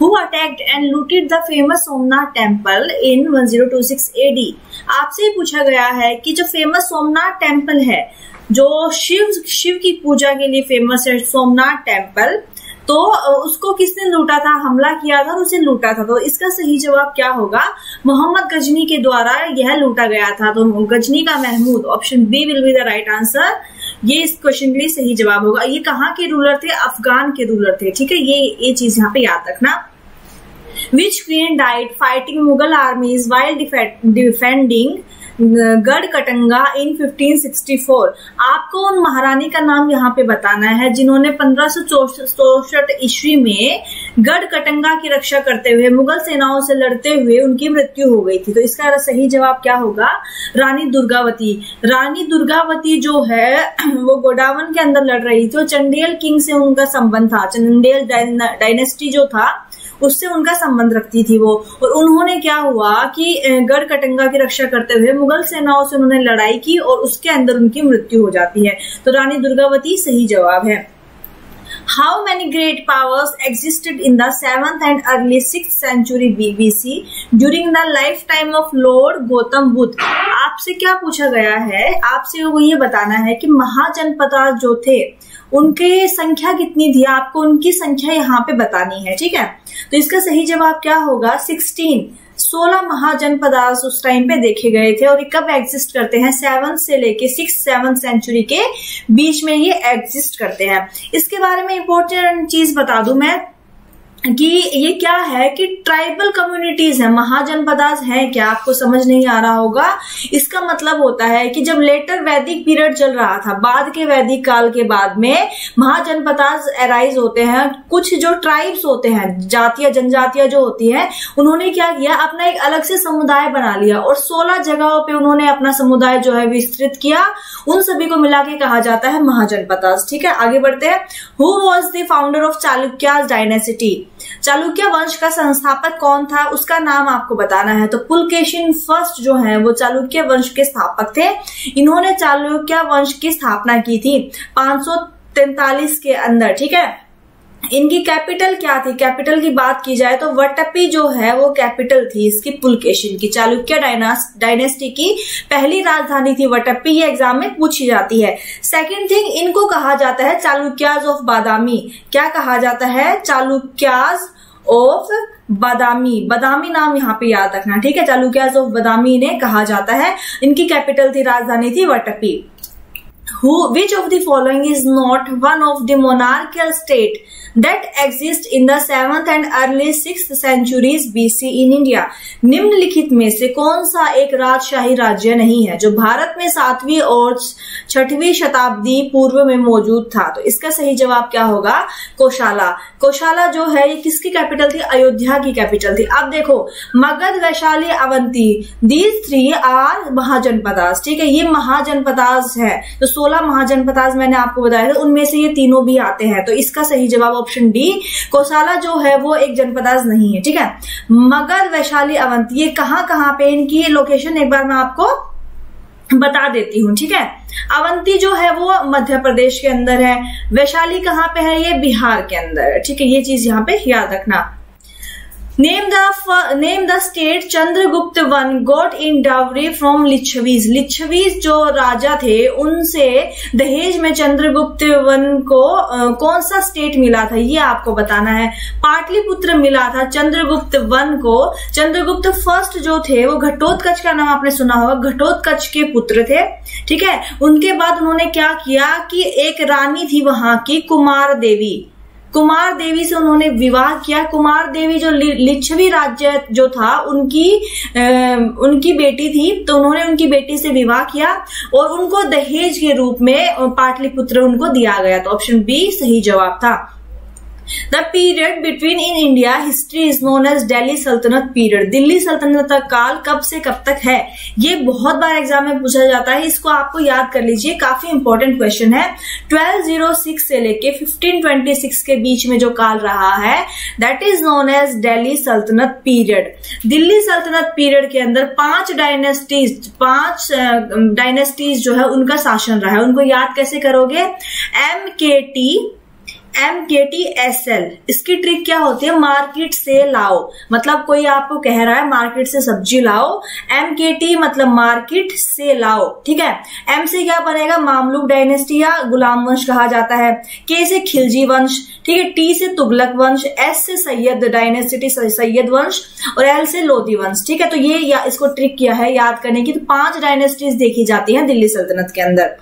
Who attacked and looted the famous Somnath temple in 1026 AD आपसे पूछा गया है कि जो फ़ेमस सोमनाथ टेंपल है, जो शिव शिव की पूजा के लिए फ़ेमस है सोमनाथ टेंपल तो उसको किसने लूटा था? हमला किया था और उसे लूटा था। तो इसका सही जवाब क्या होगा? मोहम्मद गजनी के द्वारा यह लूटा गया था। तो गजनी का Mahmud option B will be the right answer ये इस क्वेश्चन के लिए सही जवाब होगा। ये कहाँ के रूलर थे? अफगान के रूलर थे। ठीक है? ये ये चीज़ यहाँ पे याद रखना। Which queen died fighting Mughal armies while defending Garha Katanga in 1564 आपको उन महारानी का नाम यहाँ पे बताना है, जिन्होंने पंद्रह चौसठ ईस्वी में गढ़ कटंगा की रक्षा करते हुए, मुगल सेनाओं से लड़ते हुए उनकी मृत्यु हो गई थी। तो इसका सही जवाब क्या होगा? रानी दुर्गावती। रानी दुर्गावती जो है, वो गोडावन के अंदर लड़ रही थी। और चंडेल किंग से उनका संबंध था। चंडेल डायनेस्टी जो था उससे उनका संबंध रखती थी वो। और उन्होंने क्या हुआ कि गढ़ कटंगा की रक्षा करते हुए मुगल सेनाओं से उन्होंने लड़ाई की और उसके अंदर उनकी मृत्यु हो जाती है। तो रानी दुर्गावती सही जवाब है। How many great powers existed in the 7th and early 6th century BBC during the lifetime of Lord Gautam Buddha? आपसे क्या पूछा गया है? आपसे वो ये बताना है कि महाजनपदा जो थे उनके संख्या कितनी थी? आपको उनकी संख्या यहाँ पे बतानी है, ठीक है? तो इसका सही जवाब क्या होगा? 16 सोलह महाजनपद उस टाइम पे देखे गए थे और ये कब एग्जिस्ट करते हैं? सेवन से लेके सिक्स सेवन सेंचुरी के बीच में ये एग्जिस्ट करते हैं। इसके बारे में इंपॉर्टेंट चीज़ बता दू मैं। कि ये क्या है कि ट्राइबल कम्युनिटीज है महाजनपदास है क्या? आपको समझ नहीं आ रहा होगा। इसका मतलब होता है कि जब लेटर वैदिक पीरियड चल रहा था, बाद के वैदिक काल के बाद में महाजनपदास एराइज होते हैं। कुछ जो ट्राइब्स होते हैं, जातियाँ, जनजातियाँ जो होती है, उन्होंने क्या किया? अपना एक अलग से समुदाय बना लिया और सोलह जगहों पे उन्होंने अपना समुदाय जो है विस्तृत किया। उन सभी को मिला के कहा जाता है महाजनपदास ठीक है, आगे बढ़ते हैं। Who was the founder of Chalukya dynasty Chalukya वंश का संस्थापक कौन था, उसका नाम आपको बताना है। तो पुलकेशिन फ़र्स्ट जो है, वो चालुक्य वंश के स्थापक थे। इन्होंने चालुक्य वंश की स्थापना की थी पाँच के अंदर, ठीक है? इनकी कैपिटल क्या थी? कैपिटल की बात की जाए तो वटपी जो है, वो कैपिटल थी इसकी पुलकेशिन की। चालुक्य डायनेस्टी की पहली राजधानी थी वटपी, ये एग्ज़ाम में पूछी जाती है। सेकंड थिंग इनको कहा जाता है चालुक्याज ऑफ़ बादामी। क्या कहा जाता है? चालुक्याज ऑफ़ बादामी। बादामी नाम यहाँ पे याद रखना, ठीक है? चालुक्याज ऑफ़ बादामी इन्हें कहा जाता है। इनकी कैपिटल थी राजधानी थी Vatapi. Who which of the following is not one of the monarchical state? That exist in the seventh and early sixth centuries BC in India. निम्नलिखित में से कौन सा एक राजशाही राज्य नहीं है, जो भारत में सातवीं और छठवीं शताब्दी पूर्व में मौजूद था? तो इसका सही जवाब क्या होगा? कोशाला। कोशाला जो है, ये किसकी कैपिटल थी? अयोध्या की कैपिटल थी। अब देखो, Magadh, Vaishali, Avanti these three are, Mahajanapadas, ठीक है? ये महाजनपदास है। तो सोलह महाजनपदास मैंने आपको बताया था, उनमें से ये तीनों भी आते हैं। तो इसका सही जवाब ऑप्शन डी कोसाला जो है वो एक जनपदाज नहीं है, ठीक है? मगध वैशाली अवंती, ये कहाँ कहाँ पे इनकी लोकेशन एक बार मैं आपको बता देती हूँ, ठीक है? अवंती जो है वो मध्य प्रदेश के अंदर है, वैशाली कहाँ पे है? ये बिहार के अंदर ठीक है? ये चीज़ यहाँ पे याद रखना। Name the name the state Chandragupta one got in dowry from Licchavis Licchavis जो राजा थे उनसे दहेज में चंद्रगुप्त वन को uh, कौन सा स्टेट मिला था? ये आपको बताना है। पाटलिपुत्र मिला था चंद्रगुप्त वन को। चंद्रगुप्त फ़र्स्ट जो थे वो घटोत्कच का नाम आपने सुना होगा। घटोत्कच के पुत्र थे ठीक है? उनके बाद उन्होंने क्या किया कि एक रानी थी वहाँ की कुमार देवी। कुमार देवी से उन्होंने विवाह किया। कुमार देवी जो लिच्छवी राज्य जो था उनकी आ, उनकी बेटी थी तो उन्होंने उनकी बेटी से विवाह किया और उनको दहेज के रूप में पाटलिपुत्र उनको दिया गया तो ऑप्शन बी सही जवाब था। The period between in India history is known as Delhi Sultanate period Delhi Sultanate का काल कब से कब तक है? ये बहुत बार एग्ज़ाम में पूछा जाता है। इसको आपको याद कर लीजिए। काफ़ी इंपॉर्टेंट क्वेश्चन है। 1206 से लेके 1526 के बीच में जो काल रहा है that is known as Delhi Sultanate period Delhi Sultanate period के अंदर पाँच डायनेस्टीज पाँच डायनेस्टीज जो है, उनका शासन रहा है। उनको याद कैसे करोगे? M K T M K T S L इसकी ट्रिक क्या होती है? मार्केट से लाओ। मतलब कोई आपको कह रहा है मार्केट से सब्ज़ी लाओ। एम के टी मतलब मार्केट से लाओ। ठीक है? एम से क्या बनेगा? मामलुक डायनेस्टी या गुलाम वंश कहा जाता है। के से खिलजी वंश। ठीक है? टी से तुगलक वंश। एस से सैयद डायनेस्टी सैयद वंश और एल से लोधी वंश। ठीक है? तो ये या, इसको ट्रिक किया है याद करने की। तो पाँच डायनेस्टीज देखी जाती है दिल्ली सल्तनत के अंदर।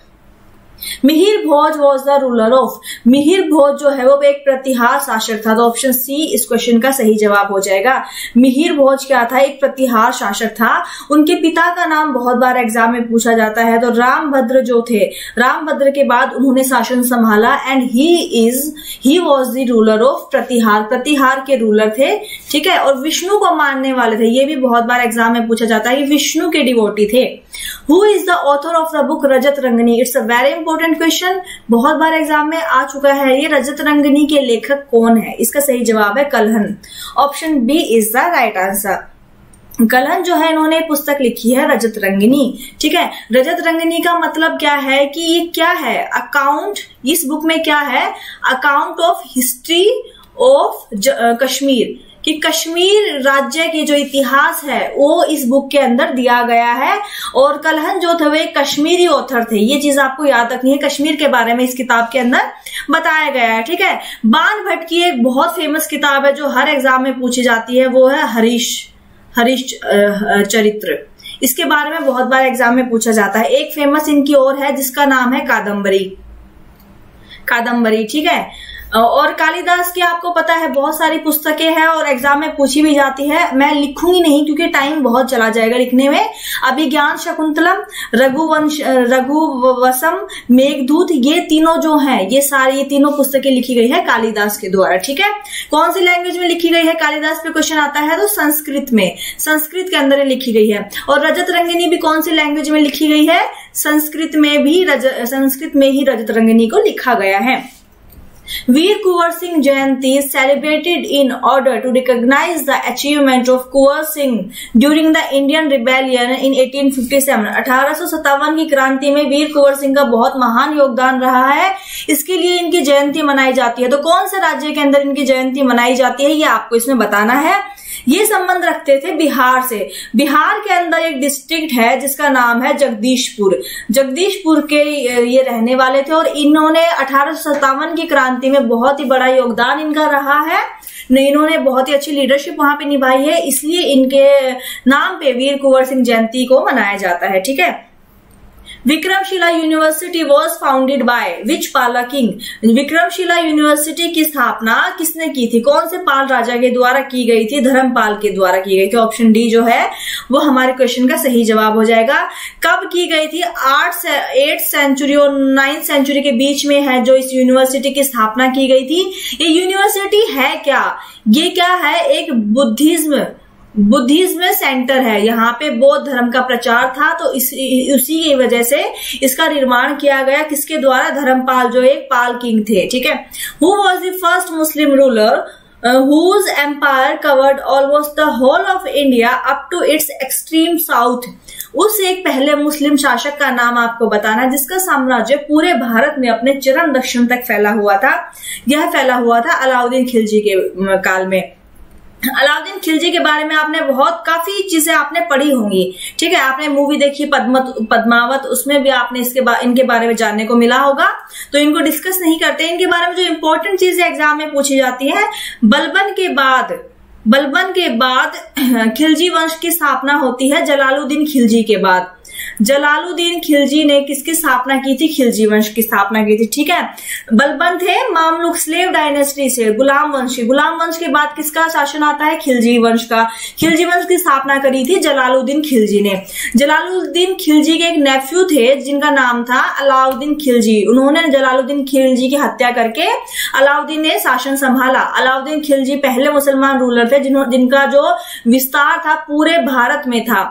Mihir Bhoj was the ruler of Mihir Bhoj जो है, वो एक प्रतिहार शासक था। तो ऑप्शन सी इस क्वेश्चन का सही जवाब हो जाएगा। मिहिर भोज क्या था? एक प्रतिहार शासक था। उनके पिता का नाम बहुत बार एग्ज़ाम में पूछा जाता है। तो रामभद्र जो थे, रामभद्र के बाद उन्होंने शासन संभाला। And he is he was the ruler of Pratihar. Pratihar के रूलर थे, ठीक है? और विष्णु को मानने वाले थे। ये भी बहुत बार एग्ज़ाम में पूछा जाता है विष्णु के डिवोटी थे। Who is the author of the book Rajatarangini it's a very important question बहुत बार एग्ज़ाम में आ चुका है ये रजत रंगनी के लेखक कौन है? इसका सही जवाब है Kalhan. Option B is the right answer Kalhan जो है इन्होंने पुस्तक लिखी है रजत रंगिनी ठीक है? रजत रंगिनी का मतलब क्या है कि ये क्या है? अकाउंट इस बुक में क्या है? Account of history of Kashmir. कि कश्मीर राज्य के जो इतिहास है, वो इस बुक के अंदर दिया गया है। और कलहन जो थे कश्मीरी ऑथर थे। ये चीज़ आपको याद रखनी है, कश्मीर के बारे में इस किताब के अंदर बताया गया है, ठीक है? बान भट्ट की एक बहुत फ़ेमस किताब है, जो हर एग्ज़ाम में पूछी जाती है, वो है हरीश हरीश चरित्र। इसके बारे में बहुत बार एग्ज़ाम में पूछा जाता है। एक फ़ेमस इनकी और है, जिसका नाम है कादम्बरी कादम्बरी ठीक है? और कालिदास की आपको पता है, बहुत सारी पुस्तकें हैं और एग्ज़ाम में पूछी भी जाती है। मैं लिखूँगी नहीं क्योंकि टाइम बहुत चला जाएगा लिखने में। अभिज्ञान शकुंतलम, रघुवंश रघुवसम, मेघदूत, ये तीनों जो हैं, ये सारी, ये तीनों पुस्तकें लिखी गई है कालिदास के द्वारा, ठीक है? कौन सी लैंग्वेज में लिखी गई है? कालिदास पे क्वेश्चन आता है तो संस्कृत में। संस्कृत के अंदर लिखी गई है। और रजत रंगिनी भी कौन सी लैंग्वेज में लिखी गई है? संस्कृत में भी संस्कृत में ही रजत रंगिनी को लिखा गया है। Veer Kunwar Singh Jayanti celebrated in order to recognise the achievement of Kunwar Singh during the Indian rebellion in 1857 seven की क्रांति में वीर कुंवर सिंह का बहुत महान योगदान रहा है। इसके लिए इनकी जयंती मनाई जाती है। तो कौन से राज्य के अंदर इनकी जयंती मनाई जाती है, ये आपको इसमें बताना है। ये संबंध रखते थे बिहार से। बिहार के अंदर एक डिस्ट्रिक्ट है, जिसका नाम है जगदीशपुर। जगदीशपुर के ये रहने वाले थे और इन्होंने अठारह की क्रांति में बहुत ही बड़ा योगदान इनका रहा है। इन्होंने बहुत ही अच्छी लीडरशिप वहाँ पे निभाई है, इसलिए इनके नाम पे वीर कुंवर सिंह जयंती को मनाया जाता है, ठीक है? Vikramshila university was founded by which Pala king Vikramshila university की स्थापना किसने की थी? कौन से पाल राजा के द्वारा की गई थी? धर्मपाल के द्वारा की गई थी। ऑप्शन डी जो है, वो हमारे क्वेश्चन का सही जवाब हो जाएगा। कब की गई थी? आठ एट सेंचुरी और नाइन्थ सेंचुरी के बीच में है जो इस यूनिवर्सिटी की स्थापना की गई थी। ये यूनिवर्सिटी है क्या? ये क्या है? एक बुद्धिज्म बुद्धिज्म में सेंटर है। यहाँ पे बौद्ध धर्म का प्रचार था तो इस, उसी की वजह से इसका निर्माण किया गया, किसके द्वारा? धर्मपाल, जो एक पाल किंग थे, ठीक है? Who was the first Muslim ruler whose empire covered almost the whole of India up to its extreme south उस एक पहले मुस्लिम शासक का नाम आपको बताना जिसका साम्राज्य पूरे भारत में अपने चरम दक्षिण तक फैला हुआ था। यह फैला हुआ था अलाउद्दीन खिलजी के काल में। अलाउद्दीन खिलजी के बारे में आपने बहुत काफ़ी चीज़ें आपने पढ़ी होंगी। ठीक है आपने मूवी देखी पद्मत पद्मावत उसमें भी आपने इसके बा, इनके बारे में जानने को मिला होगा। तो इनको डिस्कस नहीं करते। इनके बारे में जो इम्पोर्टेंट चीज़ें एग्ज़ाम में पूछी जाती है बलबन के बाद बलबन के बाद खिलजी वंश की स्थापना होती है जलालुद्दीन खिलजी के बाद। जलालुद्दीन खिलजी ने किसकी स्थापना की थी? खिलजी वंश की स्थापना की थी, ठीक है? बलबन थे मामलुक स्लेव डायनेस्टी से, गुलाम वंश गुलाम वंश के बाद किसका शासन आता है? खिलजी वंश का। खिलजी वंश की स्थापना करी थी जलालुद्दीन खिलजी ने। जलालुद्दीन खिलजी के एक नेफ्यू थे, जिनका नाम था अलाउद्दीन खिलजी। उन्होंने जलालुद्दीन खिलजी की हत्या करके अलाउद्दीन ने शासन संभाला। अलाउद्दीन खिलजी पहले मुसलमान रूलर थे जिनका जो विस्तार था, पूरे भारत में था।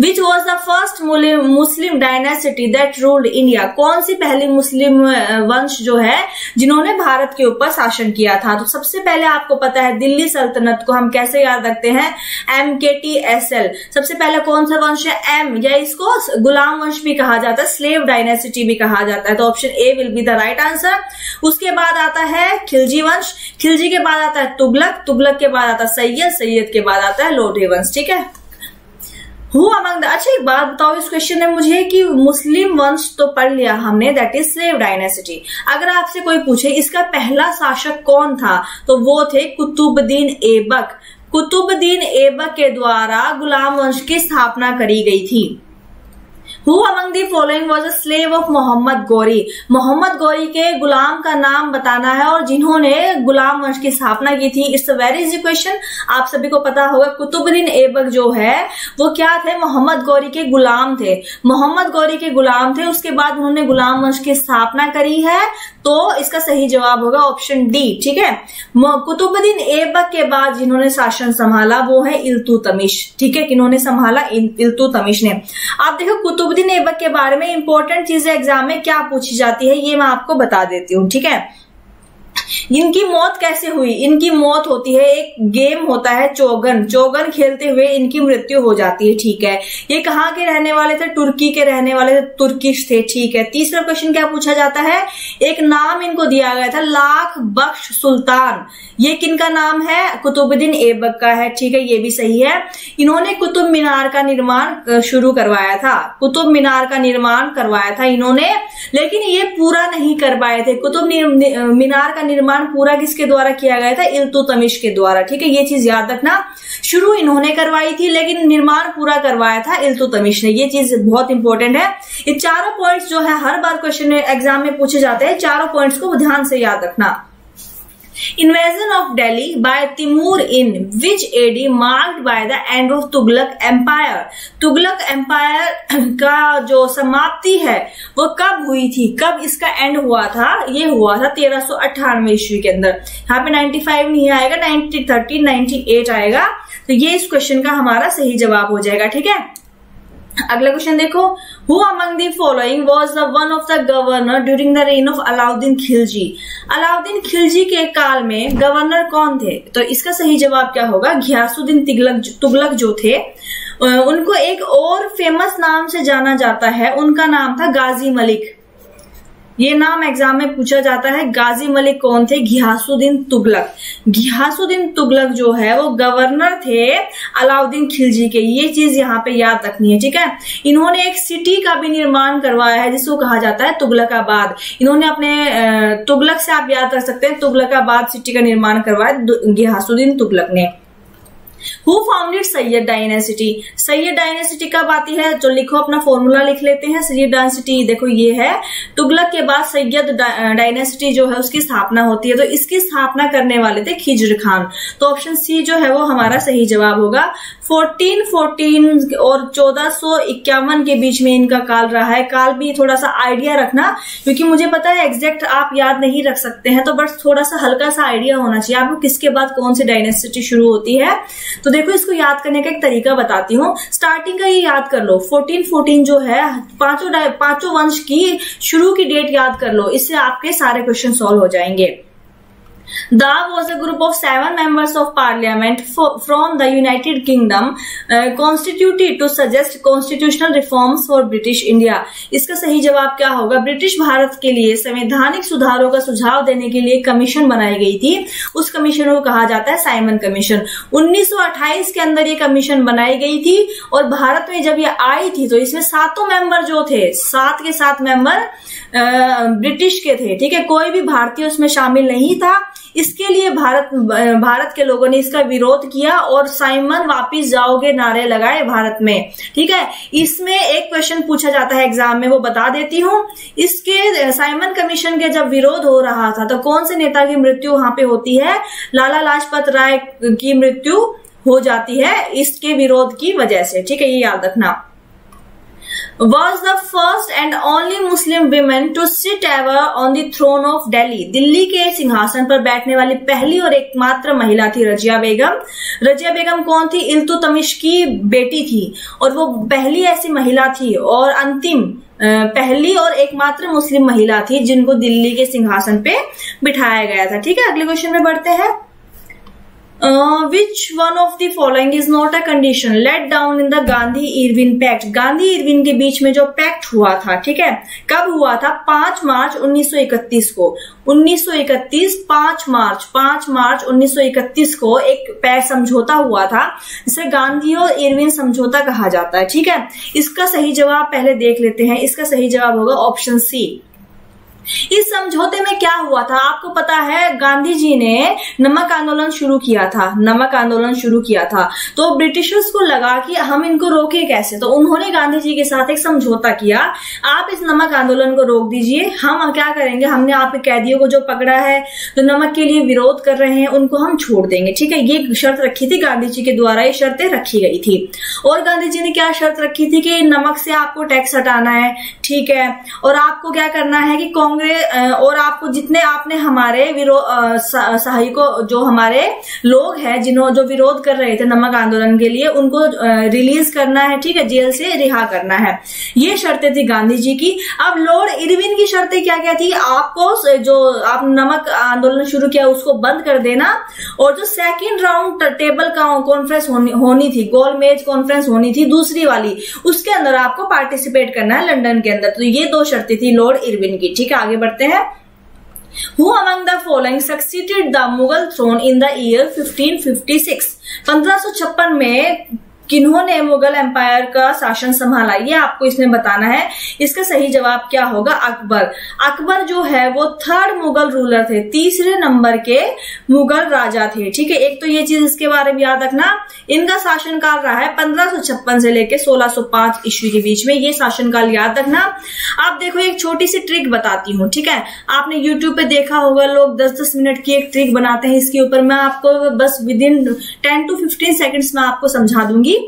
Which was the first Muslim dynasty that ruled India कौन सी पहली मुस्लिम वंश जो है, जिन्होंने भारत के ऊपर शासन किया था? तो सबसे पहले आपको पता है, दिल्ली सल्तनत को हम कैसे याद रखते हैं? M K T S L सबसे पहले कौन सा वंश है? एम या इसको गुलाम वंश भी कहा जाता है स्लेव डायनेसिटी भी कहा जाता है। तो option A will be the right answer उसके बाद आता है खिलजी वंश। खिलजी के बाद आता है तुगलक। तुगलक के बाद आता है सैयद। सैयद के बाद आता है लोधी वंश। ठीक है? हु अमंग द अच्छा एक बात बताओ इस क्वेश्चन ने मुझे कि मुस्लिम वंश तो पढ़ लिया हमने दैट इज़ स्लेव डायनेसिटी अगर आपसे कोई पूछे, इसका पहला शासक कौन था? तो वो थे कुतुबुद्दीन एबक कुतुबुद्दीन एबक के द्वारा गुलाम वंश की स्थापना करी गई थी। Who among the following was a slave of Mohammad Ghori Mohammad Ghori के गुलाम का नाम बताना है और जिन्होंने गुलाम वंश की स्थापना की थी। It's a very easy question आप सभी को पता होगा, कुतुबुद्दीन ऐबक जो है, वो क्या थे? मोहम्मद गौरी के गुलाम थे। मोहम्मद गौरी के गुलाम थे, उसके बाद उन्होंने गुलाम वंश की स्थापना करी है तो इसका सही जवाब होगा ऑप्शन डी ठीक है? कुतुबुद्दीन ऐबक के बाद जिन्होंने शासन संभाला, वो है इल्तु तमिश ठीक है? किन्होंने संभाला इल्तु तमिश ने। आप देखो, कुतुबुद्दीन ऐबक के बारे में इंपॉर्टेंट चीज़ें एग्ज़ाम में क्या पूछी जाती है, ये मैं आपको बता देती हूँ, ठीक है? इनकी मौत कैसे हुई? इनकी मौत होती है, एक गेम होता है चौगन। चौगन खेलते हुए इनकी मृत्यु हो जाती है, ठीक है। ये कहाँ के रहने वाले थे? तुर्की के रहने वाले थे, तुर्किश थे, ठीक है। तीसरा क्वेश्चन क्या पूछा जाता है? एक नाम इनको दिया गया था, लाख बख्श सुल्तान। ये किनका नाम है? कुतुबुद्दीन ऐबक का है, ठीक है, ये भी सही है। इन्होंने कुतुब मीनार का निर्माण शुरू करवाया था। कुतुब मीनार का निर्माण करवाया था इन्होंने, लेकिन ये पूरा नहीं कर पाए थे। कुतुब मीनार का निर्माण पूरा किसके द्वारा किया गया था? इल्तु तमिश के द्वारा, ठीक है? ये चीज़ याद रखना। शुरू इन्होंने करवाई थी, लेकिन निर्माण पूरा करवाया था इल्तु तमिश ने। ये चीज़ बहुत इंपॉर्टेंट है। ये चारों पॉइंट्स जो है, हर बार क्वेश्चन एग्ज़ाम में पूछे जाते हैं। चारों पॉइंट्स को ध्यान से याद रखना। Invasion of Delhi by Timur in which AD marked by the end of Tughlaq Empire. Tughlaq Empire का जो समाप्ति है, वो कब हुई थी? कब इसका एंड हुआ था? ये हुआ था तेरह सो अट्ठानवे ईस्वी के अंदर। यहाँ पे 95 नहीं आएगा 90 30 98 आएगा। तो ये इस क्वेश्चन का हमारा सही जवाब हो जाएगा, ठीक है? अगला क्वेश्चन देखो। Who among the following was the one of the governor during the reign of Alauddin Khilji Alauddin Khilji के काल में गवर्नर कौन थे? तो इसका सही जवाब क्या होगा? घियासुद्दीन तिगलक तुगलक जो थे उनको एक और फ़ेमस नाम से जाना जाता है। उनका नाम था गाजी मलिक। ये नाम एग्ज़ाम में पूछा जाता है, गाजी मलिक कौन थे? घियासुद्दीन तुगलक। घियासुद्दीन तुगलक जो है, वो गवर्नर थे अलाउद्दीन खिलजी के। ये चीज़ यहाँ पे याद रखनी है, ठीक है? इन्होंने एक सिटी का भी निर्माण करवाया है, जिसको कहा जाता है तुगलकाबाद। इन्होंने अपने तुगलक से आप याद रख सकते हैं, तुगलकाबाद सिटी का निर्माण करवाया घियासुद्दीन तुगलक ने। Who founded Sayyid dynasty Sayyid dynasty कब आती है? जो लिखो, अपना फॉर्मूला लिख लेते हैं। सैयद डायनेसिटी देखो, ये है। तुगलक के बाद सैयद डायनेसिटी जो है, उसकी स्थापना होती है। तो इसकी स्थापना करने वाले थे खिजर खान। तो ऑप्शन सी जो है, वो हमारा सही जवाब होगा। 1414 और चौदह के बीच में इनका काल रहा है। काल भी थोड़ा सा आइडिया रखना, क्योंकि मुझे पता है एग्जैक्ट आप याद नहीं रख सकते हैं। तो बस थोड़ा सा हल्का सा आइडिया होना चाहिए। आपको किसके बाद कौन सी डायनेसिटी शुरू होती है? तो देखो, इसको याद करने का एक तरीका बताती हूँ। स्टार्टिंग का ये याद कर लो। फोर्टीन फोर्टीन जो है, पाँचों पाँचों वंश की शुरू की डेट याद कर लो। इससे आपके सारे क्वेश्चन सोल्व हो जाएँगे। Da was a group of seven members of parliament for, from the United Kingdom uh, constituted to suggest constitutional reforms for. इसका सही जवाब क्या होगा? ब्रिटिश भारत के लिए संवैधानिक सुधारों का सुझाव देने के लिए कमीशन बनाई गई थी। उस कमीशन को कहा जाता है साइमन कमीशन 1928 के अंदर ये कमीशन बनाई गई थी और भारत में जब ये आई थी तो इसमें सातों मेंबर जो थे सात के सात मेंबर ब्रिटिश के थे ठीक है? कोई भी भारतीय उसमें शामिल नहीं था। इसके लिए भारत भारत के लोगों ने इसका विरोध किया और साइमन वापिस जाओगे नारे लगाए भारत में। ठीक है? इसमें एक क्वेश्चन पूछा जाता है एग्ज़ाम में, वो बता देती हूँ। इसके, साइमन कमीशन के जब विरोध हो रहा था तो कौन से नेता की मृत्यु वहाँ पे होती है? लाला लाजपत राय की मृत्यु हो जाती है इसके विरोध की वजह से। ठीक है? ये याद रखना। Was the first and only Muslim women to sit ever on the throne of Delhi Delhi के सिंहासन पर बैठने वाली पहली और एकमात्र महिला थी रजिया बेगम। रजिया बेगम कौन थी? इल्तुतमिश की बेटी थी और वो पहली ऐसी महिला थी और अंतिम पहली और एकमात्र मुस्लिम महिला थी जिनको दिल्ली के सिंहासन पे बिठाया गया था। ठीक है, अगले क्वेश्चन में बढ़ते हैं। Which one of the following is not a condition let down in the Gandhi Irwin pact Gandhi Irwin के बीच में जो पैक्ट हुआ था, ठीक है? कब हुआ था? पाँच मार्च 1931 को। 1931 पाँच मार्च पाँच मार्च 1931 को एक पैर समझौता हुआ था, जिसे गांधी और इरविन समझौता कहा जाता है, ठीक है? इसका सही जवाब पहले देख लेते हैं। इसका सही जवाब होगा ऑप्शन सी इस समझौते में क्या हुआ था? आपको पता है, गांधी जी ने नमक आंदोलन शुरू किया था, नमक आंदोलन शुरू किया था। तो ब्रिटिशर्स को लगा कि हम इनको रोके कैसे? तो उन्होंने गांधी जी के साथ एक समझौता किया, आप इस नमक आंदोलन को रोक दीजिए, हम क्या करेंगे? हमने आपके कैदियों को जो पकड़ा है, जो नमक के लिए विरोध कर रहे हैं, उनको हम छोड़ देंगे। ठीक है, ये शर्त रखी थी गांधी जी के द्वारा, ये शर्तें रखी गई थी। और गांधी जी ने क्या शर्त रखी थी कि नमक से आपको टैक्स हटाना है, ठीक है? और आपको क्या करना है कि कांग्रेस कांग्रेस और आपको जितने आपने हमारे विरोध सहायकों जो हमारे लोग हैं जिन्हों जो विरोध कर रहे थे नमक आंदोलन के लिए उनको रिलीज़ करना है ठीक है जेल से रिहा करना है। ये शर्तें थी गांधी जी की। अब लॉर्ड इरविन की शर्तें क्या क्या थी? आपको जो आप नमक आंदोलन शुरू किया उसको बंद कर देना और जो सेकेंड राउंड टेबल कॉन्फ्रेंस होनी, होनी थी गोल मेज कॉन्फ्रेंस होनी थी दूसरी वाली उसके अंदर आपको पार्टिसिपेट करना है लंदन के अंदर। तो ये दो शर्तें थी लॉर्ड इरविन की ठीक है आगे बढ़ते हैं Who among the following succeeded the Mughal throne in the year 1556? 1556 में किन्होंने मुगल एम्पायर का शासन संभाला? ये आपको इसमें बताना है। इसका सही जवाब क्या होगा? अकबर। अकबर जो है, वो थर्ड मुगल रूलर थे। तीसरे नंबर के मुगल राजा थे। ठीक है, एक तो ये चीज़ इसके बारे में याद रखना। इनका शासनकाल रहा है पंद्रह से लेकर 1605 ईस्वी के बीच में। ये शासनकाल याद रखना। आप देखो, एक छोटी सी ट्रिक बताती हूँ, ठीक है? आपने यूट्यूब पे देखा होगा, लोग दस दस मिनट की एक ट्रिक बनाते हैं। इसके ऊपर मैं आपको बस within ten to fifteen seconds में आपको समझा दूँगी।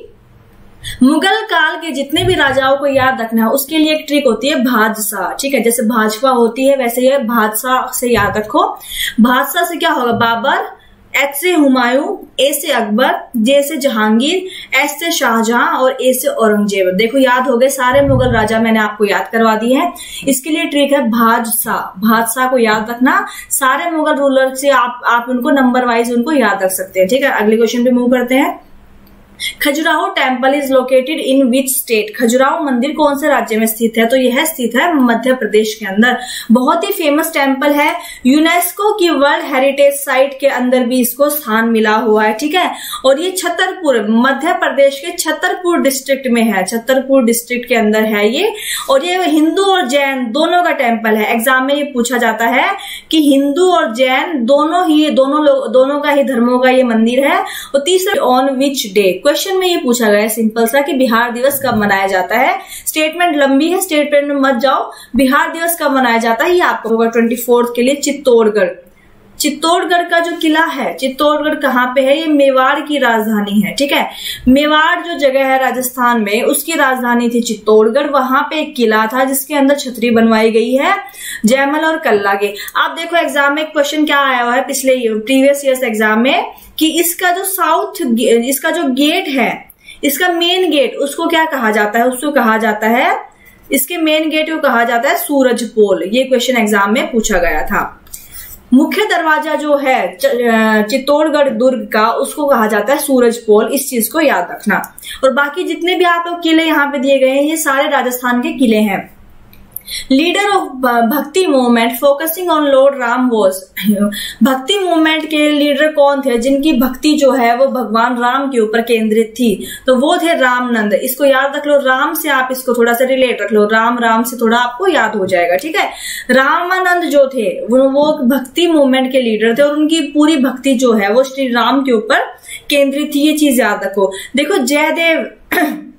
मुगल काल के जितने भी राजाओं को याद रखना है उसके लिए एक ट्रिक होती है भाजसा ठीक है, जैसे भाजपा होती है, वैसे ये भाजसा से याद रखो। भाजसा से क्या होगा? बाबर, एच से हुमायूं, ए से अकबर, जे से जहांगीर, एस से शाहजहां और ए से औरंगज़ेब। देखो, याद हो गए सारे मुगल राजा, मैंने आपको याद करवा दिए हैं। इसके लिए ट्रिक है भाजसा भाजसा को याद रखना। सारे मुगल रूलर से आप आप उनको नंबर वाइज उनको याद रख सकते हैं। ठीक है, अगले क्वेश्चन पे मूव करते हैं। Khajuraho temple is located in which state? Khajuraho मंदिर कौन से राज्य में स्थित है? तो यह स्थित है मध्य प्रदेश के अंदर। बहुत ही फ़ेमस टेंपल है। यूनेस्को की वर्ल्ड हेरिटेज साइट के अंदर भी इसको स्थान मिला हुआ है, ठीक है? और ये छतरपुर, मध्य प्रदेश के छतरपुर डिस्ट्रिक्ट में है। छतरपुर डिस्ट्रिक्ट के अंदर है ये। और ये हिंदू और जैन दोनों का टेंपल है। एग्ज़ाम में ये पूछा जाता है कि हिंदू और जैन दोनों ही, दोनों लोग, दोनों का ही धर्मों का ये मंदिर है। और तीसरा ऑन विच डे क्वेश्चन में ये पूछा गया है, सिंपल सा, कि बिहार दिवस कब मनाया जाता है? स्टेटमेंट लंबी है स्टेटमेंट में मत जाओ। बिहार दिवस कब मनाया जाता है, ये आपको होगा ट्वेंटी के लिए चित्तौड़गढ़। चित्तौड़गढ़ का जो किला है, चित्तौड़गढ़ कहाँ पे है? ये मेवाड़ की राजधानी है, ठीक है? मेवाड़ जो जगह है राजस्थान में, उसकी राजधानी थी चित्तौड़गढ़। वहाँ पे एक किला था, जिसके अंदर छतरी बनवाई गई है, जयमल और कल्ला के। आप देखो एग्ज़ाम में क्वेश्चन क्या आया हुआ है, पिछले प्रीवियस ईयर एग्ज़ाम में? कि इसका जो साउथ इसका जो गेट है, इसका मेन गेट उसको क्या कहा जाता है? उसको कहा जाता है, इसके मेन गेट को कहा जाता है सूरज पोल। ये क्वेश्चन एग्ज़ाम में पूछा गया था। मुख्य दरवाज़ा जो है चित्तौड़गढ़ दुर्ग का, उसको कहा जाता है सूरज पोल। इस चीज़ को याद रखना। और बाकी जितने भी आप लोग किले यहाँ पे दिए गए हैं, ये सारे राजस्थान के किले हैं। Leader of Bhakti movement focusing on lord Ram was Bhakti movement के लीडर कौन थे? जिनकी भक्ति जो है वो भगवान राम के ऊपर केंद्रित थी। तो वो थे रामनंद। इसको याद रख लो राम से आप इसको थोड़ा सा रिलेट रख लो। राम राम से थोड़ा आपको याद हो जाएगा ठीक है? रामानंद जो थे वो, वो भक्ति मूवमेंट के लीडर थे और उनकी पूरी भक्ति जो है वो श्री राम के ऊपर केंद्रित थी। ये चीज़ याद रखो। देखो जयदेव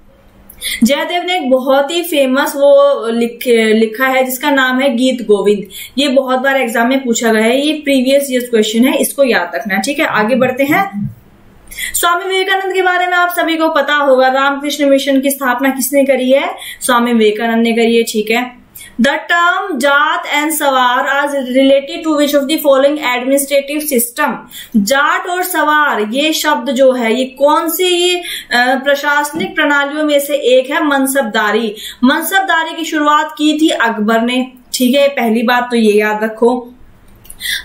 जयदेव ने एक बहुत ही फ़ेमस वो लिख, लिखा है जिसका नाम है गीत गोविंद। ये बहुत बार एग्ज़ाम में पूछा गया है। ये प्रीवियस ईयर क्वेश्चन है इसको याद रखना ठीक है? आगे बढ़ते हैं। स्वामी विवेकानंद के बारे में आप सभी को पता होगा रामकृष्ण मिशन की स्थापना किसने करी है? स्वामी विवेकानंद ने करी है ठीक है? The term Zat and Sawar are related to which of the following administrative system Zat और सवार ये शब्द जो है, ये कौन सी प्रशासनिक प्रणालियों में से एक है? मनसबदारी। मनसबदारी की शुरुआत की थी अकबर ने। ठीक है, पहली बात तो ये याद रखो।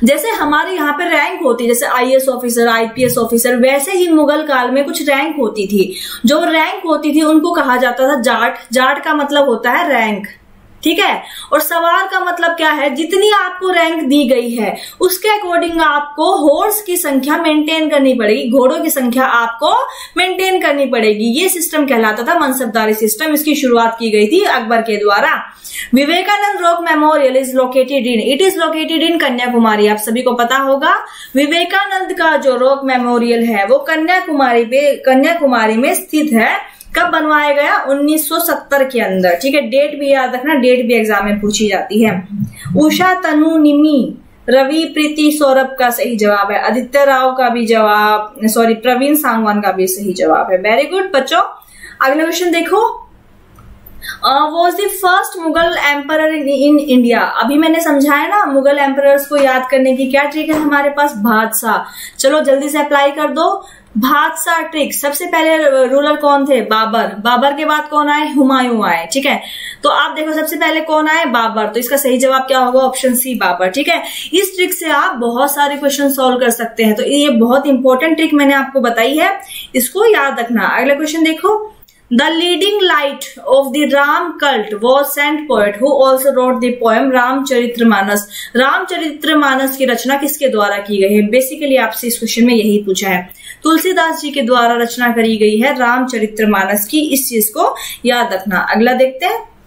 जैसे हमारे यहाँ पे रैंक होती है जैसे आईएएस ऑफिसर आईपीएस ऑफिसर वैसे ही मुगल काल में कुछ रैंक होती थी। जो रैंक होती थी, उनको कहा जाता था जाट। जाट का मतलब होता है रैंक ठीक है? और सवार का मतलब क्या है? जितनी आपको रैंक दी गई है, उसके अकॉर्डिंग आपको हॉर्स की संख्या मेंटेन करनी पड़ेगी, घोड़ों की संख्या आपको मेंटेन करनी पड़ेगी। ये सिस्टम कहलाता था मनसबदारी सिस्टम इसकी शुरुआत की गई थी अकबर के द्वारा। Vivekananda rock memorial is located in it is located in Kanyakumari. आप सभी को पता होगा, विवेकानंद का जो रॉक मेमोरियल है, वो कन्याकुमारी पे, कन्याकुमारी में स्थित है। कब बनवाया गया? 1970 के अंदर। ठीक है डेट भी याद रखना डेट भी एग्ज़ाम में पूछी जाती है। उषा तनु निमी, रवि प्रीति सौरभ का सही जवाब है। आदित्य राव का भी जवाब सॉरी प्रवीण सांगवान का भी सही जवाब है। वेरी गुड बच्चों। अगला क्वेश्चन देखो। Was the first Mughal emperor in India अभी मैंने समझाया ना मुगल एम्पर को याद करने की क्या ट्रिक है हमारे पास? बादशाह। चलो, जल्दी से अप्लाई कर दो। बादशाह ट्रिक सबसे पहले रूलर कौन थे? बाबर। बाबर के बाद कौन आए? हुमायूं आए, ठीक है? तो आप देखो, सबसे पहले कौन आए? बाबर। तो इसका सही जवाब क्या होगा? ऑप्शन सी बाबर, ठीक है? इस ट्रिक से आप बहुत सारे क्वेश्चन सॉल्व कर सकते हैं। तो ये बहुत इंपॉर्टेंट ट्रिक मैंने आपको बताई है। इसको याद रखना। अगला क्वेश्चन देखो। The leading light of the Ram cult was Saint poet, who also wrote the poem रामचरित्र रामचरित्रमानस की रचना किसके द्वारा की गई है? बेसिकली आपसे इस क्वेश्चन में यही पूछा है। तुलसीदास जी के द्वारा रचना करी गई है रामचरित्रमानस की। इस चीज़ को याद रखना। अगला देखते हैं।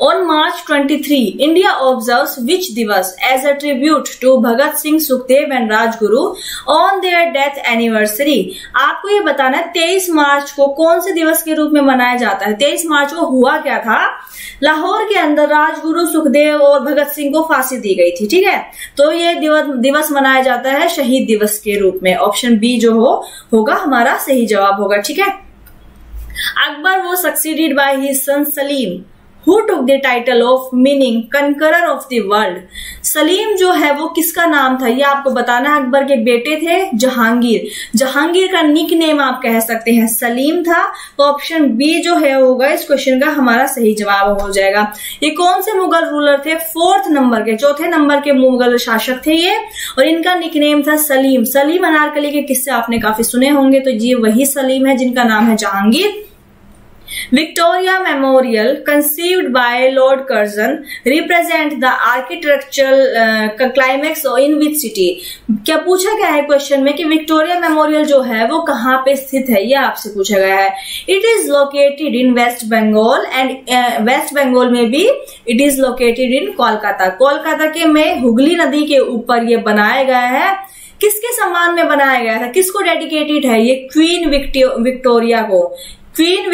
On March 23, India observes which Divas as a tribute to Bhagat Singh Sukhdev and Rajguru on their death anniversary. आपको ये बताना है 23 मार्च को कौन से दिवस के रूप में मनाया जाता है? 23 मार्च को हुआ क्या था? लाहौर के अंदर राजगुरु सुखदेव और भगत सिंह को फांसी दी गई थी ठीक है? तो ये दिवस दिवस मनाया जाता है शहीद दिवस के रूप में। ऑप्शन बी जो हो होगा हमारा सही जवाब होगा ठीक है? अकबर वो succeeded by his son Salim who took the title of meaning conqueror of the world Salim जो है, वो किसका नाम था? ये आपको बताना है, अकबर के बेटे थे जहांगीर। जहांगीर का निक नेम आप कह सकते हैं। सलीम था तो ऑप्शन बी जो है होगा, इस क्वेश्चन का हमारा सही जवाब हो जाएगा। ये कौन से मुगल रूलर थे? फोर्थ नंबर के, चौथे नंबर के मुगल शासक थे ये, और इनका निक नेम था सलीम। सलीम अनारकली के किस्से आपने काफ़ी सुने होंगे तो ये वही सलीम है जिनका नाम है Jahangir. Memorial, conceived by Lord Curzon, represent the architectural uh, climax in which city? क्या पूछा गया है क्वेश्चन में कि विक्टोरिया मेमोरियल जो है वो कहाँ पे स्थित है? ये आपसे पूछा गया है। It is located in West Bengal and West Bengal में भी it is located in Kolkata Kolkata के में हुगली नदी के ऊपर ये बनाया गया है। किसके सम्मान में बनाया गया था? किसको डेडिकेटेड है ये क्वीन विक्टोरिया को? क्वीन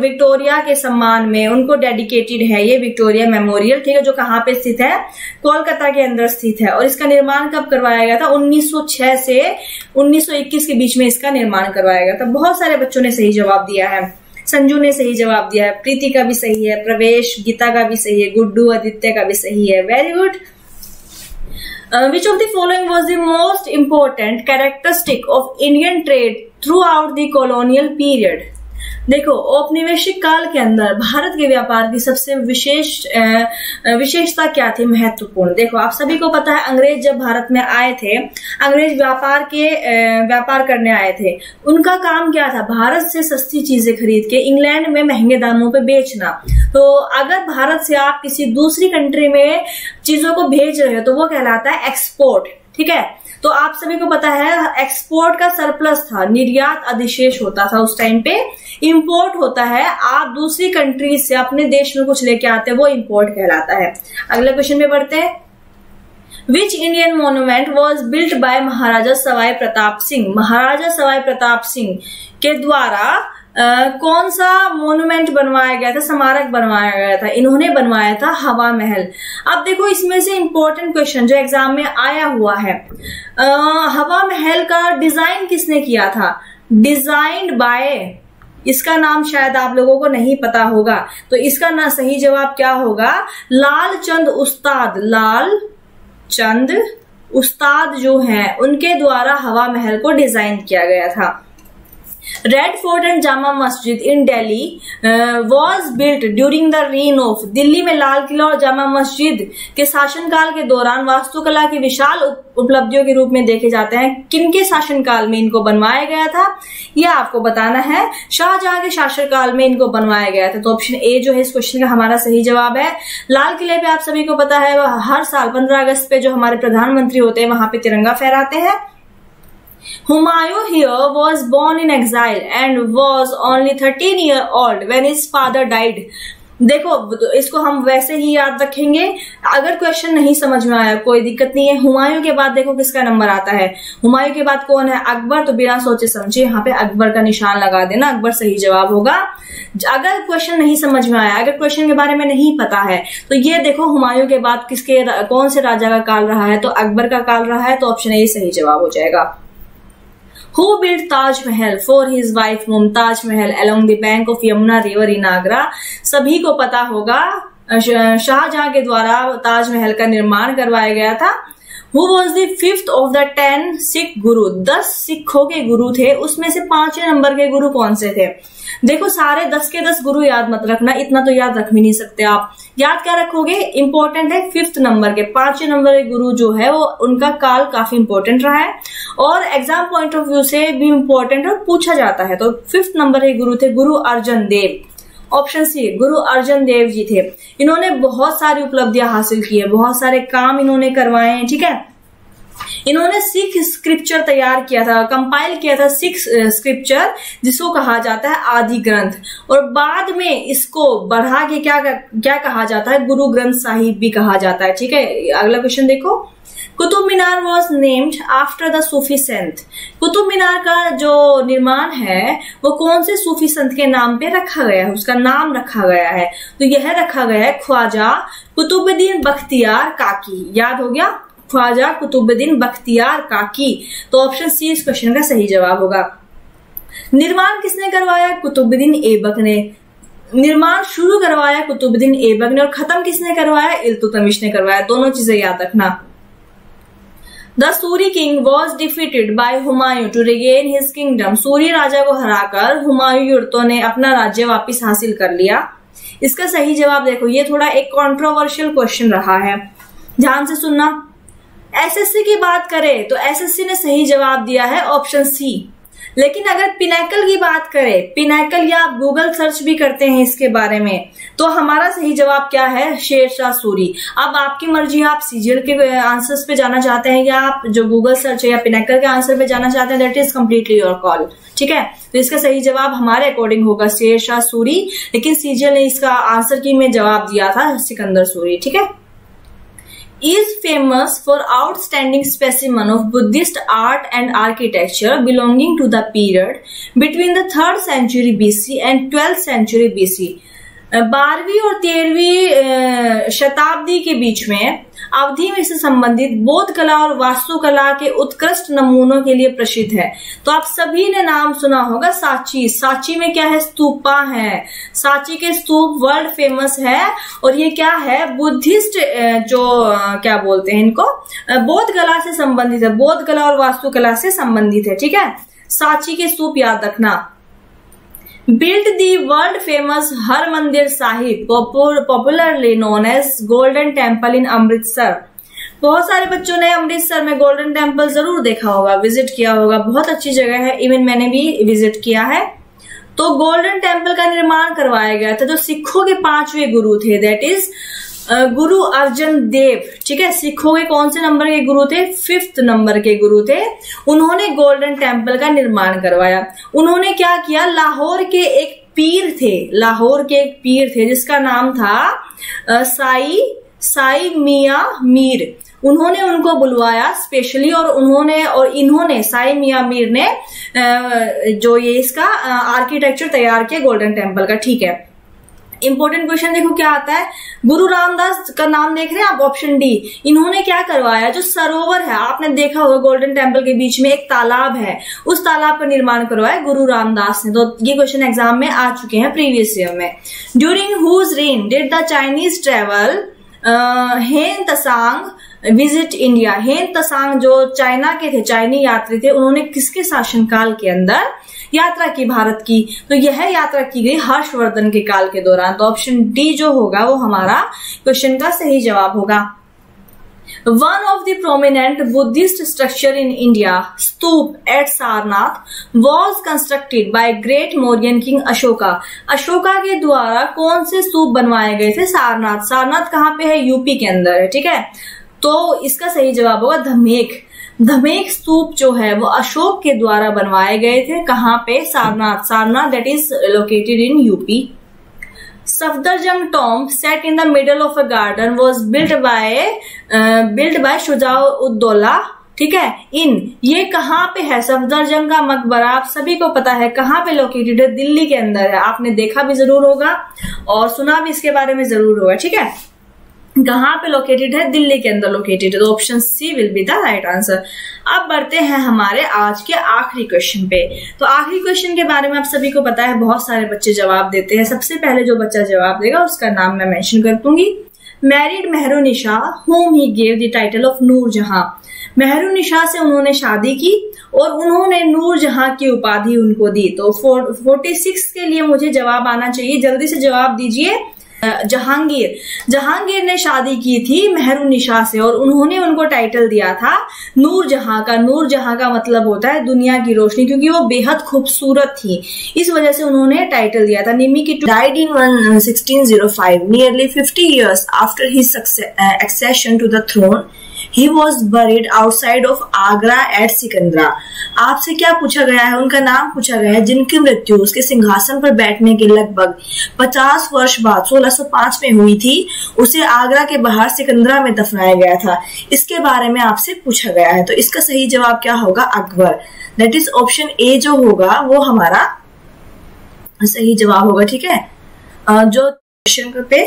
विक्टोरिया के सम्मान में उनको डेडिकेटेड है ये विक्टोरिया मेमोरियल, ठीक है, जो कहाँ पे स्थित है? कोलकाता के अंदर स्थित है। और इसका निर्माण कब करवाया गया था? 1906 से 1921 के बीच में इसका निर्माण करवाया गया था। बहुत सारे बच्चों ने सही जवाब दिया है। संजू ने सही जवाब दिया है। प्रीति का भी सही है। प्रवेश, गीता का भी सही है। गुड्डू, आदित्य का भी सही है। Very good which of the following was the most important characteristic of Indian trade throughout the colonial period देखो, औपनिवेशिक काल के अंदर भारत के व्यापार की सबसे विशेष विशेषता क्या थी? महत्वपूर्ण। देखो, आप सभी को पता है, अंग्रेज़ जब भारत में आए थे, अंग्रेज़ व्यापार के व्यापार करने आए थे, उनका काम क्या था? भारत से सस्ती चीज़ें खरीद के इंग्लैंड में महँगे दामों पे बेचना। तो अगर भारत से आप किसी दूसरी कंट्री में चीज़ों को भेज रहे हो तो वो कहलाता है एक्सपोर्ट, ठीक है? तो आप सभी को पता है एक्सपोर्ट का सरप्लस था, निर्यात अधिशेष होता था उस टाइम पे। इंपोर्ट होता है, आप दूसरी कंट्री से अपने देश में कुछ लेके आते हैं, वो इंपोर्ट कहलाता है। अगले क्वेश्चन में बढ़ते हैं। Which Indian monument was built by Maharaja Sawai Pratap Singh Maharaja Sawai Pratap Singh के द्वारा कौन सा मोन्यूमेंट बनवाया गया था स्मारक बनवाया गया था इन्होंने बनवाया था हवा महल। अब देखो इसमें से इंपॉर्टेंट क्वेश्चन जो एग्ज़ाम में आया हुआ है। uh, हवा महल का डिज़ाइन किसने किया था? डिजाइंड बाय इसका नाम शायद आप लोगों को नहीं पता होगा। तो इसका ना सही जवाब क्या होगा? लाल चंद उस्ताद लाल चंद उस्ताद जो हैं उनके द्वारा हवा महल को डिज़ाइन किया गया था। Red fort and Jama Masjid in Delhi was built during the reign of Delhi में लाल किला और जामा मस्जिद के शासनकाल के दौरान वास्तुकला की विशाल उपलब्धियों के रूप में देखे जाते हैं। किनके शासनकाल में इनको बनवाया गया था? यह आपको बताना है। शाहजहां के शासनकाल में इनको बनवाया गया था। तो ऑप्शन ए जो है, इस क्वेश्चन का हमारा सही जवाब है। लाल किले पे आप सभी को पता है हर साल पंद्रह अगस्त पे जो हमारे प्रधानमंत्री होते हैं, वहाँ पे तिरंगा फहराते हैं। Humayun here was born in exile and was only 13 year old when his father died. देखो, इसको हम वैसे ही याद रखेंगे। अगर क्वेश्चन नहीं समझ में आया, कोई दिक्कत नहीं है। हुमायूं के बाद देखो किसका नंबर आता है। हुमायूं के बाद कौन है? अकबर तो बिना सोचे समझे यहाँ पे अकबर का निशान लगा देना। अकबर सही जवाब होगा। अगर क्वेश्चन नहीं समझ में आया, अगर क्वेश्चन के बारे में नहीं पता है तो ये देखो हुमायूं के बाद किसके कौन से राजा का काल रहा है। तो अकबर का काल रहा है तो ऑप्शन ए सही जवाब हो जाएगा। Who built Taj Mahal for his wife Mumtaz Mahal along the bank of Yamuna River in Agra? सभी को पता होगा शाहजहां के द्वारा ताजमहल का निर्माण करवाया गया था who was the fifth of the ten Sikh guru दस सिखों के गुरु थे। उसमें से पाँचवें नंबर के गुरु कौन से थे? देखो, सारे दस के दस गुरु याद मत रखना, इतना तो याद रख भी नहीं सकते आप। याद क्या रखोगे? इंपॉर्टेंट है फिफ्थ नंबर के। पाँचवें नंबर के गुरु जो है, वो उनका काल काफ़ी इंपॉर्टेंट रहा है। और एग्ज़ाम पॉइंट ऑफ़ व्यू से भी इंपॉर्टेंट और पूछा जाता है। तो फिफ्थ नंबर के गुरु थे गुरु अर्जन देव। ऑप्शन सी, गुरु अर्जन देव जी थे। इन्होंने बहुत सारी उपलब्धियाँ हासिल की है, बहुत सारे काम इन्होंने करवाए हैं, ठीक है? इन्होंने सिख स्क्रिप्चर तैयार किया था कंपाइल किया था सिख स्क्रिप्चर जिसको कहा जाता है आदि ग्रंथ। और बाद में इसको बढ़ा के क्या क्या कहा जाता है? गुरु ग्रंथ साहिब भी कहा जाता है, ठीक है? अगला क्वेश्चन देखो। Qutub Minar was named after the Sufi sant Qutub Minar का जो निर्माण है, वो कौन से सूफी संत के नाम पे रखा गया है? उसका नाम रखा गया है। तो यह रखा गया है ख्वाजा कुतुबुद्दीन बख्तियार काकी। याद हो गया? ख्वाजा कुतुबुद्दीन बख्तियार काकी। तो ऑप्शन सी इस क्वेश्चन का सही जवाब होगा। निर्माण किसने करवाया? कुतुबुद्दीन ऐबक ने। निर्माण शुरू करवाया कुतुबुद्दीन ऐबक ने और खत्म किसने करवाया? इल्तुतमिश ने करवाया। दोनों चीज़ें याद रखना। The Suri king was defeated by Humayun to regain his kingdom Suri राजा को हराकर हुमायूं ने अपना राज्य वापस हासिल कर लिया। इसका सही जवाब देखो, ये थोड़ा एक कॉन्ट्रोवर्शियल क्वेश्चन रहा है। ध्यान से सुनना। एसएससी की बात करें तो एसएससी ने सही जवाब दिया है ऑप्शन सी लेकिन अगर पिनाकल की बात करें पिनाकल या आप गूगल सर्च भी करते हैं इसके बारे में तो हमारा सही जवाब क्या है? शेरशाह सूरी। अब आपकी मर्ज़ी, आप सीजीएल के आंसर्स पे जाना चाहते हैं या आप जो गूगल सर्च है या पिनाकल के आंसर पे जाना चाहते हैं that is completely your call ठीक है? तो इसका सही जवाब हमारे अकॉर्डिंग होगा शेरशाह सूरी, लेकिन सीजीएल ने इसका आंसर की में जवाब दिया था सिकंदर सूरी। ठीक है? Is famous for outstanding specimen of Buddhist art and architecture belonging to the period between the 3rd century BC and 12th century BC. बारहवीं और तेरहवीं शताब्दी के बीच में अवधि में से संबंधित बोध कला और वास्तुकला के उत्कृष्ट नमूनों के लिए प्रसिद्ध है। तो आप सभी ने नाम सुना होगा सांची। सांची में क्या है? स्तूपा है। सांची के स्तूप वर्ल्ड फ़ेमस है और ये क्या है? बुद्धिस्ट जो क्या बोलते हैं इनको? बोध कला से संबंधित है। बोध कला और वास्तुकला से संबंधित है। ठीक है? सांची के स्तूप याद रखना। Built the world famous Har Mandir Sahib popularly known as Golden Temple in Amritsar बहुत सारे बच्चों ने अमृतसर में गोल्डन टेंपल ज़रूर देखा होगा विज़िट किया होगा। बहुत अच्छी जगह है इवन मैंने भी विज़िट किया है। तो गोल्डन टेंपल का निर्माण करवाया गया था, जो सिखों के पांचवे गुरु थे दैट इज़ गुरु अर्जन देव, ठीक है? सिखों के कौन से नंबर के गुरु थे? फिफ्थ नंबर के गुरु थे। उन्होंने गोल्डन टेंपल का निर्माण करवाया। उन्होंने क्या किया? लाहौर के एक पीर थे। लाहौर के एक पीर थे, जिसका नाम था साई साई मिया मीर। उन्होंने उनको बुलवाया स्पेशली और उन्होंने और इन्होंने, साई मिया मीर ने जो ये इसका आर्किटेक्चर तैयार किया गोल्डन टेंपल का, ठीक है? इंपॉर्टेंट क्वेश्चन देखो क्या आता है? गुरु रामदास का नाम देख रहे हैं आप? ऑप्शन डी इन्होंने क्या करवाया? जो सरोवर है, आपने देखा होगा गोल्डन टेंपल के बीच में एक तालाब है। उस तालाब का निर्माण करवाया गुरु रामदास ने। तो ये क्वेश्चन एग्ज़ाम में आ चुके हैं प्रीवियस ईयर में। During whose reign did the Chinese traveller Hiuen Tsang visit India हेन तसांग जो चाइना के थे चाइनी यात्री थे, उन्होंने किसके शासनकाल के अंदर यात्रा की भारत की। तो यह यात्रा की गई हर्षवर्धन के काल के दौरान। तो ऑप्शन डी जो होगा, वो हमारा क्वेश्चन का सही जवाब होगा। One of the prominent Buddhist structure in India stupa at Sarnath was constructed by great Mauryan king Ashoka Ashoka के द्वारा कौन से स्तूप बनवाए गए थे? सारनाथ सारनाथ कहाँ पे है? यूपी के अंदर है, ठीक है? तो इसका सही जवाब होगा धमेक। धमेक स्तूप जो है वो अशोक के द्वारा बनवाए गए थे। कहाँ पे? Sarnath. Sarnath that is located in UP Safdarjung tomb set in the middle of a garden was built by built by Uddaula. ठीक है? इन, ये कहाँ पे है? सफदरजंग का मकबरा, आप सभी को पता है कहाँ पे लोकेटेड है? दिल्ली के अंदर है। आपने देखा भी ज़रूर होगा और सुना भी इसके बारे में ज़रूर होगा। ठीक है? कहाँ पे लोकेटेड है? दिल्ली के अंदर लोकेटेड है। तो option C will be the right answer अब बढ़ते हैं हमारे आज के आखिरी क्वेश्चन पे। तो आखिरी क्वेश्चन के बारे में आप सभी को पता है, बहुत सारे बच्चे जवाब देते हैं। सबसे पहले जो बच्चा जवाब देगा, उसका नाम मैं मेंशन कर दूँगी। Married Mehru Nisa whom he gave the title of Noor Jahan Mehru Nisa से उन्होंने शादी की और उन्होंने नूर जहाँ की उपाधि उनको दी। तो फोर्टी सिक्स के लिए मुझे जवाब आना चाहिए। जल्दी से जवाब दीजिए। जहांगीर। जहांगीर ने शादी की थी मेहरू निशा से और उन्होंने उनको टाइटल दिया था नूर जहाँ का। नूर जहाँ का मतलब होता है दुनिया की रोशनी, क्योंकि वो बेहद खूबसूरत थी। इस वजह से उन्होंने टाइटल दिया था। निमी की died in one sixteen zero five nearly fifty years after his accession to the throne he was buried outside of Agra at Sikandra आपसे क्या पूछा गया है? उनका नाम पूछा गया है, जिनकी मृत्यु उसके सिंहासन पर बैठने के लगभग 50 वर्ष बाद 1605 में हुई थी, उसे आगरा के बाहर सिकंदरा में दफनाया गया था। इसके बारे में आपसे पूछा गया है तो इसका सही जवाब क्या होगा? Akbar. That is option A जो होगा, वो हमारा सही जवाब होगा, ठीक है? जो क्वेश्चन पे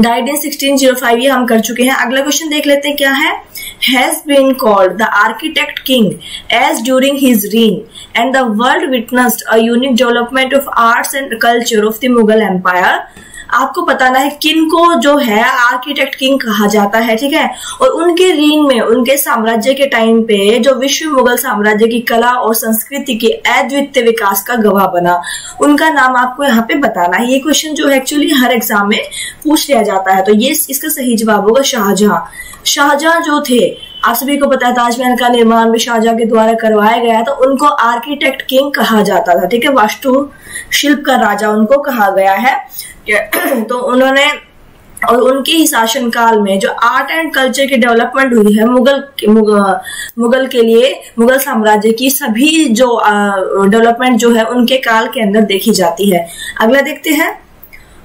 ज़ीरो 1605 ये हम कर चुके हैं। अगला क्वेश्चन देख लेते हैं क्या है। Has been called the architect king as during his reign and the world witnessed a unique development of arts and culture of the Mughal empire आपको बताना है किन को जो है आर्किटेक्ट किंग कहा जाता है, ठीक है? और उनके रीन में, उनके साम्राज्य के टाइम पे जो विश्व मुगल साम्राज्य की कला और संस्कृति के अद्वितीय विकास का गवाह बना, उनका नाम आपको यहाँ पे बताना है। ये क्वेश्चन जो है एक्चुअली हर एग्ज़ाम में पूछ लिया जाता है। तो ये इसका सही जवाब होगा शाहजहां। शाहजहां जो थे, आप सभी को पता है ताजमहल का निर्माण भी शाहजहां के द्वारा करवाया गया तो उनको आर्किटेक्ट किंग कहा जाता था, ठीक है? वास्तु शिल्प का राजा उनको कहा गया है। तो उन्होंने और उनके ही शासनकाल में जो आर्ट एंड कल्चर की डेवलपमेंट हुई है मुगल मुगल, के लिए मुगल साम्राज्य की सभी जो डेवलपमेंट जो है उनके काल के अंदर देखी जाती है। अगला देखते हैं।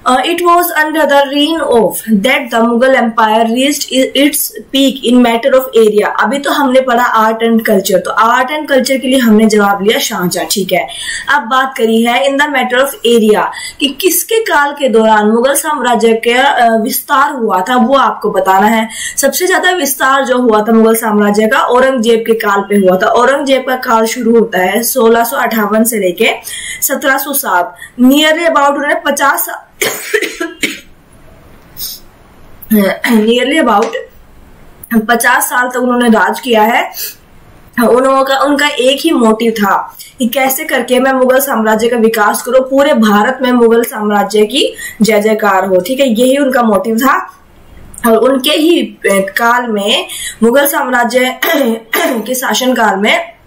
Uh, it was under the reign of that the Mughal Empire reached its peak in matter of area. अभी तो हमने पढ़ा आर्ट एंड कल्चर तो आर्ट एंड कल्चर के लिए हमने जवाब लिया शाहजहा ठीक है? अब बात करी है in the matter of area कि किसके काल के दौरान मुगल साम्राज्य का विस्तार हुआ था वो आपको बताना है। सबसे ज़्यादा विस्तार जो हुआ था मुगल साम्राज्य का औरंगज़ेब के काल पे हुआ था। औरंगज़ेब का काल शुरू होता है सोलह से लेके सत्रह सौ सात। नियरली अबाउट उन्होंने पचास नियरली अबाउट पचास साल तक उन्होंने राज किया है। उनका उनका एक ही मोटिव था कि कैसे करके मैं मुगल साम्राज्य का विकास करूँ, पूरे भारत में मुगल साम्राज्य की जय जयकार हो। ठीक है, यही उनका मोटिव था। और उनके ही काल में मुगल साम्राज्य के शासन काल में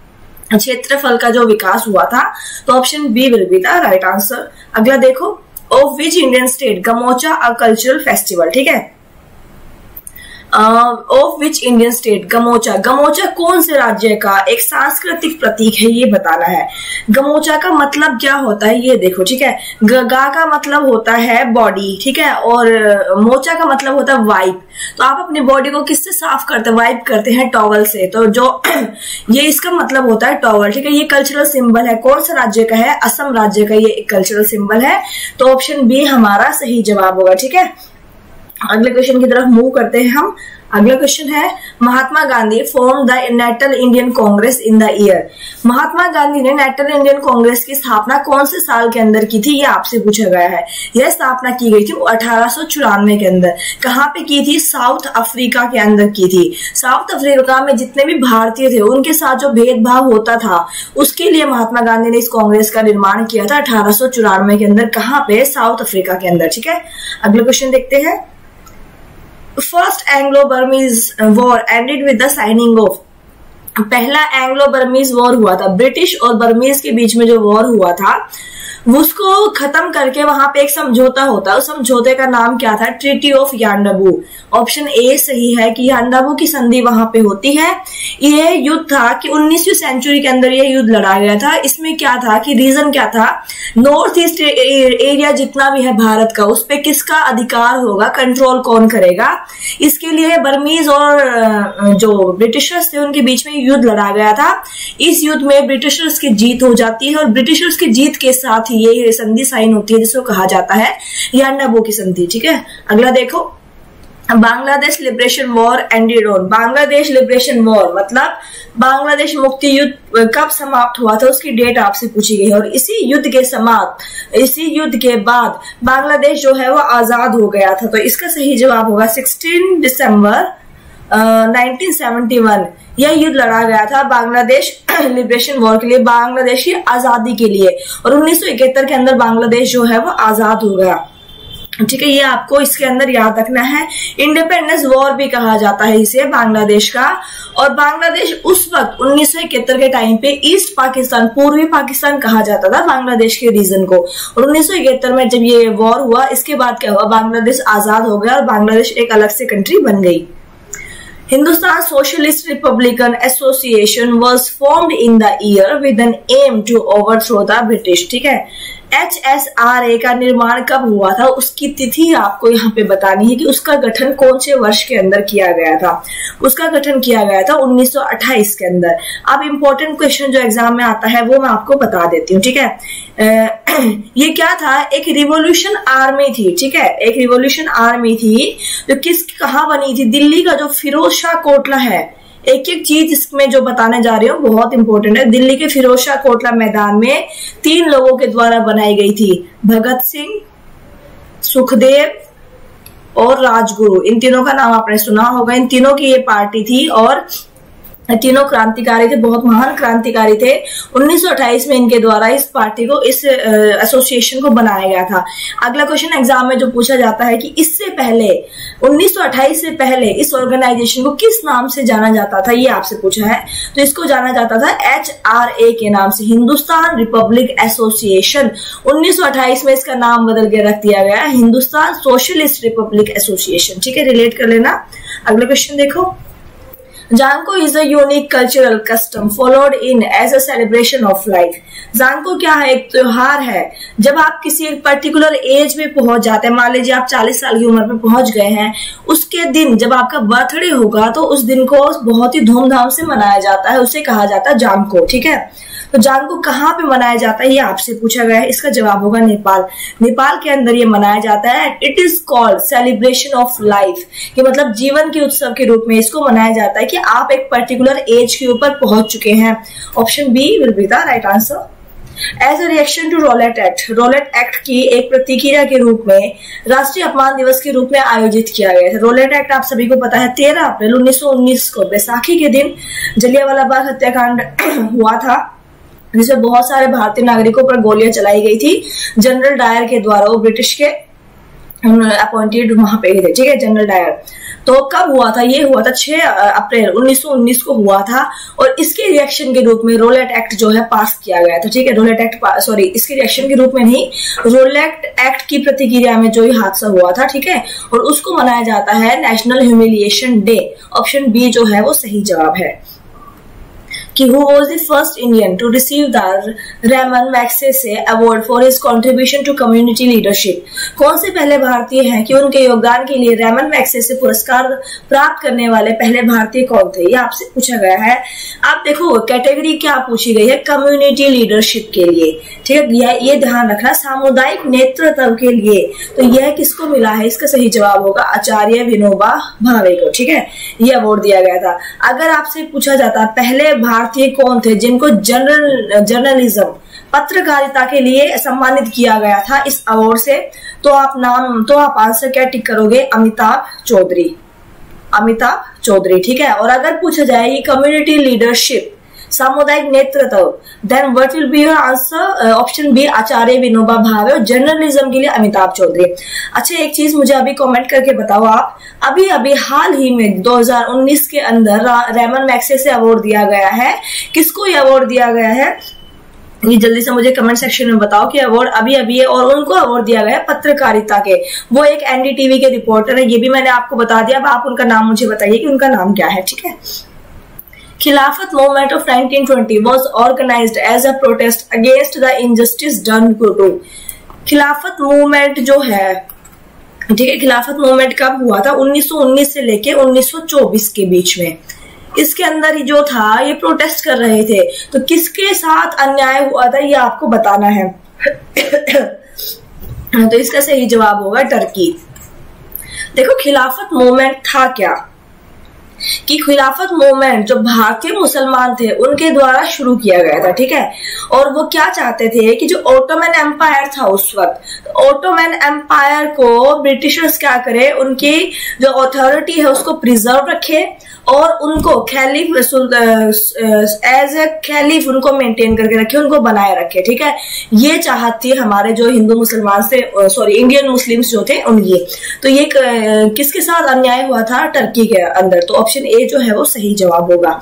क्षेत्रफल का जो विकास हुआ था तो option B will be the right answer अगला देखो। Of which Indian state Gamocha a cultural festival ठीक है? Of which Indian state Gamocha Gamocha कौन से राज्य का एक सांस्कृतिक प्रतीक है, ये बताना है। गमोचा का मतलब क्या होता है, ये देखो, ठीक है? गा का मतलब होता है बॉडी ठीक है? और मोचा का मतलब होता है वाइप तो आप अपनी बॉडी को किससे साफ़ करते वाइप करते हैं टॉवल से? तो जो, ये इसका मतलब होता है टॉवल ठीक है? ये कल्चरल सिंबल है। कौन सा राज्य का है? असम राज्य का ये कल्चरल सिंबल है। तो ऑप्शन बी हमारा सही जवाब होगा, ठीक है? अगले क्वेश्चन की तरफ़ मूव करते हैं हम। अगला क्वेश्चन है, Mahatma Gandhi form the Natal Indian Congress in the year Mahatma Gandhi ने नेटल इंडियन कांग्रेस की स्थापना कौन से साल के अंदर की थी, ये आपसे पूछा गया है। यह स्थापना की गई थी अठारह सौ चौरानवे के अंदर। कहाँ पे की थी? साउथ अफ्रीका के अंदर की थी। साउथ अफ्रीका में जितने भी भारतीय थे, उनके साथ जो भेदभाव होता था, उसके लिए महात्मा गांधी ने इस कांग्रेस का निर्माण किया था अठारह सौ चौरानवे के अंदर, कहाँ पे? साउथ अफ्रीका के अंदर, ठीक है? अगले क्वेश्चन देखते हैं। First Anglo Burmese war ended with the signing of पहला एंग्लो बर्मीज वॉर हुआ था। ब्रिटिश और बर्मीज के बीच में जो वॉर हुआ था उसको खत्म करके वहाँ पे एक समझौता होता है। उस समझौते का नाम क्या था? Treaty of Yandabo option A सही है कि यांडाबू की संधि वहाँ पे होती है। ये युद्ध था कि 19वीं सेंचुरी के अंदर ये युद्ध लड़ा गया था। इसमें क्या था कि रीजन क्या था? नॉर्थ ईस्ट एरिया जितना भी है भारत का, उस पर किसका अधिकार होगा? कंट्रोल कौन करेगा? इसके लिए बर्मीज और जो ब्रिटिशर्स थे, उनके बीच में युद्ध लड़ा गया था। इस युद्ध में ब्रिटिशर्स की जीत हो जाती है और ब्रिटिशर्स की जीत के साथ ही ये संधि साइन होती है जिसको कहा जाता है यांडाबो की संधि, ठीक है? अगला देखो। Bangladesh liberation war ended on. Bangladesh liberation war मतलब बांग्लादेश मुक्ति युद्ध कब समाप्त हुआ था उसकी डेट आपसे पूछी गई है। और इसी युद्ध के समाप्त, इसी युद्ध के बाद बांग्लादेश जो है वो आज़ाद हो गया था। तो इसका सही जवाब होगा 16 दिसंबर नाइनटीन सेवेंटी वन, यह युद्ध लड़ा गया था बांग्लादेश लिबरेशन वॉर के लिए, बांग्लादेश की आज़ादी के लिए। और उन्नीस सौ इकहत्तर के अंदर बांग्लादेश जो है, वो आज़ाद हो गया। ठीक है, ये आपको इसके अंदर याद रखना है। इंडिपेंडेंस वॉर भी कहा जाता है इसे, बांग्लादेश का। और बांग्लादेश उस वक्त, उन्नीस सौ इकहत्तर के टाइम पे ईस्ट पाकिस्तान पूर्वी पाकिस्तान कहा जाता था बांग्लादेश के रीजन को। और उन्नीस सौ इकहत्तर में जब ये वॉर हुआ, इसके बाद क्या हुआ? बांग्लादेश आज़ाद हो गया और बांग्लादेश एक अलग से कंट्री बन गई। Hindustan Socialist Republican Association was formed in the year with an aim to overthrow the British. ठीक है एच एस आर ए का निर्माण कब हुआ था? उसकी तिथि आपको यहाँ पे बतानी है कि उसका गठन कौन से वर्ष के अंदर किया गया था? उसका गठन किया गया था 1928 के अंदर। अब इम्पोर्टेंट क्वेश्चन जो एग्ज़ाम में आता है, वो मैं आपको बता देती हूँ, ठीक है? ये क्या था? एक रिवोल्यूशन आर्मी थी, ठीक है? एक रिवोल्यूशन आर्मी थी, जो किस, कहा बनी थी? दिल्ली का जो फिरोज शाह कोटला है एक एक चीज़ इसमें जो बताने जा रही हूँ, बहुत इंपॉर्टेंट है। दिल्ली के फिरोज शाह कोटला मैदान में तीन लोगों के द्वारा बनाई गई थी। भगत सिंह, सुखदेव और राजगुरु। इन तीनों का नाम आपने सुना होगा। इन तीनों की ये पार्टी थी और तीनों क्रांतिकारी थे, बहुत महान क्रांतिकारी थे। 1928 में इनके द्वारा इस पार्टी को, इस एसोसिएशन को बनाया गया था। अगला क्वेश्चन एग्ज़ाम में जो पूछा जाता है कि इससे पहले 1928 से पहले इस ऑर्गेनाइजेशन को किस नाम से जाना जाता था, ये आपसे पूछा है। तो इसको जाना जाता था एच आर ए के नाम से, हिंदुस्तान रिपब्लिक एसोसिएशन। 1928 में इसका नाम बदल के रख दिया गया हिंदुस्तान सोशलिस्ट रिपब्लिक एसोसिएशन। ठीक है रिलेट कर लेना। अगला क्वेश्चन देखो। Janko is a unique cultural custom followed in as a celebration of life Janko क्या है? एक त्योहार है। जब आप किसी एक पर्टिकुलर एज में पहुँच जाते हैं, मान लीजिए आप 40 साल की उम्र में पहुँच गए हैं, उसके दिन जब आपका बर्थडे होगा तो उस दिन को बहुत ही धूमधाम से मनाया जाता है, उसे कहा जाता है जानको ठीक है? तो जांगो कहाँ पे मनाया जाता है, ये आपसे पूछा गया है। इसका जवाब होगा नेपाल। नेपाल के अंदर ये मनाया जाता है। It is called celebration of life कि मतलब जीवन के उत्सव के रूप में इसको मनाया जाता है कि आप एक पर्टिकुलर एज के ऊपर पहुँच चुके हैं। Option B will be the right answer as a reaction to Rowlatt Act Rowlatt Act की एक प्रतिक्रिया के रूप में, राष्ट्रीय अपमान दिवस के रूप में आयोजित किया गया था रोलेट एक्ट आप सभी को पता है, तेरह अप्रैल 1919 को बैसाखी के दिन जलियावाला बाग हत्याकांड हुआ था। जिसमें बहुत सारे भारतीय नागरिकों पर गोलियाँ चलाई गई थी। जनरल डायर के द्वारा, वो ब्रिटिश के अपॉइंटेड वहाँ पे थे, ठीक है जनरल डायर तो कब हुआ था? ये हुआ था 6 अप्रैल 1919 को हुआ था और इसके रिएक्शन के रूप में रोलेट एक्ट जो है पास किया गया था, ठीक है रोलेट एक्ट सॉरी इसके रिएक्शन के रूप में नहीं रोलेट एक्ट की प्रतिक्रिया में जो ये हादसा हुआ था, ठीक है, और उसको मनाया जाता है national humiliation day option B जो है वो सही जवाब है। कि who was the first Indian to receive the Raman Magsaysay Award for his contribution to community leadership? कौन से पहले भारतीय हैं कि उनके योगदान के लिए रैमन मैक्सेसे पुरस्कार प्राप्त करने वाले पहले भारतीय कौन थे? ये आपसे पूछा गया है। आप देखो कैटेगरी क्या पूछी गई है? कम्युनिटी लीडरशिप के लिए। ठीक है, ये ध्यान रखना। सामुदायिक नेतृत्व के लिए। तो यह किसको मिला है? इसका सही जवाब होगा आचार्य विनोबा भावे को। ठीक है, ये अवार्ड दिया गया था। अगर आपसे पूछा जाता, पहले भारत भारतीय कौन थे, जिनको जनरल जर्नलिज्म पत्रकारिता के लिए सम्मानित किया गया था इस अवार्ड से। तो आप नाम तो आप आंसर क्या टिक करोगे? अमिताभ चौधरी। अमिताभ चौधरी, ठीक है? और अगर पूछा जाए कम्युनिटी लीडरशिप सामुदायिक नेतृत्व। Then what will be your answer option B Acharya Vinoba Bhave और जर्नलिज्म के लिए अमिताभ चौधरी। अच्छा एक चीज़ मुझे अभी कमेंट करके बताओ आप। अभी अभी हाल ही में 2019 के अंदर रेमन मैक्से से अवार्ड दिया गया है। किसको ये अवार्ड दिया गया है? ये जल्दी से मुझे कमेंट सेक्शन में बताओ कि अवार्ड अभी अभी है और उनको अवार्ड दिया गया है पत्रकारिता के। वो एक एनडीटीवी के रिपोर्टर है, ये भी मैंने आपको बता दिया। अब आप उनका नाम मुझे बताइए कि उनका नाम क्या है, ठीक है? Khilafat movement of 1920 was organized as a protest against the injustice done to Khilafat movement जो है, ठीक है, खिलाफत मूवमेंट कब हुआ था? 1919 से लेके 1924 के बीच में। इसके अंदर जो था, ये प्रोटेस्ट कर रहे थे। तो किसके साथ अन्याय हुआ था, ये आपको बताना है। तो इसका सही जवाब होगा टर्की। देखो, खिलाफत मूवमेंट था क्या? कि खिलाफत मूवमेंट जो भारतीय मुसलमान थे, उनके द्वारा शुरू किया गया था, ठीक है? और वो क्या चाहते थे कि जो ऑटोमैन एम्पायर था उस वक्त ऑटोमैन एम्पायर को ब्रिटिशर्स क्या करे, उनकी जो अथॉरिटी है उसको प्रिजर्व रखे और उनको खैलीफ एज ए खैलीफ उनको मेंटेन करके रखे, उनको बनाए रखे, ठीक है? ये चाहत थी हमारे जो हिंदू मुसलमान से सॉरी इंडियन मुस्लिम्स जो थे, उनकी। तो ये किसके साथ अन्याय हुआ था? टर्की के अंदर। तो ऑप्शन ए जो है वो सही जवाब होगा।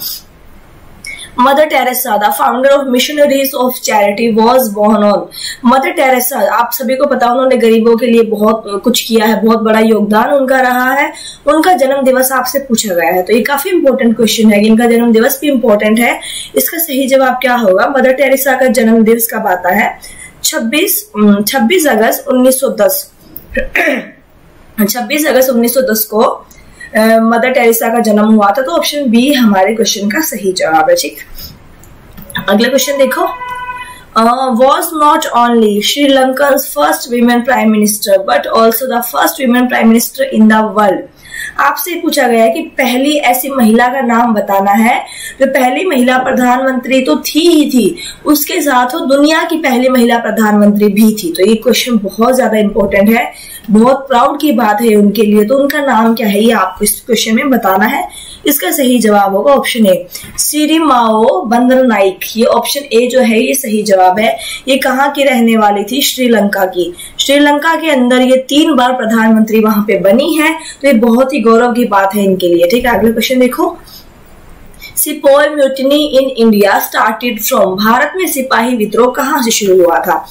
Mother Teresa the founder of Missionaries of Charity was born on Mother Teresa आप सभी को पता उन्होंने गरीबों के लिए बहुत कुछ किया है, बहुत बड़ा योगदान उनका रहा है। उनका जन्म दिवस आपसे पूछा गया है तो ये काफ़ी इंपॉर्टेंट क्वेश्चन है इनका जन्म दिवस भी इंपॉर्टेंट है। इसका सही जवाब क्या होगा? मदर टेरेसा का जन्म दिवस कब आता है? छब्बीस छब्बीस अगस्त उन्नीस सौ दस। छब्बीस अगस्त उन्नीस सौ दस को मदर टेरेसा का जन्म हुआ था तो ऑप्शन बी हमारे क्वेश्चन का सही जवाब है, ठीक? अगला क्वेश्चन देखो। Was not only Sri Lanka first women prime minister but also the first women prime minister in the world आपसे पूछा गया है कि पहली ऐसी महिला का नाम बताना है, जो पहली महिला प्रधानमंत्री तो थी ही थी, उसके साथ वो दुनिया की पहली महिला प्रधानमंत्री भी थी। तो ये क्वेश्चन बहुत ज़्यादा इंपॉर्टेंट है। बहुत प्राउड की बात है उनके लिए तो उनका नाम क्या है? ये आपको इस क्वेश्चन में बताना है। इसका सही जवाब होगा ऑप्शन ए सीरी माओ बंदर नाइक ये ऑप्शन ए जो है, ये सही जवाब है। ये कहाँ की रहने वाली थी? श्रीलंका की। श्रीलंका के अंदर ये तीन बार प्रधानमंत्री वहाँ पे बनी है तो ये बहुत ही गौरव की बात है इनके लिए। ठीक है, अगला क्वेश्चन देखो। Sepoy mutiny in India started from Bharat में सिपाही विद्रोह कहाँ से शुरू हुआ था?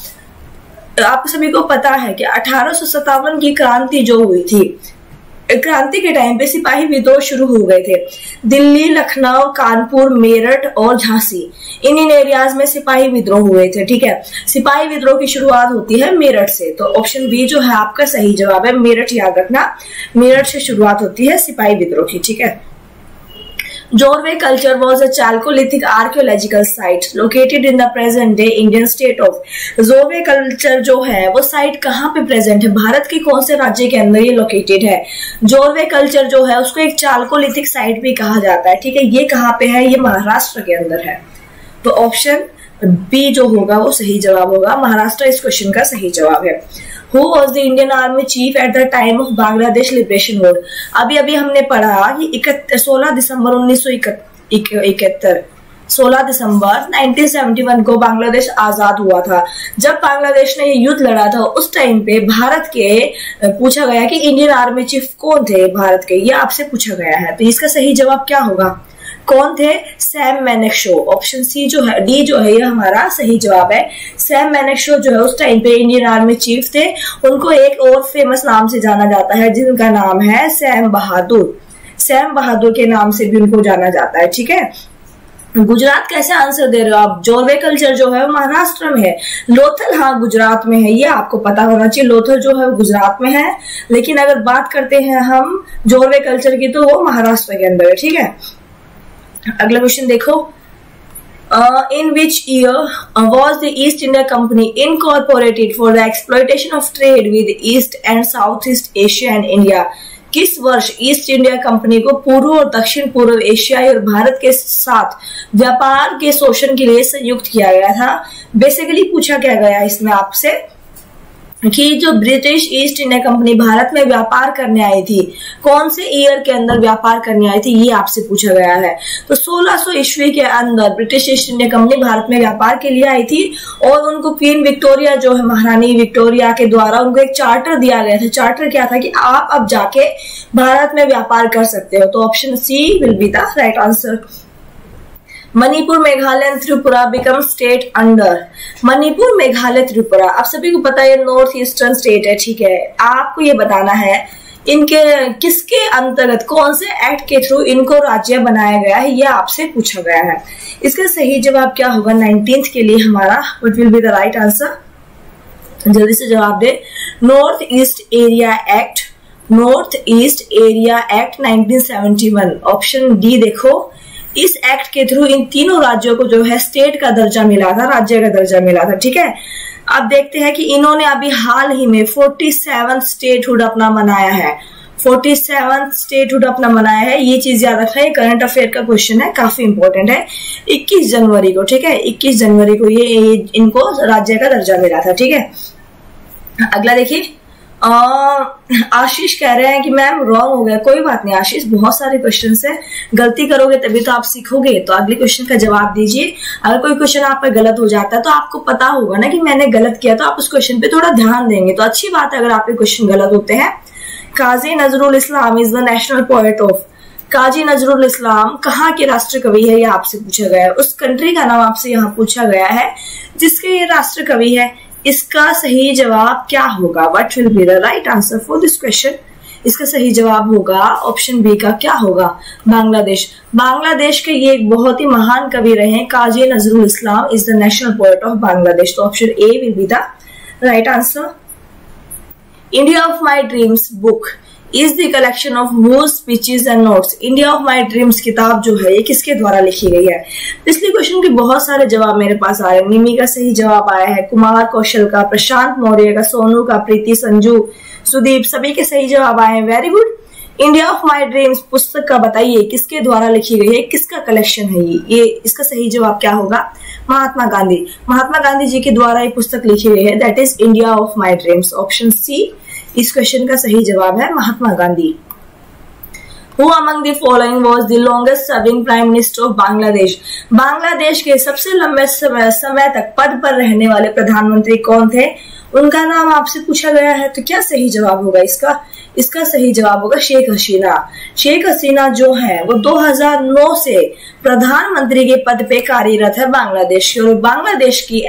आप सभी को पता है कि अठारह सौ सत्तावन की क्रांति जो हुई थी, क्रांति के टाइम पे सिपाही विद्रोह शुरू हो गए थे। दिल्ली, लखनऊ, कानपुर, मेरठ और झांसी। इन इन एरियाज़ में सिपाही विद्रोह हुए थे, ठीक है? सिपाही विद्रोह की शुरुआत होती है मेरठ से। तो ऑप्शन बी जो है आपका सही जवाब है, मेरठ याद रखना। मेरठ से शुरुआत होती है सिपाही विद्रोह की, ठीक है? Jorwe culture was a Chalcolithic archaeological site located in the present day Indian state of Jorwe culture जो है, वो साइट कहाँ पे प्रेजेंट है? भारत के कौन से राज्य के अंदर ये लोकेटेड है? जोरवे कल्चर जो है, उसको एक चालकोलिथिक साइट भी कहा जाता है। ठीक है, ये कहाँ पे है? ये महाराष्ट्र के अंदर है। तो ऑप्शन बी जो होगा, वो सही जवाब होगा। महाराष्ट्र इस क्वेश्चन का सही जवाब है। Who was the Indian army chief at the time of Bangladesh liberation war अभी अभी हमने पढ़ा कि सोलह दिसंबर उन्नीस सौ इकहत्तर 16 दिसंबर 1971 को बांग्लादेश आज़ाद हुआ था। जब बांग्लादेश ने युद्ध लड़ा था, उस टाइम पे भारत के पूछा गया कि इंडियन आर्मी चीफ कौन थे भारत के? ये आपसे पूछा गया है। तो इसका सही जवाब क्या होगा? कौन थे? सैम मैनेक्शो। ऑप्शन सी जो है, डी जो है, ये हमारा सही जवाब है। सैम मैनेक्शो जो है, उस टाइम पे इंडियन आर्मी चीफ थे। उनको एक और फ़ेमस नाम से जाना जाता है, जिनका नाम है सैम बहादुर। सैम बहादुर के नाम से भी उनको जाना जाता है, ठीक है? गुजरात कैसे आंसर दे रहे हो आप? जोरवे कल्चर जो है, वो महाराष्ट्र में है। लोथल हाँ गुजरात में है, ये आपको पता होना चाहिए। लोथल जो है गुजरात में है। लेकिन अगर बात करते हैं हम जोरवे कल्चर की तो वो महाराष्ट्र के अंदर है, ठीक है? अगला क्वेश्चन देखो। In which year was the East India Company incorporated for the exploitation of trade with east and south east Asia and India किस वर्ष ईस्ट इंडिया कंपनी को पूर्व और दक्षिण पूर्व एशिया और भारत के साथ व्यापार के शोषण के लिए संयुक्त किया गया था? बेसिकली पूछा क्या गया इसमें आपसे? कि जो British East India Company Bharat में व्यापार करने आई थी, कौन से ईयर के अंदर व्यापार करने आई थी, ये आपसे पूछा गया है। तो 1600 सो ईस्वी के अंदर British East India Company Bharat में व्यापार के लिए आई थी और उनको क्वीन विक्टोरिया जो है, महारानी विक्टोरिया के द्वारा उनको एक चार्टर दिया गया था। चार्टर क्या था कि आप अब जाके भारत में व्यापार कर सकते हो। तो option C will be the right answer Manipur, Meghalaya, Tripura become state under Manipur, Meghalaya, Tripura. आप सभी को पता है नॉर्थ ईस्टर्न स्टेट है, ठीक है? आपको ये बताना है, इनके, किसके अंतर्गत, कौन से एक्ट के थ्रू इनको राज्य बनाया गया है यह आपसे पूछा गया है। इसका सही जवाब क्या होगा? नाइनटीन के लिए हमारा what will be the right answer जल्दी से जवाब दे। North east area act north east area act 1971 option D देखो। इस एक्ट के थ्रू इन तीनों राज्यों को जो है स्टेट का दर्जा मिला था राज्य का दर्जा मिला था ठीक है? अब देखते हैं कि इन्होंने अभी हाल ही में फोर्टी सेवन स्टेटहुड अपना मनाया है। फोर्टी सेवन स्टेटहुड अपना मनाया है। ये चीज़ याद रखना है करंट अफेयर का क्वेश्चन है काफ़ी इंपॉर्टेंट है। 21 जनवरी को ठीक है? 21 जनवरी को ये, ये इनको राज्य का दर्जा मिला था ठीक है? अगला देखिए। आशीष कह रहे हैं कि मैम रॉन्ग हो गया। कोई बात नहीं, आशीष, बहुत सारे क्वेश्चन है। गलती करोगे तभी तो आप सीखोगे। तो अगले क्वेश्चन का जवाब दीजिए। अगर कोई क्वेश्चन आप पर गलत हो जाता है तो आपको पता होगा ना कि मैंने गलत किया तो आप उस क्वेश्चन पे थोड़ा ध्यान देंगे। तो अच्छी बात है अगर आपके क्वेश्चन गलत होते हैं। Kazi Nazrul Islam is the national poet of Kazi Nazrul Islam कहाँ के राष्ट्र कवि है, ये आपसे पूछा गया है। उस कंट्री का नाम आपसे यहाँ पूछा गया है, जिसके ये राष्ट्र कवि है। इसका सही जवाब क्या होगा? What will be the right answer for this question इसका सही जवाब होगा ऑप्शन बी का क्या होगा? बांग्लादेश। बांग्लादेश के ये एक बहुत ही महान कवि रहे Kazi Nazrul Islam is the national poet of Bangladesh तो option A will be the right answer India of my dreams book is the collection of whose speeches and notes India of my dreams किताब जो है, ये किसके द्वारा लिखी गई है? पिछले क्वेश्चन के बहुत सारे जवाब मेरे पास आ रहे हैं। निमी का सही जवाब आया है, कुमार कौशल का, प्रशांत मौर्य का, सोनू का, प्रीति संजू, सुदीप, सभी के सही जवाब आए हैं। Very good India of my dreams पुस्तक का बताइए, किसके द्वारा लिखी गई है? किसका कलेक्शन है ये? ये, इसका सही जवाब क्या होगा? महात्मा गांधी। महात्मा गांधी जी के द्वारा ये पुस्तक लिखी गई है। That is India of my dreams option C इस क्वेश्चन का सही जवाब है Mahatma Gandhi Who among the following was the longest serving prime minister of Bangladesh? Bangladesh के सबसे लंबे समय, समय तक पद पर रहने वाले प्रधानमंत्री कौन थे उनका नाम आपसे पूछा गया है तो क्या सही जवाब होगा इसका? इसका सही जवाब होगा शेख हसीना। शेख हसीना जो है, वो 2009 से प्रधानमंत्री के पद पे कार्यरत है बांग्लादेश की, और बांग्लादेश की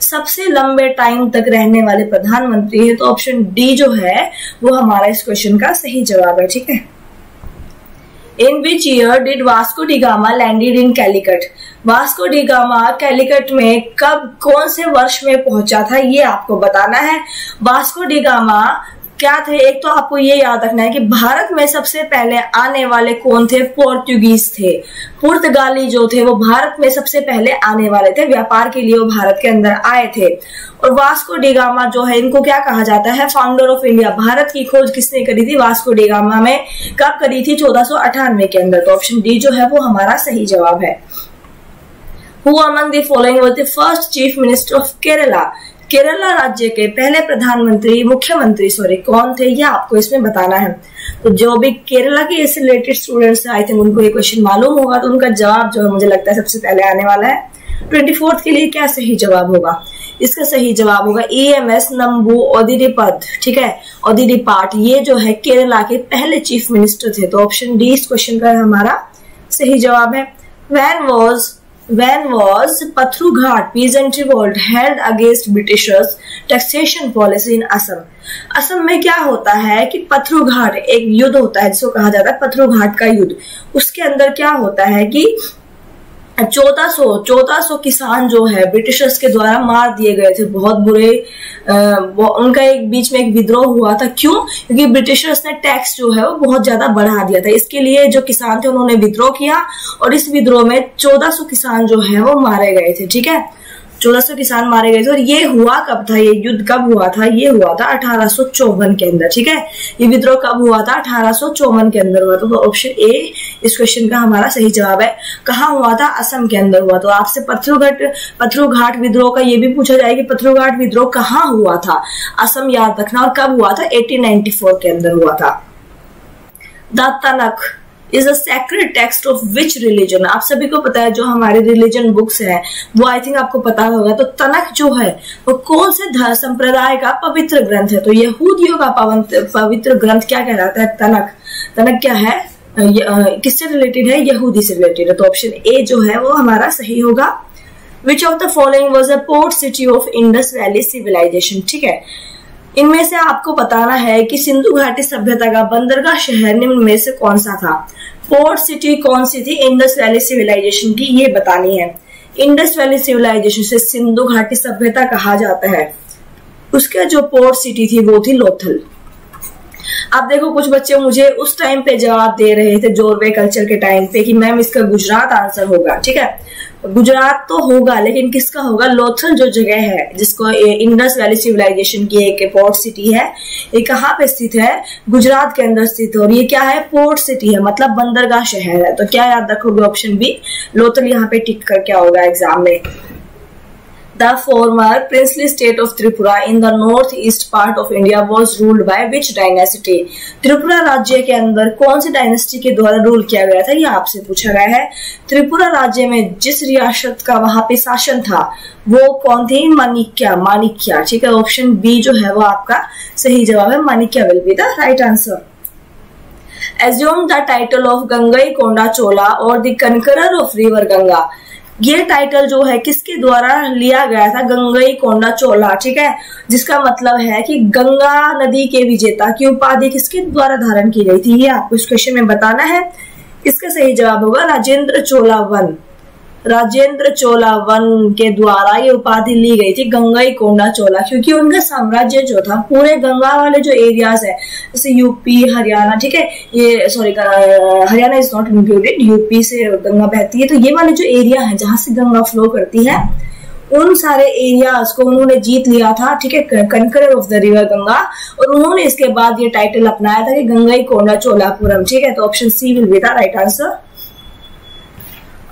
सबसे लंबे टाइम तक रहने वाले प्रधानमंत्री है तो ऑप्शन डी जो है, वो हमारा इस क्वेश्चन का सही जवाब है, ठीक है? In which year did Vasco da Gama landed in Calicut Vasco da Gama Calicut में कब, कौन से वर्ष में पहुँचा था, ये आपको बताना है। वास्को डिगामा क्या थे? एक तो आपको ये याद रखना है कि भारत में सबसे पहले आने वाले कौन थे? पोर्तुगीज थे। पुर्तगाली जो थे, वो भारत में सबसे पहले आने वाले थे, व्यापार के लिए वो भारत के अंदर आए थे। और वास्को डिगामा जो है, इनको क्या कहा जाता है? फाउंडर ऑफ़ इंडिया भारत की खोज किसने करी थी? वास्को डिगामा में कब करी थी? चौदह के अंदर। तो ऑप्शन डी जो है, वो हमारा सही जवाब है। Who among the following was the first chief minister of Kerala? Kerala राज्य के पहले प्रधानमंत्री, मुख्यमंत्री सॉरी कौन थे? यह आपको इसमें बताना है। तो जो भी केरला के इससे रिलेटेड स्टूडेंट्स आई थिंक उनको ये क्वेश्चन मालूम होगा तो उनका जवाब जो है मुझे लगता है सबसे पहले आने वाला है। ट्वेंटी फोर्थ के लिए क्या सही जवाब होगा? इसका सही जवाब होगा ए एम एस नम्बू ओदिपद ठीक है? ओदिपाट ये जो है केरला के पहले चीफ मिनिस्टर थे तो ऑप्शन डी इस क्वेश्चन का हमारा। सही जवाब है। When was when was Pathrughat peasant revolt held against Britishers taxation policy in Assam? Assam में क्या होता है कि पथरुघाट एक युद्ध होता है जिसको कहा जाता है पथरुघाट का युद्ध उसके अंदर क्या होता है कि चौदह सौ चौदह किसान जो है ब्रिटिशर्स के द्वारा मार दिए गए थे बहुत बुरे आ, उनका एक बीच में एक विद्रोह हुआ था। क्यों? क्योंकि ब्रिटिशर्स ने टैक्स जो है वो बहुत ज़्यादा बढ़ा दिया था। इसके लिए जो किसान थे उन्होंने विद्रोह किया और इस विद्रोह में चौदह सौ किसान जो है वो मारे गए थे ठीक है? चौदह किसान मारे गए थे और ये हुआ कब था? ये युद्ध कब हुआ था? ये हुआ था अठारह सौ चौवन के अंदर, ठीक है? ये विद्रोह कब हुआ था? अठारह के अंदर हुआ था। तो ऑप्शन ए इस क्वेश्चन का हमारा सही जवाब है। कहा हुआ था? असम के अंदर हुआ। तो आपसे पत्थरोघाट पत्थरोघाट विद्रोह का ये भी पूछा जाए कि पत्थरोघाट विद्रोह कहाँ हुआ था? असम याद रखना और कब हुआ था? 1894 के अंदर हुआ था। दातनक is a sacred text of which religion आप सभी को पता है जो हमारे रिलीजन बुक्स है, वो आई थिंक आपको पता होगा। तो तनक जो है, वो कौन से संप्रदाय का पवित्र ग्रंथ है? तो यहूदियों का पवित्र ग्रंथ क्या कहलाता है? तनक तनक क्या है? किससे रिलेटेड है? यहूदी से रिलेटेड है। तो ऑप्शन ए जो है, वो हमारा सही होगा। Which of the following was a port city of Indus valley civilisation ठीक है। इनमें से आपको बताना है कि सिंधु घाटी सभ्यता का बंदरगाह शहर निम्न में से कौन सा था? पोर्ट सिटी कौन सी थी? इंडस वैली सिविलाइजेशन की ये बतानी है। इंडस वैली सिविलाइजेशन से सिंधु घाटी सभ्यता कहा जाता है। उसका जो पोर्ट सिटी थी, वो थी लोथल। अब देखो, कुछ बच्चे मुझे उस टाइम पे जवाब दे रहे थे जोरवे कल्चर के टाइम पे कि मैम, इसका गुजरात आंसर होगा, ठीक है? गुजरात तो होगा, लेकिन किसका होगा? लोथल जो जगह है, जिसको इंडस वैली सिविलाइजेशन की एक पोर्ट सिटी है, ये कहाँ पे स्थित है? गुजरात के अंदर स्थित है। और ये क्या है? पोर्ट सिटी है मतलब बंदरगाह शहर है। तो क्या याद रखोगे ऑप्शन बी लोथल यहाँ पे टिक कर क्या होगा एग्ज़ाम में? The former princely state of Tripura in the northeast part of India was ruled by which dynasty? Tripura राज्य के अंदर कौन सी डायनेस्टी के द्वारा रूल किया गया था ये आपसे पूछा गया है त्रिपुरा राज्य में जिस रियासत का वहाँ पे शासन था वो कौन थी मानिक्या मानिक्या ठीक है ऑप्शन बी जो है वो आपका सही जवाब है Manikya will be the right answer assume the title of Gangai Konda Chola or the conqueror of river Ganga. ये टाइटल जो है, किसके द्वारा लिया गया था? गंगई कोंडा चोला, ठीक है? जिसका मतलब है कि गंगा नदी के विजेता की उपाधि किसके द्वारा धारण की गई थी? ये आपको इस क्वेश्चन में बताना है। इसका सही जवाब होगा राजेंद्र चोला वन। राजेंद्र चोला वन के द्वारा ये उपाधि ली गई थी गंगाई कोंडा चोला, क्योंकि उनका साम्राज्य जो था, पूरे गंगा वाले जो एरियाज़ है, जैसे यूपी हरियाणा ठीक है? ये sorry Haryana is not included UP से गंगा बहती है तो ये वाले जो एरिया है, जहाँ से गंगा फ्लो करती है, उन सारे एरियाज़ को उन्होंने जीत लिया था, ठीक है? Conqueror of the river Ganga, और उन्होंने इसके बाद ये टाइटल अपनाया था कि गंगाई कोंडा चोलापुरम ठीक है? तो option C will be the right answer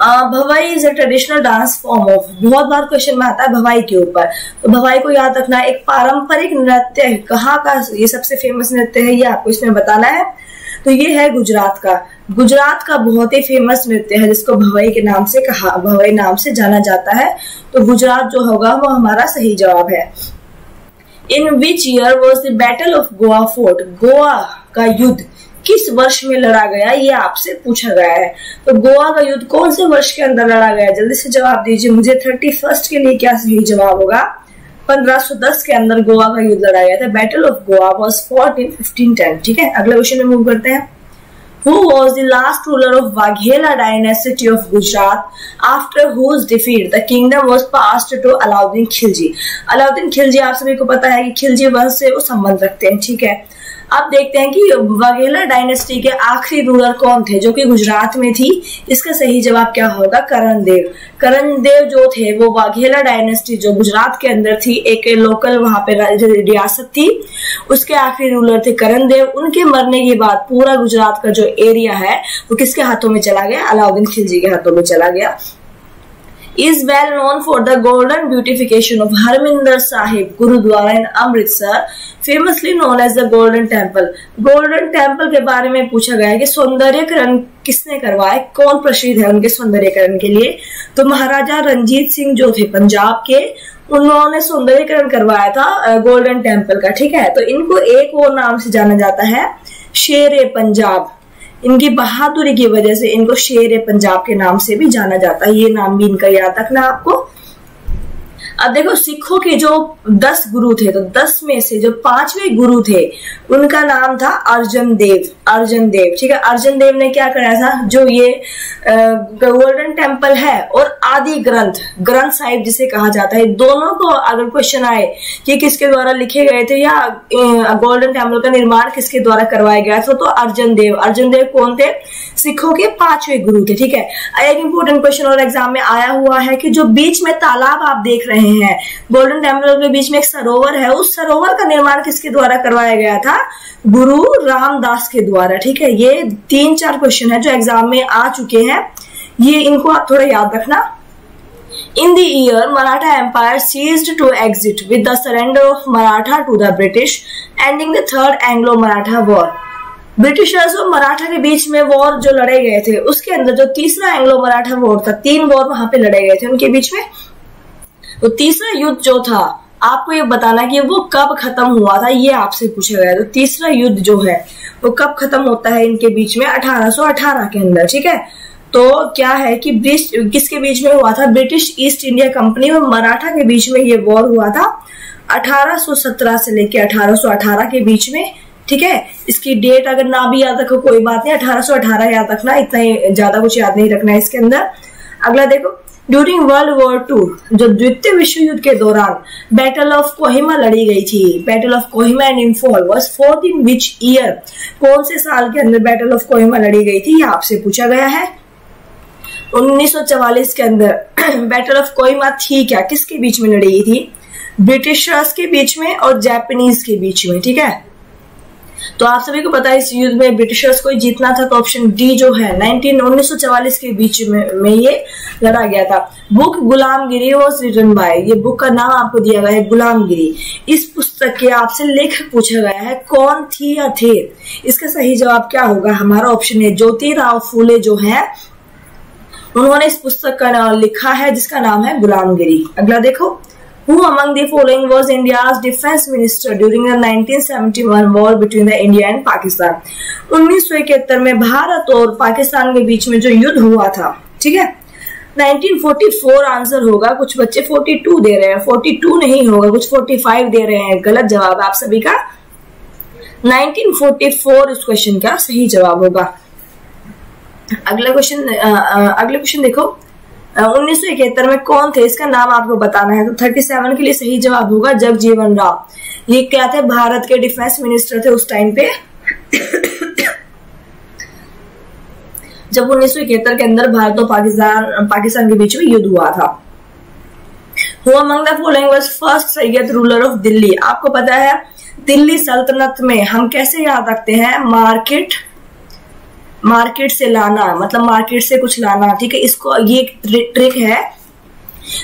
Bhavai is a traditional dance form of बहुत बार क्वेश्चन में आता है भवाई के ऊपर। तो भवाई को याद रखना एक पारंपरिक नृत्य है। कहाँ का ये सबसे फ़ेमस नृत्य है, ये आपको इसमें बताना है। तो ये है गुजरात का। गुजरात का बहुत ही फ़ेमस नृत्य है, जिसको भवाई के नाम से कहा, भवाई नाम से जाना जाता है। तो गुजरात जो होगा, वो हमारा सही जवाब है। In which year was the battle of Goa fought Goa का युद्ध। किस वर्ष में लड़ा गया ये आपसे पूछा गया है। तो गोवा का युद्ध कौन से वर्ष के अंदर लड़ा गया जल्दी से जवाब दीजिए, मुझे थर्टी फ़र्स्ट के लिए क्या सही जवाब होगा? 1510 के अंदर गोवा का युद्ध लड़ा गया था। Battle of Goa was fought in fifteen ten ठीक है? अगले क्वेश्चन में मूव करते हैं। Who was the last ruler of Waghela dynasty of Gujarat after whose defeat the kingdom was passed to Alauddin Khilji? Alauddin Khilji, आप सभी को पता है कि खिलजी वंश से वो संबंध रखते हैं, ठीक है? अब देखते हैं कि वघेला डायनेस्टी के आखिरी रूलर कौन थे, जो कि गुजरात में थी। इसका सही जवाब क्या होगा? करण देव करण देव जो थे, वो वाघेला डायनेस्टी जो गुजरात के अंदर थी, एक लोकल वहाँ पे रियासत थी। उसके आखिरी रूलर थे करण देव उनके मरने के बाद पूरा गुजरात का जो एरिया है, वो किसके हाथों में चला गया? अलाउद्दीन खिलजी के हाथों में चला गया। Is well known for the golden beautification of Harmandir Sahib gurudwara in Amritsar famously known as the Golden Temple Golden Temple के बारे में पूछा गया है कि सौंदर्यकरण किसने करवाया, कौन प्रसिद्ध है उनके सौंदर्यकरण के लिए? तो महाराजा रंजीत सिंह जो थे पंजाब के, उन्होंने सौंदर्यकरण करवाया था गोल्डन टेंपल का, ठीक है? तो इनको एक और नाम से जाना जाता है, शेर ए पंजाब। इनकी बहादुरी की वजह से इनको शेर पंजाब के नाम से भी जाना जाता है। ये नाम भी इनका याद रखना आपको। अब देखो, सिखों के जो दस गुरु थे तो दस में से जो पांचवे गुरु थे, उनका नाम था अर्जन देव अर्जन देव ठीक है? अर्जन देव ने क्या कराया था? जो ये गोल्डन टेंपल है और आदि ग्रंथ ग्रंथ साहिब जिसे कहा जाता है, दोनों को अगर क्वेश्चन आए कि किसके द्वारा लिखे गए थे या गोल्डन टेंपल का निर्माण किसके द्वारा करवाया गया था तो अर्जन देव अर्जन देव कौन थे? सिखों के पांचवे गुरु थे ठीक है? एक इंपॉर्टेंट क्वेश्चन और एग्ज़ाम में आया हुआ है कि जो बीच में तालाब आप देख रहे हैं गोल्डन टेंपल के बीच में एक सरोवर है उस सरोवर का निर्माण किसके द्वारा करवाया गया था? गुरु रामदास के द्वारा ठीक है? ये तीन चार क्वेश्चन है जो एग्ज़ाम में आ चुके हैं। ये इनको आप थोड़ा याद रखना। In the year, Maratha Empire ceased to exist with the surrender of Maratha to the British, ending the Third Anglo-Maratha War. Britishers और मराठा के बीच में वॉर जो लड़े गए थे, उसके अंदर जो तीसरा एंग्लो मराठा वॉर था, तीन वॉर वहाँ पे लड़े गए थे उनके बीच में। तो तीसरा युद्ध जो था, आपको ये बताना कि वो कब खत्म हुआ था, ये आपसे पूछा गया। तो तीसरा युद्ध जो है, वो कब खत्म होता है इनके बीच में? 1818 के अंदर, ठीक है? तो क्या है कि किसके बीच में हुआ था? ब्रिटिश ईस्ट इंडिया कंपनी और मराठा के बीच में ये वॉर हुआ था। 1817 से लेके 1818 के बीच में ठीक है? इसकी डेट अगर ना भी याद रखो, कोई बात नहीं 1818 याद रखना, इतना ही ज़्यादा कुछ याद नहीं रखना है इसके अंदर। अगला देखो ड्यूरिंग वर्ल्ड वॉर टू जो द्वितीय विश्व युद्ध के दौरान बैटल ऑफ़ कोहिमा लड़ी गई थी। Battle of Kohima and Imphal was fought in which year कौन से साल के अंदर बैटल ऑफ़ कोहिमा लड़ी गई थी? आपसे पूछा गया है। 1944 के अंदर बैटल ऑफ़ कोहिमा थी क्या? किसके बीच में लड़ी गई थी? ब्रिटिशर्स के बीच में और जापानीज के बीच में, ठीक है? तो आप सभी को पता है इस युद्ध में ब्रिटिशर्स को जीतना था तो ऑप्शन डी जो है 19 1944 के बीच में, में ये लड़ा गया था। Book Gulamgiri was written by ये बुक का नाम आपको दिया गया है गुलामगिरी। इस पुस्तक के आपसे लेखक पूछा गया है कौन थी या थे? इसका सही जवाब क्या होगा? हमारा ऑप्शन है ज्योति राव फूले जो है। उन्होंने इस पुस्तक का नाम लिखा है जिसका नाम है गुलामगिरी। अगला देखो। Who among the following was India's defense minister during the 1971 war between the India and Pakistan? उन्नीस में भारत और पाकिस्तान के बीच में जो युद्ध हुआ था, ठीक है? 1944 आंसर होगा, कुछ बच्चे 42 दे रहे हैं। 42 नहीं होगा, कुछ 45 दे रहे हैं। गलत जवाब आप सभी का। 1944 इस क्वेश्चन का सही जवाब होगा। अगला क्वेश्चन अगला क्वेश्चन देखो। उन्नीस में कौन थे? इसका नाम आपको बताना है। तो थर्टी सेवन के लिए सही जवाब होगा जगजीवन राव। ये क्या थे? भारत के डिफेंस मिनिस्टर थे उस टाइम पे। जब उन्नीस सौ इकहत्तर के अंदर भारत और पाकिस्तान पाकिस्तान के बीच में युद्ध हुआ था। First Sayyid ruler of Delhi आपको पता है, दिल्ली सल्तनत में हम कैसे याद रखते हैं? मार्केट मार्केट से लाना मतलब मार्केट से कुछ लाना, ठीक है? इसको, ये ट्रिक है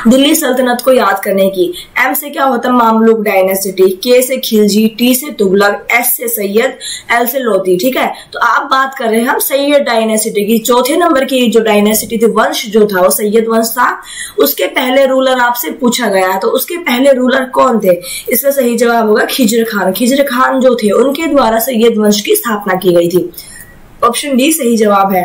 दिल्ली सल्तनत को याद करने की। एम से क्या होता है? मामलुक डायनेसिटी। के से खिलजी टी से तुगलक एस से सैयद एल से लोधी, ठीक है? तो आप बात कर रहे हैं हम सैयद डायनेसिटी की। चौथे नंबर की जो डायनेसिटी थी, वंश जो था, वो सैयद वंश था। उसके पहले रूलर आपसे पूछा गया तो उसके पहले रूलर कौन थे? इसका सही जवाब होगा खिजर खान। खिजर खान जो थे, उनके द्वारा सैयद वंश की स्थापना की गई थी। ऑप्शन डी सही जवाब है।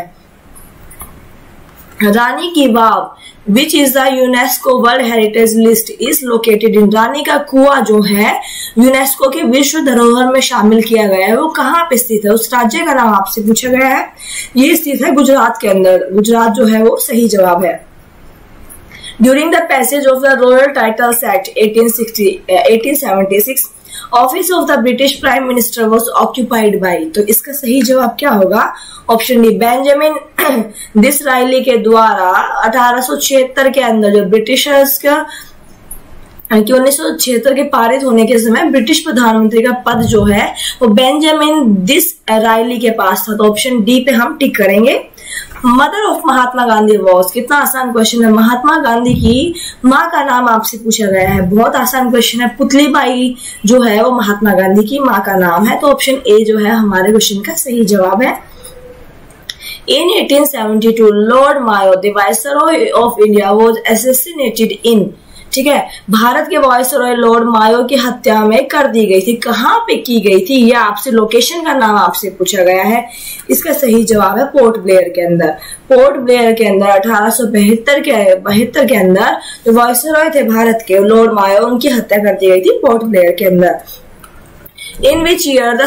Rani ki Vav which is the UNESCO world heritage list is located in रानी का कुआ जो है यूनेस्को के विश्व धरोहर में शामिल किया गया है। वो कहाँ पे स्थित है? उस राज्य का नाम आपसे पूछा गया है। ये स्थित है गुजरात के अंदर। गुजरात जो है वो सही जवाब है। During the passage of the royal titles act 1860 1876 office of the British prime minister was occupied by तो इसका सही जवाब क्या होगा? Option D Benjamin Disraeli के द्वारा अठारह के अंदर जो ब्रिटिशर्स का कि उन्नीस के पारित होने के समय ब्रिटिश प्रधानमंत्री का पद जो है, वो बेंजामिन दिस राइली के पास था। तो ऑप्शन डी पे हम टिक करेंगे। Mother of Mahatma Gandhi was कितना आसान क्वेश्चन है। महात्मा गांधी की माँ का नाम आपसे पूछा गया है। बहुत आसान क्वेश्चन है। पुतली बाई जो है वो महात्मा गांधी की माँ का नाम है। तो ऑप्शन ए जो है हमारे क्वेश्चन का सही जवाब है। In 1872, Lord Mayo, the Viceroy of India was assassinated in ठीक है? भारत के वॉयस रॉय लॉर्ड मायो की हत्या में कर दी गई थी। कहाँ पे की गई थी? यह आपसे लोकेशन का नाम आपसे पूछा गया है। इसका सही जवाब है पोर्ट ब्लेयर के अंदर। पोर्ट ब्लेयर के अंदर अठारह के, बहत्तर के अंदर जो वॉइस रॉय थे भारत के लॉर्ड मायो उनकी हत्या कर दी गई थी पोर्ट ब्लेयर के अंदर। इन which year the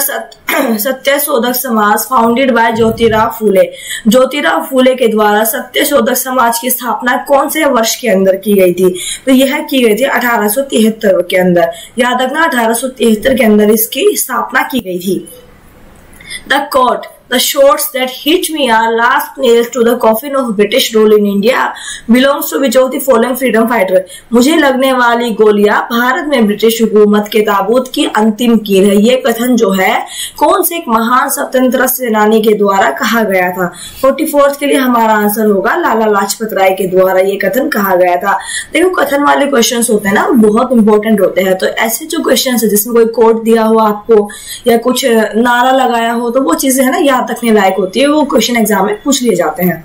Satya Shodhak Samaj founded by Jyotirao Phule Jyotirao Phule के द्वारा सत्य शोधक समाज की स्थापना कौन से वर्ष के अंदर की गई थी? तो यह की गई थी अठारह के अंदर। याद रखना, अठारह के अंदर इसकी स्थापना की गई थी। The court The shots that hit me are last nails to the coffin of British rule in India belongs to which of the following freedom fighter? मुझे लगने वाली गोलियाँ भारत में ब्रिटिश हुकूमत के ताबूत की अंतिम कील है। ये कथन जो है, कौन से एक महान स्वतंत्र सेनानी के द्वारा कहा गया था? फोर्टी फोर्थ के लिए हमारा आंसर होगा लाला लाजपत राय के द्वारा ये कथन कहा गया था। देखो, कथन वाले क्वेश्चन होते हैं ना, बहुत इंपॉर्टेंट होते हैं। तो ऐसे जो क्वेश्चन है, जिसमें कोई कोट दिया हो आपको, या कुछ नारा लगाया हो तो वो चीज़ें है ना याद रखने लायक होती है वो क्वेश्चन एग्ज़ाम में पूछ लिए जाते हैं।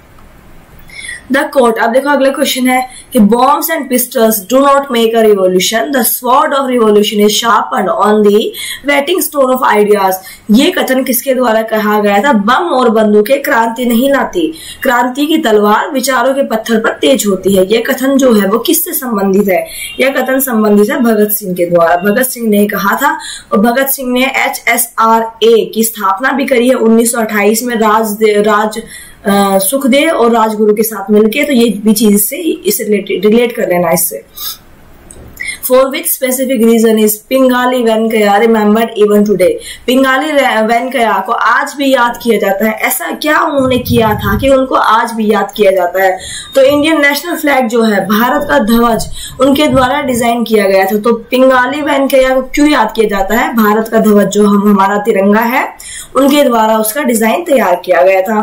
The court. अब देखो अगला क्वेश्चन है कि bombs and pistols do not make a revolution the sword of revolution is sharpen on the whetting stone of ideas ये कथन किसके द्वारा कहा गया था? बम और बंदूकें क्रांति नहीं लाती। क्रांति की तलवार विचारों के पत्थर पर तेज होती है। यह कथन जो है वो किससे संबंधित है? यह कथन संबंधित है भगत सिंह के द्वारा। भगत सिंह ने कहा था और भगत सिंह ने एच एस आर ए की स्थापना भी करी है उन्नीस सौ अट्ठाईस में। राज राज सुखदेव और राजगुरु के साथ मिलके तो ये भी चीज़ इससे इसे रिलेट कर लेना इससे। For which specific reason is Pingali Venkayya remembered even today Pingali Venkayya को आज भी याद किया जाता है। ऐसा क्या उन्होंने किया था कि उनको आज भी याद किया जाता है? तो इंडियन नेशनल फ्लैग जो है, भारत का ध्वज, उनके द्वारा डिज़ाइन किया गया था। तो पिंगाली वेंकया को क्यों याद किया जाता है? भारत का ध्वज जो हम, हमारा तिरंगा है, उनके द्वारा उसका डिज़ाइन तैयार किया गया था।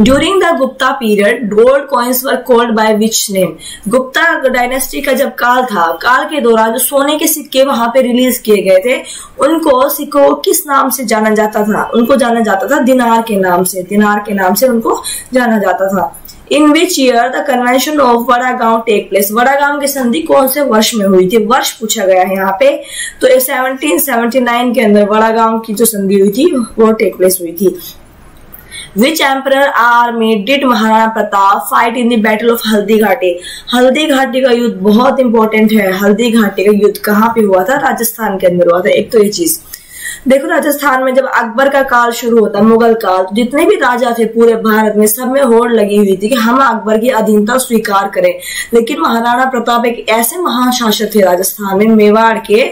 During the Gupta period gold coins were called by which name Gupta dynasty का जब काल था, काल के दौरान जो सोने के सिक्के वहाँ पे रिलीज़ किए गए थे, उनको सिक्कों किस नाम से जाना जाता था? उनको जाना जाता था दिनार के नाम से, दिनार के नाम से उनको जाना जाता था। In which year the convention of Wadgaon take place vada गाँव की संधि कौन से वर्ष में हुई थी? वर्ष पूछा गया है यहाँ पे। तो 1779 के अंदर वड़ा गाँव की जो संधि हुई थी, वो टेक प्लेस हुई थी। Which emperor army did Maharana Pratap fight in the battle of Haldighati Haldi घाटी का युद्ध बहुत इंपॉर्टेंट है। हल्दी घाटी का युद्ध कहाँ पे हुआ था? राजस्थान के अंदर हुआ था। एक तो ये चीज़। देखो राजस्थान में जब अकबर का काल शुरू होता, मुगल काल तो जितने भी राजा थे पूरे भारत में, सब में होड़ लगी हुई थी कि हम अकबर की अधीनता स्वीकार करें। लेकिन महाराणा प्रताप एक ऐसे महान शासक थे राजस्थान में, मेवाड़ के,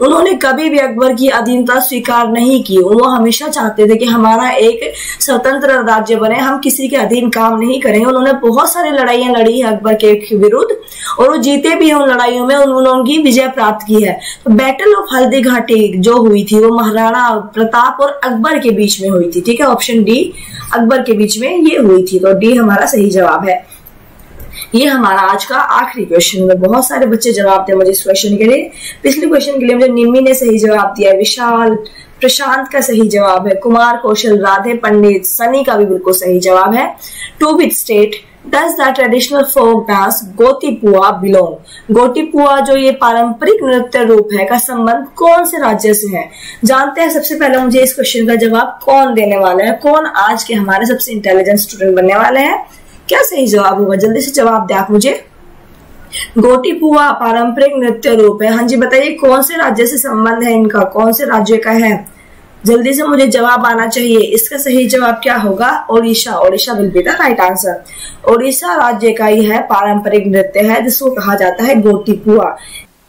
उन्होंने कभी भी अकबर की अधीनता स्वीकार नहीं की। वो हमेशा चाहते थे कि हमारा एक स्वतंत्र राज्य बने, हम किसी के अधीन काम नहीं करें। उन्होंने बहुत सारी लड़ाइयाँ लड़ी है अकबर के विरुद्ध, और वो जीते भी है उन लड़ाइयों में उन्होंने विजय प्राप्त की है। तो बैटल ऑफ़ हल्दी घाटी जो हुई थी, वो महाराणा प्रताप और अकबर के बीच में हुई थी, ठीक है? ऑप्शन डी अकबर के बीच में ये हुई थी। तो डी हमारा सही जवाब है। ये हमारा आज का आखिरी क्वेश्चन है बहुत सारे बच्चे जवाब दे मुझे इस क्वेश्चन के लिए। पिछले क्वेश्चन के लिए मुझे निम्मी ने सही जवाब दिया है। विशाल, प्रशांत का सही जवाब है। कुमार, कौशल, राधे, पंडित, सनी का भी बिल्कुल सही जवाब है। To which state does the traditional folk dance Gotipua belong Gotipua जो ये पारंपरिक नृत्य रूप है, का संबंध कौन से राज्य से है? जानते हैं, सबसे पहले मुझे इस क्वेश्चन का जवाब कौन देने वाला है? कौन आज के हमारे सबसे इंटेलिजेंट स्टूडेंट बनने वाले हैं? क्या सही जवाब होगा? जल्दी से जवाब दे आप मुझे। गोटीपुआ पारंपरिक नृत्य रूप है। हाँ जी, बताइए, कौन से राज्य से संबंध है इनका? कौन से राज्य का है? जल्दी से मुझे जवाब आना चाहिए। इसका सही जवाब क्या होगा? Odisha. Odisha will be the right answer Odisha राज्य का ही है पारंपरिक नृत्य है, जिसको कहा जाता है Gotipua.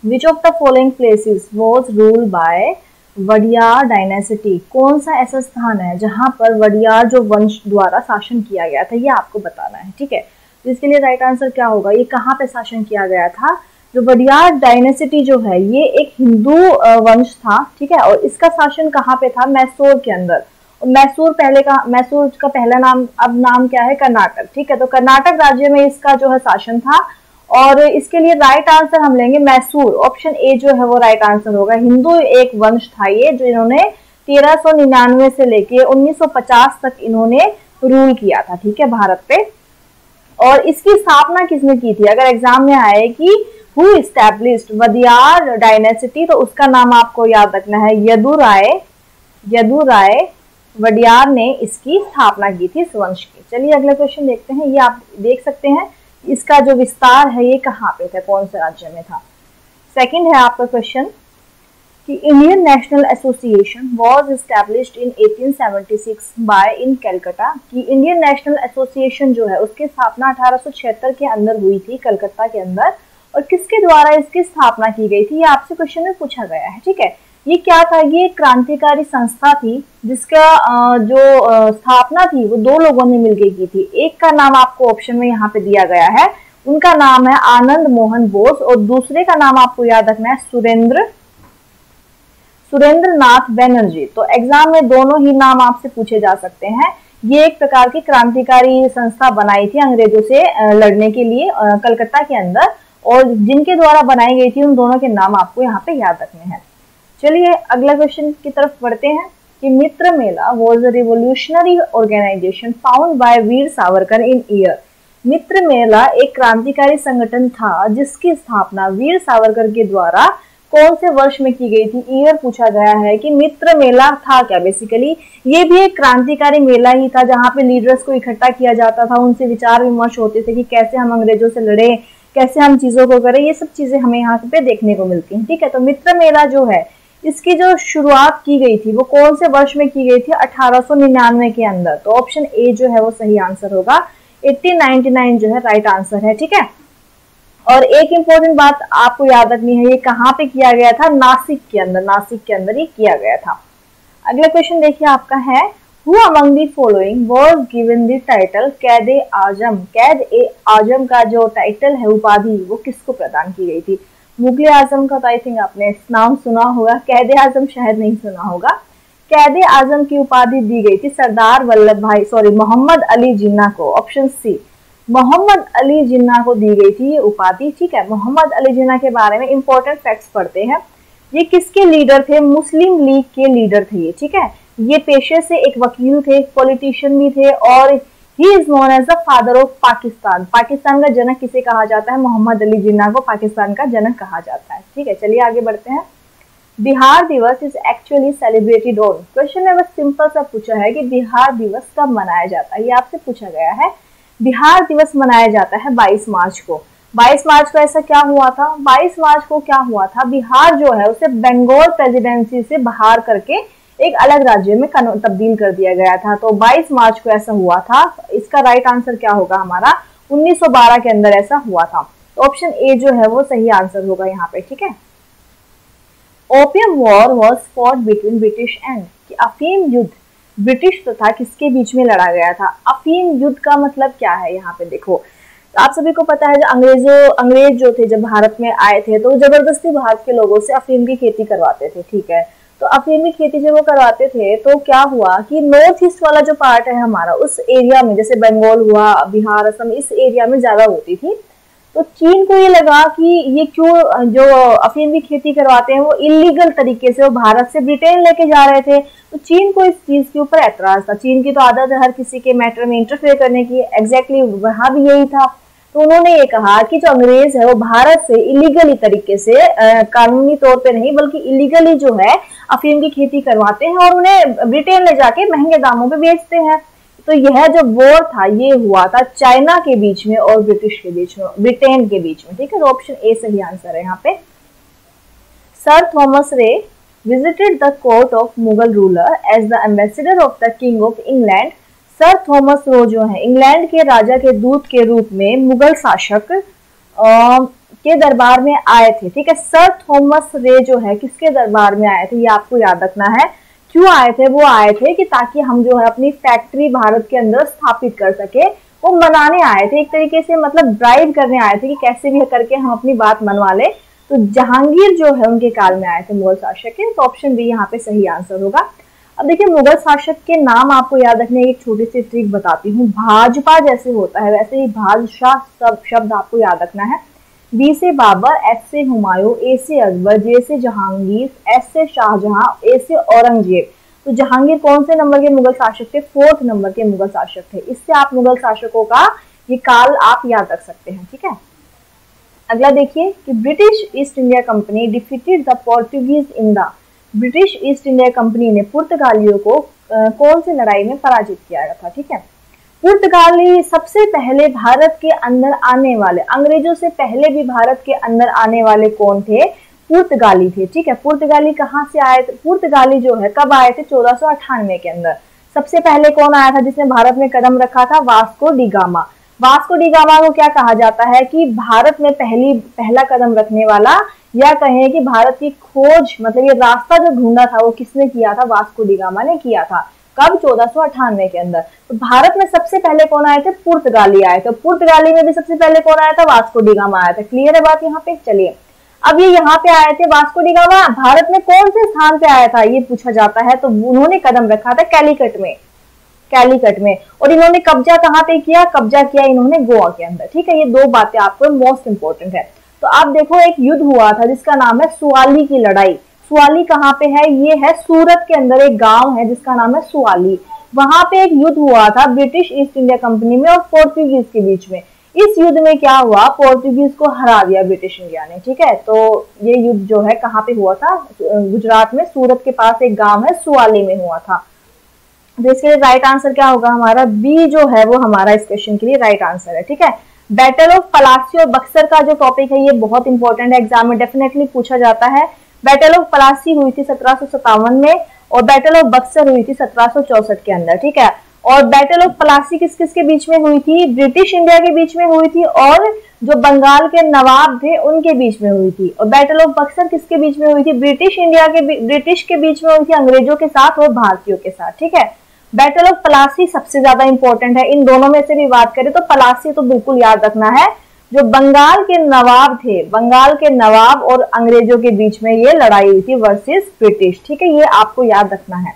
Which of the following places was rule by Wodeyar dynasty कौन सा ऐसा स्थान है जहाँ पर वडियार जो वंश द्वारा शासन किया गया था, ये आपको बताना है, ठीक है? तो इसके लिए राइट आंसर क्या होगा? ये कहाँ पे शासन किया गया था? जो वडियार डायनेसिटी जो है, ये एक हिंदू वंश था, ठीक है? और इसका शासन कहाँ पे था? मैसूर के अंदर। मैसूर पहले का, मैसूर का पहला नाम, अब नाम क्या है? कर्नाटक, ठीक है? तो कर्नाटक राज्य में इसका जो है शासन था। और इसके लिए राइट आंसर हम लेंगे मैसूर। ऑप्शन ए जो है वो राइट आंसर होगा। हिंदू एक वंश था ये, जो इन्होंने तेरह से लेके 1950 तक इन्होंने रूल किया था, ठीक है? भारत पे। और इसकी स्थापना किसने की थी? अगर एग्ज़ाम में आए कि हु स्टैब्लिश्ड वदियार डायनेसिटी तो उसका नाम आपको याद रखना है। यदु राय यदु राय वडियार ने इसकी स्थापना की थी इस वंश की। चलिए अगला क्वेश्चन देखते हैं। ये आप देख सकते हैं, इसका जो विस्तार है, ये कहाँ पे था? कौन से राज्य में था? सेकंड है आपका क्वेश्चन कि Indian national association was established in 1876 by in Calcutta कि इंडियन नेशनल एसोसिएशन जो है, उसकी स्थापना 1876 के अंदर हुई थी, कलकत्ता के अंदर। और किसके द्वारा इसकी स्थापना की गई थी, ये आपसे क्वेश्चन में पूछा गया है, ठीक है? ये क्या था? ये क्रांतिकारी संस्था थी, जिसका जो स्थापना थी, वो दो लोगों ने मिलकर की थी। एक का नाम आपको ऑप्शन में यहाँ पे दिया गया है, उनका नाम है आनंद मोहन बोस, और दूसरे का नाम आपको याद रखना है सुरेंद्र सुरेंद्र नाथ बैनर्जी। तो एग्ज़ाम में दोनों ही नाम आपसे पूछे जा सकते हैं। ये एक प्रकार की क्रांतिकारी संस्था बनाई थी अंग्रेज़ों से लड़ने के लिए कलकत्ता के अंदर। और जिनके द्वारा बनाई गई थी, उन दोनों के नाम आपको यहाँ पे याद रखने हैं। चलिए, अगला क्वेश्चन की तरफ़ बढ़ते हैं कि Mitra Mela was a revolutionary organisation found by Veer Savarkar in year Mitra Mela एक क्रांतिकारी संगठन था, जिसकी स्थापना वीर सावरकर के द्वारा कौन से वर्ष में की गई थी? ईयर पूछा गया है कि मित्र मेला था क्या? बेसिकली ये भी एक क्रांतिकारी मेला ही था, जहाँ पे लीडर्स को इकट्ठा किया जाता था। उनसे विचार विमर्श होते थे कि कैसे हम अंग्रेज़ों से लड़े कैसे हम चीज़ों को करें, ये सब चीज़ें हमें यहाँ पे देखने को मिलती हैं, ठीक है? तो मित्र मेला जो है, इसकी जो शुरुआत की गई थी, वो कौन से वर्ष में की गई थी? अठारह सौ निन्यानवे के अंदर। तो ऑप्शन ए जो है, वो सही आंसर होगा। 1899 जो है राइट आंसर है, ठीक है? और एक इंपॉर्टेंट बात आपको याद रखनी है, ये कहाँ पे किया गया था? नासिक के अंदर, नासिक के अंदर ये किया गया था। अगला क्वेश्चन देखिए आपका है। Who among the following was given the title Quaid e Azam कैद ए आज़म का जो टाइटल है उपाधि वो किसको प्रदान की गई थी मुगल आज़म का तो आई थिंक आपने नाम सुना होगा कैद आज़म शायद नहीं सुना होगा कैद आज़म की उपाधि दी गई थी सरदार वल्लभ भाई सॉरी मोहम्मद अली जिन्ना को ऑप्शन सी मोहम्मद अली जिन्ना को दी गई थी ये उपाधि ठीक है? मोहम्मद अली जिन्ना के बारे में इंपॉर्टेंट फैक्ट्स पढ़ते हैं। ये किसके लीडर थे? मुस्लिम लीग के लीडर थे ये, ठीक है? ये पेशे से एक वकील थे पॉलिटिशियन भी थे और he is known as the father of Pakistan Pakistan का जनक किसे कहा जाता है? मोहम्मद अली जिन्ना को पाकिस्तान का जनक कहा जाता है। ठीक है, चलिए आगे बढ़ते हैं। Bihar Diwas is actually celebrated on question में बस सिंपल सा पूछा है कि बिहार दिवस कब मनाया जाता है। ये आपसे पूछा गया है। बिहार दिवस मनाया जाता है 22 मार्च को। 22 मार्च को ऐसा क्या हुआ था? 22 मार्च को क्या हुआ था? बिहार जो है, उसे बंगाल प्रेसिडेंसी से बाहर करके एक अलग राज्य में तब्दील कर दिया गया था। तो 22 मार्च को ऐसा हुआ था। इसका राइट आंसर क्या होगा हमारा? 1912 के अंदर ऐसा हुआ था। तो ऑप्शन ए जो है वो सही आंसर होगा यहाँ पे, ठीक है? Opium war was fought between British and अफीम युद्ध ब्रिटिश तथा तो किसके बीच में लड़ा गया था? अफीम युद्ध का मतलब क्या है यहाँ पे देखो। आप सभी को पता है, जो अंग्रेज़ों, अंग्रेज़ जो थे जब भारत में आए थे तो ज़बरदस्ती भारत के लोगों से अफीम की खेती करवाते थे, ठीक है? तो अफीम खेती जब वो करवाते थे तो क्या हुआ कि नॉर्थ ईस्ट वाला जो पार्ट है हमारा, उस एरिया में, जैसे बंगाल हुआ बिहार असम, इस एरिया में ज़्यादा होती थी। तो चीन को ये लगा कि ये क्यों, जो अफीम की खेती करवाते हैं, वो इलीगल तरीके से वो भारत से ब्रिटेन लेके जा रहे थे। तो चीन को इस चीज़ के ऊपर एतराज़ था। चीन की तो आदत है हर किसी के मैटर में इंटरफेयर करने की। एग्जैक्टली वहाँ भी यही था। तो उन्होंने ये कहा कि जो अंग्रेज़ है वो भारत से इलीगली तरीके से आ, कानूनी तौर पे नहीं बल्कि इलीगली जो है अफीम की खेती करवाते हैं और उन्हें ब्रिटेन ले जाके महँगे दामों पे बेचते हैं। तो यह जो वॉर था ये हुआ था चाइना के बीच में और ब्रिटिश के बीच में ब्रिटेन के बीच में ठीक है? तो ऑप्शन ए सही आंसर है यहाँ पे। Sir Thomas Roe visited the court of Mughal ruler as the ambassador of the king of England sir Thomas Roe जो है, इंग्लैंड के राजा के दूत के रूप में मुगल शासक के दरबार में आए थे। ठीक है, सर थॉमस रे जो है, किसके दरबार में आए थे, ये आपको याद रखना है। क्यों आए थे? वो आए थे कि ताकि हम जो है अपनी फैक्ट्री भारत के अंदर स्थापित कर सके। वो मनाने आए थे, एक तरीके से मतलब ड्राइव करने आए थे कि कैसे भी करके हम अपनी बात मनवा ले। तो जहांगीर जो है, उनके काल में आए थे मुगल शासक के तो ऑप्शन बी यहाँ पे सही आंसर होगा। अब देखिए, मुगल शासक के नाम आपको याद रखने एक छोटी सी ट्रिक बताती हूँ। भाजपा जैसे होता है, वैसे ही बादशाह सब शब्द आपको याद रखना है। बी से बाबर एस से हुमायूं, ए से अकबर, जे से जहांगीर, एस से शाहजहां, ए से औरंगज़ेब। तो जहांगीर कौन से नंबर के मुगल शासक थे? फोर्थ नंबर के मुगल शासक थे। इससे आप मुगल शासकों का ये काल आप याद रख सकते हैं, ठीक है? अगला देखिए कि British East India company defeated the Portuguese in the British East India company ने पुर्तगालियों को कौन सी लड़ाई में पराजित किया था, ठीक है? पुर्तगाली सबसे पहले भारत के अंदर आने वाले, अंग्रेज़ों से पहले भी भारत के अंदर आने वाले कौन थे? पुर्तगाली थे, ठीक है? पुर्तगाली कहाँ से आए थे? पुर्तगाली जो है, कब आए थे? चौदह के अंदर। सबसे पहले कौन आया था जिसने भारत में कदम रखा था? वास्को डिगामा वास्को डिगामा को क्या कहा जाता है कि भारत में पहली, पहला कदम रखने वाला, या कहें कि भारत की खोज मतलब ये रास्ता जो ढूंढा था, वो किसने किया था? वास्को डिगामा ने किया था, कब? चौदह के अंदर। तो भारत में सबसे पहले कौन आए थे? पुर्तगाली आए थे। पुर्तगाली में भी सबसे पहले कौन आया था? वास्को डिगामा आया था। क्लियर है बात यहाँ पे? चलिए। अब ये यहाँ पे आए थे वास्को डिगामा भारत में कौन से स्थान पे आया था? ये पूछा जाता है। तो उन्होंने कदम रखा था कैलिकट में। कैलिकट में। और इन्होंने कब्जा कहाँ पे किया? कब्जा किया इन्होंने गोवा के अंदर। ठीक है, ये दो बातें आपको मोस्ट इंपोर्टेंट है। तो आप देखो, एक युद्ध हुआ था जिसका नाम है सुआली की लड़ाई। सुआली कहाँ पे है? ये है सूरत के अंदर एक गाँव है जिसका नाम है सुआली। वहाँ पे एक युद्ध हुआ था ब्रिटिश ईस्ट इंडिया कंपनी में और पोर्तुगीज के बीच में। इस युद्ध में क्या हुआ? पोर्तुगीज को हरा दिया ब्रिटिश इंडिया ने। ठीक है तो ये युद्ध जो है कहाँ पे हुआ था? गुजरात में सूरत के पास एक गाँव है, सुआली में हुआ था। तो इसके लिए राइट आंसर क्या होगा हमारा? बी जो है वो हमारा इस क्वेश्चन के लिए राइट आंसर है, ठीक है? बैटल ऑफ़ पलासी और बक्सर का जो टॉपिक है, ये बहुत इंपॉर्टेंट है एग्ज़ाम में डेफिनेटली पूछा जाता है। बैटल ऑफ़ पलासी हुई थी सत्रह में और बैटल ऑफ़ बक्सर हुई थी सत्रह के अंदर, ठीक है? और बैटल ऑफ़ पलासी किस किस के बीच में हुई थी? ब्रिटिश इंडिया के बीच में हुई थी और जो बंगाल के नवाब थे, उनके बीच में हुई थी। और बैटल ऑफ़ बक्सर किसके बीच में हुई थी? ब्रिटिश इंडिया के ब्रिटिश के बीच में हुई थी, अंग्रेज़ों के साथ और भारतीयों के साथ, ठीक है? बैटल ऑफ़ पलासी सबसे ज़्यादा इंपॉर्टेंट है। इन दोनों में से भी बात करें तो पलासी तो बिल्कुल याद रखना है। जो बंगाल के नवाब थे, बंगाल के नवाब और अंग्रेज़ों के बीच में ये लड़ाई हुई थी वर्सेस ब्रिटिश ठीक है? ये आपको याद रखना है।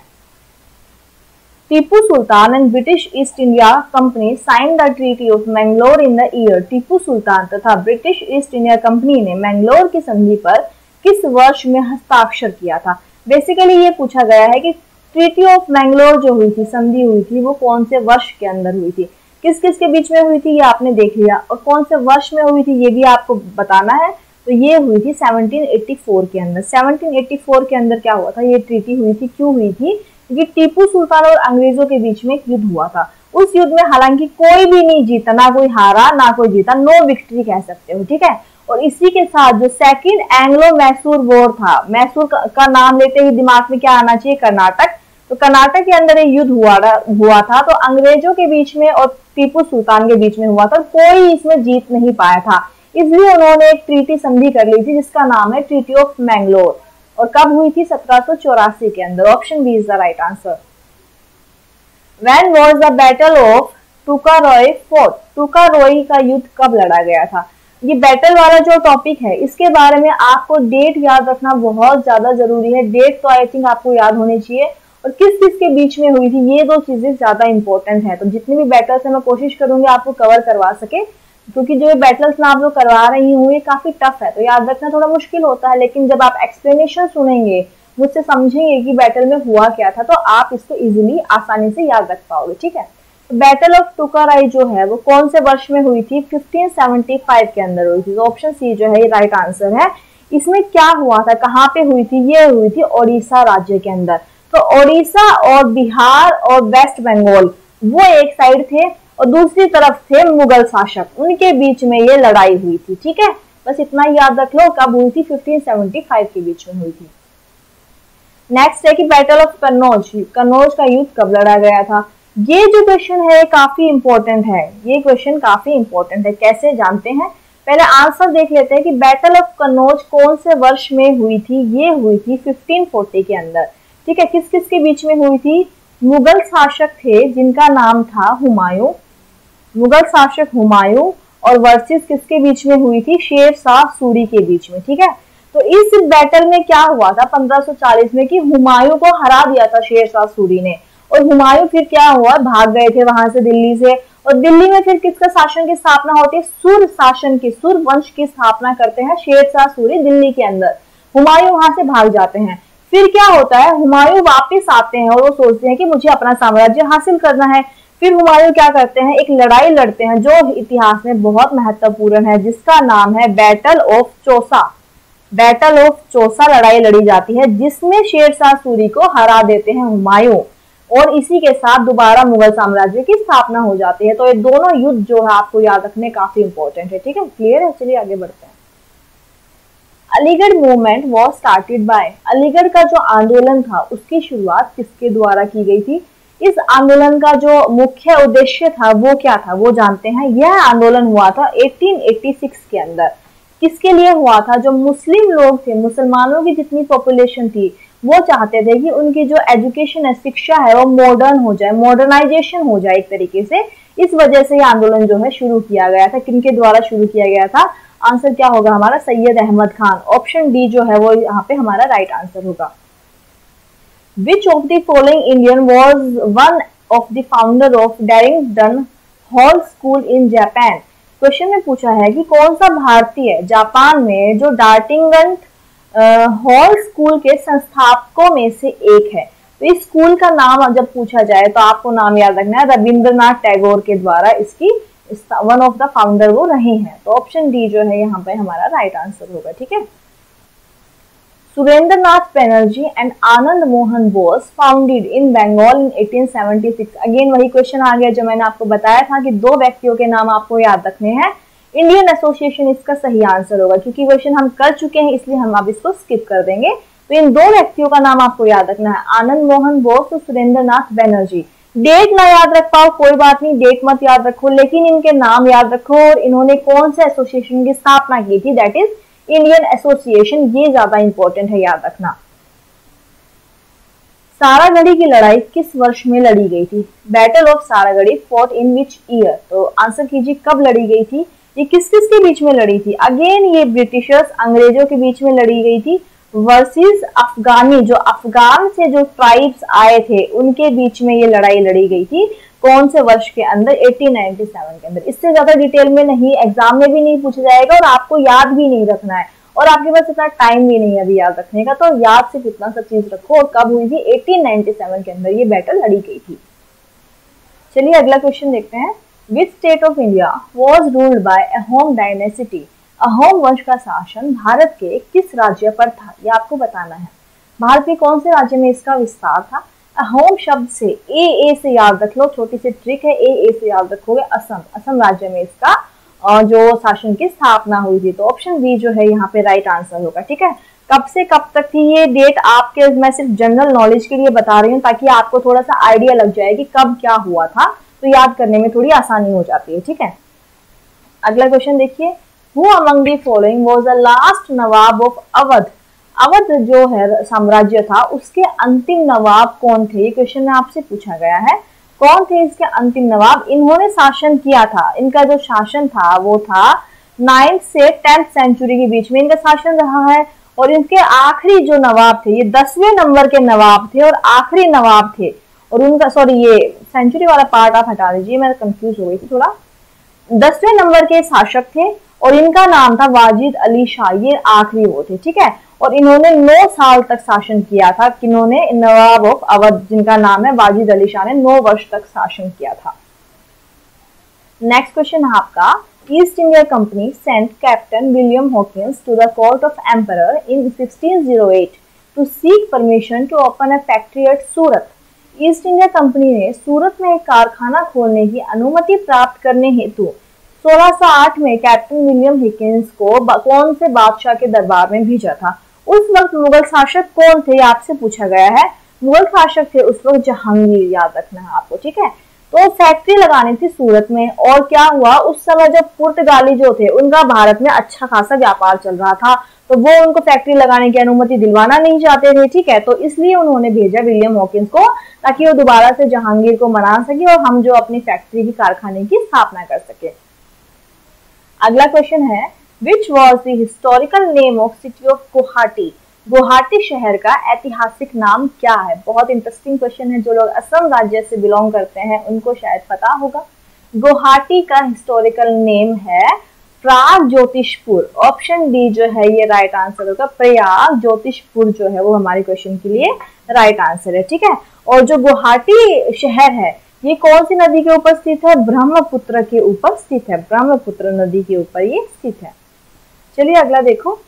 Tipu Sultan and British East India company sign the treaty of Mangalore in the year Tipu Sultan तथा ब्रिटिश ईस्ट इंडिया कंपनी ने मैंगलोर की संधि पर किस वर्ष में हस्ताक्षर किया था? बेसिकली ये पूछा गया है कि ट्रीटी ऑफ़ मैंगलोर जो हुई थी संधि हुई थी वो कौन से वर्ष के अंदर हुई थी? किस किस के बीच में हुई थी ये आपने देख लिया। और कौन से वर्ष में हुई थी ये भी आपको बताना है। तो ये हुई थी 1784 के अंदर। 1784 के अंदर क्या हुआ था? ये ट्रीटी हुई थी। क्यों हुई थी? क्योंकि टीपू सुल्तान और अंग्रेज़ों के बीच में एक युद्ध हुआ था। उस युद्ध में हालाँकि कोई भी नहीं जीता ना कोई हारा ना कोई जीता नो विक्ट्री कह सकते हो ठीक है? और इसी के साथ जो सेकंड एंग्लो मैसूर वॉर था मैसूर का, का नाम लेते ही दिमाग में क्या आना चाहिए? कर्नाटक। तो कर्नाटक के अंदर एक युद्ध हुआ हुआ था तो अंग्रेज़ों के बीच में और टीपू सुल्तान के बीच में हुआ था, कोई इसमें जीत नहीं पाया था। इसलिए उन्होंने एक ट्रीटी संधि कर ली थी, जिसका नाम है ट्रीटी ऑफ़ मैंगलोर। और कब हुई थी? सत्रह के अंदर। Option B is the right answer when was the battle of Tukaroi fought Tukaroi का युद्ध कब लड़ा गया था? ये बैटल वाला जो टॉपिक है, इसके बारे में आपको डेट याद रखना बहुत ज़्यादा ज़रूरी है। डेट तो आई थिंक आपको याद होनी चाहिए। और किस किस के बीच में हुई थी? ये दो चीज़ें ज़्यादा इंपॉर्टेंट है। तो जितने भी बैटल्स है, मैं कोशिश करूँगी आपको कवर करवा सके। क्योंकि जो बैटल्स मैं आप लोग करवा रही हूँ, ये काफ़ी टफ है। तो याद रखना, थोड़ा मुश्किल होता है, लेकिन जब आप एक्सप्लेनेशन सुनेंगे, मुझसे समझेंगे कि बैटल में हुआ क्या था तो आप इसको इजिली आसानी से याद रख पाओगे, ठीक है? बैटल ऑफ़ टुकाराई जो है, वो कौन से वर्ष में हुई थी? 1575 के अंदर हुई थी। तो ऑप्शन सी जो है, ये राइट आंसर है। इसमें क्या हुआ था? कहाँ पे हुई थी? ये हुई थी ओडिशा राज्य के अंदर। तो ओडिशा और बिहार और वेस्ट बंगाल, वो एक साइड थे और दूसरी तरफ़ थे मुगल शासक। उनके बीच में ये लड़ाई हुई थी, ठीक है? बस इतना याद रख लो, कब हुई थी? 1575 के बीच में हुई थी। नेक्स्ट है कि बैटल ऑफ़ कन्नौज कन्नौज का युद्ध कब लड़ा गया था? ये जो क्वेश्चन है काफ़ी इंपॉर्टेंट है। ये क्वेश्चन काफ़ी इंपॉर्टेंट है। कैसे जानते हैं? पहले आंसर देख लेते हैं कि बैटल ऑफ़ कन्नौज कौन से वर्ष में हुई थी? ये हुई थी 1540 के अंदर। ठीक है, किस किस के बीच में हुई थी? मुगल शासक थे, जिनका नाम था हुमायूं। मुगल शासक हुमायूं और वर्सेस किसके बीच में हुई थी? शेर शाह सूरी के बीच में, ठीक है? तो इस बैटल में क्या हुआ था 1540 में कि हुमायूं को हरा दिया था शेर शाह सूरी ने। और हुमायूं फिर क्या हुआ? भाग गए थे वहाँ से दिल्ली से। और दिल्ली में फिर किसका शासन की स्थापना होती है? सुर शासन की, सुर वंश की स्थापना करते हैं शेर शाह सूरी दिल्ली के अंदर। हुमायूं वहाँ से भाग जाते हैं। फिर क्या होता है, हुमायूं वापस आते हैं और वो सोचते हैं कि मुझे अपना साम्राज्य हासिल करना है। फिर हुमायूं क्या करते हैं, एक लड़ाई लड़ते हैं जो इतिहास में बहुत महत्वपूर्ण है, जिसका नाम है battle of Chausa battle of Chausa लड़ाई लड़ी जाती है, जिसमें शेर शाह सूरी को हरा देते हैं हुमायूं और इसी के साथ दोबारा मुगल साम्राज्य की स्थापना हो जाती है। तो ये दोनों युद्ध जो है आपको याद रखने काफ़ी इंपॉर्टेंट है। ठीक है? क्लियर है? चलिए आगे बढ़ते हैं। Aligarh movement was started by Aligarh का जो आंदोलन था, उसकी शुरुआत किसके द्वारा की गई थी? इस आंदोलन का जो मुख्य उद्देश्य था, वो क्या था? वो जानते हैं। यह आंदोलन हुआ था 1886 के अंदर। किसके लिए हुआ था? जो मुस्लिम लोग थे, मुसलमानों की जितनी पॉपुलेशन थी, वो चाहते थे कि उनकी जो एजुकेशन है, शिक्षा है, वो मॉडर्न हो जाए मॉडर्नाइजेशन हो जाए एक तरीके से। इस वजह से ये आंदोलन जो है शुरू किया गया था, किनके द्वारा शुरू किया गया था? आंसर क्या होगा? हमारा सैयद अहमद खान। ऑप्शन डी जो है, वो यहाँ पे हमारा राइट आंसर होगा। Which of the following Indian was one of the founder of daring done hall school in Japan question में पूछा है कि कौन सा भारतीय जापान में जो डार्टिंगन हॉल स्कूल के संस्थापकों में से एक है? तो इस स्कूल का नाम जब पूछा जाए तो आपको नाम याद रखना है, रविंद्रनाथ टैगोर के द्वारा इसकी वन ऑफ़ द फाउंडर वो रहे हैं। तो ऑप्शन डी जो है, यहाँ पे हमारा राइट आंसर होगा, ठीक है? Surendranath Banerjee and Anand Mohan Bose founded in Bengal in 1876 again वही क्वेश्चन आ गया जो मैंने आपको बताया था कि दो व्यक्तियों के नाम आपको याद रखने हैं। इंडियन एसोसिएशन इसका सही आंसर होगा, क्योंकि क्वेश्चन हम कर चुके हैं, इसलिए हम अब इसको स्किप कर देंगे। तो इन दो व्यक्तियों का नाम आपको याद रखना है, आनंद मोहन बोस और सुरेंद्र बैनर्जी। डेट ना याद रख पाओ, कोई बात नहीं डेट मत याद रखो, लेकिन इनके नाम याद रखो और इन्होंने कौन से एसोसिएशन की स्थापना की थी? दैट इज़ इंडियन एसोसिएशन ये ज़्यादा इंपॉर्टेंट है याद रखना। सारागढ़ी की लड़ाई किस वर्ष में लड़ी गई थी? Battle of Saragarhi fort in which year तो आंसर कीजिए, कब लड़ी गई थी? ये किस किस के बीच में लड़ी थी? अगेन ये ब्रिटिशर्स अंग्रेज़ों के बीच में लड़ी गई थी। वर्सेस अफगानी जो अफगान से जो ट्राइब्स आए थे, उनके बीच में ये लड़ाई लड़ी गई थी। कौन से वर्ष के अंदर? 1897 के अंदर। इससे ज़्यादा डिटेल में नहीं एग्ज़ाम में भी नहीं पूछा जाएगा और आपको याद भी नहीं रखना है। और आपके पास इतना टाइम भी नहीं है अभी याद रखने का तो याद सिर्फ़ इतना सब चीज़ रखो और कब हुई थी? 1897 के अंदर ये बैटल लड़ी गई थी। चलिए अगला क्वेश्चन देखते हैं। Which state of India was ruled by Ahom dynasty Ahom वंश का शासन भारत के किस राज्य पर था? यह आपको बताना है। भारत के कौन से राज्य में इसका विस्तार था? अहोम शब्द से ए ए से याद रख लो। छोटी सी ट्रिक है। ए ए से याद रखोगे असम। असम राज्य में इसका जो शासन की स्थापना हुई थी। तो ऑप्शन बी जो है, यहाँ पे राइट आंसर होगा। ठीक है? कब से कब तक थी ये डेट आपके, मैं सिर्फ़ जनरल नॉलेज के लिए बता रही हूँ, ताकि आपको थोड़ा सा आइडिया लग जाए कि कब क्या हुआ था। तो याद करने में थोड़ी आसानी हो जाती है। ठीक है? अगला क्वेश्चन देखिए। Who among the following was the last Nawab of Awadh Awadh जो है, साम्राज्य था, उसके अंतिम नवाब कौन थे? ये क्वेश्चन में आपसे पूछा गया है। कौन थे इसके अंतिम नवाब इन्होंने शासन किया था। इनका जो शासन था, वो था नाइन्थ से टेंथ सेंचुरी के बीच में इनका शासन रहा है। और इनके आखिरी जो नवाब थे, ये दसवें नंबर के नवाब थे और आखिरी नवाब थे। और उनका सॉरी ये सेंचुरी वाला पार्ट आप हटा दीजिए, मैं कंफ्यूज हो गई थी थोड़ा। दसवें नंबर के शासक थे और इनका नाम था वाजिद अली शाह, ये आखिरी वो थे, ठीक है? और इन्होंने नौ साल तक शासन किया था किन्होंने नवाब ऑफ़ अवध, जिनका नाम है वाजिद अली शाह ने नौ वर्ष तक शासन किया था। नेक्स्ट क्वेश्चन है आपका। East India company sent captain William Hawkins to the court of emperor in 1608 to seek permission to open a factory at Surat East India company ने सूरत में एक कारखाना खोलने की अनुमति प्राप्त करने हेतु 1608 में कैप्टन विलियम हिकिंस को कौन से बादशाह के दरबार में भेजा था? उस वक्त मुगल शासक कौन थे? आपसे पूछा गया है। मुगल शासक थे उस वक्त जहांगीर, याद रखना है आपको, ठीक है? तो फैक्ट्री लगानी थी सूरत में और क्या हुआ? उस समय जब पुर्तगाली जो थे, उनका भारत में अच्छा खासा व्यापार चल रहा था तो वो उनको फैक्ट्री लगाने की अनुमति दिलवाना नहीं चाहते थे, ठीक है? तो इसलिए उन्होंने भेजा विलियम हॉकिंस को, ताकि वो दोबारा से जहांगीर को मना सके और हम जो अपनी फैक्ट्री की कारखाने की स्थापना कर सके। अगला क्वेश्चन है which was the historical name of city of Guwahati Guwahati शहर का ऐतिहासिक नाम क्या है? बहुत इंटरेस्टिंग क्वेश्चन है, जो लोग असम राज्य से बिलोंग करते हैं, उनको शायद पता होगा। गुवाहाटी का हिस्टोरिकल नेम है प्राग ज्योतिषपुर ऑप्शन डी जो है, ये राइट आंसर होगा। प्रयाग ज्योतिषपुर जो है, वो हमारे क्वेश्चन के लिए राइट आंसर है, ठीक है? और जो गुवाहाटी शहर है ये कौन सी नदी के ऊपर स्थित है? ब्रह्मपुत्र के ऊपर स्थित है। ब्रह्मपुत्र नदी के ऊपर ये स्थित है। चलिए अगला देखो।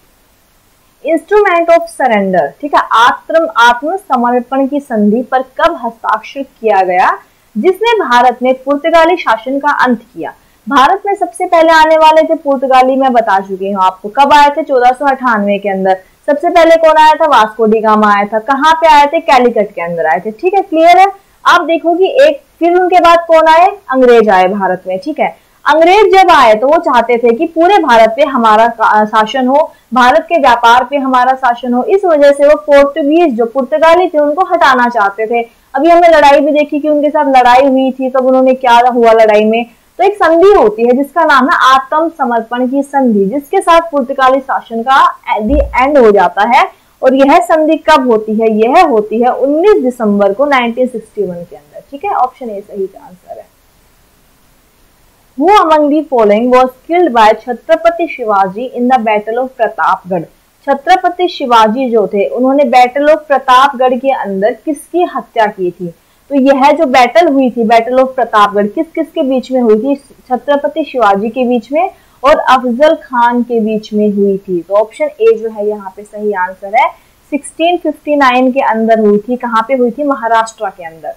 इंस्ट्रूमेंट ऑफ़ सरेंडर ठीक है? आत्म आत्म समर्पण की संधि पर कब हस्ताक्षर किया गया? जिसने भारत में पुर्तगाली शासन का अंत किया? भारत में सबसे पहले आने वाले थे पुर्तगाली, मैं बता चुकी हूँ आपको। कब आए थे? चौदह के अंदर। सबसे पहले कौन आया था? वास्को डी गामा आया था। कहाँ पे आए थे? कैलिकट के अंदर आए थे। ठीक है, क्लियर है? आप देखो कि एक फिर उनके बाद कौन आए? अंग्रेज़ आए भारत में, ठीक है? अंग्रेज़ जब आए तो वो चाहते थे कि पूरे भारत पे हमारा शासन हो, भारत के व्यापार पे हमारा शासन हो, इस वजह से वो पोर्तुगीज जो पुर्तगाली थे उनको हटाना चाहते थे। अभी हमने लड़ाई भी देखी कि उनके साथ लड़ाई हुई थी, तब उन्होंने क्या हुआ लड़ाई में? तो एक संधि होती है जिसका नाम है आत्म समर्पण की संधि, जिसके साथ पुर्तगाली शासन का दी एंड हो जाता है। और यह संधि कब होती है? यह होती है 19 दिसंबर को 1961 के अंदर। ठीक है? ऑप्शन ए सही का आंसर है। Who among the following was killed by Chhatrapati Shivaji in the battle of Pratapgarh Chhatrapati Shivaji जो थे, उन्होंने बैटल ऑफ़ प्रतापगढ़ के अंदर किसकी हत्या की थी? तो यह जो बैटल हुई थी बैटल ऑफ़ प्रतापगढ़ किस किस के बीच में हुई थी? छत्रपति शिवाजी के बीच में और अफजल खान के बीच में हुई थी। तो ऑप्शन ए जो है, यहाँ पे सही आंसर है। 1659 के अंदर हुई थी, कहाँ पे हुई थी? महाराष्ट्र के अंदर।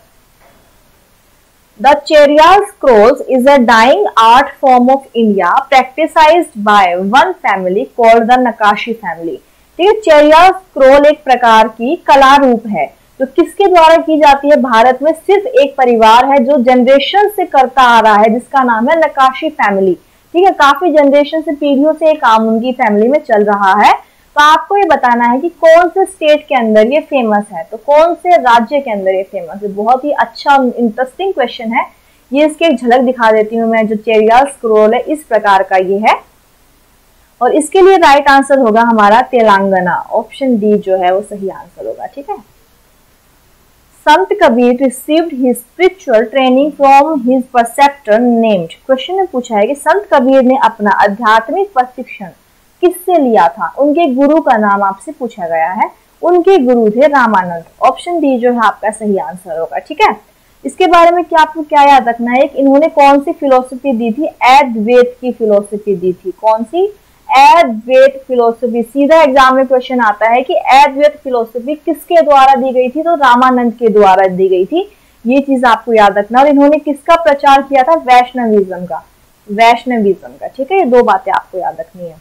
The Cheriyal scrolls is a dying art form of India practised by one family called the Nakashi family ठीक है चेरियाल स्क्रोल एक प्रकार की कला रूप है। तो किसके द्वारा की जाती है? भारत में सिर्फ़ एक परिवार है जो जनरेशन से करता आ रहा है, जिसका नाम है नकाशी फैमिली ठीक है, काफ़ी जनरेशन से पीढ़ियों से एक काम उनकी फैमिली में चल रहा है। तो आपको ये बताना है कि कौन से स्टेट के अंदर ये फ़ेमस है? तो कौन से राज्य के अंदर ये फ़ेमस है? बहुत ही अच्छा इंटरेस्टिंग क्वेश्चन है। ये इसकी एक झलक दिखा देती हूँ मैं, जो चेरियाल स्क्रोल है, इस प्रकार का ये है। और इसके लिए राइट आंसर होगा हमारा तेलंगाना। ऑप्शन डी जो है, वो सही आंसर होगा, ठीक है? Sant Kabir received his spiritual training from his preceptor named question में पूछा है कि संत कबीर ने अपना आध्यात्मिक प्रशिक्षण किससे लिया था? उनके गुरु का नाम आपसे पूछा गया है। उनके गुरु थे रामानंद। ऑप्शन डी जो है आपका सही आंसर होगा, ठीक है? इसके बारे में क्या आपको क्या याद रखना है? इन्होंने कौन सी फिलोसफी दी थी? एडवेद की फिलोसफी दी थी। कौन सी? एडवेट फिलोसफी सीधा एग्ज़ाम में क्वेश्चन आता है कि एडवेट फिलोसफी किसके द्वारा दी गई थी? तो रामानंद के द्वारा दी गई थी। ये चीज़ आपको याद रखना और इन्होंने किसका प्रचार किया था? वैष्णविज्म का। वैष्णविज्म का, ठीक है? ये दो बातें आपको याद रखनी है।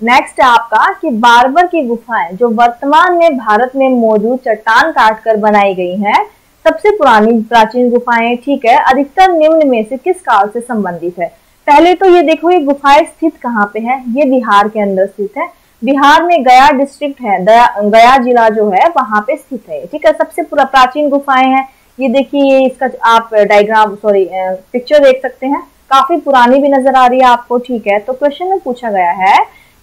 नेक्स्ट है आपका कि बारबर की गुफाएँ जो वर्तमान में भारत में मौजूद चट्टान काटकर बनाई गई हैं, सबसे पुरानी प्राचीन गुफाएँ, ठीक है, अधिकतर निम्न में से किस काल से संबंधित है? पहले तो ये देखो, ये गुफाएँ स्थित कहाँ पे है? ये बिहार के अंदर स्थित है। बिहार में गया डिस्ट्रिक्ट है गया जिला जो है, वहाँ पे स्थित है, ठीक है, सबसे पूरा, प्राचीन गुफाएँ हैं। ये देखिए, ये इसका आप डायग्राम सॉरी पिक्चर देख सकते हैं। काफ़ी पुरानी भी नज़र आ रही है आपको, ठीक है। तो क्वेश्चन में पूछा गया है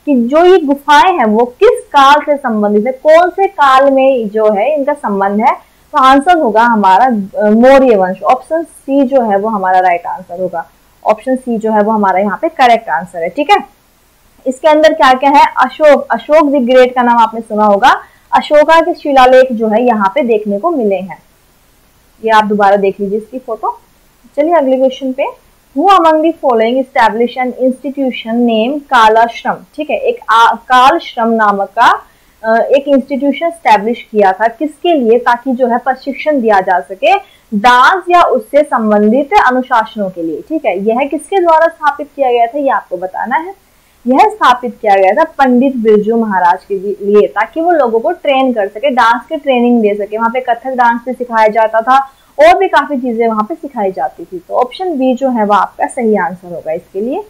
कि जो ये गुफाएँ हैं, वो किस काल से संबंधित है? कौन से काल में जो है इनका संबंध है? तो आंसर होगा हमारा मौर्य वंश। ऑप्शन सी जो है वो हमारा राइट आंसर होगा। ऑप्शन सी जो है वो हमारा यहाँ पे करेक्ट आंसर है, ठीक है? इसके अंदर क्या क्या है? अशोक। अशोक द ग्रेट का नाम आपने सुना होगा। अशोका के शिलालेख जो है यहाँ पे देखने को मिले हैं। ये आप दोबारा देख लीजिए इसकी फ़ोटो। चलिए अगले क्वेश्चन पे। Who among the following establish an institution name Kalashram ठीक है, एक काल श्रम नामक का एक इंस्टीट्यूशन स्टैब्लिश किया था। किसके लिए? ताकि जो है प्रशिक्षण दिया जा सके डांस या उससे संबंधित अनुशासनों के लिए। ठीक है, यह किसके द्वारा स्थापित किया गया था? ये आपको बताना है। यह स्थापित किया गया था पंडित बिरजू महाराज के लिए, ताकि वो लोगों को ट्रेन कर सके डांस की ट्रेनिंग दे सके। वहाँ पे कथक डांस भी सिखाया जाता था। और भी काफ़ी चीज़ें वहाँ पे सिखाई जाती थी। तो ऑप्शन बी जो है वो आपका सही आंसर होगा इसके लिए।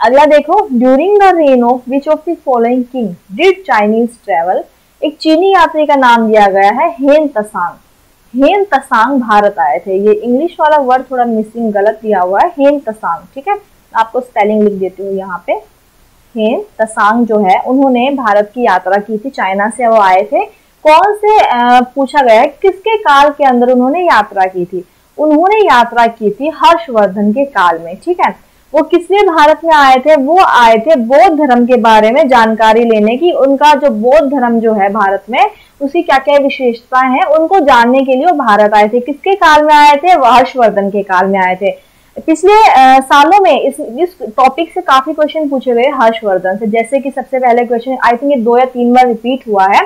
अगला देखो during the reign of which of the following king did Chinese travel एक चीनी यात्री का नाम दिया गया है, हेन तसांग। हेन तसांग भारत आए थे। ये इंग्लिश वाला वर्ड थोड़ा मिसिंग गलत दिया हुआ है। हेन तसांग, ठीक है? आपको स्पेलिंग लिख देती हूँ यहाँ पे। हेन तसांग जो है, उन्होंने भारत की यात्रा की थी, चाइना से वो आए थे। कौन से पूछा गया है किसके काल के अंदर उन्होंने यात्रा की थी। उन्होंने यात्रा की थी हर्षवर्धन के काल में, ठीक है? वो किस लिए भारत में आए थे? वो आए थे बौद्ध धर्म के बारे में जानकारी लेने की। उनका जो बौद्ध धर्म जो है भारत में उसकी क्या क्या विशेषताएँ हैं, उनको जानने के लिए वो भारत आए थे। किसके काल में आए थे? वो हर्षवर्धन के काल में आए थे। पिछले सालों में इस इस टॉपिक से काफ़ी क्वेश्चन पूछे गए हर्षवर्धन से। जैसे कि सबसे पहले क्वेश्चन आई थिंक ये दो या तीन बार रिपीट हुआ है।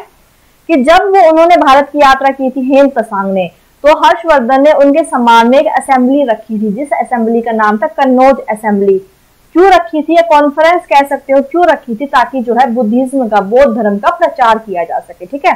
कि जब वो उन्होंने भारत की यात्रा की थी हेम तसांग ने तो हर्षवर्धन ने उनके सम्मान में एक असेंबली रखी थी जिस असेंबली का नाम था कन्नौज असेंबली क्यों रखी थी? या कॉन्फ्रेंस कह सकते हो क्यों रखी थी? ताकि जो है बुद्धिज्म का बौद्ध धर्म का प्रचार किया जा सके ठीक है?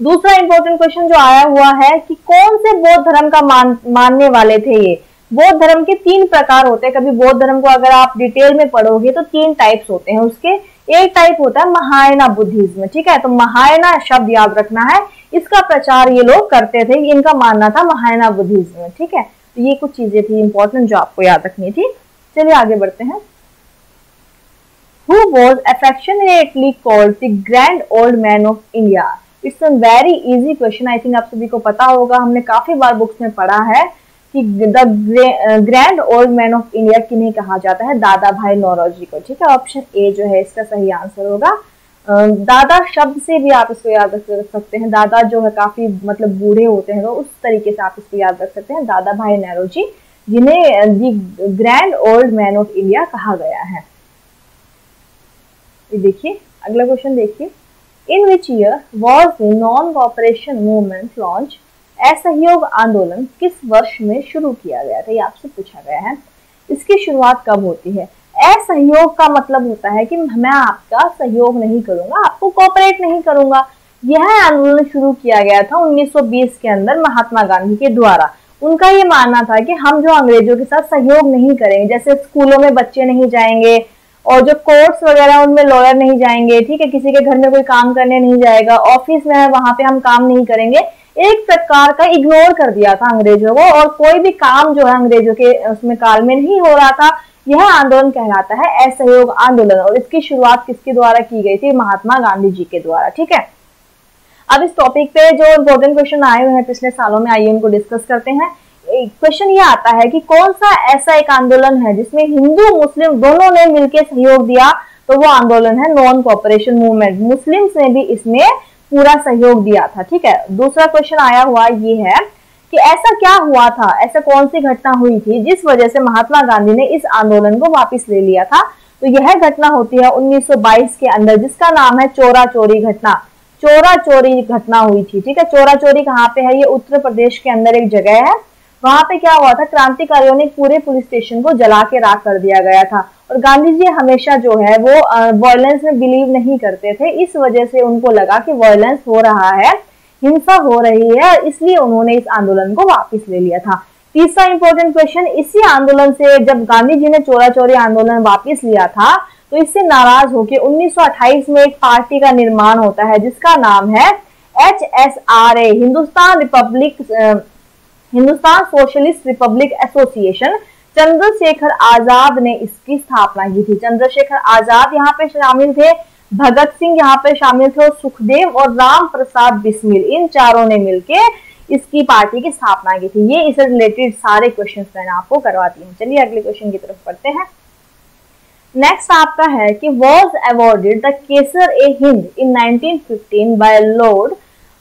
दूसरा इंपॉर्टेंट क्वेश्चन जो आया हुआ है कि कौन से बौद्ध धर्म का मान, मानने वाले थे ये? बौद्ध धर्म के तीन प्रकार होते हैं। कभी बौद्ध धर्म को अगर आप डिटेल में पढ़ोगे तो तीन टाइप्स होते हैं उसके। एक टाइप होता है महायना बुद्धिज्म, ठीक है? तो महायना शब्द याद रखना है। इसका प्रचार ये लोग करते थे, इनका मानना था महायना बुद्धिज्म, ठीक है? तो ये कुछ चीज़ें थी इंपॉर्टेंट जो आपको याद रखनी थी। चलिए आगे बढ़ते हैं। Who was affectionately called the grand old man of India? It's a very easy question. I think आप सभी को पता होगा, हमने काफ़ी बार बुक्स में पढ़ा है। कि the grand old man of India किन्हें कहा जाता है? दादा भाई नौरोजी को, ठीक है? ऑप्शन ए जो है, इसका सही आंसर होगा। दादा शब्द से भी आप इसको याद रख सकते हैं। दादा जो है, काफ़ी मतलब बूढ़े होते हैं तो उस तरीके से आप इसको याद रख सकते हैं। दादा भाई नेहरू जिन्हें the grand old man of India कहा गया है। ये देखिए, अगला क्वेश्चन देखिए। In which year was non cooperation movement launch असहयोग आंदोलन किस वर्ष में शुरू किया गया था, ये आपसे पूछा गया है। इसकी शुरुआत कब होती है? असहयोग का मतलब होता है कि मैं आपका सहयोग नहीं करूँगा, आपको कोऑपरेट नहीं करूँगा। यह आंदोलन शुरू किया गया था 1920 के अंदर महात्मा गांधी के द्वारा। उनका ये मानना था कि हम जो अंग्रेज़ों के साथ सहयोग नहीं करेंगे, जैसे स्कूलों में बच्चे नहीं जाएँगे और जो कोर्ट्स वगैरह उनमें लॉयर नहीं जाएँगे, ठीक है? किसी के घर में कोई काम करने नहीं जाएगा ऑफ़िस में है, वहाँ पे हम काम नहीं करेंगे। एक प्रकार का इग्नोर कर दिया था अंग्रेज़ों को और कोई भी काम जो है अंग्रेज़ों के उसमें काल में नहीं हो रहा था। यह आंदोलन कहलाता है असहयोग आंदोलन और इसकी शुरुआत किसके द्वारा की गई थी? महात्मा गांधी जी के द्वारा, ठीक है? अब इस टॉपिक पे जो इम्पोर्टेंट क्वेश्चन आए हुए हैं, पिछले सालों में आइए, उनको डिस्कस करते हैं। क्वेश्चन ये आता है कि कौन सा ऐसा एक आंदोलन है जिसमें हिंदू, मुस्लिम दोनों ने मिलकर सहयोग दिया? तो वो आंदोलन है नॉन कॉपरेशन मूवमेंट मुस्लिम्स ने भी इसमें पूरा सहयोग दिया था, ठीक है? दूसरा क्वेश्चन आया हुआ ये है कि ऐसा क्या हुआ था? ऐसा कौन सी घटना हुई थी जिस वजह से महात्मा गांधी ने इस आंदोलन को वापस ले लिया था? तो यह घटना होती है 1922 के अंदर, जिसका नाम है चोरा चोरी घटना। चोरा चोरी घटना हुई थी, ठीक है? चोरा चोरी कहाँ पे है? ये उत्तर प्रदेश के अंदर एक जगह है। वहाँ पे क्या हुआ था? क्रांतिकारियों ने पूरे पुलिस स्टेशन को जला के राख कर दिया गया था। और गांधी जी हमेशा जो है, वो वायलेंस में बिलीव नहीं करते थे। इस वजह से उनको लगा कि वायलेंस हो रहा है, हिंसा हो रही है इसलिए उन्होंने इस आंदोलन को वापस ले लिया था। तीसरा इंपॉर्टेंट क्वेश्चन इसी आंदोलन से जब गांधी जी ने चोरा चोरी आंदोलन वापस लिया था तो इससे नाराज़ होकर 1928 में एक पार्टी का निर्माण होता है, जिसका नाम है H S R A Hindustan republic Hindustan socialist republic association Chandrashekhar Azad ने इसकी स्थापना की थी। चंद्रशेखर आज़ाद यहाँ पे शामिल थे, भगत सिंह यहाँ पे शामिल थे और सुखदेव और राम प्रसाद बिस्मिल, इन चारों ने मिलके इसकी पार्टी की स्थापना की थी। ये इससे रिलेटेड सारे क्वेश्चन मैंने आपको करवाती हूँ। चलिए अगले क्वेश्चन की तरफ़ पढ़ते हैं। नेक्स्ट आपका है कि was awarded the Kaisar e Hind in 1915 by lord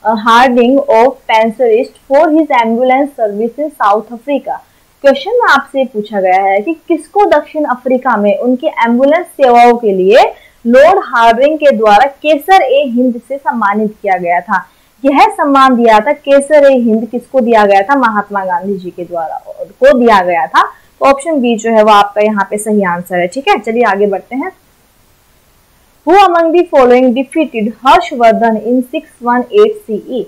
Hardinge of Penshurst for his ambulance service South Africa question में आपसे पूछा गया है कि किसको दक्षिण अफ्रीका में उनकी एंबुलेंस सेवाओं के लिए लॉर्ड हार्डिंग के द्वारा केसर ए हिंद से सम्मानित किया गया था? यह सम्मान दिया था केसर ए हिंद किसको दिया गया था? महात्मा गांधी जी के द्वारा को दिया गया था? तो ऑप्शन बी जो है वो आपका यहाँ पे सही आंसर है, ठीक है? चलिए आगे बढ़ते हैं। Who among the following defeated Harshvardhan in 618 CE?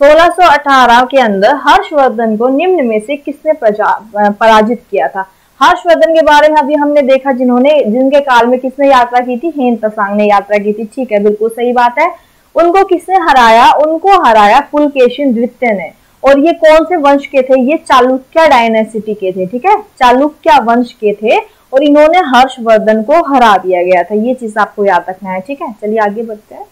1618 के अंदर हर्षवर्धन को निम्न में से किसने पराजित किया था हर्षवर्धन के बारे में अभी हमने देखा जिन्होंने जिनके काल में किसने यात्रा की थी हेन तसांग ने यात्रा की थी ठीक है बिल्कुल सही बात है उनको किसने हराया उनको हराया पुलकेशिन द्वितीय ने और ये कौन से वंश के थे ये चालुक्य डायनेसिटी के थे ठीक है चालुक्य वंश के थे और इन्होंने हर्षवर्धन को हरा दिया गया था। ये चीज़ आपको याद रखना है, ठीक है? चलिए आगे बढ़ते हैं।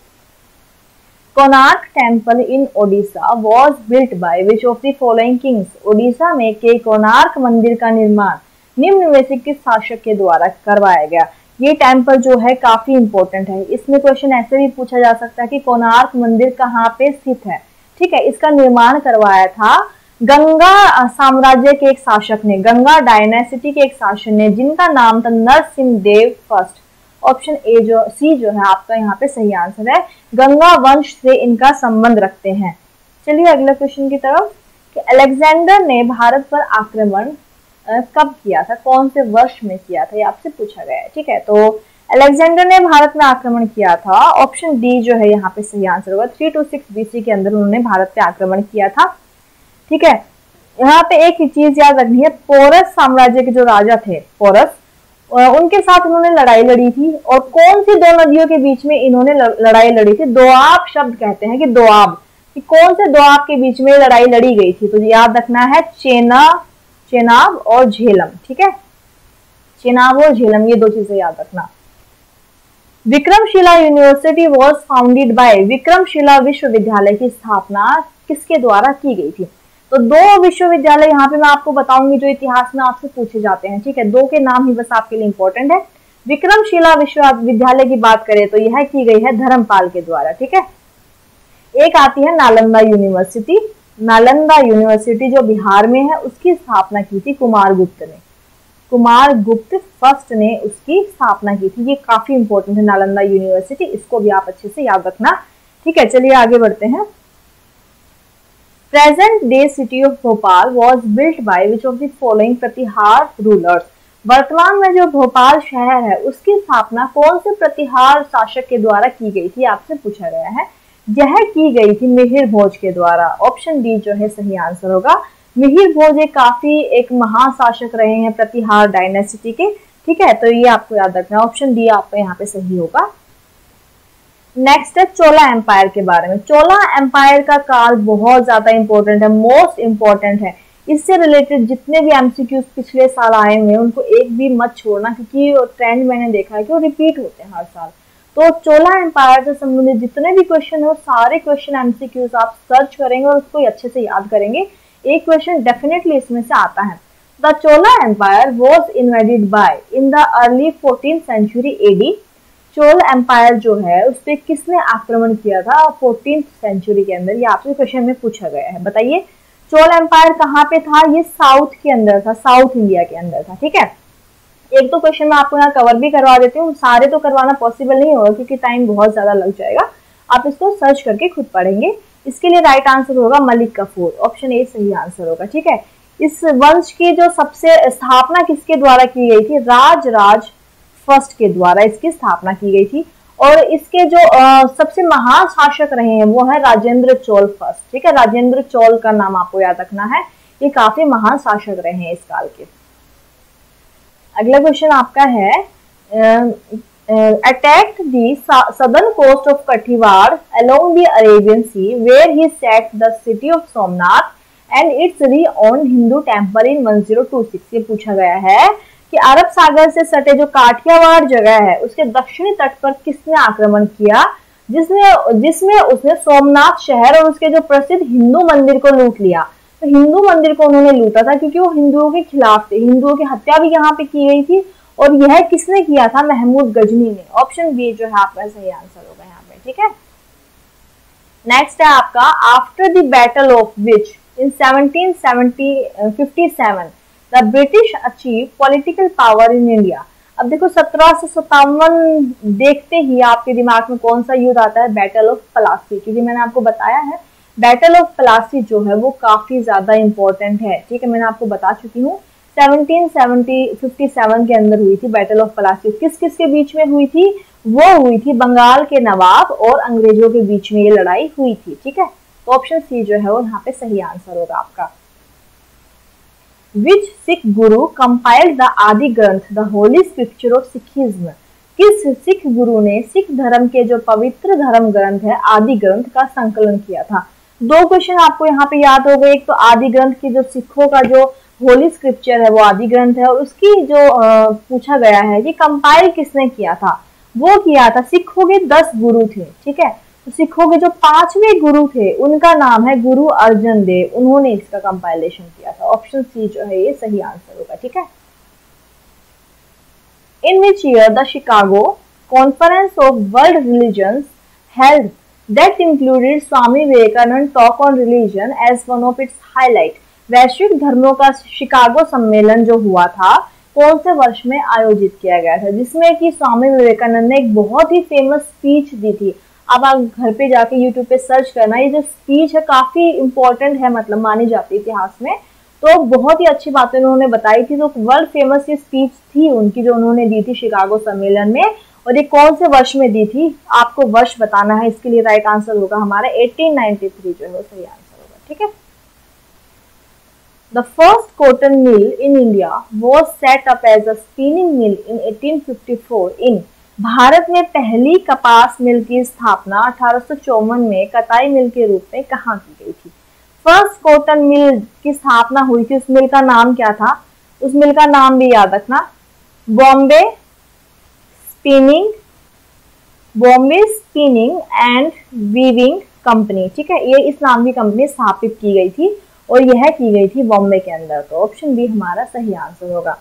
Konark temple in Odisha was built by which of the following kings Odisha में के कोनार्क मंदिर का निर्माण निम्न में से किस शासक के द्वारा करवाया गया? ये टेंपल जो है, काफ़ी इंपॉर्टेंट है। इसमें क्वेश्चन ऐसे भी पूछा जा सकता है कि कोनार्क मंदिर कहाँ पे स्थित है? ठीक है, इसका निर्माण करवाया था गंगा साम्राज्य के एक शासक ने, गंगा डायनेसिटी के एक शासक ने, जिनका नाम था Narasimha Deva first. Option A जो, सी जो है, आपका यहाँ पे सही आंसर है। गंगा वंश से इनका संबंध रखते हैं। चलिए अगले क्वेश्चन की तरफ़, कि अलेक्जेंडर ने भारत पर आक्रमण कब किया था? कौन से वर्ष में किया था? ये आपसे पूछा गया है, ठीक है? तो अलेक्जेंडर ने भारत में आक्रमण किया था। ऑप्शन डी जो है, यहाँ पे सही आंसर होगा। थ्री टू सिक्स बीसी के अंदर उन्होंने भारत पे आक्रमण किया था। ठीक है? यहाँ पे एक ही चीज़ याद रखनी है, पोरस साम्राज्य के जो राजा थे, पोरस उनके साथ उन्होंने लड़ाई लड़ी थी और कौन सी दो नदियों के बीच में इन्होंने लड़ाई लड़ी थी? दोआब शब्द कहते हैं कि दोआब। कि कौन से दोआब के बीच में लड़ाई लड़ी गई थी? तो याद रखना है, चेना, चेनाब और झेलम, ठीक है? चेनाब और झेलम, ये दो चीज़ें याद रखना। Vikramshila university was founded by Vikramshila विश्वविद्यालय की स्थापना किसके द्वारा की गई थी? तो दो विश्वविद्यालय यहाँ पे मैं आपको बताऊँगी जो इतिहास में आपसे पूछे जाते हैं, ठीक है? दो के नाम ही बस आपके लिए इंपॉर्टेंट है। विक्रमशिला विश्वविद्यालय की बात करें तो यह की गई है धर्मपाल के द्वारा, ठीक है? एक आती है नालंदा यूनिवर्सिटी। नालंदा यूनिवर्सिटी जो बिहार में है, उसकी स्थापना की थी कुमार गुप्त ने। कुमार गुप्त फ़र्स्ट ने उसकी स्थापना की थी। ये काफ़ी इंपॉर्टेंट है नालंदा यूनिवर्सिटी, इसको भी आप अच्छे से याद रखना। ठीक है, चलिए आगे बढ़ते हैं। Present day city of Bhopal was built by which of following Pratihara rulers वर्तमान में जो भोपाल शहर है, उसकी स्थापना कौन से प्रतिहार शासक के द्वारा की गई थी? आपसे पूछा गया है। यह की गई थी मिहिर भोज के द्वारा। ऑप्शन डी जो है, सही आंसर होगा। मिहिर भोज एक काफ़ी एक महाशासक रहे हैं प्रतिहार डायनेसिटी के। ठीक है तो ये आपको याद रखना ऑप्शन डी आपका यहाँ पे सही होगा। नेक्स्ट है चोला एम्पायर के बारे में। चोला एम्पायर का काल बहुत ज़्यादा इंपॉर्टेंट है मोस्ट इंपॉर्टेंट है। इससे रिलेटेड जितने भी एमसीक्यूज पिछले साल आए हुए हैं, उनको एक भी मत छोड़ना, क्योंकि ट्रेंड मैंने देखा है कि वो रिपीट होते हैं हर साल। तो चोला एम्पायर से संबंधित जितने भी क्वेश्चन है सारे क्वेश्चन एमसीक्यूज आप सर्च करेंगे और उसको अच्छे से याद करेंगे। एक क्वेश्चन डेफिनेटली इसमें से आता है। The Chola empire was invaded by in the early fourteen century AD Chola empire जो है, उस पर किसने आक्रमण किया था फोर्टीन सेंचुरी के अंदर? ये आपसे क्वेश्चन में पूछा गया है। बताइए चोल एम्पायर कहाँ पे था? ये साउथ के अंदर था साउथ इंडिया के अंदर था, ठीक है? एक तो क्वेश्चन मैं आपको यहाँ कवर भी करवा देती हूँ। सारे तो करवाना पॉसिबल नहीं होगा क्योंकि टाइम बहुत ज़्यादा लग जाएगा। आप इसको सर्च करके खुद पढ़ेंगे। इसके लिए राइट आंसर होगा मलिक कफूर ऑप्शन ए सही आंसर होगा, ठीक है? इस वंश की जो सबसे स्थापना किसके द्वारा की गई थी? राज राज फ़र्स्ट के द्वारा इसकी स्थापना की गई थी। और इसके जो आ, सबसे महान शासक रहे हैं वो है राजेंद्र चोल फ़र्स्ट ठीक है? राजेंद्र चोल का नाम आपको याद रखना है। ये काफ़ी महान शासक रहे हैं इस काल के। अगला क्वेश्चन आपका है attack the southern coast of Kathiawar along the Arabian sea where he set the city of Somnath and its renowned Hindu temple in one zero two six ये पूछा गया है। कि अरब सागर से सटे जो काठियावाड़ जगह है, उसके दक्षिणी तट पर किसने आक्रमण किया? जिसमें जिसमें उसने सोमनाथ शहर और उसके जो प्रसिद्ध हिंदू मंदिर को लूट लिया। तो हिंदू मंदिर को उन्होंने लूटा था क्योंकि वो हिंदुओं के खिलाफ थे। हिंदुओं की हत्या भी यहाँ पे की गई थी और यह किसने किया था? महमूद गजनी ने। ऑप्शन बी जो है, आपका सही आंसर होगा यहाँ पे, ठीक है? नेक्स्ट है आपका after the battle of which in 1757 the British achieve political power in India अब देखो, सत्रह सौ सत्तावन देखते ही आपके दिमाग में कौन सा युद्ध आता है? बैटल ऑफ़ पलासी क्योंकि मैंने आपको बताया है बैटल ऑफ़ पलासी जो है वो काफ़ी ज़्यादा इंपॉर्टेंट है। ठीक है, मैंने आपको बता चुकी हूँ। 1757 के अंदर हुई थी बैटल ऑफ़ पलासी किस किस के बीच में हुई थी? वो हुई थी बंगाल के नवाब और अंग्रेज़ों के बीच में ये लड़ाई हुई थी। ठीक है? तो ऑप्शन सी जो है वो यहाँ पे सही आंसर होगा आपका। विच सिख गुरु compiled the Adi Granth the holy scripture of Sikhism किस सिख गुरु ने सिख धर्म के जो पवित्र धर्म ग्रंथ है आदि ग्रंथ का संकलन किया था? दो क्वेश्चन आपको यहाँ पे याद हो गए। एक तो आदि ग्रंथ की जो सिखों का जो होली स्क्रिप्चर है वो आदि ग्रंथ है और उसकी जो आ, पूछा गया है कि कंपाइल किसने किया था? वो किया था सिखों के दस गुरु थे ठीक है? सिखों के जो पांचवे गुरु थे, उनका नाम है गुरु अर्जन देव। उन्होंने इसका कंपाइलेशन किया था। ऑप्शन सी जो है, ये सही आंसर होगा, ठीक है? In which year the Chicago conference of world religion held that included Swami Vivekananda talk on religion as one of its highlight वैश्विक धर्मों का शिकागो सम्मेलन जो हुआ था, कौन से वर्ष में आयोजित किया गया था? जिसमें कि स्वामी विवेकानंद ने एक बहुत ही फ़ेमस स्पीच दी थी। अब आप घर पे जाके यूट्यूब पे सर्च करना, ये जो स्पीच है काफ़ी इंपॉर्टेंट है मतलब मानी जाती है इतिहास में। तो बहुत ही अच्छी बातें उन्होंने बताई थी तो वर्ल्ड फ़ेमस ये स्पीच थी उनकी, जो उन्होंने दी थी शिकागो सम्मेलन में, और ये कौन से वर्ष में दी थी, आपको वर्ष बताना है, इसके लिए राइट आंसर होगा हमारा 1893 जो है सही आंसर होगा, ठीक है? The first cotton mill in India was set up as a spinning mill in 1854 in Bharat में पहली कपास मिल की स्थापना अठारह में कताई मिल के रूप में कहा की गई थी? फ़र्स्ट कॉटन मिल की स्थापना हुई थी। उस मिल का नाम क्या था? उस मिल का नाम भी याद रखना। Bombay spinning Bombay spinning and weaving company, ठीक है? ये इस नाम की कंपनी स्थापित की गई थी और यह की गई थी बॉम्बे के अंदर। तो ऑप्शन बी हमारा सही आंसर होगा।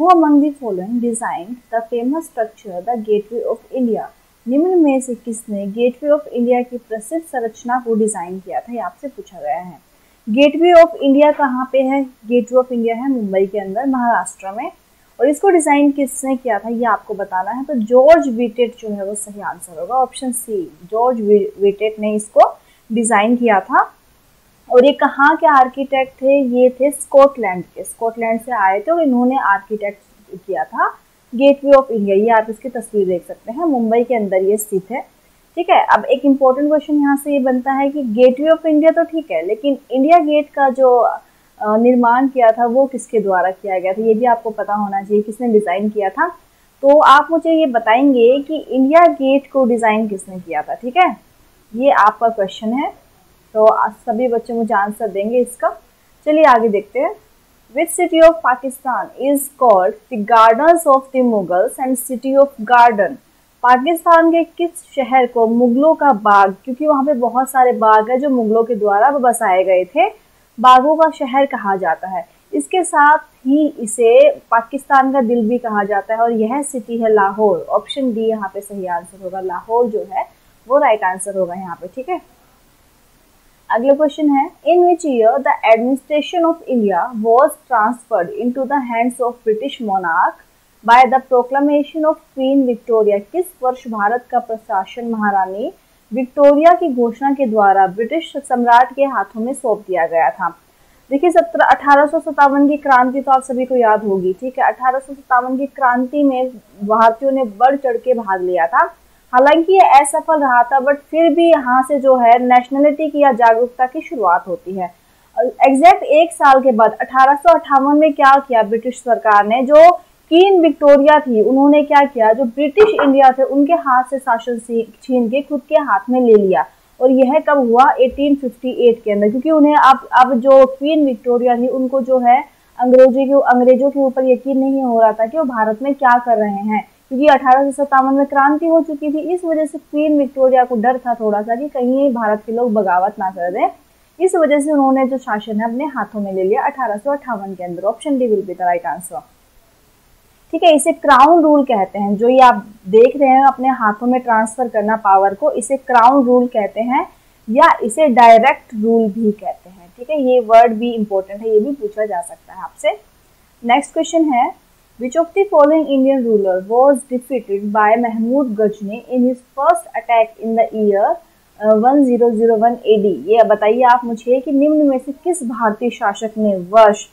Who among the following designed the famous structure, the Gateway of India? निम्न में से किसने गेटवे ऑफ़ इंडिया की प्रसिद्ध संरचना को डिज़ाइन किया था? ये आपसे पूछा गया है। गेटवे ऑफ़ इंडिया कहाँ पे है? गेटवे ऑफ़ इंडिया है मुंबई के अंदर, महाराष्ट्र में। और इसको डिज़ाइन किसने किया था? ये आपको बताना है। तो जॉर्ज विटेट जो है वो सही आंसर होगा। ऑप्शन सी जॉर्ज विटेट ने इसको डिज़ाइन किया था। और ये कहाँ के आर्किटेक्ट थे? ये थे स्कॉटलैंड के। स्कॉटलैंड से आए थे और इन्होंने आर्किटेक्ट किया था। गेटवे ऑफ़ इंडिया ये आप इसकी तस्वीर देख सकते हैं। मुंबई के अंदर ये स्थित है। ठीक है? अब एक इम्पोर्टेंट क्वेश्चन यहाँ से ये बनता है कि गेटवे ऑफ़ इंडिया तो ठीक है, लेकिन इंडिया गेट का जो निर्माण किया था, वो किसके द्वारा किया गया था? ये भी आपको पता होना चाहिए, किसने डिज़ाइन किया था? तो आप मुझे ये बताएँगे कि इंडिया गेट को डिज़ाइन किसने किया था? ठीक है? ये आपका क्वेश्चन है। तो सभी बच्चे मुझे आंसर देंगे इसका। चलिए आगे देखते हैं। Which city of Pakistan is called the gardens of the Mughals and city of garden Pakistan के किस शहर को मुगलों का बाग, क्योंकि वहाँ पे बहुत सारे बाग है जो मुगलों के द्वारा बसाए गए थे। बागों का शहर कहा जाता है। इसके साथ ही इसे पाकिस्तान का दिल भी कहा जाता है और यह सिटी है लाहौर। ऑप्शन डी यहाँ पे सही आंसर होगा। लाहौर जो है, वो राइट आंसर होगा यहाँ पे, ठीक है? अगला क्वेश्चन है in which year the administration of India was transferred into the hands of British monarch by the proclamation of queen Victoria किस वर्ष भारत का प्रशासन महारानी विक्टोरिया की घोषणा के द्वारा ब्रिटिश सम्राट के हाथों में सौंप दिया गया था? देखिए, सत्रह, अठारह की क्रांति तो आप सभी को याद होगी, ठीक है? अठारह की क्रांति में भारतीयों ने बढ़ चढ़ के भाग लिया था। हालाँकि ये असफल रहा था बट फिर भी यहाँ से जो है नेशनलिटी की या जागरूकता की शुरुआत होती है। एग्जैक्ट एक साल के बाद, अठारह सौ अठावन में क्या किया ब्रिटिश सरकार ने? जो क्वीन विक्टोरिया थी, उन्होंने क्या किया? जो ब्रिटिश इंडिया थे, उनके हाथ से शासन छीन के खुद के हाथ में ले लिया। और यह कब हुआ? 1858 के अंदर, क्योंकि उन्हें अब अब जो क्वीन विक्टोरिया थी, उनको जो है, अंग्रेज़ों के अंग्रेज़ों के ऊपर यकीन नहीं हो रहा था कि वो भारत में क्या कर रहे हैं। क्योंकि अठारह में क्रांति हो चुकी थी, इस वजह से क्वीन विक्टोरिया को डर था थोड़ा सा कि कहीं भारत के लोग बगावत ना कर दें। इस वजह से उन्होंने जो शासन है, अपने हाथों में ले लिया अठारह के अंदर। Option D will be the right answer ठीक है, इसे क्राउन रूल कहते हैं। जो ये आप देख रहे हैं, अपने हाथों में ट्रांसफ़र करना पावर को, इसे क्राउन रूल कहते हैं या इसे डायरेक्ट रूल भी कहते हैं। ठीक है, ये वर्ड भी इंपॉर्टेंट है, ये भी पूछा जा सकता है आपसे। नेक्स्ट क्वेश्चन है Which of the following Indian ruler was defeated by Mahmud Ghazni in his first attack in the year uh, 1001 AD? ये बताइए आप मुझे कि निम्न में से किस भारतीय शासक ने वर्ष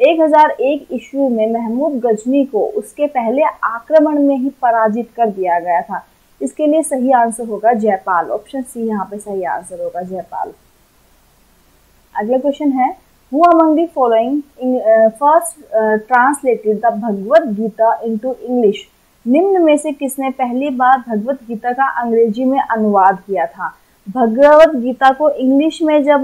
1001 ईस्वी में महमूद गजनी को उसके पहले आक्रमण में ही पराजित कर दिया गया था? इसके लिए सही आंसर होगा जयपाल। ऑप्शन सी यहाँ पे सही आंसर होगा जयपाल। अगला क्वेश्चन है Who among the following in, uh, first uh, translated the Bhagavad Gita into English? निम्न में से किसने पहली बार भगवत गीता का अंग्रेज़ी में अनुवाद किया था? भगवत गीता को इंग्लिश में जब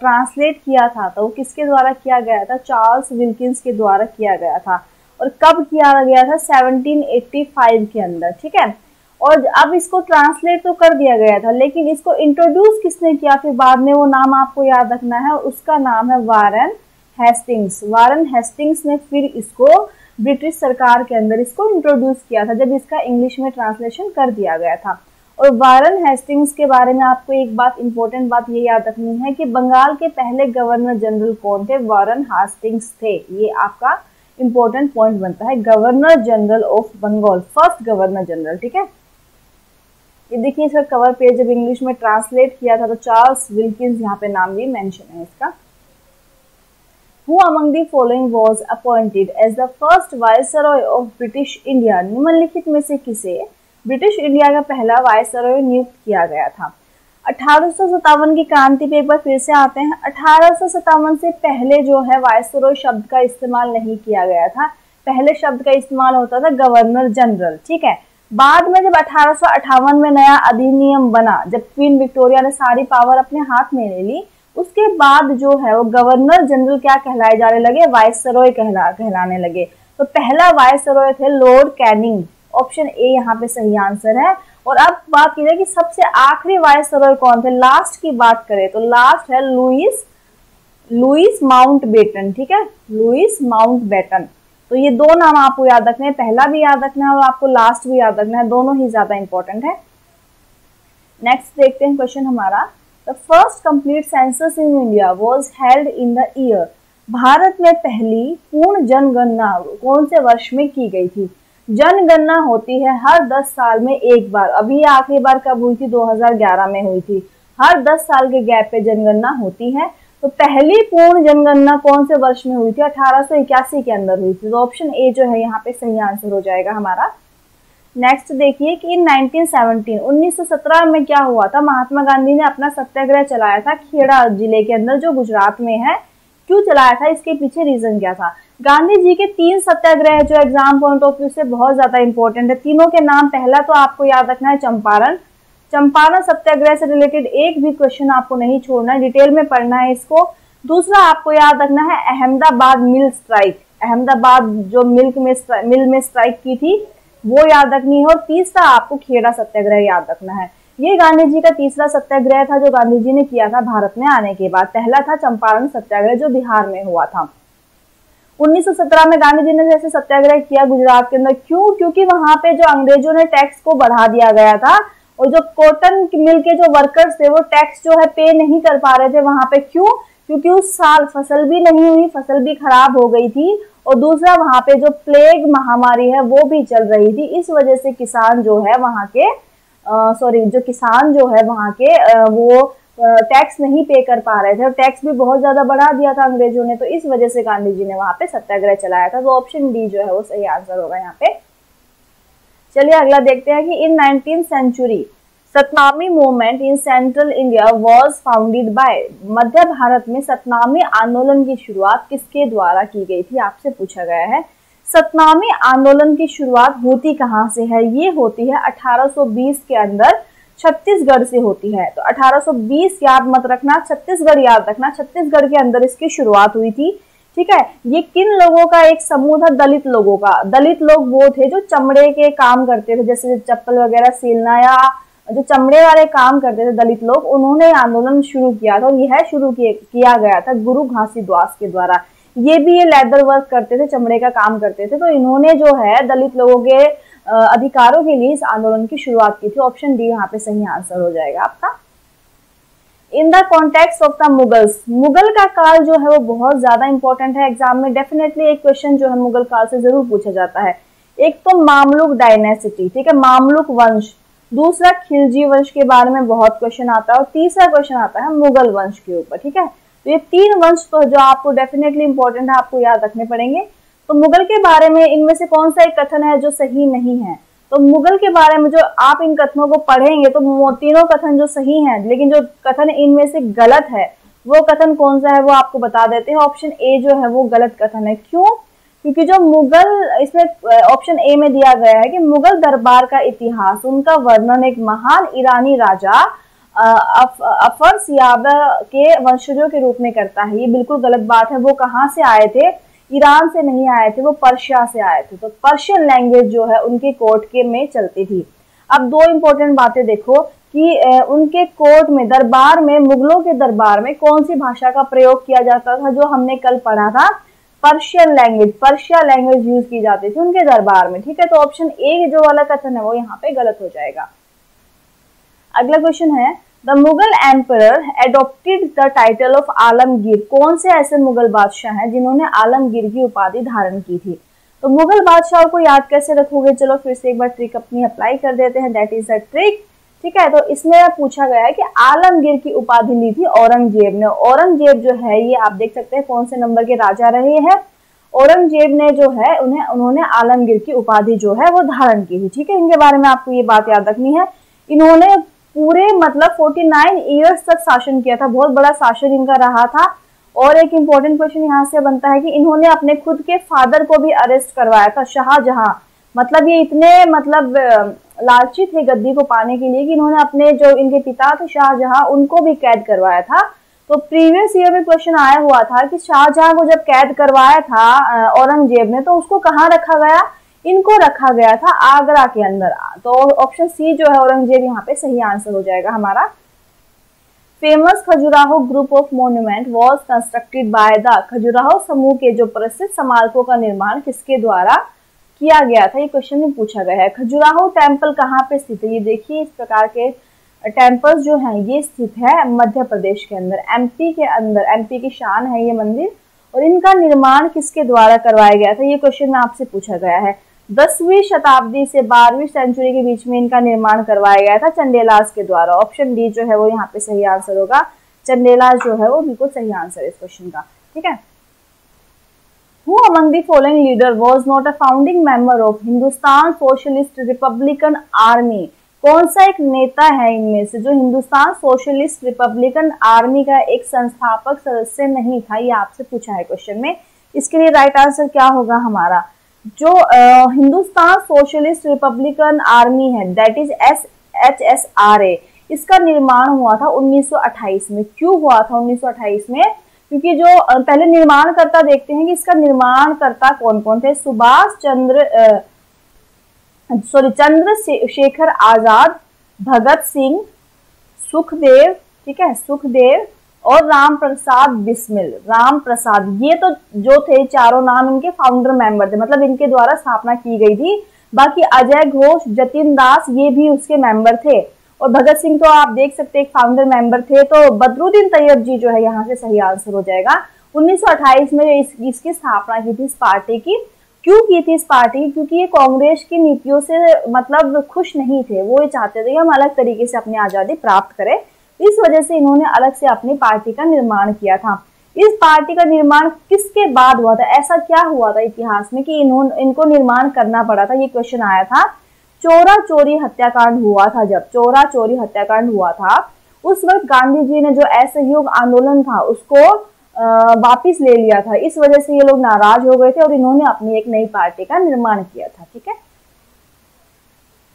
ट्रांसलेट किया था तो वो किसके द्वारा किया गया था? चार्ल्स विल्किंस के द्वारा किया गया था। और कब किया गया था? 1785 के अंदर ठीक है? और अब इसको ट्रांसलेट तो कर दिया गया था, लेकिन इसको इंट्रोड्यूस किसने किया? फिर बाद में वो नाम आपको याद रखना है, उसका नाम है वारन हेस्टिंग्स। वारन हेस्टिंग्स ने फिर इसको ब्रिटिश सरकार के अंदर इसको इंट्रोड्यूस किया था, जब इसका इंग्लिश में ट्रांसलेशन कर दिया गया था। और वारन हेस्टिंग्स के बारे में आपको एक बात इंपॉर्टेंट बात ये याद रखनी है कि बंगाल के पहले गवर्नर जनरल कौन थे? वारन हास्टिंग्स थे। ये आपका इंपॉर्टेंट पॉइंट बनता है। Governor general of Bengal first governor general ठीक है? ये देखिए इसका कवर पेज जब इंग्लिश में ट्रांसलेट किया था तो चार्ल्स विल्किंस यहाँ पे नाम भी मेंशन है इसका। Who among the following was appointed as the first viceroy of British India? निम्नलिखित में से किसे? ब्रिटिश इंडिया का पहला वायसरॉय नियुक्त किया गया था। अठारह की क्रांति पे एक बार फिर से आते हैं। अठारह से पहले जो है वायसरॉय शब्द का इस्तेमाल नहीं किया गया था। पहले शब्द का इस्तेमाल होता था गवर्नर जनरल ठीक है? बाद में जब अठारह सौ अठावन में नया अधिनियम बना, जब क्वीन विक्टोरिया ने सारी पावर अपने हाथ में ले ली, उसके बाद जो है वो गवर्नर जनरल क्या कहलाए जाने लगे? वायसरॉय कहला, कहलाने लगे। तो पहला वायसरॉय थे लॉर्ड कैनिंग ऑप्शन ए यहाँ पे सही आंसर है। और अब बात की जाए कि सबसे आखिरी वायसरॉय कौन थे? लास्ट की बात करें तो लास्ट है लुइस लुइस माउंट बेटन ठीक है? लुइस माउंट बेटन तो ये दो नाम आपको याद रखने हैं। पहला भी याद रखना है और आपको लास्ट भी याद रखना है। दोनों ही ज़्यादा इंपॉर्टेंट है। नेक्स्ट देखते हैं क्वेश्चन हमारा। The first complete census in India was held in the year Bharat में पहली पूर्ण जनगणना, कौन से वर्ष में की गई थी? जनगणना होती है हर 10 साल में एक बार। अभी आखिरी बार कब हुई थी? 2011 में हुई थी। हर 10 साल के गैप पे जनगणना होती है। तो पहली पूर्ण जनगणना कौन से वर्ष में हुई थी? अठारह सौ इक्यासी के अंदर हुई थी। तो ऑप्शन ए जो है, यहाँ पे सही आंसर हो जाएगा हमारा। नेक्स्ट देखिए कि इन 1917 1917 में क्या हुआ था? महात्मा गांधी ने अपना सत्याग्रह चलाया था खेड़ा ज़िले के अंदर, जो गुजरात में है। क्यों चलाया था? इसके पीछे रीजन क्या था? गांधी जी के तीन सत्याग्रह, जो एग्ज़ाम पॉइंट ऑफ़ व्यू से बहुत ज़्यादा इंपॉर्टेंट है। तीनों के नाम पहला तो आपको याद रखना है, चंपारण। चंपारण सत्याग्रह से रिलेटेड एक भी क्वेश्चन आपको नहीं छोड़ना है। डिटेल में पढ़ना है इसको। दूसरा आपको याद रखना है, अहमदाबाद मिल स्ट्राइक अहमदाबाद जो मिल्क में मिल में स्ट्राइक की थी, वो याद रखनी है। और तीसरा आपको खेड़ा सत्याग्रह याद रखना है। ये गांधी जी का तीसरा सत्याग्रह था जो गांधी जी ने किया था भारत में आने के बाद। पहला था चंपारण सत्याग्रह, जो बिहार में हुआ था। 1917 में गांधी जी ने जैसे सत्याग्रह किया गुजरात के अंदर। क्यों? क्योंकि वहाँ पे जो अंग्रेज़ों ने टैक्स को बढ़ा दिया गया था और जो कॉटन मिल के जो वर्कर्स थे वो टैक्स जो है पे नहीं कर पा रहे थे वहाँ पे। क्यों? क्योंकि उस साल फ़सल भी नहीं हुई फ़सल भी खराब हो गई थी और दूसरा वहाँ पे जो प्लेग महामारी है वो भी चल रही थी। इस वजह से किसान जो है वहाँ के सॉरी जो किसान जो है वहाँ के आ, वो टैक्स नहीं पे कर पा रहे थे और टैक्स भी बहुत ज़्यादा बढ़ा दिया था अंग्रेज़ों ने। तो इस वजह से गांधी जी ने वहाँ पे सत्याग्रह चलाया था। तो ऑप्शन डी जो है वो सही आंसर होगा यहाँ पे। चलिए अगला देखते हैं कि in nineteen century Satnami movement in central India was founded by मध्य भारत में सतनामी आंदोलन की शुरुआत किसके द्वारा की गई थी? आपसे पूछा गया है। सतनामी आंदोलन की शुरुआत होती कहाँ से है? ये होती है 1820 के अंदर छत्तीसगढ़ से होती है। तो 1820 याद मत रखना, छत्तीसगढ़ याद रखना। छत्तीसगढ़ के अंदर इसकी शुरुआत हुई थी। ठीक है? ये किन लोगों का? एक समूह था दलित लोगों का। दलित लोग वो थे जो चमड़े के काम करते थे, जैसे चप्पल वगैरह सीलना या जो चमड़े वाले काम करते थे दलित लोग, उन्होंने आंदोलन शुरू किया था और यह शुरू किया गया था गुरु घासीदास के द्वारा। ये भी ये लेदर वर्क करते थे, चमड़े का काम करते थे तो इन्होंने जो है दलित लोगों के अधिकारों के लिए इस आंदोलन की शुरुआत की थी। ऑप्शन डी यहाँ पे सही आंसर हो जाएगा आपका। In the context of the Mughals Mughal का काल जो है वो बहुत ज़्यादा इंपॉर्टेंट है एग्ज़ाम में। डेफिनेटली एक क्वेश्चन जो है मुगल काल से ज़रूर पूछा जाता है। एक तो मामलुक डायनेसिटी ठीक है? मामलुक वंश। दूसरा खिलजी वंश के बारे में बहुत क्वेश्चन आता है और तीसरा क्वेश्चन आता है मुगल वंश के ऊपर, ठीक है? तो ये तीन वंश तो जो आपको डेफिनेटली इंपॉर्टेंट है, आपको याद रखने पड़ेंगे। तो मुगल के बारे में इनमें से कौन सा एक कथन है जो सही नहीं है? तो मुगल के बारे में जो आप इन कथनों को पढ़ेंगे तो तीनों कथन जो सही हैं लेकिन जो कथन इनमें से गलत है वो कथन कौन सा है वो आपको बता देते हैं। ऑप्शन ए जो है वो गलत कथन है। क्यों? क्योंकि जो मुगल इसमें ऑप्शन ए में दिया गया है कि मुगल दरबार का इतिहास उनका वर्णन एक महान ईरानी राजा अफ, अफर सियाबा के वंशजों के रूप में करता है। ये बिल्कुल गलत बात है। वो कहाँ से आए थे? ईरान से नहीं आए थे, वो पर्शिया से आए थे। तो पर्शियन लैंग्वेज जो है, उनके कोर्ट के में चलती थी। अब दो इंपॉर्टेंट बातें देखो कि उनके कोर्ट में, दरबार में, मुगलों के दरबार में कौन सी भाषा का प्रयोग किया जाता था, जो हमने कल पढ़ा था? Persian language Persia language use की जाती थी उनके दरबार में, ठीक है? तो ऑप्शन ए जो वाला कथन है, वो यहाँ पे गलत हो जाएगा। अगला क्वेश्चन है the Mughal emperor adopted the title of Alamgir कौन से ऐसे मुगल बादशाह हैं जिन्होंने आलमगीर की उपाधि धारण की थी? तो मुगल बादशाहों को याद कैसे रखोगे? चलो फिर से एक बार ट्रिक अपनी अप्लाई कर देते हैं। दैट इज़ द ट्रिक ठीक है? तो इसमें पूछा गया है कि आलमगीर की उपाधि ली थी औरंगज़ेब ने। औरंगज़ेब जो है, ये आप देख सकते हैं कौन से नंबर के राजा रहे हैं। औरंगज़ेब ने जो है, उन्हें, उन्होंने आलमगीर की उपाधि जो है, वो धारण की थी। ठीक है? इनके बारे में आपको ये बात याद रखनी है। इन्होंने पूरे मतलब 49 इयर्स तक शासन किया था। बहुत बड़ा शासन इनका रहा था। और एक इम्पोर्टेंट क्वेश्चन यहाँ से बनता है कि इन्होंने अपने खुद के फादर को भी अरेस्ट करवाया था, शाहजहां। मतलब ये इतने मतलब लालची थे गद्दी को पाने के लिए कि इन्होंने अपने जो इनके पिता थे शाहजहां, उनको भी कैद करवाया था। तो प्रीवियस ईयर में क्वेश्चन आया हुआ था कि शाहजहां को जब कैद करवाया था औरंगज़ेब ने तो उसको कहाँ रखा गया? इनको रखा गया था आगरा के अंदर। तो ऑप्शन सी जो है औरंगज़ेब यहाँ पे सही आंसर हो जाएगा हमारा। Famous Khajuraho group of monument was constructed by the Khajuraho समूह के जो प्रसिद्ध स्मारकों का निर्माण किसके द्वारा किया गया था? ये क्वेश्चन में पूछा गया है। खजुराहो टेंपल कहाँ पे स्थित है? ये देखिए इस प्रकार के टेम्पल्स जो हैं, ये स्थित है मध्य प्रदेश के अंदर। एमपी के अंदर एमपी की शान है ये मंदिर। और इनका निर्माण किसके द्वारा करवाया गया था? ये क्वेश्चन में आपसे पूछा गया है। दसवीं शताब्दी से बारहवीं सेंचुरी के बीच में इनका निर्माण करवाया गया था चंडेलास के द्वारा। ऑप्शन डी जो है वो यहाँ पे सही आंसर होगा। चंडेलास जो है वो बिल्कुल सही आंसर है इस क्वेश्चन का। ठीक है? Who among the following leader was not a founding member of Hindustan socialist republican army कौन सा एक नेता है इनमें से जो हिंदुस्तान सोशलिस्ट रिपब्लिकन आर्मी का एक संस्थापक सदस्य नहीं था? ये आपसे पूछा है क्वेश्चन में। इसके लिए राइट आंसर क्या होगा हमारा? जो हिंदुस्तान सोशलिस्ट रिपब्लिकन आर्मी है that is S H S R A इसका निर्माण हुआ था 1928 में। क्यों हुआ था 1928 में? क्योंकि जो पहले निर्माण करता देखते हैं कि इसका निर्माण करता कौन कौन थे? सुभाष चंद्र सॉरी चंद्र शेखर आज़ाद, भगत सिंह, सुखदेव, ठीक है, सुखदेव और राम प्रसाद बिस्मिल। राम प्रसाद ये तो जो थे चारों नाम इनके फाउंडर मेंबर थे मतलब इनके द्वारा स्थापना की गई थी। बाकी अजय घोष जतिन दास ये भी उसके मेंबर थे। और भगत सिंह तो आप देख सकते एक फाउंडर मेंबर थे। तो बदरुद्दीन तैयब जी जो है यहाँ से सही आंसर हो जाएगा। 1928 में इस, इसकी स्थापना की थी इस पार्टी की। क्यों की थी इस पार्टी क्योंकि ये कांग्रेस की नीतियों से मतलब खुश नहीं थे। वो ये चाहते थे कि हम अलग तरीके से अपनी आज़ादी प्राप्त करें। इस वजह से इन्होंने अलग से अपनी पार्टी का निर्माण किया था। इस पार्टी का निर्माण किसके बाद हुआ था? ऐसा क्या हुआ था इतिहास में कि इन्होंने इनको निर्माण करना पड़ा था? ये क्वेश्चन आया था। चोरा चोरी हत्याकांड हुआ था जब, चोरा चोरी हत्याकांड हुआ था, उस वक्त गांधी जी ने जो असहयोग आंदोलन था, उसको वापिस ले लिया था। इस वजह से ये लोग नाराज़ हो गए थे और इन्होंने अपनी एक नई पार्टी का निर्माण किया था, ठीक है?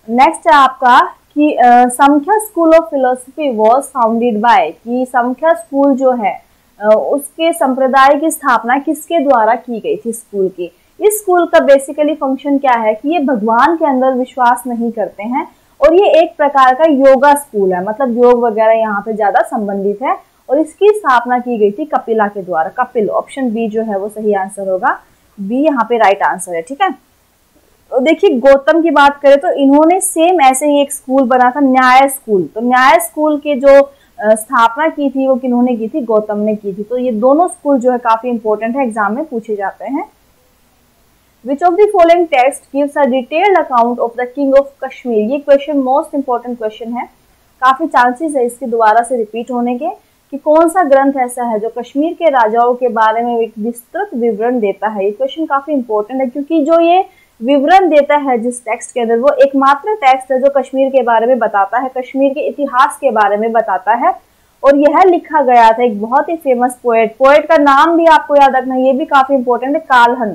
नेक्स्ट है आपका कि Samkhya school of philosophy was founded by कि संख्या स्कूल जो है उसके संप्रदाय की स्थापना किसके द्वारा की गई थी स्कूल की? इस स्कूल का बेसिकली फ़ंक्शन क्या है कि ये भगवान के अंदर विश्वास नहीं करते हैं और ये एक प्रकार का योगा स्कूल है। मतलब योग वगैरह यहाँ पे ज़्यादा संबंधित है और इसकी स्थापना की गई थी कपिला के द्वारा। कपिल ऑप्शन बी जो है वो सही आंसर होगा। बी यहाँ पे राइट आंसर है, ठीक है? देखिए, गौतम की बात करें तो इन्होंने सेम ऐसे ही एक स्कूल बना था, न्याय स्कूल तो न्याय स्कूल के जो स्थापना की थी, वो किन्होंने की थी? गौतम ने की थी. तो ये दोनों स्कूल जो है काफ़ी इंपॉर्टेंट है एग्ज़ाम में पूछे जाते हैं। Which of the following text gives a detailed account of the king of Kashmir ये क्वेश्चन मोस्ट इंपॉर्टेंट क्वेश्चन है। काफ़ी चांसेस है इसके दोबारा से रिपीट होने के कि कौन सा ग्रंथ ऐसा है जो कश्मीर के राजाओं के बारे में एक विस्तृत विवरण देता है। ये क्वेश्चन काफ़ी इंपॉर्टेंट है, क्योंकि जो ये विवरण देता है जिस टेक्स्ट के अंदर, वो एकमात्र टेक्स्ट है जो कश्मीर के बारे में बताता है, कश्मीर के इतिहास के बारे में बताता है। और यह लिखा गया था एक बहुत ही फ़ेमस पोएट पोएट का नाम भी आपको याद रखना ये भी काफ़ी इंपॉर्टेंट है, कालहन।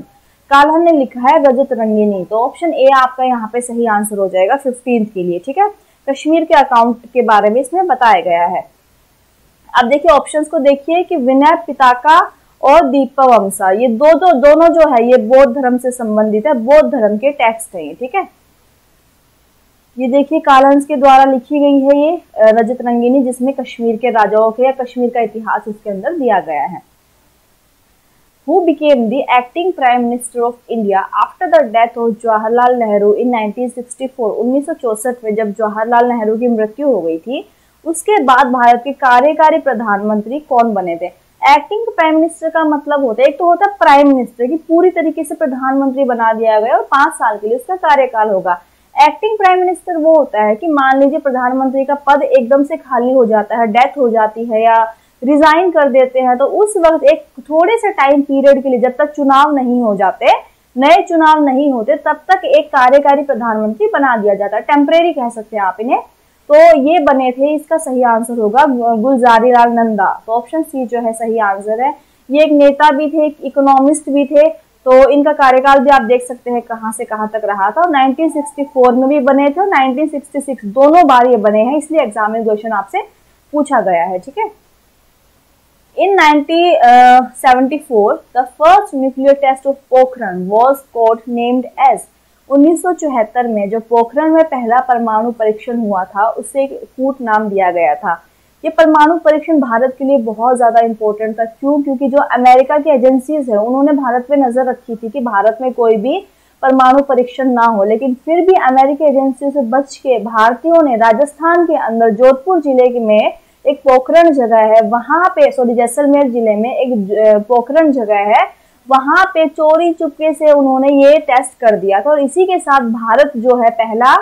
कालहन ने लिखा है रजत रंगिनी। तो ऑप्शन ए आपका यहाँ पे सही आंसर हो जाएगा फिफ्टींथ के लिए, ठीक है? कश्मीर के अकाउंट के बारे में इसमें बताया गया है। अब देखिए ऑप्शंस को देखिए कि विनय पिताका और दीपवंसा ये दो दो, दोनों जो है, ये बौद्ध धर्म से संबंधित है, बौद्ध धर्म के टेक्स्ट है ये, ठीक है? ये देखिए कालंस के द्वारा लिखी गई है ये रजत रंगिनी जिसमें कश्मीर के राजाओं के या कश्मीर का इतिहास इसके अंदर दिया गया है। Who became the acting prime minister of India after the death of Jawaharlal Nehru in 1964 1964 में जब जवाहरलाल नेहरू की मृत्यु हो गई थी, उसके बाद भारत के कार्यकारी प्रधानमंत्री कौन बने थे? एक्टिंग प्राइम मिनिस्टर का मतलब होता है, एक तो होता है प्राइम मिनिस्टर की पूरी तरीके से प्रधानमंत्री बना दिया गया और पाँच साल के लिए उसका कार्यकाल होगा। एक्टिंग प्राइम मिनिस्टर वो होता है कि मान लीजिए प्रधानमंत्री का पद एकदम से खाली हो जाता है डेथ हो जाती है या रिजाइन कर देते हैं तो उस वक्त एक थोड़े से टाइम पीरियड के लिए जब तक चुनाव नहीं हो जाते, नए चुनाव नहीं होते, तब तक एक कार्यकारी प्रधानमंत्री बना दिया जाता है। टेम्परेरी कह सकते हैं आप इन्हें। तो ये बने थे इसका सही आंसर होगा गुलजारी लाल नंदा। तो ऑप्शन सी जो है सही आंसर है। ये एक नेता भी थे एक इकोनॉमिस्ट भी थे तो इनका कार्यकाल भी आप देख सकते हैं कहाँ से कहाँ तक रहा था। 1964 में भी बने थे और 1966 दोनों बार ये बने हैं इसलिए एग्ज़ाम में क्वेश्चन आपसे पूछा गया है ठीक है? In 1974, uh, the first nuclear test of Pokhran was code named as 1974 में जो पोखरण में पहला परमाणु परीक्षण हुआ था, उसे कूट नाम दिया गया था। ये परमाणु परीक्षण भारत के लिए बहुत ज़्यादा इंपॉर्टेंट था। क्यों? क्योंकि जो अमेरिका की एजेंसीज है, उन्होंने भारत पे नज़र रखी थी कि भारत में कोई भी परमाणु परीक्षण ना हो। लेकिन फिर भी अमेरिकी एजेंसियों से बच के भारतीयों ने राजस्थान के अंदर जोधपुर ज़िले में एक पोखरण जगह है, वहाँ पे, सॉरी, जैसलमेर ज़िले में एक पोखरण जगह है वहाँ पे चोरी चुपके से उन्होंने ये टेस्ट कर दिया था और इसी के साथ भारत जो है पहला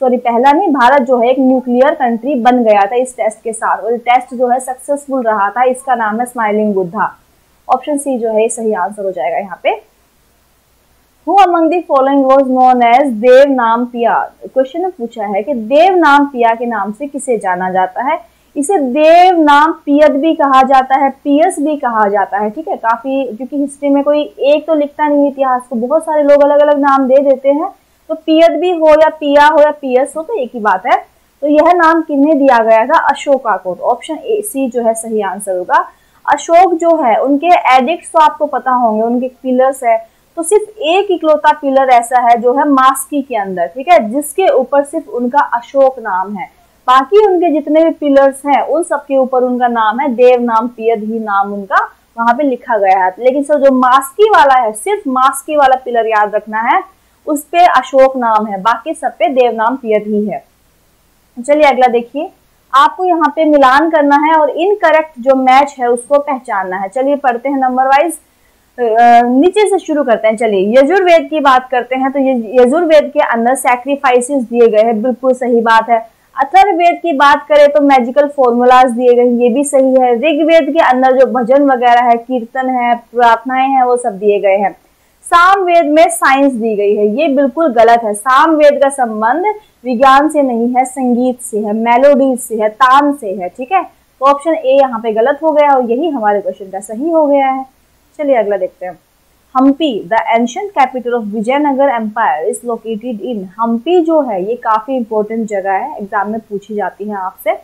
सॉरी पहला नहीं, भारत जो है एक न्यूक्लियर कंट्री बन गया था इस टेस्ट के साथ। और टेस्ट जो है सक्सेसफुल रहा था, इसका नाम है स्माइलिंग बुद्धा ऑप्शन सी जो है सही आंसर हो जाएगा यहाँ पे। Who among the following was known as Devanampiya question पूछा है कि देव नाम पिया के नाम से किसे जाना जाता है? इसे देव नाम पियत भी कहा जाता है, पियस भी कहा जाता है, ठीक है? काफ़ी, क्योंकि हिस्ट्री में कोई एक तो लिखता नहीं इतिहास को, बहुत सारे लोग अलग अलग नाम दे देते हैं। तो पियत भी हो या पिया हो या पियस हो तो एक ही बात है। तो यह नाम किन्हें दिया गया था अशोका को। ऑप्शन ए सी जो है सही आंसर होगा। अशोक जो है, उनके एडिक्ट तो आपको पता होंगे, उनके पिलर्स है। तो सिर्फ़ एक इकलौता पिलर ऐसा है जो है मास्की के अंदर, ठीक है? जिसके ऊपर सिर्फ़ उनका अशोक नाम है। बाकी उनके जितने भी पिलर्स हैं, उन सब के ऊपर उनका नाम है, देव नाम पियद ही नाम उनका वहाँ पे लिखा गया है। लेकिन सर जो मास्की वाला है, सिर्फ़ मास्की वाला पिलर याद रखना है, उस पे अशोक नाम है, बाकी सब पे देव नाम पियद ही है। चलिए अगला देखिए, आपको यहाँ पे मिलान करना है और इनकरेक्ट जो मैच है, उसको पहचानना है। चलिए पढ़ते हैं नंबर वाइज नीचे से शुरू करते हैं, चलिए। यजुर्वेद की बात करते हैं तो यजुर्वेद के अंदर सैक्रिफाइसेस दिए गए हैं, बिल्कुल सही बात है। अथर्ववेद की बात करें तो मैजिकल फॉर्मूलाज दिए गए ये भी सही है। ऋग्वेद के अंदर जो भजन वगैरह है, कीर्तन है, प्रार्थनाएँ हैं, वो सब दिए गए हैं। सामवेद में साइंस दी गई है, ये बिल्कुल गलत है। सामवेद का संबंध विज्ञान से नहीं है, संगीत से है मेलोडीज से है तान से है, ठीक है? तो ऑप्शन ए यहाँ पे गलत हो गया और यही हमारे क्वेश्चन का सही हो गया है। चलिए अगला देखते हैं। Hampi the ancient capital of Vijayanagara empire is located in Hampi जो है, ये काफ़ी इंपॉर्टेंट जगह है। एग्ज़ाम में पूछी जाती है आपसे।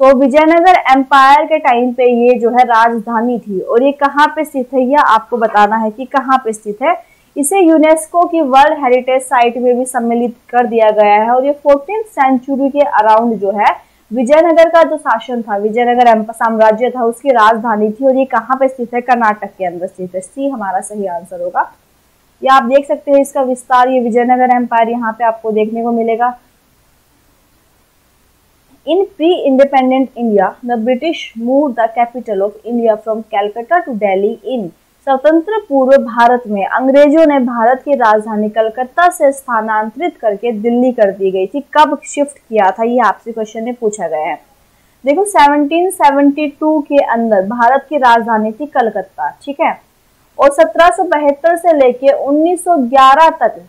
तो विजयनगर एम्पायर के टाइम पे ये जो है, राजधानी थी। और ये कहाँ पे स्थित है यह आपको बताना है कि कहाँ पे स्थित है। इसे यूनेस्को की वर्ल्ड हेरिटेज साइट में भी सम्मिलित कर दिया गया है। और ये फोर्टीन सेंचुरी के अराउंड जो है विजयनगर का जो शासन था, विजयनगर साम्राज्य था, उसकी राजधानी थी और ये कहाँ पे स्थित है? कर्नाटक के अंदर स्थित है। सी, हमारा सही आंसर होगा। ये आप देख सकते हैं इसका विस्तार, ये विजयनगर एम्पायर यहाँ पे आपको देखने को मिलेगा। In pre independent India the British move the capital of India from Calcutta to Delhi इन स्वतंत्र पूर्व भारत में अंग्रेज़ों ने भारत की राजधानी कलकत्ता से स्थानांतरित करके दिल्ली कर दी गई थी। कब शिफ्ट किया था, ये आपसे क्वेश्चन में पूछा गया है। देखो 1772 के अंदर भारत की राजधानी थी कलकत्ता, ठीक है? और सत्रह से लेके 1911 तक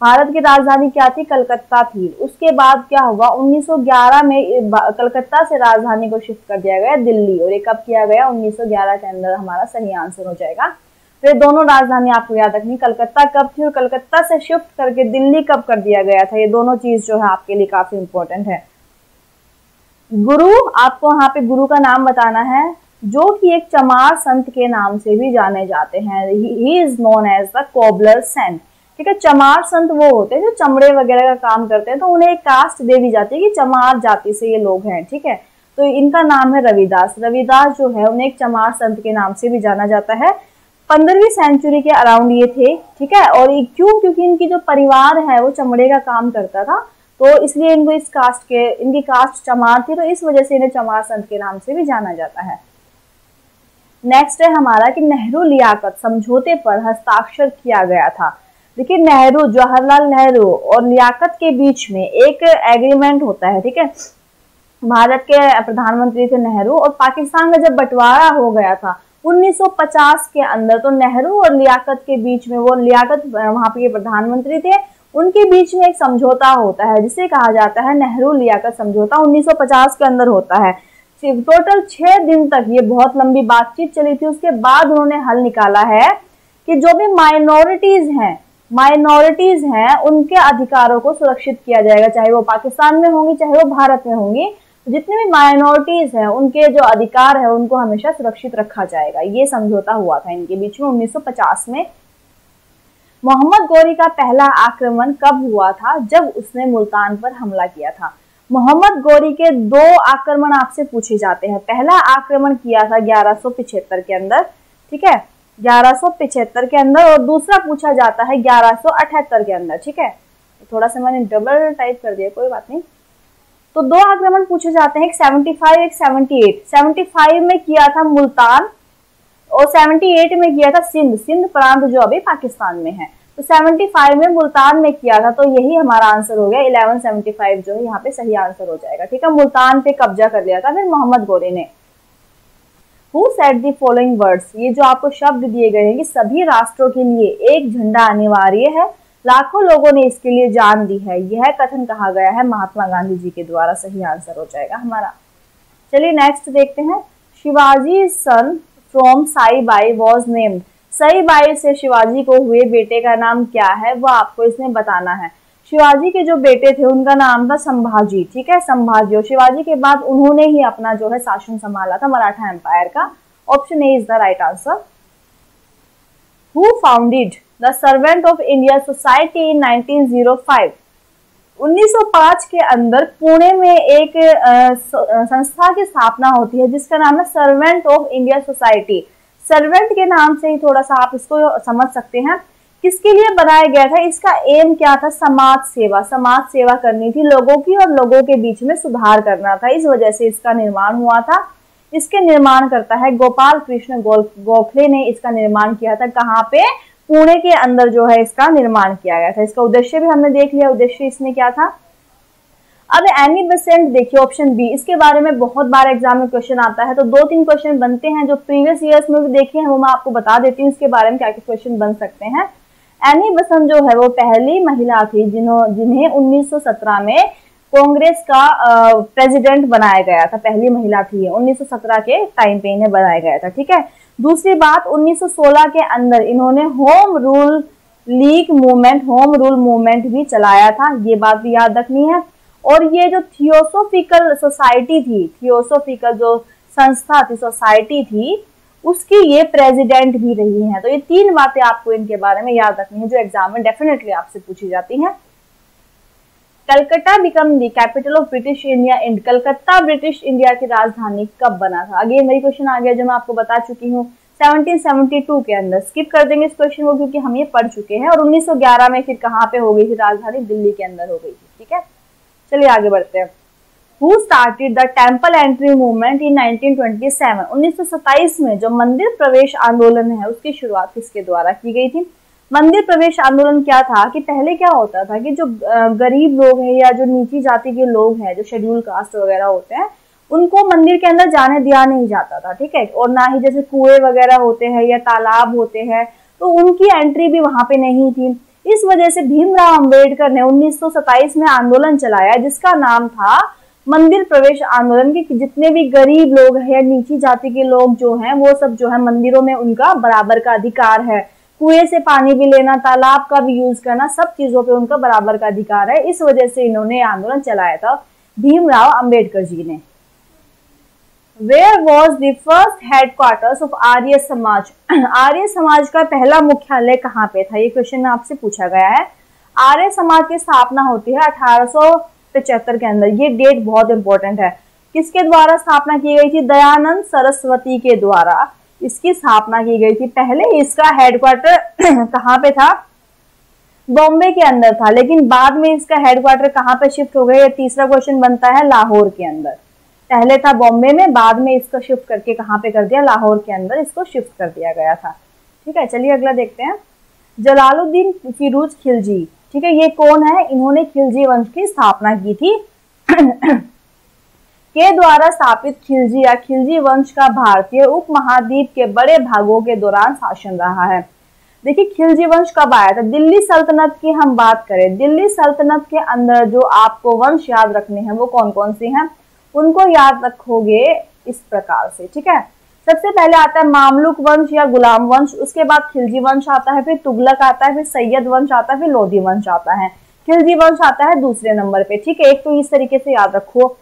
भारत की राजधानी क्या थी? कलकत्ता थी। उसके बाद क्या हुआ? 1911 में कलकत्ता से राजधानी को शिफ्ट कर दिया गया दिल्ली। और ये कब किया गया? 1911 के अंदर हमारा सही आंसर हो जाएगा। तो ये दोनों राजधानी आपको याद रखनी। कलकत्ता कब थी और कलकत्ता से शिफ्ट करके दिल्ली कब कर दिया गया था? ये दोनों चीज़ जो है आपके लिए काफ़ी इंपॉर्टेंट है। गुरु, आपको यहाँ पे गुरु का नाम बताना है, जो कि एक चमार संत के नाम से भी जाने जाते हैं। He is known as the cobbler saint ठीक है, चमार संत वो होते हैं जो चमड़े वगैरह का काम करते हैं तो उन्हें एक कास्ट दे दी जाती है कि चमार जाति से ये लोग हैं, ठीक है? तो इनका नाम है रविदास। रविदास जो है, उन्हें एक चमार संत के नाम से भी जाना जाता है। पंद्रहवीं सेंचुरी के अराउंड ये थे, ठीक है? और ये क्यों? क्योंकि इनकी जो परिवार है, वो चमड़े का काम करता था तो इसलिए इनको इस कास्ट के, इनकी कास्ट चमार थी तो इस वजह से इन्हें चमार संत के नाम से भी जाना जाता है। नेक्स्ट है हमारा कि नेहरू लियाकत, समझौते पर हस्ताक्षर किया गया था। देखिए, नेहरू, जवाहरलाल नेहरू और लियाकत के बीच में एक एग्रीमेंट होता है, ठीक है? भारत के प्रधानमंत्री थे नेहरू और पाकिस्तान का जब बंटवारा हो गया था 1950 के अंदर तो नेहरू और लियाकत के बीच में वो, लियाकत वहाँ पे प्रधानमंत्री थे, उनके बीच में एक समझौता होता है, जिसे कहा जाता है नेहरू लियाकत समझौता 1950 के अंदर होता है। टोटल छह दिन तक ये बहुत लंबी बातचीत चली थी, उसके बाद उन्होंने हल निकाला है कि जो भी माइनॉरिटीज हैं माइनॉरिटीज हैं, उनके अधिकारों को सुरक्षित किया जाएगा, चाहे वो पाकिस्तान में होंगी, चाहे वो भारत में होंगी। जितने भी माइनॉरिटीज हैं, उनके जो अधिकार है, उनको हमेशा सुरक्षित रखा जाएगा। ये समझौता हुआ था इनके बीच में 1950 में। मोहम्मद गौरी का पहला आक्रमण कब हुआ था? जब उसने मुल्तान पर हमला किया था। मोहम्मद गौरी के दो आक्रमण आपसे पूछे जाते हैं। पहला आक्रमण किया था ग्यारह के अंदर, ठीक है? ग्यारह के अंदर और दूसरा पूछा जाता है ग्यारह के अंदर, ठीक है? थोड़ा सा मैंने डबल टाइप कर दिया, कोई बात नहीं। तो दो आक्रमण पूछे जाते हैं, एक 75 एक 78 75 में किया था मुल्तान और 78 में किया था सिंध। सिंध प्रांत जो अभी पाकिस्तान में है। तो 75 में मुल्तान में किया था तो यही हमारा आंसर हो गया 1175 जो है, यहाँ पे सही आंसर हो जाएगा, ठीक है? मुल्तान पे कब्जा कर लिया था फिर मोहम्मद गोरे ने। Who said the following words ये जो आपको शब्द दिए गए हैं कि सभी राष्ट्रों के लिए एक झंडा अनिवार्य है। लाखों लोगों ने इसके लिए जान दी है। यह कथन कहा गया है महात्मा गांधी जी के द्वारा। सही आंसर हो जाएगा हमारा। चलिए नेक्स्ट देखते हैं। Shivaji son from Sai Bai was named Sai Bai से शिवाजी को हुए बेटे का नाम क्या है, वो आपको इसमें बताना है। शिवाजी के जो बेटे थे, उनका नाम था संभाजी, ठीक है? संभाजी। और शिवाजी के बाद उन्होंने ही अपना जो है शासन संभाला था मराठा एम्पायर का। Option A is the right answer who founded the servant of India society in 1905 1905 के अंदर पुणे में एक संस्था की स्थापना होती है, जिसका नाम है servant of India society servant के नाम से ही थोड़ा सा आप इसको समझ सकते हैं। किसके लिए बनाया गया था? इसका एम क्या था? समाज सेवा। समाज सेवा करनी थी लोगों की और लोगों के बीच में सुधार करना था। इस वजह से इसका निर्माण हुआ था। इसके निर्माण करता है गोपाल कृष्ण गोखले ने इसका निर्माण किया था। कहाँ पे? पुणे के अंदर जो है इसका निर्माण किया गया था। इसका उद्देश्य भी हमने देख लिया। उद्देश्य इसमें क्या था? अब एनी बेसेंट देखिए ऑप्शन बी। इसके बारे में बहुत बार एग्ज़ाम में क्वेश्चन आता है तो दो तीन क्वेश्चन बनते हैं जो प्रीवियस ईयर्स में भी देखे हैं वो मैं आपको बता देती हूँ इसके बारे में क्या क्या क्वेश्चन बन सकते हैं। एनी बसंत जो है वो पहली महिला थी जिन्हों जिन्हें 1917 में कांग्रेस का प्रेसिडेंट बनाया गया था, पहली महिला थी 1917 के टाइम पे इन्हें बनाया गया था, ठीक है? दूसरी बात 1916 के अंदर इन्होंने home rule league movement home rule movement भी चलाया था, ये बात भी याद रखनी है। और ये जो थियोसोफिकल सोसाइटी थी थियोसोफिकल जो संस्था थी सोसाइटी थी उसकी ये प्रेसिडेंट भी रही हैं। तो ये तीन बातें आपको इनके बारे में याद रखनी है, जो एग्ज़ाम में डेफिनेटली आपसे पूछी जाती हैं। Calcutta became the capital of British India and Calcutta British India की राजधानी कब बना था? अगेन वही क्वेश्चन आ गया जो मैं आपको बता चुकी हूँ 1772 के अंदर। स्किप कर देंगे इस क्वेश्चन को क्योंकि हम ये पढ़ चुके हैं और 1911 में फिर कहाँ पे हो गई थी? राजधानी दिल्ली के अंदर हो गई थी, ठीक है? चलिए आगे बढ़ते हैं। Who started the temple entry movement in 1927 1927 में जो मंदिर प्रवेश आंदोलन है, उसकी शुरुआत किसके द्वारा की गई थी? मंदिर प्रवेश आंदोलन क्या था कि पहले क्या होता था कि जो गरीब लोग हैं या जो नीची जाति के लोग हैं, जो शेड्यूल कास्ट वगैरह होते हैं, उनको मंदिर के अंदर जाने दिया नहीं जाता था, ठीक है? और ना ही जैसे कुएँ वगैरह होते हैं या तालाब होते हैं तो उनकी एंट्री भी वहाँ पे नहीं थी। इस वजह से भीमराव अंबेडकर ने 1927 में आंदोलन चलाया, जिसका नाम था मंदिर प्रवेश आंदोलन के जितने भी गरीब लोग हैं या नीची जाति के लोग जो हैं, वो सब जो है मंदिरों में उनका बराबर का अधिकार है। कुएँ से पानी भी लेना, तालाब का भी यूज़ करना, सब चीज़ों पे उनका बराबर का अधिकार है। इस वजह से इन्होंने आंदोलन चलाया था, भीमराव अंबेडकर जी ने। Where was the first headquarters of Arya Samaj Arya Samaj का पहला मुख्यालय कहाँ पे था? ये क्वेश्चन आपसे पूछा गया है। आर्य समाज की स्थापना होती है अठारह के अंदर। ये डेट बहुत इंपॉर्टेंट है। किसके द्वारा स्थापना की गई थी? दयानंद सरस्वती के द्वारा इसकी स्थापना की गई थी। पहले इसका हेडक्वार्टर कहाँ पे था? बॉम्बे के अंदर था। लेकिन बाद में इसका हेडक्वार्टर कहाँ पे शिफ्ट हो गया? ये तीसरा क्वेश्चन बनता है लाहौर के अंदर। पहले था बॉम्बे में, बाद में इसको शिफ्ट करके कहाँ पे कर दिया? लाहौर के अंदर इसको शिफ्ट कर दिया गया था। ठीक है, चलिए अगला देखते हैं। जलालुद्दीन फिरोज खिलजी। ठीक है, ये कौन है? इन्होंने खिलजी वंश की स्थापना की थी। के द्वारा स्थापित खिलजी या खिलजी वंश का भारतीय उपमहाद्वीप के बड़े भागों के दौरान शासन रहा है। देखिए खिलजी वंश कब आया था? दिल्ली सल्तनत की हम बात करें। दिल्ली सल्तनत के अंदर जो आपको वंश याद रखने हैं, वो कौन कौन से हैं? उनको याद रखोगे इस प्रकार से, ठीक है? सबसे पहले आता है मामलुक वंश या गुलाम वंश, उसके बाद खिलजी वंश आता है, फिर तुगलक आता है, फिर सैयद वंश आता है, फिर लोधी वंश आता है। खिलजी वंश आता है दूसरे नंबर पे, ठीक है? एक तो इस तरीके से याद रखो।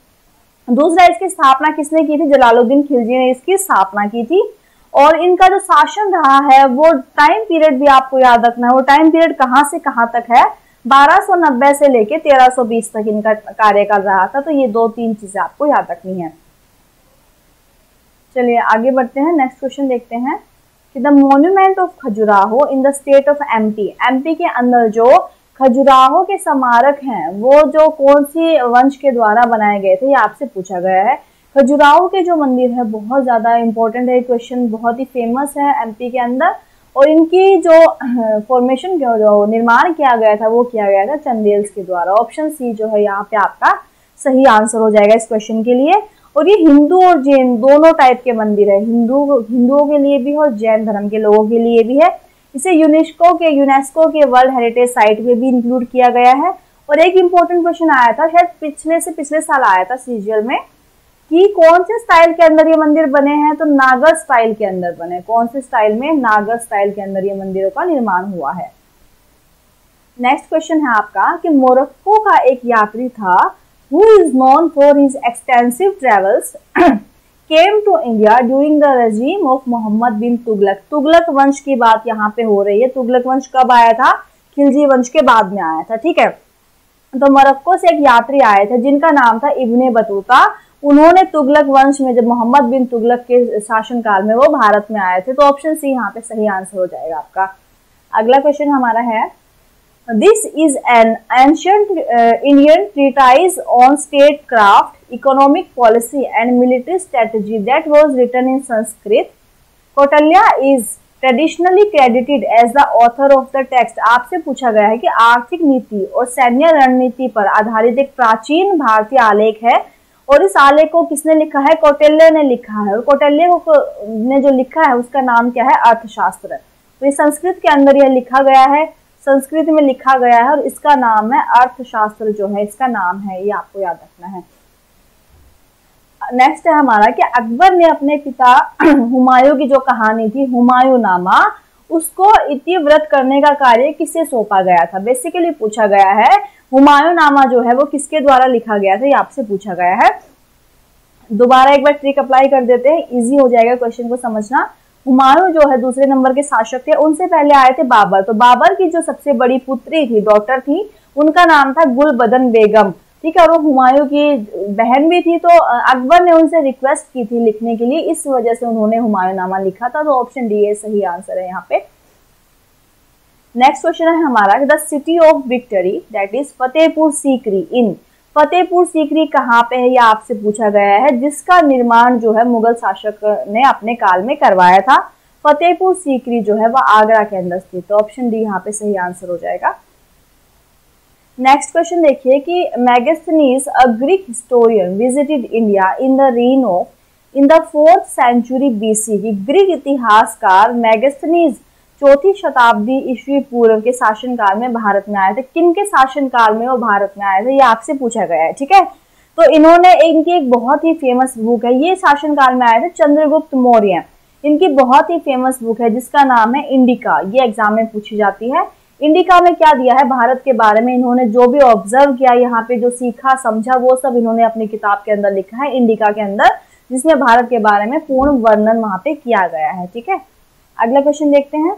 दूसरा, इसकी स्थापना किसने की थी? जलालुद्दीन खिलजी ने इसकी स्थापना की थी। और इनका जो शासन रहा है, वो टाइम पीरियड भी आपको याद रखना है। वो टाइम पीरियड कहाँ से कहाँ तक है? 1290 से लेके 1320 तक इनका कार्यकाल रहा था। तो ये दो तीन चीज़ें आपको याद रखनी है। चलिए आगे बढ़ते हैं नेक्स्ट क्वेश्चन देखते हैं कि the monument of Khajuraho in the state of MP MP के अंदर जो खजुराहो के स्मारक हैं, वो जो कौन सी वंश के द्वारा बनाए गए थे, ये आपसे पूछा गया है। खजुराहो के जो मंदिर है, बहुत ज़्यादा इंपॉर्टेंट है क्वेश्चन बहुत ही फ़ेमस है एमपी के अंदर। और इनकी जो फॉर्मेशन जो निर्माण किया गया था, वो किया गया था चंदेल्स के द्वारा। ऑप्शन सी जो है, यहाँ पे आपका सही आंसर हो जाएगा इस क्वेश्चन के लिए। और ये हिंदू और जैन दोनों टाइप के मंदिर है। हिंदू, हिंदुओं के लिए भी है और जैन धर्म के लोगों के लिए भी है। इसे यूनेस्को के यूनेस्को के वर्ल्ड हेरिटेज साइट में भी इंक्लूड किया गया है। और एक इम्पोर्टेंट क्वेश्चन आया था, शायद पिछले से पिछले साल आया था सीरियल में, कि कौन से स्टाइल के अंदर ये मंदिर बने हैं? तो नागर स्टाइल के अंदर बने कौन से स्टाइल में नागर स्टाइल के अंदर ये मंदिरों का निर्माण हुआ है? नेक्स्ट क्वेश्चन है आपका, कि मोरक्को का एक यात्री था who is known for his extensive travels came to India during the regime of Muhammad bin Tughlaq Tughlaq वंश की बात यहाँ पे हो रही है। तुगलक वंश कब आया था? खिलजी वंश के बाद में आया था, ठीक है? तो मोरक्को से एक यात्री आए थे, जिनका नाम था इब्ने बतूता। उन्होंने तुगलक वंश में, जब मोहम्मद बिन तुगलक के शासनकाल में, वो भारत में आए थे। तो ऑप्शन सी यहाँ पे सही आंसर हो जाएगा आपका। अगला क्वेश्चन हमारा है this is an ancient Indian treatise on statecraft economic policy and military strategy that was written in Sanskrit Kautilya is traditionally credited as the author of the text आपसे पूछा गया है कि आर्थिक नीति और सैन्य रणनीति पर आधारित एक प्राचीन भारतीय आलेख है, और इस आलेख को किसने लिखा है? कौटिल्य ने लिखा है। और कौटिल्य को ने जो लिखा है, उसका नाम क्या है? अर्थशास्त्र। तो ये संस्कृत के अंदर यह लिखा गया है संस्कृत में लिखा गया है और इसका नाम है अर्थशास्त्र जो है, इसका नाम है, ये आपको याद रखना है। नेक्स्ट है हमारा कि अकबर ने अपने पिता हुमायूं की जो कहानी थी, हुमायूं नामा, उसको इतिव्रत करने का कार्य किसे सौंपा गया था? बेसिकली पूछा गया है, हुमायूं नामा जो है, वो किसके द्वारा लिखा गया था, ये आपसे पूछा गया है। दोबारा एक बार ट्रिक अप्लाई कर देते हैं इजी हो जाएगा क्वेश्चन को समझना। हुमायूं जो है दूसरे नंबर के शासक थे, उनसे पहले आए थे बाबर। तो बाबर की जो सबसे बड़ी पुत्री थी, डॉक्टर थी, उनका नाम था गुलबदन बेगम। ठीक है, और वो हुमायूं की बहन भी थी तो अकबर ने उनसे रिक्वेस्ट की थी लिखने के लिए, इस वजह से उन्होंने हुमायूं नामा लिखा था। तो ऑप्शन डी ए सही आंसर है यहाँ पे। नेक्स्ट क्वेश्चन है हमारा the city of victory that is Fatehpur Sikri in Fatehpur Sikri कहाँ पे है, यह आपसे पूछा गया है, जिसका निर्माण जो है मुगल शासक ने अपने काल में करवाया था। फतेहपुर सीकरी जो है, वह आगरा के अंदर स्थित तो ऑप्शन डी यहाँ पे सही आंसर हो जाएगा। नेक्स्ट क्वेश्चन देखिए कि Megasthenes a Greek historian visited India in the reign in the fourth century BC Greek इतिहासकार मैगस्थनीज चौथी शताब्दी ईस्वी पूर्व के शासनकाल में भारत में आए थे। किन के शासनकाल में वो भारत में आए थे? ये आपसे पूछा गया है, ठीक है? तो इन्होंने, इनकी एक बहुत ही फ़ेमस बुक है, ये शासनकाल में आए थे चंद्रगुप्त मौर्य। इनकी बहुत ही फ़ेमस बुक है, जिसका नाम है इंडिका। ये एग्ज़ाम में पूछी जाती है। इंडिका में क्या दिया है? भारत के बारे में इन्होंने जो भी ऑब्ज़र्व किया, यहाँ पे जो सीखा, समझा, वो सब इन्होंने अपनी किताब के अंदर लिखा है, इंडिका के अंदर, जिसमें भारत के बारे में पूर्ण वर्णन वहाँ पे किया गया है, ठीक है? अगला क्वेश्चन देखते हैं।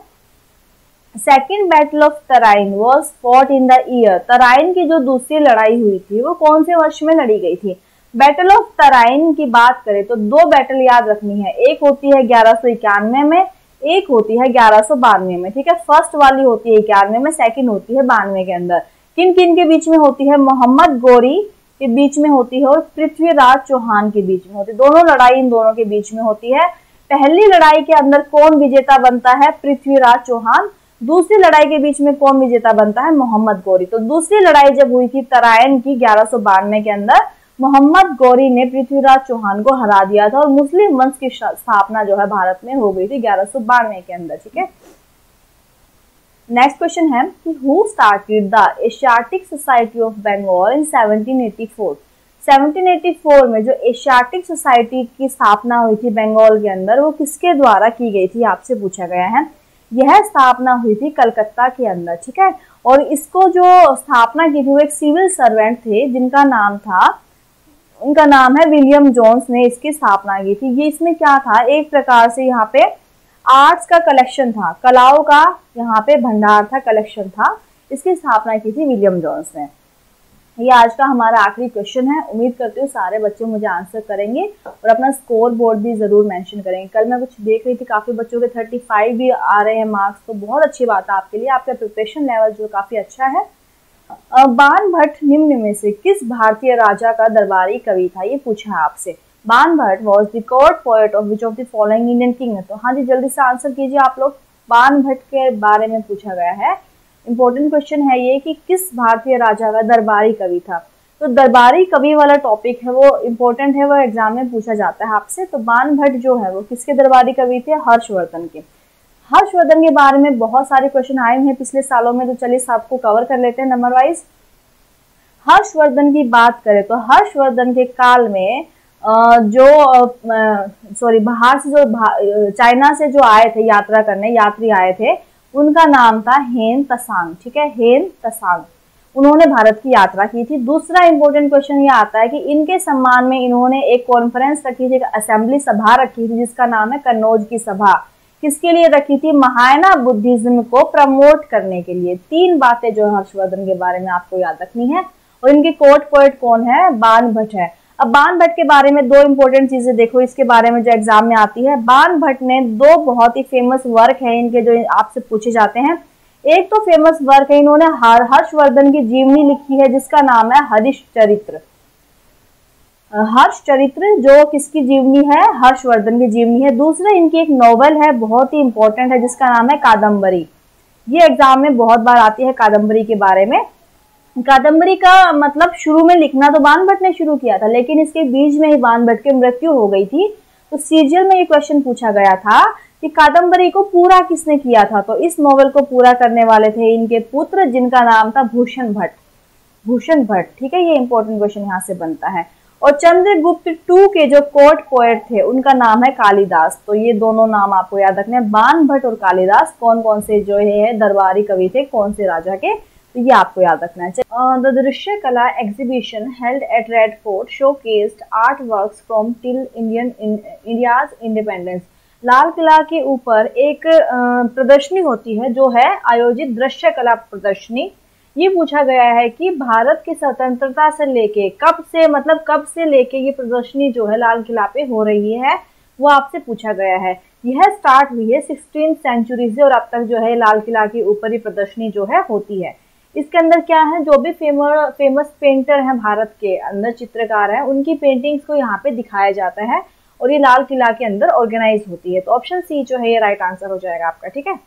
Second battle of Tarain was fought in the year Tarain की जो दूसरी लड़ाई हुई थी, वो कौन से वर्ष में लड़ी गई थी? बैटल ऑफ़ तराइन की बात करें तो दो बैटल याद रखनी है। एक होती है ग्यारह में, एक होती है ग्यारह में। ठीक है? फ़र्स्ट वाली होती है इक्यानवे में सेकंड होती है बानवे के अंदर। किन किन के बीच में होती है? मोहम्मद गोरी के बीच में होती है और पृथ्वीराज चौहान के बीच में होती है। दोनों लड़ाई इन दोनों के बीच में होती है। पहली लड़ाई के अंदर कौन विजेता बनता है? पृथ्वीराज चौहान। दूसरी लड़ाई के बीच में कौन विजेता बनता है? मोहम्मद गौरी। तो दूसरी लड़ाई जब हुई थी तरायन की ग्यारह के अंदर, मोहम्मद गौरी ने पृथ्वीराज चौहान को हरा दिया था और मुस्लिम वंश की स्थापना जो है भारत में हो गई थी ग्यारह के अंदर, ठीक है? नेक्स्ट क्वेश्चन है कि who started the Asiatic society of Bengal in 1784 1784 में जो एशियाटिक सोसाइटी की स्थापना हुई थी बंगाल के अंदर, वो किसके द्वारा की गई थी? आपसे पूछा गया है। यह स्थापना हुई थी कलकत्ता के अंदर, ठीक है? और इसको जो स्थापना की थी, वो एक सिविल सर्वेंट थे, जिनका नाम था उनका नाम है विलियम जोन्स ने इसकी स्थापना की थी। ये इसमें क्या था? एक प्रकार से यहाँ पे आर्ट्स का कलेक्शन था, कलाओं का यहाँ पे भंडार था, कलेक्शन था। इसकी स्थापना की थी विलियम जोन्स ने। ये आज का हमारा आखिरी क्वेश्चन है। उम्मीद करती हूँ सारे बच्चे मुझे आंसर करेंगे और अपना स्कोर बोर्ड भी ज़रूर मेंशन करेंगे। कल मैं कुछ देख रही थी, काफ़ी बच्चों के थर्टी फाइव भी आ रहे हैं मार्क्स तो बहुत अच्छी बात है आपके लिए। आपका प्रिपरेशन लेवल जो काफ़ी अच्छा है। बान भट्ट निम्न में से किस भारतीय राजा का दरबारी कवि था? ये पूछा है आपसे। Bana Bhatta was the court poet of which of the following Indian king तो हाँ जी, जल्दी से आंसर कीजिए आप लोग। बान भट्ट के बारे में पूछा गया है। इंपॉर्टेंट क्वेश्चन है ये कि किस भारतीय राजा का दरबारी कवि था? तो दरबारी कवि वाला टॉपिक है, वो इम्पोर्टेंट है, वो एग्ज़ाम में पूछा जाता है आपसे। तो बान भट्ट जो है, वो किसके दरबारी कवि थे? हर्षवर्धन के। हर्षवर्धन के बारे में बहुत सारे क्वेश्चन आए हैं पिछले सालों में तो चलिए सबको कवर कर लेते हैं नंबर वाइज हर्षवर्धन की बात करें तो हर्षवर्धन के काल में जो सॉरी बाहर से जो चाइना से जो आए थे यात्रा करने, यात्री आए थे उनका नाम था हेन तसांग, ठीक है? हेन तसांग। उन्होंने भारत की यात्रा की थी। दूसरा इंपॉर्टेंट क्वेश्चन ये आता है कि इनके सम्मान में इन्होंने एक कॉन्फ्रेंस रखी थी, एक असेंबली सभा रखी थी, जिसका नाम है कन्नौज की सभा। किसके लिए रखी थी? महायना बुद्धिज्म को प्रमोट करने के लिए। तीन बातें जो हर्षवर्धन के बारे में आपको याद रखनी है। और इनके कोर्ट पोएट कौन है? बान भट्ट है। अब बान भट्ट के बारे में दो इंपॉर्टेंट चीज़ें देखो, इसके बारे में जो एग्ज़ाम में आती है। बान भट्ट ने दो बहुत ही फ़ेमस वर्क है इनके जो आपसे पूछे जाते हैं। एक तो फ़ेमस वर्क है, इन्होंने हर, हर्षवर्धन की जीवनी लिखी है, जिसका नाम है हरिश चरित्र। हर्ष चरित्र जो किसकी जीवनी है? हर्षवर्धन की जीवनी है। दूसरा, इनकी एक नॉवल है, बहुत ही इंपॉर्टेंट है, जिसका नाम है कादम्बरी ये एग्ज़ाम में बहुत बार आती है कादम्बरी के बारे में। कादम्बरी का मतलब शुरू में लिखना तो बान भट्ट ने शुरू किया था, लेकिन इसके बीच में ही बान भट्ट की मृत्यु हो गई थी। तो सीरियल में ये क्वेश्चन पूछा गया था कि कादम्बरी को पूरा किसने किया था? तो इस नॉवल को पूरा करने वाले थे इनके पुत्र, जिनका नाम था भूषण भट्ट। भूषण भट्ट, ठीक है? ये इंपॉर्टेंट क्वेश्चन यहाँ से बनता है। और चंद्रगुप्त टू के जो कोर्ट पोएट थे, उनका नाम है कालिदास। तो ये दोनों नाम आपको याद रखने बान भट्ट और कालिदास कौन कौन से जो है, दरबारी कवि थे, कौन से राजा के तो ये आपको याद रखना चाहिए। The Drishya Kala exhibition held at red fort showcased art work from till Indian India's independence Lal Qila के ऊपर एक प्रदर्शनी होती है, जो है आयोजित दृश्य कला प्रदर्शनी। ये पूछा गया है कि भारत की स्वतंत्रता से लेके कब से मतलब कब से लेके ये प्रदर्शनी जो है लाल किला पे हो रही है, वो आपसे पूछा गया है। यह स्टार्ट हुई है सिक्सटीन सेंचुरी से और अब तक जो है लाल किला के ऊपर ही प्रदर्शनी जो है होती है। इसके अंदर क्या है? जो भी फ़ेमस फ़ेमस पेंटर हैं भारत के अंदर चित्रकार हैं, उनकी पेंटिंग्स को यहाँ पे दिखाया जाता है और ये लाल किला के अंदर ऑर्गेनाइज होती है। तो ऑप्शन सी जो है ये राइट आंसर हो जाएगा आपका, ठीक है?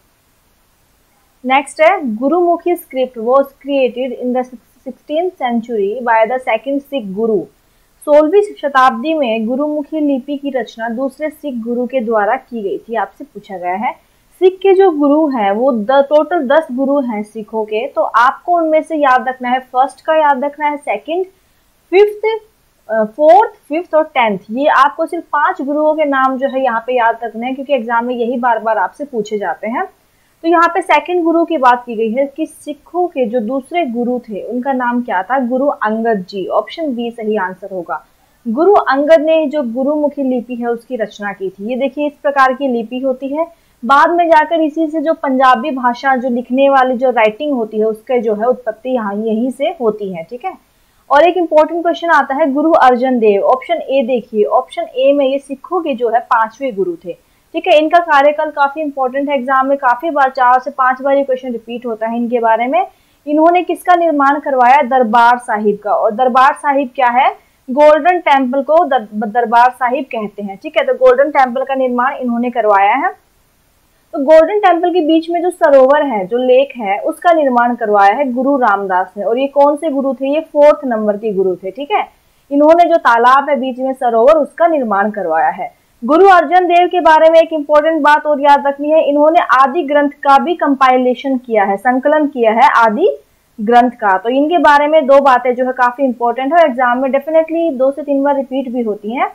नेक्स्ट है, Gurmukhi script was created in the sixteen century by the second Sikh guru सोलहवीं शताब्दी में गुरुमुखी लिपि की रचना दूसरे सिख गुरु के द्वारा की गई थी, आपसे पूछा गया है। सिख के जो गुरु हैं, वो द टोटल दस गुरु हैं सिखों के तो आपको उनमें से याद रखना है फ़र्स्ट का याद रखना है सेकंड फिफ्थ फोर्थ फिफ्थ और टेंथ ये आपको सिर्फ़ पाँच गुरुओं के नाम जो है यहाँ पे याद रखने हैं, क्योंकि एग्ज़ाम में यही बार बार आपसे पूछे जाते हैं। तो यहाँ पे सेकंड गुरु की बात की गई है कि सिखों के जो दूसरे गुरु थे, उनका नाम क्या था? गुरु अंगद जी। ऑप्शन बी सही आंसर होगा। गुरु अंगद ने जो गुरुमुखी लिपि है, उसकी रचना की थी। ये देखिए, इस प्रकार की लिपि होती है। बाद में जाकर इसी से जो पंजाबी भाषा, जो लिखने वाली जो राइटिंग होती है, उसके जो है उत्पत्ति यहाँ, यहीं से होती है, ठीक है? और एक इंपॉर्टेंट क्वेश्चन आता है, गुरु अर्जन देव ऑप्शन ए देखिए ऑप्शन ए में ये सिखों के जो है पांचवे गुरु थे, ठीक है? इनका कार्यकाल काफ़ी इंपॉर्टेंट है एग्ज़ाम में काफ़ी बार, चार से पाँच बार ये क्वेश्चन रिपीट होता है इनके बारे में। इन्होंने किसका निर्माण करवाया? दरबार साहिब का। और दरबार साहिब क्या है? गोल्डन टेंपल को दरबार साहिब कहते हैं, ठीक है? तो गोल्डन टेंपल का निर्माण इन्होंने करवाया है। तो गोल्डन टेंपल के बीच में जो सरोवर है, जो लेक है, उसका निर्माण करवाया है गुरु रामदास ने। और ये कौन से गुरु थे? ये फोर्थ नंबर के गुरु थे, ठीक है? इन्होंने जो तालाब है बीच में, सरोवर, उसका निर्माण करवाया है। गुरु अर्जन देव के बारे में एक इंपॉर्टेंट बात और याद रखनी है, इन्होंने आदि ग्रंथ का भी कंपाइलेशन किया है, संकलन किया है आदि ग्रंथ का। तो इनके बारे में दो बातें जो है काफ़ी इंपॉर्टेंट है एग्ज़ाम में डेफिनेटली दो से तीन बार रिपीट भी होती हैं।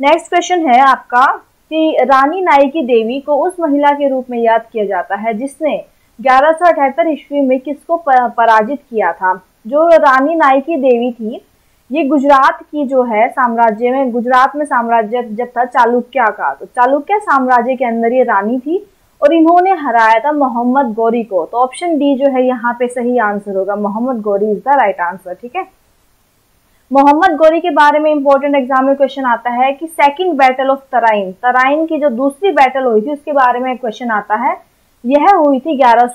नेक्स्ट क्वेश्चन है आपका। कि रानी नाई देवी को उस महिला के रूप में याद किया जाता है जिसने ग्यारह ईस्वी में किसको पराजित किया था। जो रानी नाई की देवी थी, ये गुजरात की जो है साम्राज्य में, गुजरात में साम्राज्य जब था, चालुक्य का। तो चालुक्य साम्राज्य के अंदर ये रानी थी और इन्होंने हराया था मोहम्मद गौरी को। तो ऑप्शन डी जो है, यहाँ पे सही आंसर होगा। Muhammad Ghori is the right answer ठीक है? मोहम्मद गौरी के बारे में इंपॉर्टेंट एग्ज़ाम में क्वेश्चन आता है कि second battle of Tarain Tarain की जो दूसरी बैटल हुई थी, उसके बारे में क्वेश्चन आता है। यह हुई थी ग्यारह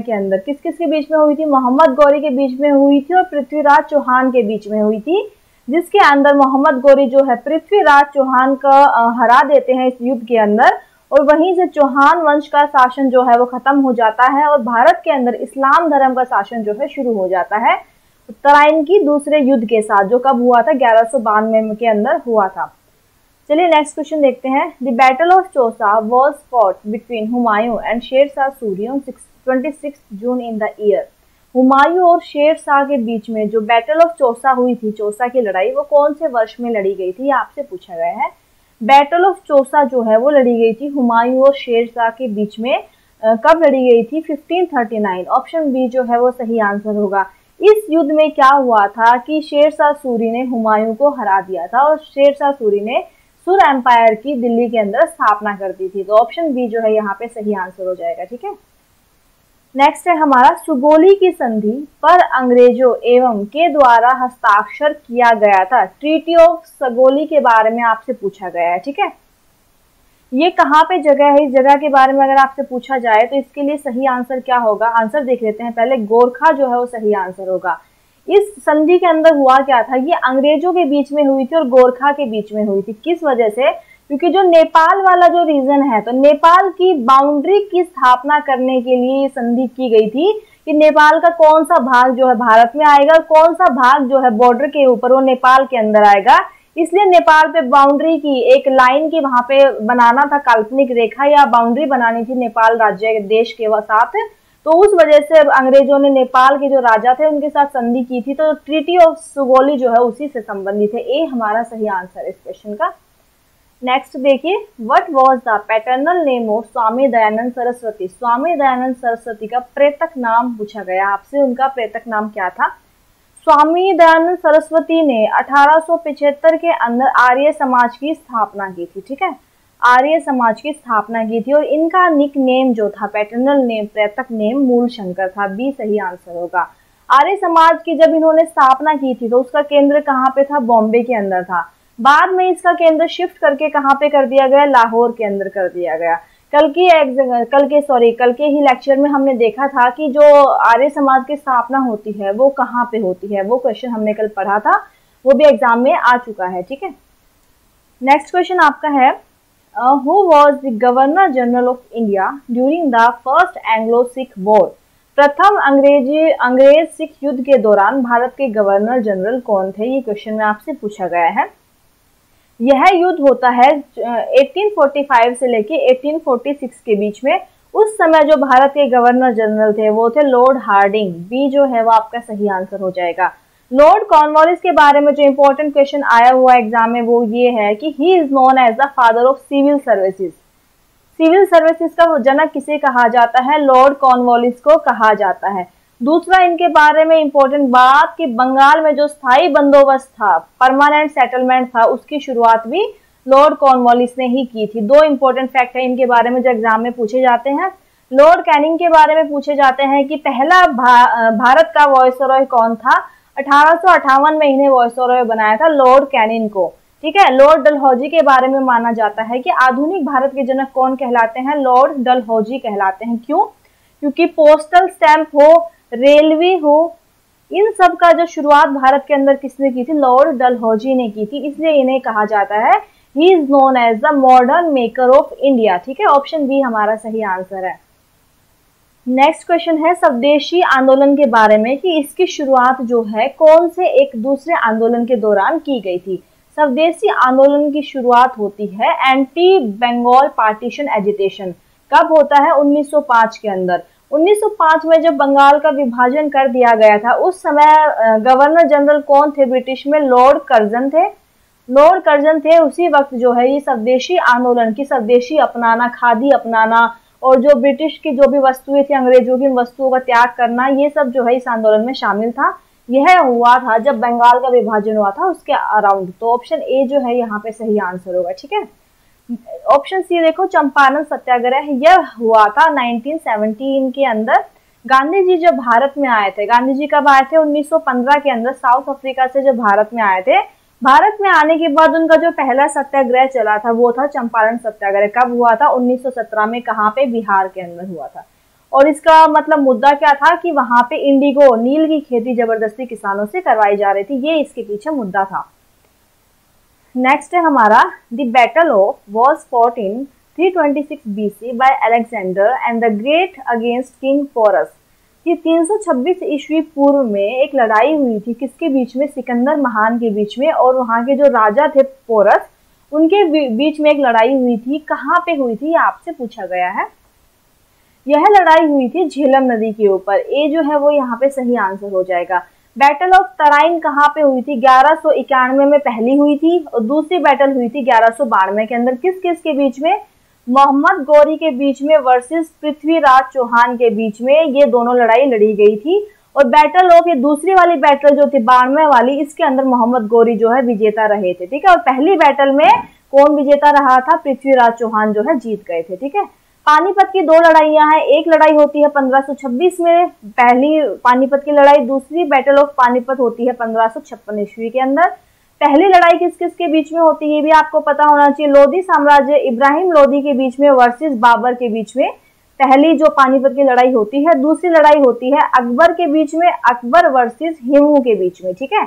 के अंदर। किस किस के बीच में हुई थी? मोहम्मद गौरी के बीच में हुई थी और पृथ्वीराज चौहान के बीच में हुई थी, जिसके अंदर मोहम्मद गौरी जो है, पृथ्वीराज चौहान का हरा देते हैं इस युद्ध के अंदर और वहीं से चौहान वंश का शासन जो है, वो खत्म हो जाता है और भारत के अंदर इस्लाम धर्म का शासन जो है, शुरू हो जाता है। तराइन की दूसरे युद्ध के साथ, जो कब हुआ था? ग्यारह के अंदर हुआ था। चलिए नेक्स्ट क्वेश्चन देखते हैं। The battle of Chausa was fought between Humayun and Sher Shah Suri on twenty June in the year Humayun और शेर शाह के बीच में जो बैटल ऑफ़ चौसा हुई थी चौसा की लड़ाई, वो कौन से वर्ष में लड़ी गई थी? आपसे पूछा गया है। बैटल ऑफ़ चौसा जो है, वो लड़ी गई थी हुमायूं और शेर शाह के बीच में। कब लड़ी गई थी? 1539 ऑप्शन बी जो है, वो सही आंसर होगा। इस युद्ध में क्या हुआ था कि शेरशाह सूरी ने हुमायूं को हरा दिया था और शेरशाह सूरी ने सुर एम्पायर की दिल्ली के अंदर स्थापना कर दी थी। तो ऑप्शन बी जो है, यहाँ पे सही आंसर हो जाएगा, ठीक है? नेक्स्ट है हमारा, सुगोली की संधि पर अंग्रेज़ों एवं के द्वारा हस्ताक्षर किया गया था। ट्रीटी ऑफ़ सगोली के बारे में आपसे पूछा गया है, ठीक है? ये कहाँ पे जगह है? इस जगह के बारे में अगर आपसे पूछा जाए तो इसके लिए सही आंसर क्या होगा? आंसर देख लेते हैं पहले। गोरखा जो है वो सही आंसर होगा। इस संधि के अंदर हुआ क्या था? ये अंग्रेज़ों के बीच में हुई थी और गोरखा के बीच में हुई थी। किस वजह से? क्योंकि जो नेपाल वाला जो रीजन है तो नेपाल की बाउंड्री की स्थापना करने के लिए ये संधि की गई थी कि नेपाल का कौन सा भाग जो है भारत में आएगा और कौन सा भाग जो है बॉर्डर के ऊपर वो नेपाल के अंदर आएगा। इसलिए नेपाल पे बाउंड्री की, एक लाइन की वहाँ पे बनाना था काल्पनिक रेखा या बाउंड्री बनानी थी नेपाल राज्य देश के साथ। तो उस वजह से अंग्रेज़ों ने नेपाल के जो राजा थे, उनके साथ संधि की थी। तो ट्रीटी ऑफ़ सुगोली जो है उसी से संबंधित है। ए हमारा सही आंसर इस क्वेश्चन का। नेक्स्ट देखिए what was the paternal name of Swami Dayanand Saraswati? Swami Dayanand Saraswati का प्रेतक नाम पूछा गया। आपसे उनका प्रेतक नाम क्या था? स्वामी दयानंद सरस्वती ने 1875 के अंदर आर्य समाज की स्थापना की थी, ठीक है? आर्य समाज की स्थापना की थी और इनका निक नेम जो था पैटर्नल नेम प्रेतक नेम मूल शंकर था, बी सही आंसर होगा। आर्य समाज की जब इन्होंने स्थापना की थी तो उसका केंद्र कहाँ पे था? बॉम्बे के अंदर था। बाद में इसका केंद्र शिफ्ट करके कहाँ पे कर दिया गया? लाहौर के अंदर कर दिया गया। कल की कल के सॉरी कल के ही लेक्चर में हमने देखा था कि जो आर्य समाज की स्थापना होती है, वो कहाँ पे होती है? वो क्वेश्चन हमने कल पढ़ा था, वो भी एग्ज़ाम में आ चुका है, ठीक है? नेक्स्ट क्वेश्चन आपका है who was the governor general of India during the first Anglo Sikh war प्रथम अंग्रेज़ी, अंग्रेज़ सिख युद्ध के दौरान भारत के गवर्नर जनरल कौन थे? ये क्वेश्चन में आपसे पूछा गया है। यह युद्ध होता है 1845 से लेके 1846 के बीच में। उस समय जो भारत के गवर्नर जनरल थे, वो थे लॉर्ड हार्डिंग। बी जो है, वो आपका सही आंसर हो जाएगा। लॉर्ड कॉर्नवालिस के बारे में जो इंपॉर्टेंट क्वेश्चन आया हुआ एग्ज़ाम में, वो ये है कि he is known as the father of civil services civil services का जनक किसे कहा जाता है? लॉर्ड कॉर्नवालिस को कहा जाता है। दूसरा इनके बारे में इंपॉर्टेंट बात कि बंगाल में जो स्थायी बंदोबस्त था परमानेंट सेटलमेंट था उसकी शुरुआत भी लॉर्ड कॉर्नवालिस ने ही की थी। दो इंपॉर्टेंट फैक्ट है इनके बारे में जो एग्ज़ाम में पूछे जाते हैं। लॉर्ड कैनिंग के बारे में पूछे जाते हैं कि पहला भा, भारत का वॉइस रॉय कौन था? अठारह में इन्हें वॉइस रॉय बनाया था लॉर्ड कैनिन को। ठीक है? लॉर्ड डलहौजी के बारे में माना जाता है कि आधुनिक भारत के जनक कौन कहलाते हैं? लॉर्ड डलहौजी कहलाते हैं। क्यों? क्योंकि पोस्टल स्टैंप हो रेलवे हो, इन सब का जो शुरुआत भारत के अंदर किसने की थी? लॉर्ड डलहौजी ने की थी। इसलिए इन्हें कहा जाता है he is known as the modern maker of India ठीक है? ऑप्शन बी हमारा सही आंसर है। नेक्स्ट क्वेश्चन है स्वदेशी आंदोलन के बारे में कि इसकी शुरुआत जो है, कौन से एक दूसरे आंदोलन के दौरान की गई थी? स्वदेशी आंदोलन की शुरुआत होती है एंटी बंगाल पार्टीशन एजिटेशन कब होता है? 1905 के अंदर। 1905 में जब बंगाल का विभाजन कर दिया गया था, उस समय गवर्नर जनरल कौन थे? ब्रिटिश में लॉर्ड कर्जन थे। लॉर्ड कर्जन थे, उसी वक्त जो है ये स्वदेशी आंदोलन की स्वदेशी अपनाना, खादी अपनाना और जो ब्रिटिश की जो भी वस्तुएँ थी, अंग्रेज़ों की वस्तुओं का त्याग करना, ये सब जो है इस आंदोलन में शामिल था। यह हुआ था जब बंगाल का विभाजन हुआ था, उसके अराउंड तो ऑप्शन ए जो है यहाँ पे सही आंसर होगा, ठीक है? ऑप्शन सी देखो, चंपारण सत्याग्रह, यह हुआ था 1917 के अंदर। गांधी जी जब भारत में आए थे गांधी जी कब आए थे? 1915 के अंदर, साउथ अफ्रीका से जब भारत में आए थे। भारत में आने के बाद उनका जो पहला सत्याग्रह चला था, वो था चंपारण सत्याग्रह। कब हुआ था? 1917 में कहाँ पे? बिहार के अंदर हुआ था। और इसका मतलब मुद्दा क्या था कि वहाँ पे इंडिगो, नील की खेती ज़बरदस्ती किसानों से करवाई जा रही थी, ये इसके पीछे मुद्दा था। नेक्स्ट है हमारा the battle of was fought in 326 BC by Alexander and the Great against King Porus. ये 326 ईस्वी पूर्व में एक लड़ाई हुई थी। किसके बीच में? सिकंदर महान के बीच में और वहाँ के जो राजा थे पोरस, उनके बीच में एक लड़ाई हुई थी। कहाँ पे हुई थी? आपसे पूछा गया है। यह लड़ाई हुई थी झेलम नदी के ऊपर। ए जो है वो यहाँ पे सही आंसर हो जाएगा। बैटल ऑफ़ तराइन कहाँ पे हुई थी? ग्यारह में पहली हुई थी और दूसरी बैटल हुई थी ग्यारह के अंदर। किस किस के बीच में? मोहम्मद गौरी के बीच में वर्सेस पृथ्वीराज चौहान के बीच में ये दोनों लड़ाई लड़ी गई थी। और बैटल ऑफ़ ये दूसरी वाली बैटल जो थी बानवे वाली, इसके अंदर मोहम्मद गौरी जो है विजेता रहे थे, ठीक है? और पहली बैटल में कौन विजेता रहा था? पृथ्वीराज चौहान जो है जीत गए थे, ठीक है? पानीपत की दो लड़ाइयाँ हैं। एक लड़ाई होती है 1526 में, पहली पानीपत की लड़ाई, दूसरी बैटल ऑफ़ पानीपत होती है पंद्रह ईस्वी के अंदर। पहली लड़ाई किस किस के बीच में होती है, ये भी आपको पता होना चाहिए। लोधी साम्राज्य इब्राहिम लोधी के बीच में वर्सेस बाबर के बीच में पहली जो पानीपत की लड़ाई होती है, दूसरी लड़ाई होती है अकबर के बीच में, अकबर वर्सेस हिमू के बीच में, ठीक है?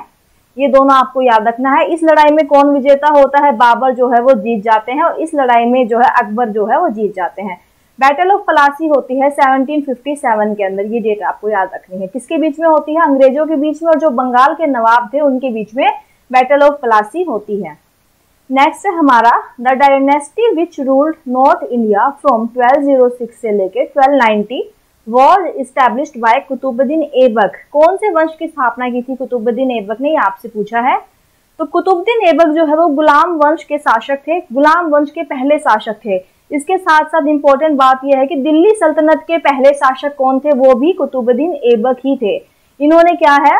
ये दोनों आपको याद रखना है। इस लड़ाई में कौन विजेता होता है? बाबर जो है वो जीत जाते हैं और इस लड़ाई में जो है अकबर जो है वो जीत जाते हैं। बैटल ऑफ़ फलासी होती है 1757 के अंदर, ये डेट आपको याद रखनी है। किसके बीच में होती है? अंग्रेज़ों के बीच में और जो बंगाल के नवाब थे, उनके बीच में बैटल ऑफ़ फलासी होती है। नेक्स्ट है हमारा the dynasty which ruled north India from 1206 से लेके 1290 was established by Qutbuddin Aibak कौन से वंश की स्थापना की थी कुतुबुद्दीन ऐबक ने? आपसे पूछा है। तो कुतुबुद्दीन ऐबक जो है, वो गुलाम वंश के शासक थे। गुलाम वंश के पहले शासक थे। इसके साथ साथ इम्पोर्टेंट बात यह है कि दिल्ली सल्तनत के पहले शासक कौन थे, वो भी कुतुबुद्दीन ऐबक ही थे। इन्होंने क्या है,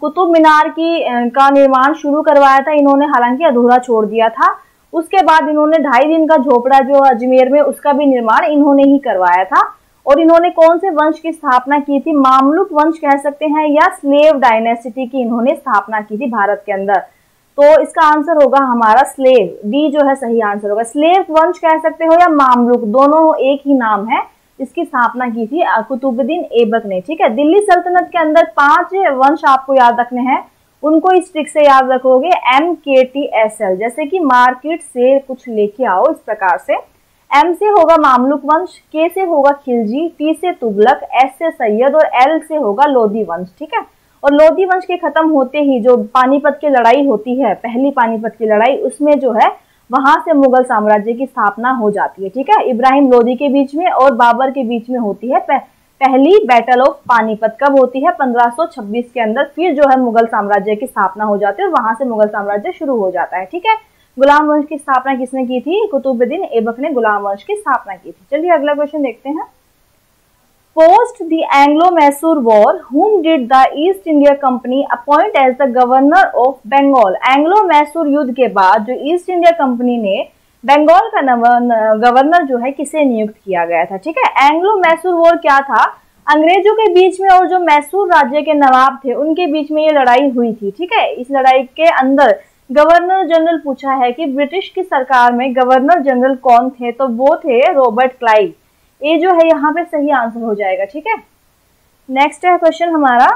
कुतुब मीनार की का निर्माण शुरू करवाया था, इन्होंने हालाँकि अधूरा छोड़ दिया था। उसके बाद इन्होंने ढाई दिन का झोपड़ा जो अजमेर में, उसका भी निर्माण इन्होंने ही करवाया था। और इन्होंने कौन से वंश की स्थापना की थी, मामलुक वंश कह सकते हैं, या स्लेव डायनेसिटी की इन्होंने स्थापना की थी भारत के अंदर। तो इसका आंसर होगा हमारा स्लेव। डी जो है सही आंसर होगा। स्लेव वंश कह सकते हो या मामलुक, दोनों एक ही नाम है इसकी स्थापना की थी कुतुबुद्दीन ऐबक ने, ठीक है? दिल्ली सल्तनत के अंदर पाँच वंश आपको याद रखने हैं। उनको इस ट्रिक से याद रखोगे M K T S L जैसे कि मार्केट से कुछ लेके आओ इस प्रकार से। एम से होगा मामलुक वंश के से होगा खिलजी टी से तुगलक एस से सैयद और एल से होगा लोधी वंश, ठीक है? और लोधी वंश के खत्म होते ही जो पानीपत की लड़ाई होती है, पहली पानीपत की लड़ाई, उसमें जो है, वहाँ से मुगल साम्राज्य की स्थापना हो जाती है, ठीक है? इब्राहिम लोधी के बीच में और बाबर के बीच में होती है पहली बैटल ऑफ़ पानीपत कब होती है? 1526 के अंदर फिर जो है मुगल साम्राज्य की स्थापना हो जाती है वहाँ से मुगल साम्राज्य शुरू हो जाता है, ठीक है? गुलाम वंश की स्थापना किसने की थी? कुतुबुद्दीन ऐबक ने गुलाम वंश की स्थापना की थी। चलिए अगला क्वेश्चन देखते हैं। Post the Anglo-Mysore War, whom did the East India Company appoint as the governor of Bengal? Anglo-Mysore युद्ध के बाद जो ईस्ट इंडिया कंपनी ने बंगाल का गवर्नर जो है किसे नियुक्त किया गया था? ठीक है? एंग्लो मैसूर वॉर क्या था? अंग्रेज़ों के बीच में और जो मैसूर राज्य के नवाब थे उनके बीच में ये लड़ाई हुई थी। ठीक है? इस लड़ाई के अंदर गवर्नर जनरल पूछा है कि ब्रिटिश की सरकार में गवर्नर जनरल कौन थे? तो वो थे रॉबर्ट क्लाइव ए जो है, यहाँ पे सही आंसर हो जाएगा, ठीक है? नेक्स्ट है क्वेश्चन हमारा।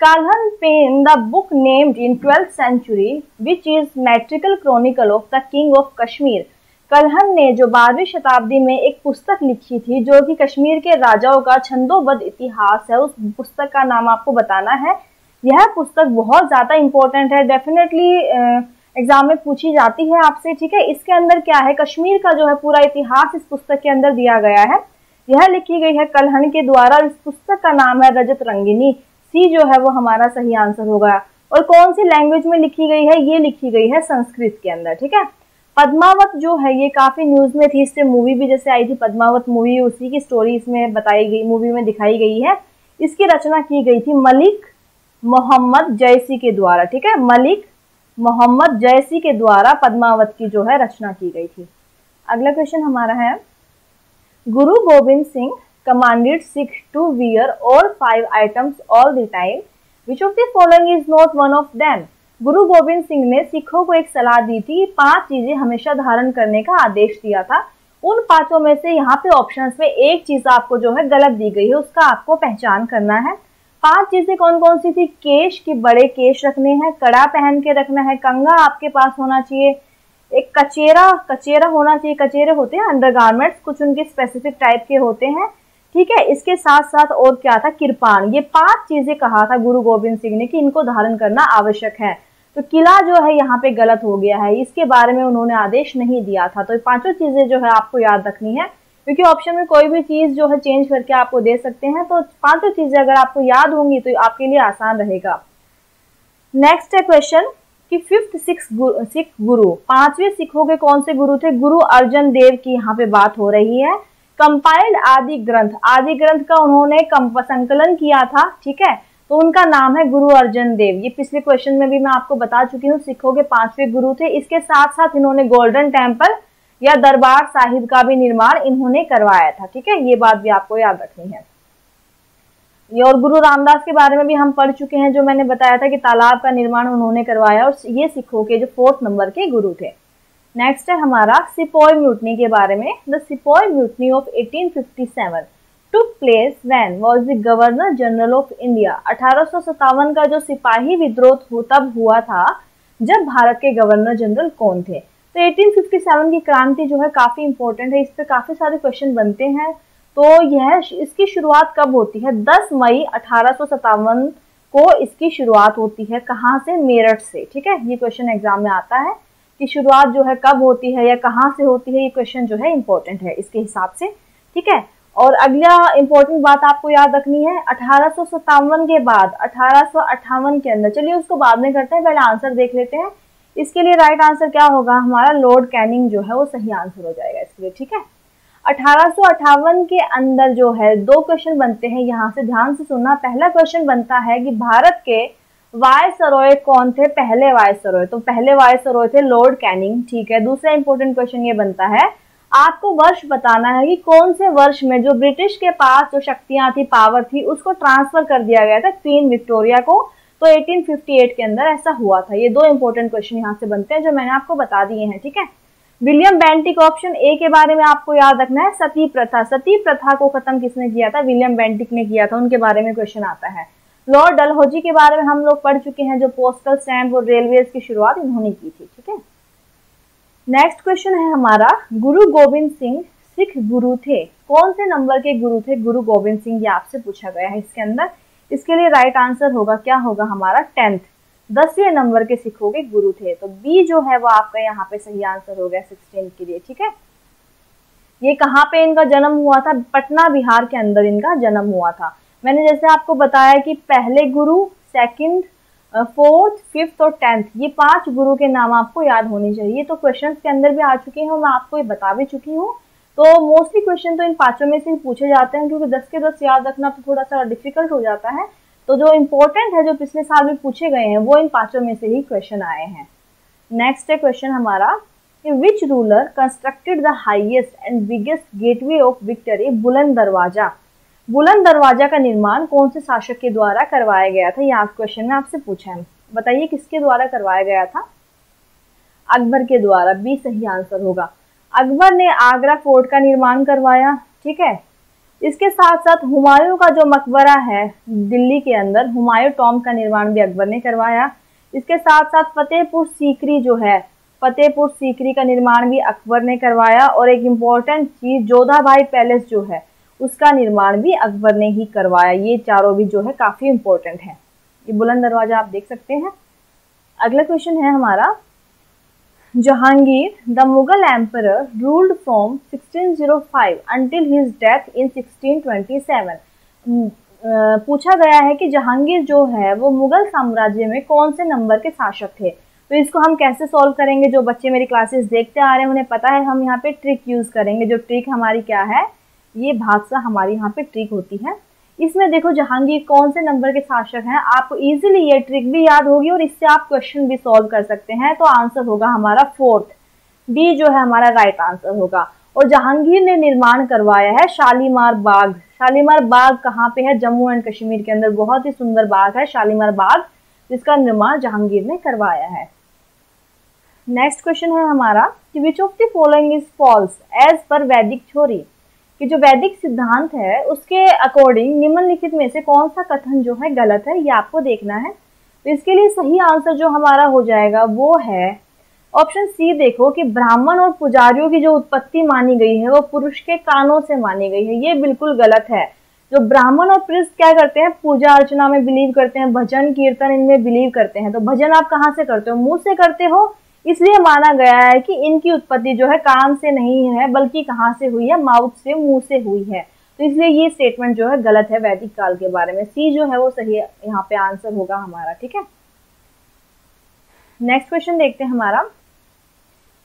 Kalhana pen the book named in twelfth century which is metrical chronicle of the king of Kashmir Kalhana ने जो बारहवीं शताब्दी में एक पुस्तक लिखी थी, जो कि कश्मीर के राजाओं का छंदोबद्ध इतिहास है, उस पुस्तक का नाम आपको बताना है। यह पुस्तक बहुत ज़्यादा इंपॉर्टेंट है डेफिनेटली एग्ज़ाम में पूछी जाती है आपसे, ठीक है? इसके अंदर क्या है? कश्मीर का जो है पूरा इतिहास इस पुस्तक के अंदर दिया गया है। यह लिखी गई है कलहन के द्वारा इस पुस्तक का नाम है रजत रंगिनी। सी जो है वो हमारा सही आंसर होगा। और कौन सी लैंग्वेज में लिखी गई है? ये लिखी गई है संस्कृत के अंदर, ठीक है? पद्मावत जो है, ये काफ़ी न्यूज़ में थी, इससे मूवी भी जैसे आई थी, पद्मावत मूवी उसी की स्टोरी इसमें बताई गई मूवी में दिखाई गई है। इसकी रचना की गई थी मलिक मोहम्मद जयसी के द्वारा, ठीक है? मलिक मोहम्मद जयसी के द्वारा पद्मावत की जो है रचना की गई थी। अगला क्वेश्चन हमारा है, Guru Gobind Singh commanded Sikh to wear all five items all the time which of following is not one of them Guru Gobind Singh ने सिखों को एक सलाह दी थी, पाँच चीज़ें हमेशा धारण करने का आदेश दिया था। उन पाँचों में से यहाँ पे ऑप्शंस में एक चीज़ आपको जो है गलत दी गई है, उसका आपको पहचान करना है। पाँच चीज़ें कौन कौन सी थी? केश के बड़े केश रखने हैं, कड़ा पहन के रखना है, कंगा आपके पास होना चाहिए, एक कचेरा कचेरा होना चाहिए, कचेरे होते हैं अंडर कुछ उनके स्पेसिफिक टाइप के होते हैं, ठीक है? इसके साथ साथ और क्या था? किरपान, ये पाँच चीज़ें कहा था गुरु गोविंद सिंह ने कि इनको धारण करना आवश्यक है। तो किला जो है, यहाँ पे गलत हो गया है, इसके बारे में उन्होंने आदेश नहीं दिया था। तो पाँचों चीज़ें जो है, आपको याद रखनी है। क्योंकि ऑप्शन में कोई भी चीज़ जो है चेंज करके आपको दे सकते हैं तो पाँचों चीज़ें अगर आपको याद होंगी तो आपके लिए आसान रहेगा। नेक्स्ट है क्वेश्चन कि फिफ्थ सिक्स सिख गुरु, पाँचवें सिखों के कौन से गुरु थे? गुरु अर्जन देव की यहाँ पे बात हो रही है। कंपाइल्ड आदि ग्रंथ आदि ग्रंथ का उन्होंने संकलन किया था, ठीक है? तो उनका नाम है गुरु अर्जन देव। ये पिछले क्वेश्चन में भी मैं आपको बता चुकी हूँ, सिखों के पाँचवें गुरु थे। इसके साथ साथ इन्होंने गोल्डन टेंपल या दरबार साहिब का भी निर्माण इन्होंने करवाया था, ठीक है? ये बात भी आपको याद रखनी है। और गुरु रामदास के बारे में भी हम पढ़ चुके हैं, जो मैंने बताया था कि तालाब का निर्माण उन्होंने करवाया और ये सिखों के जो फोर्थ नंबर के गुरु थे। नेक्स्ट है हमारा सिपोय म्यूटनी के बारे में। The sepoy mutiny of 1857 took place when was the governor general of India अठारह का जो सिपाही विद्रोह तब हुआ था, जब भारत के गवर्नर जनरल कौन थे? तो 1857 की क्रांति जो है काफ़ी इंपॉर्टेंट है, इस पर काफ़ी सारे क्वेश्चन बनते हैं। तो यह इसकी शुरुआत कब होती है? 10 मई अठारह को इसकी शुरुआत होती है, कहाँ से? मेरठ से, ठीक है? ये क्वेश्चन एग्ज़ाम में आता है कि शुरुआत जो है कब होती है या कहाँ से होती है, ये क्वेश्चन जो है इंपॉर्टेंट है इसके हिसाब से, ठीक है? और अगला इंपॉर्टेंट बात आपको याद रखनी है, अठारह के बाद, अठारह के अंदर, चलिए उसको बाद में करते हैं, पहले आंसर देख लेते हैं। इसके लिए राइट आंसर क्या होगा? हमारा लॉर्ड कैनिंग जो है वो सही आंसर हो जाएगा इसके लिए, ठीक है? अठारह के अंदर जो है, दो क्वेश्चन बनते हैं। यहाँ से ध्यान से सुनना, पहला क्वेश्चन बनता है कि भारत के वाय सरोय कौन थे? पहले वाय सरोय तो पहले वाय सरोय थे लॉर्ड कैनिंग ठीक है? दूसरा इंपॉर्टेंट क्वेश्चन ये बनता है, आपको वर्ष बताना है कि कौन से वर्ष में जो ब्रिटिश के पास जो शक्तियाँ थी पावर थी, उसको ट्रांसफ़र कर दिया गया था क्वीन विक्टोरिया को। तो 1858 के अंदर ऐसा हुआ था। ये दो इंपॉर्टेंट क्वेश्चन यहाँ से बनते हैं जो मैंने आपको बता दिए हैं, ठीक है? विलियम बेंटिक ऑप्शन ए के बारे में आपको याद रखना है, सती प्रथा। सती प्रथा को खत्म किसने किया था? विलियम बेंटिक ने किया था, उनके बारे में क्वेश्चन आता है। लॉर्ड डलहोजी के बारे में हम लोग पढ़ चुके हैं, जो पोस्टल स्टैम्प और रेलवे की शुरुआत इन्होंने की थी, ठीक है? नेक्स्ट क्वेश्चन है हमारा, गुरु गोविंद सिंह सिख गुरु थे। कौन से नंबर के गुरु थे? गुरु गोविंद सिंह, ये आपसे पूछा गया है इसके अंदर। इसके लिए राइट आंसर होगा, क्या होगा हमारा टेंथ दसवें नंबर के सिखोगे गुरु थे तो बी जो है वो आपका यहाँ पे सही आंसर हो गया सिक्सटीन के लिए, ठीक है? ये कहाँ पे इनका जन्म हुआ था? पटना बिहार के अंदर इनका जन्म हुआ था। मैंने जैसे आपको बताया कि पहले गुरु सेकंड फोर्थ फिफ्थ और टेंथ ये पाँच गुरु के नाम आपको याद होने चाहिए। तो क्वेश्चंस के अंदर भी आ चुके हैं, मैं आपको ये बता भी चुकी हूँ। तो मोस्टली क्वेश्चन तो इन पाँचों में से ही पूछे जाते हैं, क्योंकि दस के दस याद रखना तो थोड़ा सा डिफ़िकल्ट हो जाता है। तो जो इम्पोर्टेंट है, जो पिछले साल में पूछे गए हैं, वो इन पाँचों में से ही क्वेश्चन आए हैं। नेक्स्ट है क्वेश्चन हमारा which ruler constructed the highest and biggest gateway of victory Buland Darwaza Buland दरवाज़ा का निर्माण कौन से शासक के द्वारा करवाया गया था? यहाँ क्वेश्चन में आपसे पूछा है। बताइए किसके द्वारा करवाया गया था? अकबर के द्वारा बी सही आंसर होगा। अकबर ने आगरा फोर्ट का निर्माण करवाया, ठीक है? इसके साथ साथ हुमायूं का जो मकबरा है, दिल्ली के अंदर, हुमायूं टॉम का निर्माण भी अकबर ने करवाया। इसके साथ साथ फतेहपुर सीकरी जो है, फतेहपुर सीकरी का निर्माण भी अकबर ने करवाया और एक इम्पोर्टेंट चीज़ जोधा भाई पैलेस जो है, उसका निर्माण भी अकबर ने ही करवाया। ये चारों भी जो है काफ़ी इम्पोर्टेंट है। ये बुलंद दरवाज़ा आप देख सकते हैं। अगला क्वेश्चन है हमारा Jahangir the Mughal emperor ruled from 1605 until his death in 1627. पूछा गया है कि जहांगीर जो है, वो मुगल साम्राज्य में कौन से नंबर के शासक थे? तो इसको हम कैसे सॉल्व करेंगे? जो बच्चे मेरी क्लासेस देखते आ रहे हैं, उन्हें पता है, हम यहाँ पे ट्रिक यूज़ करेंगे। जो ट्रिक हमारी क्या है? ये भाषा हमारी यहाँ पे ट्रिक होती है। इसमें देखो जहांगीर, कौन से नंबर के शासक हैं? आपको इजीली ये ट्रिक भी याद होगी और इससे आप क्वेश्चन भी सॉल्व कर सकते हैं। तो आंसर होगा हमारा फोर्थ डी जो है हमारा राइट आंसर होगा। और जहांगीर ने निर्माण करवाया है शालीमार बाग। शालीमार बाग कहाँ पे है? जम्मू एंड कश्मीर के अंदर। बहुत ही सुंदर बाग है शालीमार बाग, जिसका निर्माण जहांगीर ने करवाया है। नेक्स्ट क्वेश्चन है हमारा which of the following is false as per Vedic theory कि जो वैदिक सिद्धांत है, उसके अकॉर्डिंग निम्नलिखित में से कौन सा कथन जो है गलत है, ये आपको देखना है। तो इसके लिए सही आंसर जो हमारा हो जाएगा, वो है ऑप्शन सी देखो कि ब्राह्मण और पुजारियों की जो उत्पत्ति मानी गई है, वो पुरुष के कानों से मानी गई है। ये बिल्कुल गलत है। जो ब्राह्मण और पृष्ठ क्या करते हैं, पूजा अर्चना में बिलीव करते हैं, भजन कीर्तन इनमें बिलीव करते हैं। तो भजन आप कहाँ से करते हो? मुँह से करते हो? इसलिए माना गया है कि इनकी उत्पत्ति जो है कान से नहीं है, बल्कि कहाँ से हुई है? माउथ से, मुँह से हुई है। तो इसलिए ये स्टेटमेंट जो है गलत है वैदिक काल के बारे में। सी जो है वो सही यहाँ पे आंसर होगा हमारा, ठीक है? नेक्स्ट क्वेश्चन देखते हैं हमारा।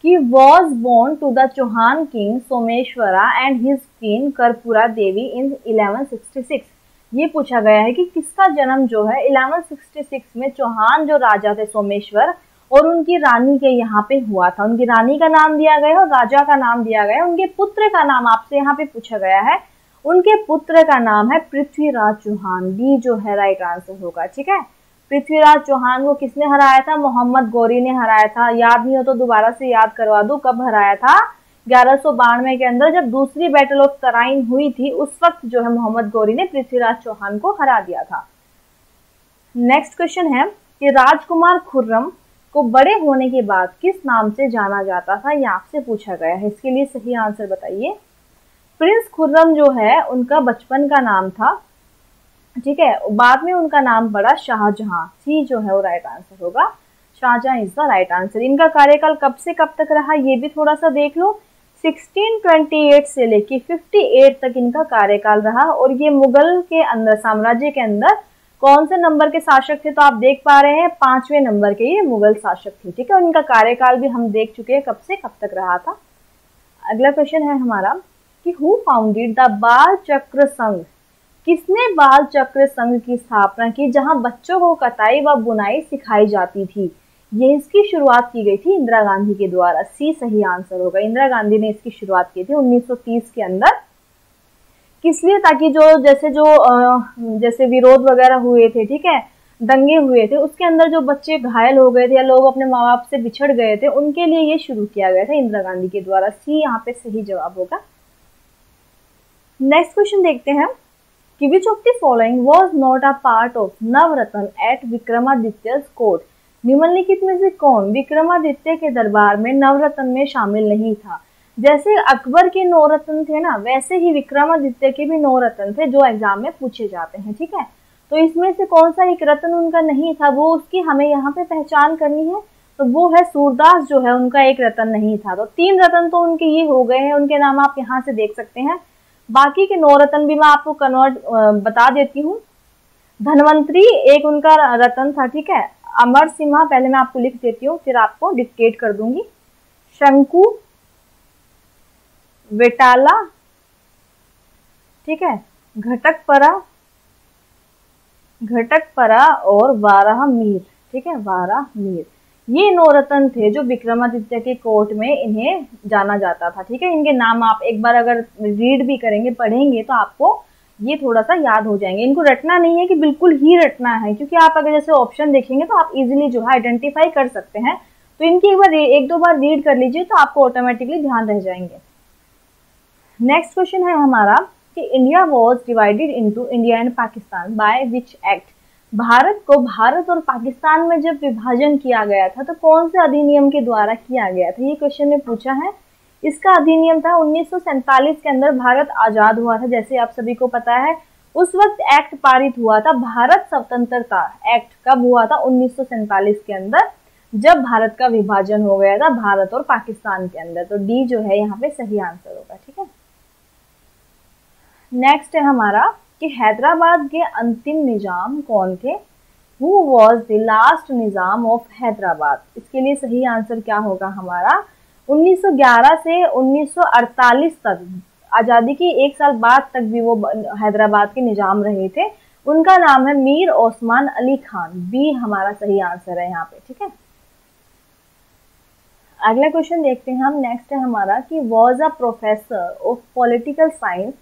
कि was born to the Chauhan king Someshvara and his queen Karpura Devi in 1166 ये पूछा गया है कि किसका जन्म जो है 1166 में चौहान जो राजा थे सोमेश्वर और उनकी रानी के यहाँ पे हुआ था। उनकी रानी का नाम दिया गया और राजा का नाम दिया गया। उनके पुत्र का नाम आपसे यहाँ पे पूछा गया है। उनके पुत्र का नाम है पृथ्वीराज चौहान। डी जो है राइट आंसर होगा, ठीक है? पृथ्वीराज चौहान को किसने हराया था? मोहम्मद गौरी ने हराया था। याद नहीं हो तो दोबारा से याद करवा दू, कब हराया था? ग्यारह के अंदर जब दूसरी बैटल ऑफ़ तराइन हुई थी, उस वक्त जो है मोहम्मद गौरी ने पृथ्वीराज चौहान को हरा दिया था। नेक्स्ट क्वेश्चन है कि राजकुमार खुर्रम को बड़े होने के बाद किस नाम से जाना जाता था, ये आपसे पूछा गया है। इसके लिए सही आंसर बताइए। प्रिंस खुर्रम जो है, उनका बचपन का नाम था। ठीक है, बाद में उनका नाम पड़ा शाहजहां। सी जो है, वो राइट आंसर होगा। Shahjahan is the right answer इनका कार्यकाल कब से कब तक रहा, ये भी थोड़ा सा देख लो। 1628 से लेके 58 तक इनका कार्यकाल रहा और ये मुगल के अंदर, साम्राज्य के अंदर कौन से नंबर के शासक थे तो आप देख पा रहे हैं, पाँचवें नंबर के ये मुगल शासक थे, ठीक है? और इनका कार्यकाल भी हम देख चुके हैं, कब से कब तक रहा था। अगला क्वेश्चन है हमारा कि हु फाउंडेड द बाल चक्र संघ? किसने बाल चक्र संघ की स्थापना की जहाँ बच्चों को कताई व बुनाई सिखाई जाती थी? ये इसकी शुरुआत की गई थी इंदिरा गांधी के द्वारा। सी सही आंसर होगा। इंदिरा गांधी ने इसकी शुरुआत की थी 1930 के अंदर। किस लिए? ताकि जो जैसे जो जैसे विरोध वगैरह हुए थे, ठीक है? दंगे हुए थे, उसके अंदर जो बच्चे घायल हो गए थे या लोग अपने माँ बाप से बिछड़ गए थे, उनके लिए ये शुरू किया गया था इंदिरा गांधी के द्वारा। सी यहाँ पे सही जवाब होगा। नेक्स्ट क्वेश्चन देखते हैं कि which of the following was not a part of Navratna at Vikramaditya court निम्नलिखित में से कौन विक्रमादित्य के दरबार में नवरत्न में शामिल नहीं था? जैसे अकबर के नौ रत्न थे ना, वैसे ही विक्रमादित्य के भी नौ रत्न थे जो एग्ज़ाम में पूछे जाते हैं, ठीक है? तो इसमें से कौन सा एक रत्न उनका नहीं था, वो उसकी हमें यहाँ पे पहचान करनी है? तो वो है सूरदास जो है, उनका एक रतन नहीं था। तो तीन रतन तो उनके ये हो गए हैं, उनके नाम आप यहाँ से देख सकते हैं। बाकी के नौ रतन भी मैं आपको कन्वर्ट बता देती हूँ। धनवंतरी एक उनका रतन था, ठीक है? अमर सिम्हा पहले मैं आपको लिख देती हूँ, फिर आपको डिक्टेट कर दूँगी। शंकु वेटाला, ठीक है, घटक परा घटक परा और वाराह मीर, ठीक है वाराह मीर। ये नौ रत्न थे जो विक्रमादित्य के कोर्ट में इन्हें जाना जाता था, ठीक है? इनके नाम आप एक बार अगर रीड भी करेंगे, पढ़ेंगे तो आपको ये थोड़ा सा याद हो जाएँगे। इनको रटना नहीं है कि बिल्कुल ही रटना है, क्योंकि आप अगर जैसे ऑप्शन देखेंगे तो आप इजीली जो है आइडेंटिफाई कर सकते हैं। तो इनकी एक बार एक दो बार रीड कर लीजिए तो आपको ऑटोमेटिकली ध्यान रह जाएँगे। नेक्स्ट क्वेश्चन है हमारा कि India was divided into India and Pakistan by which act Bharat को भारत और पाकिस्तान में जब विभाजन किया गया था तो कौन से अधिनियम के द्वारा किया गया था? ये क्वेश्चन ने पूछा है। इसका अधिनियम था उन्नीस सौ सैंतालीस के अंदर भारत आज़ाद हुआ था, जैसे आप सभी को पता है। उस वक्त एक्ट पारित हुआ था, भारत स्वतंत्रता एक्ट कब हुआ था? उन्नीस के अंदर, जब भारत का विभाजन हो गया था, भारत और पाकिस्तान के अंदर। तो डी जो है, यहाँ पे सही आंसर होगा, ठीक है? नेक्स्ट है हमारा कि हैदराबाद के अंतिम निज़ाम कौन थे? Who was the last Nizam of Hyderabad? इसके लिए सही आंसर क्या होगा हमारा? 1911 से 1948 तक, आज़ादी की एक साल बाद तक भी वो हैदराबाद के निज़ाम रहे थे। उनका नाम है मीर ओस्मान अली खान। बी हमारा सही आंसर है यहाँ पे, ठीक है? अगला क्वेश्चन देखते हैं हम। नेक्स्ट है हमारा कि was a professor of political science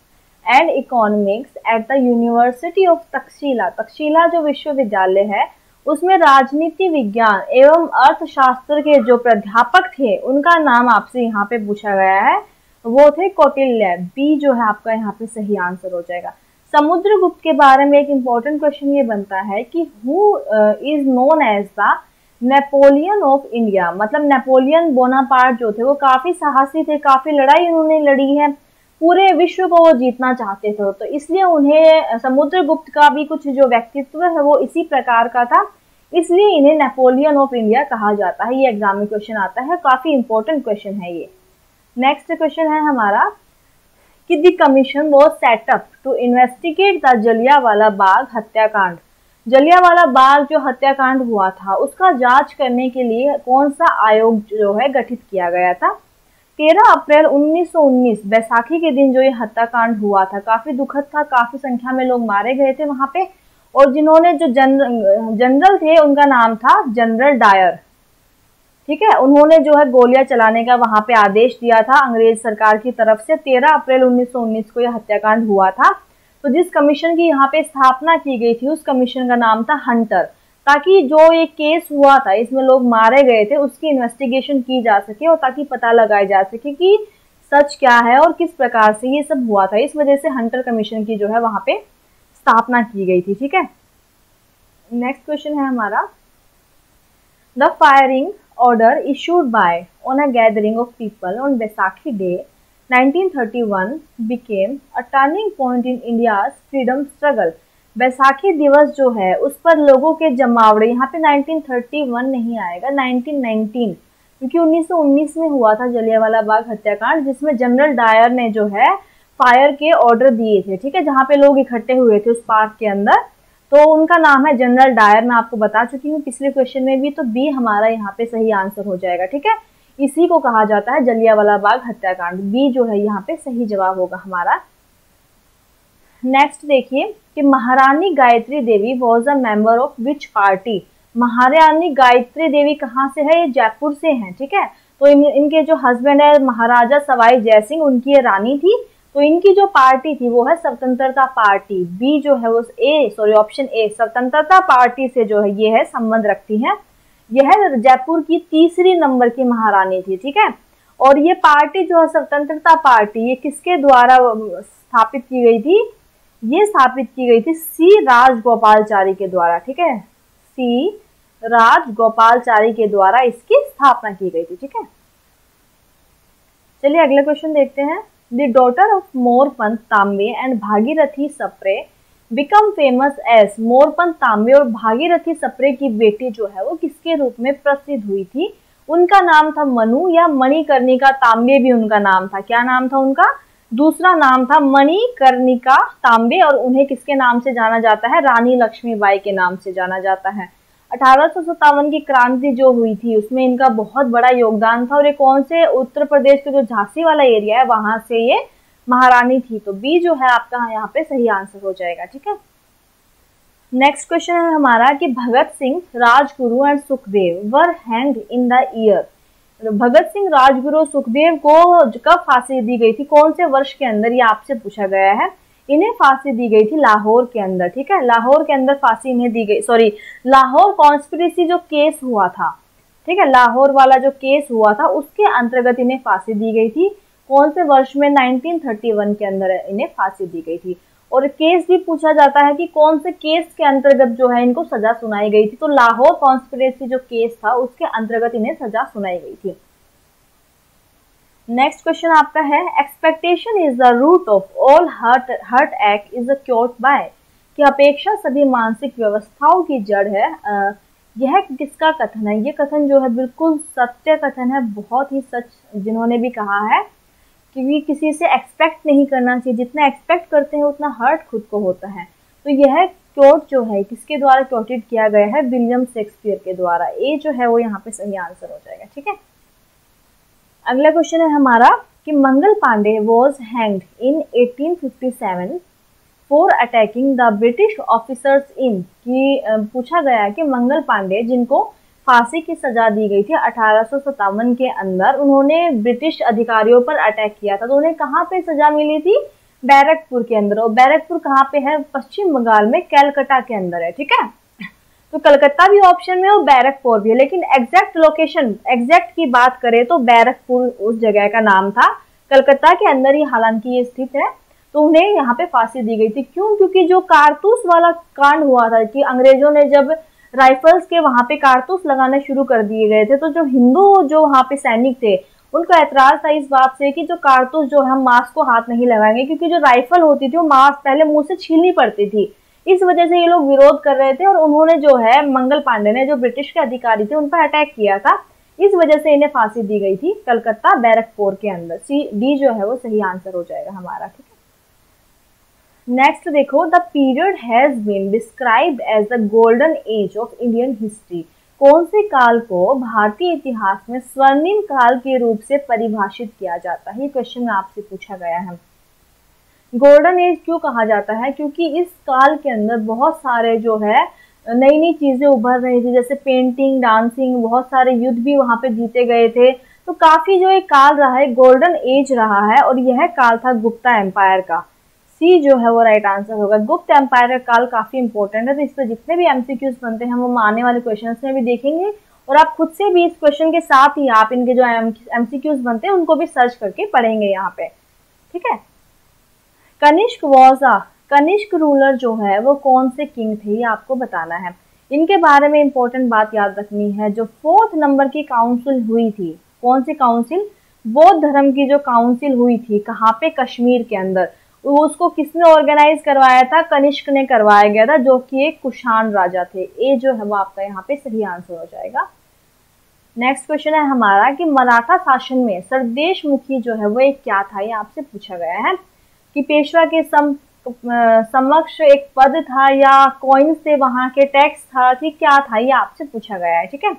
and economics at the university of Taxila Taxila जो विश्वविद्यालय है, उसमें राजनीति विज्ञान एवं अर्थशास्त्र के जो प्राध्यापक थे, उनका नाम आपसे यहाँ पे पूछा गया है। वो थे कौटिल्य। बी जो है आपका यहाँ पे सही आंसर हो जाएगा। समुद्रगुप्त के बारे में एक इम्पोर्टेंट क्वेश्चन ये बनता है कि who is known as the Napoleon of India मतलब नेपोलियन बोनापार्ट जो थे, वो काफ़ी साहसी थे, काफ़ी लड़ाई उन्होंने लड़ी है। पूरे विश्व को वो जीतना चाहते थे। तो इसलिए उन्हें समुद्रगुप्त का भी कुछ जो व्यक्तित्व है, वो इसी प्रकार का था। इसलिए इन्हें नेपोलियन ऑफ़ इंडिया कहा जाता है। ये एग्ज़ाम में क्वेश्चन आता है। काफ़ी इंपॉर्टेंट क्वेश्चन है ये। नेक्स्ट क्वेश्चन है हमारा कि the commission was set up to investigate the Jallianwala Bagh हत्याकांड। जलियावाला बाग जो हत्याकांड हुआ था, उसका जाँच करने के लिए कौन सा आयोग जो है गठित किया गया था? 13 अप्रैल 1919 बैसाखी के दिन जो ये हत्याकांड हुआ था, काफ़ी दुखद था, काफ़ी संख्या में लोग मारे गए थे वहाँ पे, और जिन्होंने जो जनरल जनरल थे, उनका नाम था जनरल डायर। ठीक है? उन्होंने जो है गोलियाँ चलाने का वहाँ पे आदेश दिया था अंग्रेज़ सरकार की तरफ़ से। 13 अप्रैल 1919 को यह हत्याकांड हुआ था। तो जिस कमीशन की यहाँ पे स्थापना की गई थी, उस कमीशन का नाम था हंटर। ताकि जो ये केस हुआ था, इसमें लोग मारे गए थे, उसकी इन्वेस्टिगेशन की जा सके और ताकि पता लगाया जा सके कि सच क्या है और किस प्रकार से ये सब हुआ था। इस वजह से हंटर कमीशन की जो है, वहाँ पे स्थापना की गई थी, ठीक है? नेक्स्ट क्वेश्चन है हमारा। The firing order issued by on a gathering of people on Baisakhi day 1931 became a turning point in India's freedom struggle Baisakhi दिवस जो है, उस पर लोगों के जमावड़े, यहाँ पे 1931 नहीं आएगा 1919 क्योंकि 1919 में हुआ था जलियावाला बाग हत्याकांड, जिसमें जनरल डायर ने जो है फायर के ऑर्डर दिए थे, ठीक है, जहाँ पे लोग इकट्ठे हुए थे उस पार्क के अंदर। तो उनका नाम है जनरल डायर, मैं आपको बता चुकी हूँ, पिछले क्वेश्चन में भी तो बी हमारा यहाँ पे सही आंसर हो जाएगा, ठीक है? इसी को कहा जाता है जलियावाला बाग हत्याकांड बी जो है यहाँ पे सही जवाब होगा हमारा। नेक्स्ट देखिए कि Maharani Gayatri Devi was a member of which party Maharani Gayatri Devi कहाँ से है? ये जयपुर से हैं ठीक है? तो इन, इनके जो हस्बैंड है महाराजा सवाई जयसिंह उनकी ये रानी थी। तो इनकी जो पार्टी थी वो है स्वतंत्रता पार्टी। बी जो है वो ए सॉरी ऑप्शन ए स्वतंत्रता पार्टी से जो है ये है संबंध रखती है। यह जयपुर की तीसरी नंबर की महारानी थी ठीक है? और ये पार्टी जो है स्वतंत्रता पार्टी ये किसके द्वारा स्थापित की गई थी? ये स्थापित की गई थी सी राजगोपालचारी के द्वारा, ठीक है? सी राजगोपालचारी के द्वारा इसकी स्थापना की गई थी, ठीक है? चलिए अगले क्वेश्चन देखते हैं। The daughter of Moropant Tambe and Bhagirathi Sapre become famous as Moropant Tambe और भागीरथी सप्रे की बेटी जो है वो किसके रूप में प्रसिद्ध हुई थी? उनका नाम था मनु या मणिकर्णिका तांबे भी उनका नाम था। क्या नाम था उनका? दूसरा नाम था मणिकर्णिका तांबे और उन्हें किसके नाम से जाना जाता है? रानी लक्ष्मीबाई के नाम से जाना जाता है। अठारह की क्रांति जो हुई थी, उसमें इनका बहुत बड़ा योगदान था और ये कौन से? उत्तर प्रदेश के जो झांसी वाला एरिया है, वहाँ से ये महारानी थी। तो बी जो है आपका यहाँ पे सही आंसर हो जाएगा, ठीक है? नेक्स्ट क्वेश्चन है हमारा कि Bhagat Singh, Rajguru and Sukhdev were hang in the year Bhagat Singh Rajguru Sukhdev को कब फांसी दी गई थी? कौन से वर्ष के अंदर? ये आपसे पूछा गया है। इन्हें फांसी दी गई थी लाहौर के अंदर, ठीक है? लाहौर के अंदर फांसी इन्हें दी गई सॉरी लाहौर कॉन्स्पिरेसी जो केस हुआ था, ठीक है? लाहौर वाला जो केस हुआ था, उसके अंतर्गत इन्हें फांसी दी गई थी। कौन से वर्ष में? 1931 के अंदर इन्हें फांसी दी गई थी। और केस भी पूछा जाता है कि कौन से केस के अंतर्गत जो है इनको सजा सुनाई गई थी। तो लाहौर कॉन्स्पिरेसी जो केस था, उसके अंतर्गत इन्हें सजा सुनाई गई थी। नेक्स्ट क्वेश्चन आपका है expectation is the root of all heart heartache is cured by कि अपेक्षा सभी मानसिक व्यवस्थाओं की जड़ है यह किसका कथन है? ये कथन जो है बिल्कुल सत्य कथन है, बहुत ही सच, जिन्होंने भी कहा है। कि किसी से एक्सपेक्ट नहीं करना चाहिए। जितना एक्सपेक्ट करते हैं, उतना हर्ट खुद को होता है। तो यह क्योट जो है, किसके द्वारा क्योटेड किया गया है? विलियम शेक्सपियर के द्वारा। ए जो है, वो यहाँ पे सही आंसर हो जाएगा, ठीक है? अगला क्वेश्चन है हमारा कि Mangal Pandey was hanged in 1857 for attacking the British officers in कि पूछा गया है कि मंगल पांडे जिनको फांसी की सजा दी गई थी अठारह सौ सत्तावन के अंदर। उन्होंने ब्रिटिश अधिकारियों पर अटैक किया था। तो उन्हें कहाँ पे सजा मिली थी? बैरकपुर के अंदर। और बैरकपुर कहाँ पे है? पश्चिम बंगाल में, कैलकटा के अंदर है, ठीक है? तो कलकत्ता भी ऑप्शन में और बैरकपुर भी है। लेकिन एग्जैक्ट लोकेशन एग्जैक्ट की बात करें तो बैरकपुर उस जगह का नाम था। कलकत्ता के अंदर ही हालाँकि ये स्थित है। तो उन्हें यहाँ पे फांसी दी गई थी। क्यों? क्योंकि जो कारतूस वाला कांड हुआ था कि अंग्रेज़ों ने जब राइफल्स के वहाँ पे कारतूस लगाने शुरू कर दिए गए थे। तो जो हिंदू जो वहाँ पे सैनिक थे, उनको ऐतराज था इस बात से कि जो कारतूस जो है, हम मास्क को हाथ नहीं लगाएँगे, क्योंकि जो राइफल होती थी, वो मास्क पहले मुँह से छीलनी पड़ती थी। इस वजह से ये लोग विरोध कर रहे थे और उन्होंने जो है, मंगल पांडे ने जो ब्रिटिश के अधिकारी थे, उन पर अटैक किया था। इस वजह से इन्हें फांसी दी गई थी कलकत्ता बैरकपुर के अंदर। सी, डी जो है, वो सही आंसर हो जाएगा हमारा, ठीक नेक्स्ट देखो the period has been described as the golden age of Indian history कौन से काल को भारतीय इतिहास में स्वर्णिम काल के रूप से परिभाषित किया जाता है? ये क्वेश्चन आपसे पूछा गया है। गोल्डन एज क्यों कहा जाता है? क्योंकि इस काल के अंदर बहुत सारे जो है नई नई चीज़ें उभर रही थी, जैसे पेंटिंग डांसिंग बहुत सारे युद्ध भी वहाँ पे जीते गए थे। तो काफ़ी जो एक काल रहा है गोल्डन एज रहा है, और यह काल था गुप्ता एम्पायर का। सी जो है वो राइट आंसर होगा। गुप्त एम्पायर का काल काफ़ी इंपॉर्टेंट है तो इस पर जितने भी एमसीक्यूज बनते हैं वो आने वाले क्वेश्चन में भी देखेंगे। और आप खुद से भी इस क्वेश्चन के साथ ही आप इनके जो एमसीक्यूज बनते हैं, उनको भी सर्च करके पढ़ेंगे यहाँ पे। ठीक है? कनिष्क वॉज़ कनिष्क रूलर जो है, वो कौन से किंग थे, ये आपको बताना है। इनके बारे में इंपॉर्टेंट बात याद रखनी है, जो फोर्थ नंबर की काउंसिल हुई थी, कौन सी काउंसिल बौद्ध धर्म की जो काउंसिल हुई थी, कहाँ पे कश्मीर के अंदर। उसको किसने ऑर्गेनाइज करवाया था? कनिष्क ने करवाया गया था, जो कि एक कुशान राजा थे। ये जो है वो आपका यहाँ पे सही आंसर हो जाएगा। नेक्स्ट क्वेश्चन है हमारा कि मराठा शासन में सरदेश मुखी जो है वो एक क्या था? ये आपसे पूछा गया है कि पेशवा के सम समक्ष एक पद था या कॉइन से वहाँ के टैक्स था, कि क्या था? ये आपसे पूछा गया है, ठीक है?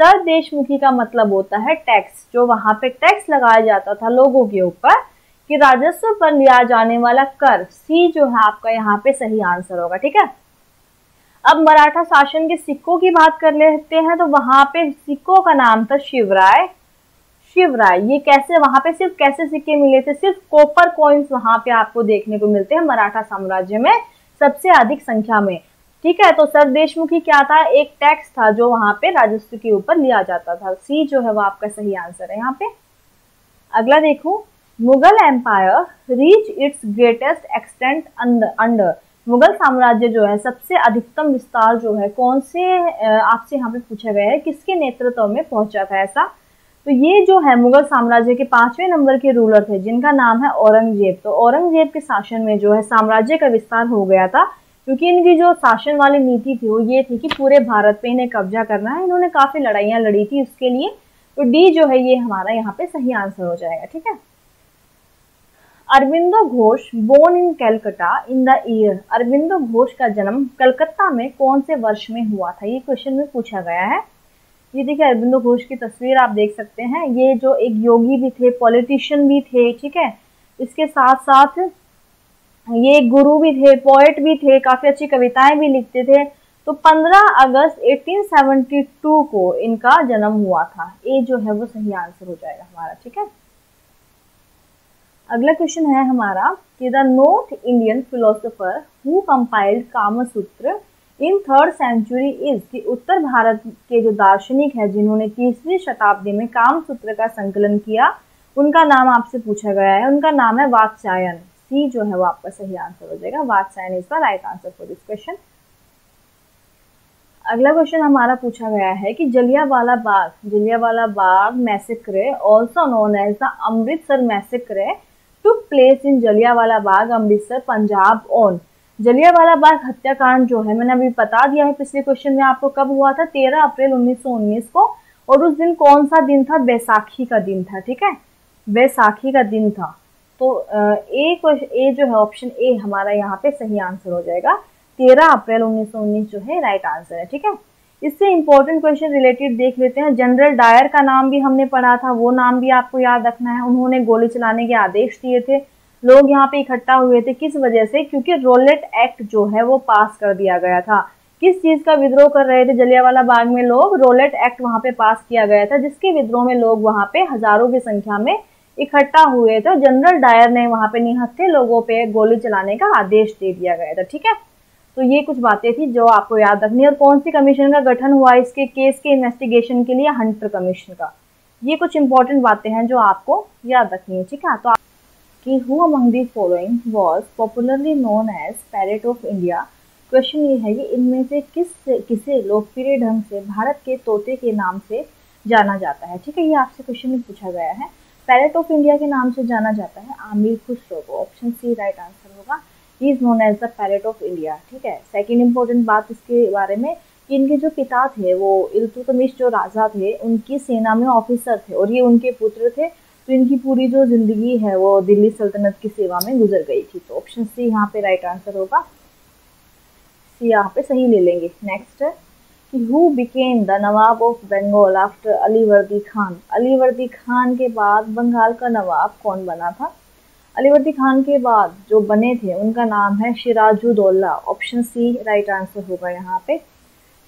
सर देशमुखी का मतलब होता है टैक्स जो वहाँ पे टैक्स लगाया जाता था लोगों के ऊपर। कि राजस्व पर लिया जाने वाला कर, सी जो है आपका यहाँ पे सही आंसर होगा, ठीक है? अब मराठा शासन के सिक्कों की बात कर लेते हैं तो वहाँ पे सिक्कों का नाम था शिवराय। शिवराय, ये कैसे, वहाँ पे सिर्फ़ कैसे सिक्के मिले थे? सिर्फ़ कॉपर कॉइन्स वहाँ पे आपको देखने को मिलते हैं मराठा साम्राज्य में सबसे अधिक संख्या में। ठीक है तो सर देशमुखी क्या था? एक टैक्स था जो वहाँ पे राजस्व के ऊपर लिया जाता था। सी जो है वो आपका सही आंसर है यहाँ पे। अगला देखो। Mughal empire reach its greatest extent under Mughal साम्राज्य जो है, सबसे अधिकतम विस्तार जो है, कौन से आपसे यहाँ पे पूछा गया है, किसके नेतृत्व में पहुँचा था ऐसा? तो ये जो है, मुगल साम्राज्य के पाँचवें नंबर के रूलर थे, जिनका नाम है औरंगज़ेब। तो औरंगज़ेब के शासन में जो है, साम्राज्य का विस्तार हो गया था, क्योंकि इनकी जो शासन वाली नीति थी, वो ये थी कि पूरे भारत पे इन्हें कब्जा करना है। इन्होंने काफ़ी लड़ाइयाँ लड़ी थी उसके लिए। तो डी जो है, ये हमारा यहाँ पे सही आंसर हो जाएगा, ठीक है? Aurobindo Ghosh born in Calcutta in the year Aurobindo Ghosh का जन्म कलकत्ता में कौन से वर्ष में हुआ था? ये क्वेश्चन में पूछा गया है। ये देखिए, अरविंदो घोष की तस्वीर आप देख सकते हैं। ये जो एक योगी भी थे पॉलिटिशियन भी थे, ठीक है? इसके साथ साथ ये गुरु भी थे पोएट भी थे, काफ़ी अच्छी कविताएँ भी लिखते थे। तो 15 अगस्त 1872 को इनका जन्म हुआ था। ये जो है वो सही आंसर हो जाएगा हमारा, ठीक है? अगला क्वेश्चन है हमारा कि the North Indian philosopher who compiled Kamasutra in third century is कि उत्तर भारत के जो दार्शनिक है, जिन्होंने तीसरी शताब्दी में कामसूत्र का संकलन किया, उनका नाम आपसे पूछा गया है। उनका नाम है वात्सायन सी जो है वो आपका सही आंसर हो जाएगा। Vatsyayan is the right answer for this question अगला क्वेश्चन हमारा पूछा गया है कि Jallianwala Bagh Jallianwala Bagh massacre also known as the Amritsar massacre took place in Jallianwala Bagh Amritsar Punjab on Jallianwala Bagh हत्याकांड जो है, मैंने अभी बता दिया है पिछले क्वेश्चन में आपको कब हुआ था? तेरह अप्रैल 1919 को। और उस दिन कौन सा दिन था? बैसाखी का दिन था, ठीक है? बैसाखी का दिन था। तो ए ए जो है ऑप्शन ए हमारा यहाँ पे सही आंसर हो जाएगा। तेरह अप्रैल 1919 जो है राइट आंसर है, ठीक है? इससे इंपॉर्टेंट क्वेश्चन रिलेटेड देख लेते हैं। जनरल डायर का नाम भी हमने पढ़ा था, वो नाम भी आपको याद रखना है। उन्होंने गोली चलाने के आदेश दिए थे। लोग यहाँ पे इकट्ठा हुए थे। किस वजह से? क्योंकि रोलेट एक्ट जो है, वो पास कर दिया गया था। किस चीज़ का विद्रोह कर रहे थे जलियावाला बाग में लोग? रोलेट एक्ट वहाँ पे पास किया गया था, जिसके विद्रोह में लोग वहाँ पे हज़ारों की संख्या में इकट्ठा हुए थे। जनरल डायर ने वहाँ पे निहत्थे लोगों पे गोली चलाने का आदेश दे दिया गया था, ठीक है? तो ये कुछ बातें थी जो आपको याद रखनी और कौन सी कमीशन का गठन हुआ इसके केस के इन्वेस्टिगेशन के लिए हंटर कमीशन का? ये कुछ इंपॉर्टेंट बातें हैं जो आपको याद रखनी है ठीक है? तो कि who among the following was popularly known as parrot of India question ये है कि इनमें से किस से, किसे लोकप्रिय ढंग से भारत के तोते के नाम से जाना जाता है? ठीक है ये आपसे क्वेश्चन में पूछा गया है। पैरेट ऑफ़ इंडिया के नाम से जाना जाता है। आमिर खुसरो को ऑप्शन सी राइट आंसर होगा। He is known as the parrot of India ठीक है? सेकेंड इंपॉर्टेंट बात इसके बारे में कि इनके जो पिता थे, वो इल्तुतमिश जो राजा थे, उनकी सेना में ऑफिसर थे और ये उनके पुत्र थे तो इनकी पूरी जो ज़िंदगी है, वो दिल्ली सल्तनत की सेवा में गुजर गई थी। तो ऑप्शन सी यहाँ पे राइट आंसर होगा। सी यहाँ पे सही ले लेंगे। नेक्स्ट है कि who became the Nawab of Bengal after Alivardi Khan Alivardi Khan के बाद बंगाल का नवाब कौन बना था? अलीवर्दी खान के बाद जो बने थे, उनका नाम है Sirajuddaula option C right answer होगा यहाँ पे।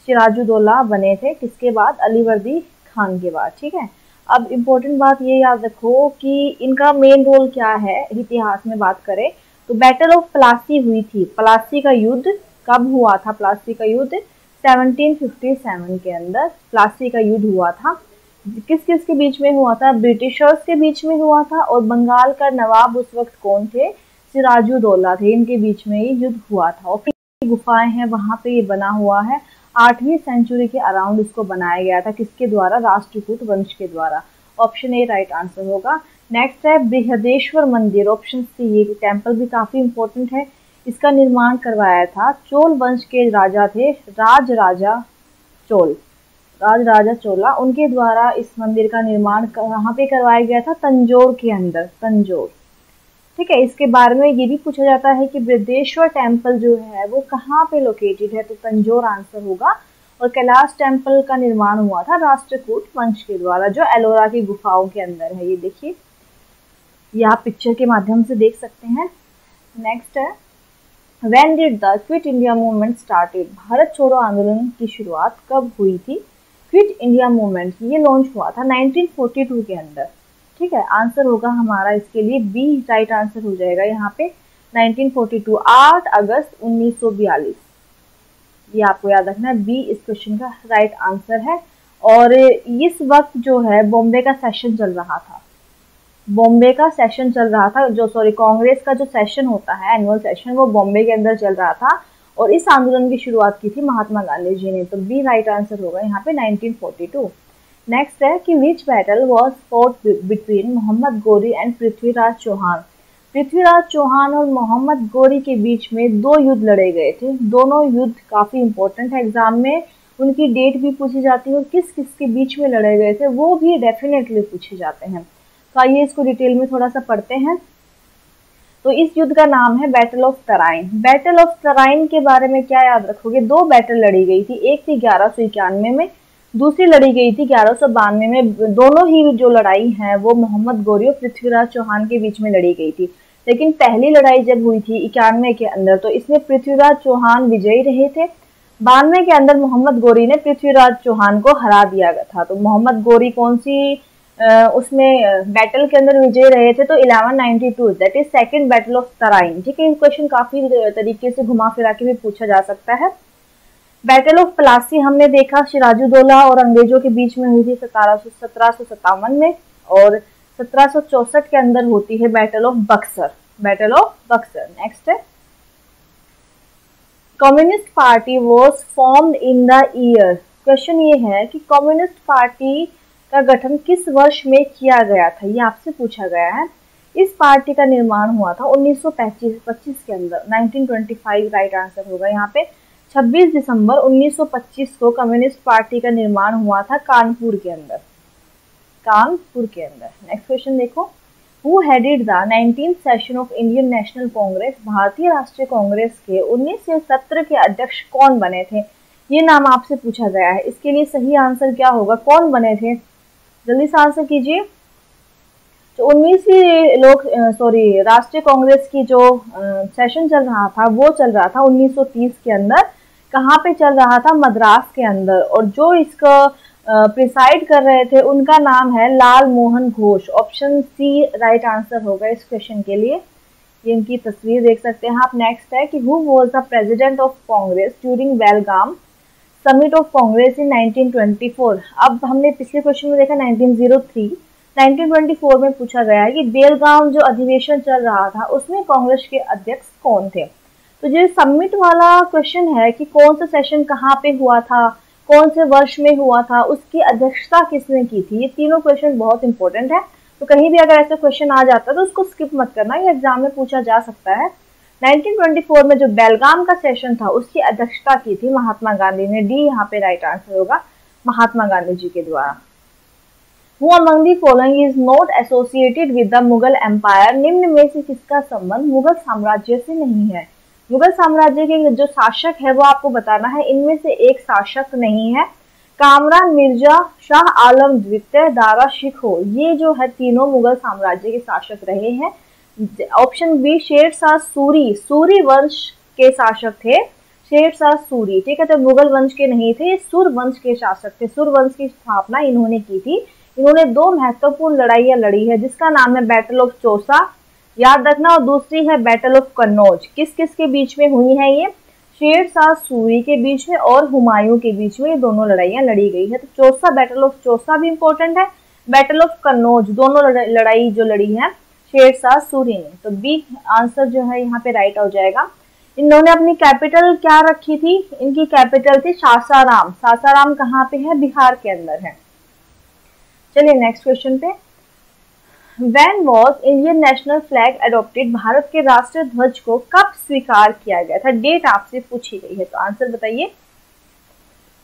सिराजुद्दौला बने थे, किसके बाद? अलीवर्दी खान के बाद, ठीक है? अब इम्पोर्टेंट बात ये याद रखो कि इनका मेन रोल क्या है, इतिहास में बात करें तो बैटल ऑफ़ प्लासी हुई थी। प्लासी का युद्ध कब हुआ था? प्लासी का युद्ध 1757 के अंदर। प्लासी का युद्ध हुआ था किस किस के बीच में हुआ था? ब्रिटिशर्स के बीच में हुआ था और बंगाल का नवाब उस वक्त कौन थे? सिराजुद्दौला थे। इनके बीच में ये युद्ध हुआ था और गुफाएँ हैं, वहाँ पे ये बना हुआ है। आठवीं सेंचुरी के अराउंड इसको बनाया गया था। किसके द्वारा? राष्ट्रकूट वंश के द्वारा। ऑप्शन ए राइट आंसर होगा। नेक्स्ट है, बृहदेश्वर मंदिर। ऑप्शन सी ये टेंपल भी काफ़ी इंपॉर्टेंट है। इसका निर्माण करवाया था। चोल वंश के राजा थे। राज राजा चोल। राज राजा चोला, उनके द्वारा इस मंदिर का निर्माण कहाँ पे करवाया गया था तंजोर के अंदर, तंजोर। ठीक है, इसके बारे में ये भी पूछा जाता है कि वृद्धेश्वर टेंपल जो है, वो कहाँ पे लोकेटेड है? तो तंजोर आंसर होगा, और कैलाश टेंपल का निर्माण हुआ था राष्ट्रकूट वंश के द्वारा, जो एलोरा की गुफाओं के अंदर है। ये देखिए, ये आप पिक्चर के माध्यम से देख सकते हैं। नेक्स्ट है when did the Quit India movement started Bharat छोड़ो आंदोलन की शुरुआत कब हुई थी? क्विट इंडिया मूवमेंट ये लॉन्च हुआ था 1942 के अंदर। ठीक है आंसर होगा हमारा इसके लिए बी राइट आंसर हो जाएगा यहाँ पे 1942 8 अगस्त 1942 ये आपको याद रखना है बी इस क्वेश्चन का राइट आंसर है। और इस वक्त जो है बॉम्बे का सेशन चल रहा था। बॉम्बे का सेशन चल रहा था, जो सॉरी कांग्रेस का जो सेशन होता है एनुअल सेशन वो बॉम्बे के अंदर चल रहा था। और इस आंदोलन की शुरुआत की थी महात्मा गांधी जी ने तो बी राइट आंसर होगा यहाँ पे 1942 नेक्स्ट है कि which battle was fought between Mohammad Ghori and Prithviraj Chauhan Prithviraj Chauhan और मोहम्मद गोरी के बीच में दो युद्ध लड़े गए थे। दोनों युद्ध काफ़ी इंपॉर्टेंट है। एग्ज़ाम में उनकी डेट भी पूछी जाती है और किस किस के बीच में लड़े गए थे वो भी डेफिनेटली पूछे जाते हैं। तो आइए इसको डिटेल में थोड़ा सा पढ़ते हैं। तो इस युद्ध का नाम है battle of Tarain battle of Tarain के बारे में क्या याद रखोगे? दो बैटल लड़ी गई थी. एक थी ग्यारह सौ इक्यानवे में, दूसरी लड़ी गई थी ग्यारह सौ बानवे में. दोनों ही जो लड़ाई है, वो मोहम्मद गौरी और पृथ्वीराज चौहान के बीच में लड़ी गई थी. लेकिन पहली लड़ाई जब हुई थी इक्यानवे के अंदर तो इसमें पृथ्वीराज चौहान विजयी रहे थे. बानवे के अंदर मोहम्मद गोरी ने पृथ्वीराज चौहान को हरा दिया था. तो मोहम्मद गोरी कौन सी उसमें बैटल के अंदर विजय रहे थे तो 1192 that is second battle of Tarain ठीक है? क्वेश्चन काफ़ी तरीके से घुमा फिरा के भी पूछा जा सकता है। बैटल ऑफ़ प्लासी हमने देखा सिराजुद्दौला और अंग्रेज़ों के बीच में हुई थी सतारह में, और सत्रह के अंदर होती है battle of Buxar battle of Buxar next है। Communist party was formed in the year question ये है कि कम्युनिस्ट पार्टी का गठन किस वर्ष में किया गया था? ये आपसे पूछा गया है। इस पार्टी का निर्माण हुआ था 1925 के अंदर। 1925 राइट आंसर होगा यहाँ पे। 26 दिसंबर 1925 को कम्युनिस्ट पार्टी का निर्माण हुआ था कानपुर के अंदर। कानपुर के अंदर। नेक्स्ट क्वेश्चन देखो। Who headed the nineteen session of Indian National Congress भारतीय राष्ट्रीय कांग्रेस के उन्नीस सत्र के अध्यक्ष कौन बने थे? ये नाम आपसे पूछा गया है। इसके लिए सही आंसर क्या होगा? कौन बने थे? जल्दी से आंसर कीजिए। तो उन्नीसवीं लोक सॉरी राष्ट्रीय कांग्रेस की जो सेशन चल रहा था, वो चल रहा था 1930 के अंदर। कहाँ पे चल रहा था? मद्रास के अंदर। और जो इसका प्रिसाइड कर रहे थे, उनका नाम है Lal Mohan Ghosh. Option C right answer होगा इस क्वेश्चन के लिए। ये इनकी तस्वीर देख सकते हैं। आप नेक्स्ट है कि who was the president of Congress during Belgaum summit of Congress in 1924 अब हमने पिछले क्वेश्चन में देखा 1903 1924 में पूछा गया है कि बेलगाम जो अधिवेशन चल रहा था, उसमें कांग्रेस के अध्यक्ष कौन थे? तो जो समिट वाला क्वेश्चन है कि कौन सा सेशन कहाँ पे हुआ था, कौन से वर्ष में हुआ था, उसकी अध्यक्षता किसने की थी, ये तीनों क्वेश्चन बहुत इंपॉर्टेंट है। तो कहीं भी अगर ऐसा क्वेश्चन आ जाता है तो उसको स्किप मत करना, ये एग्ज़ाम में पूछा जा सकता है। 1924 में जो बेलगाम का सेशन था, उसकी अध्यक्षता की थी महात्मा गांधी ने। डी यहाँ पे राइट आंसर होगा, महात्मा गांधी जी के द्वारा। Who among the following is not associated with the Mughal empire निम्न में से किसका संबंध मुगल साम्राज्य से नहीं है? मुगल साम्राज्य के जो शासक है, वो आपको बताना है, इनमें से एक शासक नहीं है। कामरान मिर्ज़ा शाह आलम द्वितीय दारा शिखो, ये जो है तीनों मुगल साम्राज्य के शासक रहे हैं। ऑप्शन बी शेर शाह सूरी। सूरी वंश के शासक थे। शेर शाह सूरी, ठीक है? तो मुगल वंश के नहीं थे सुर वंश के शासक थे। सुर वंश की स्थापना इन्होंने की थी। इन्होंने दो महत्वपूर्ण लड़ाइयाँ लड़ी है, जिसका नाम है बैटल ऑफ़ चौसा याद रखना, और दूसरी है बैटल ऑफ़ कन्नौज किस किस के बीच में हुई है ये? शेर शाह सूरी के बीच में और हुमायूं के बीच में ये दोनों लड़ाइयाँ लड़ी गई है। तो चौसा बैटल ऑफ़ चौसा भी इंपॉर्टेंट है। बैटल ऑफ़ कन्नौज दोनों लड़ाई जो लड़ी है शेर शाह सूरी ने तो बी आंसर जो है यहाँ पे राइट हो जाएगा। इन्होंने अपनी कैपिटल क्या रखी थी? इनकी कैपिटल थी सासाराम। सासाराम कहाँ पे है? बिहार के अंदर है। चलिए नेक्स्ट क्वेश्चन पे। When was Indian national flag adopted Bharat के राष्ट्रीय ध्वज को कब स्वीकार किया गया था? डेट आपसे पूछी गई है तो आंसर बताइए।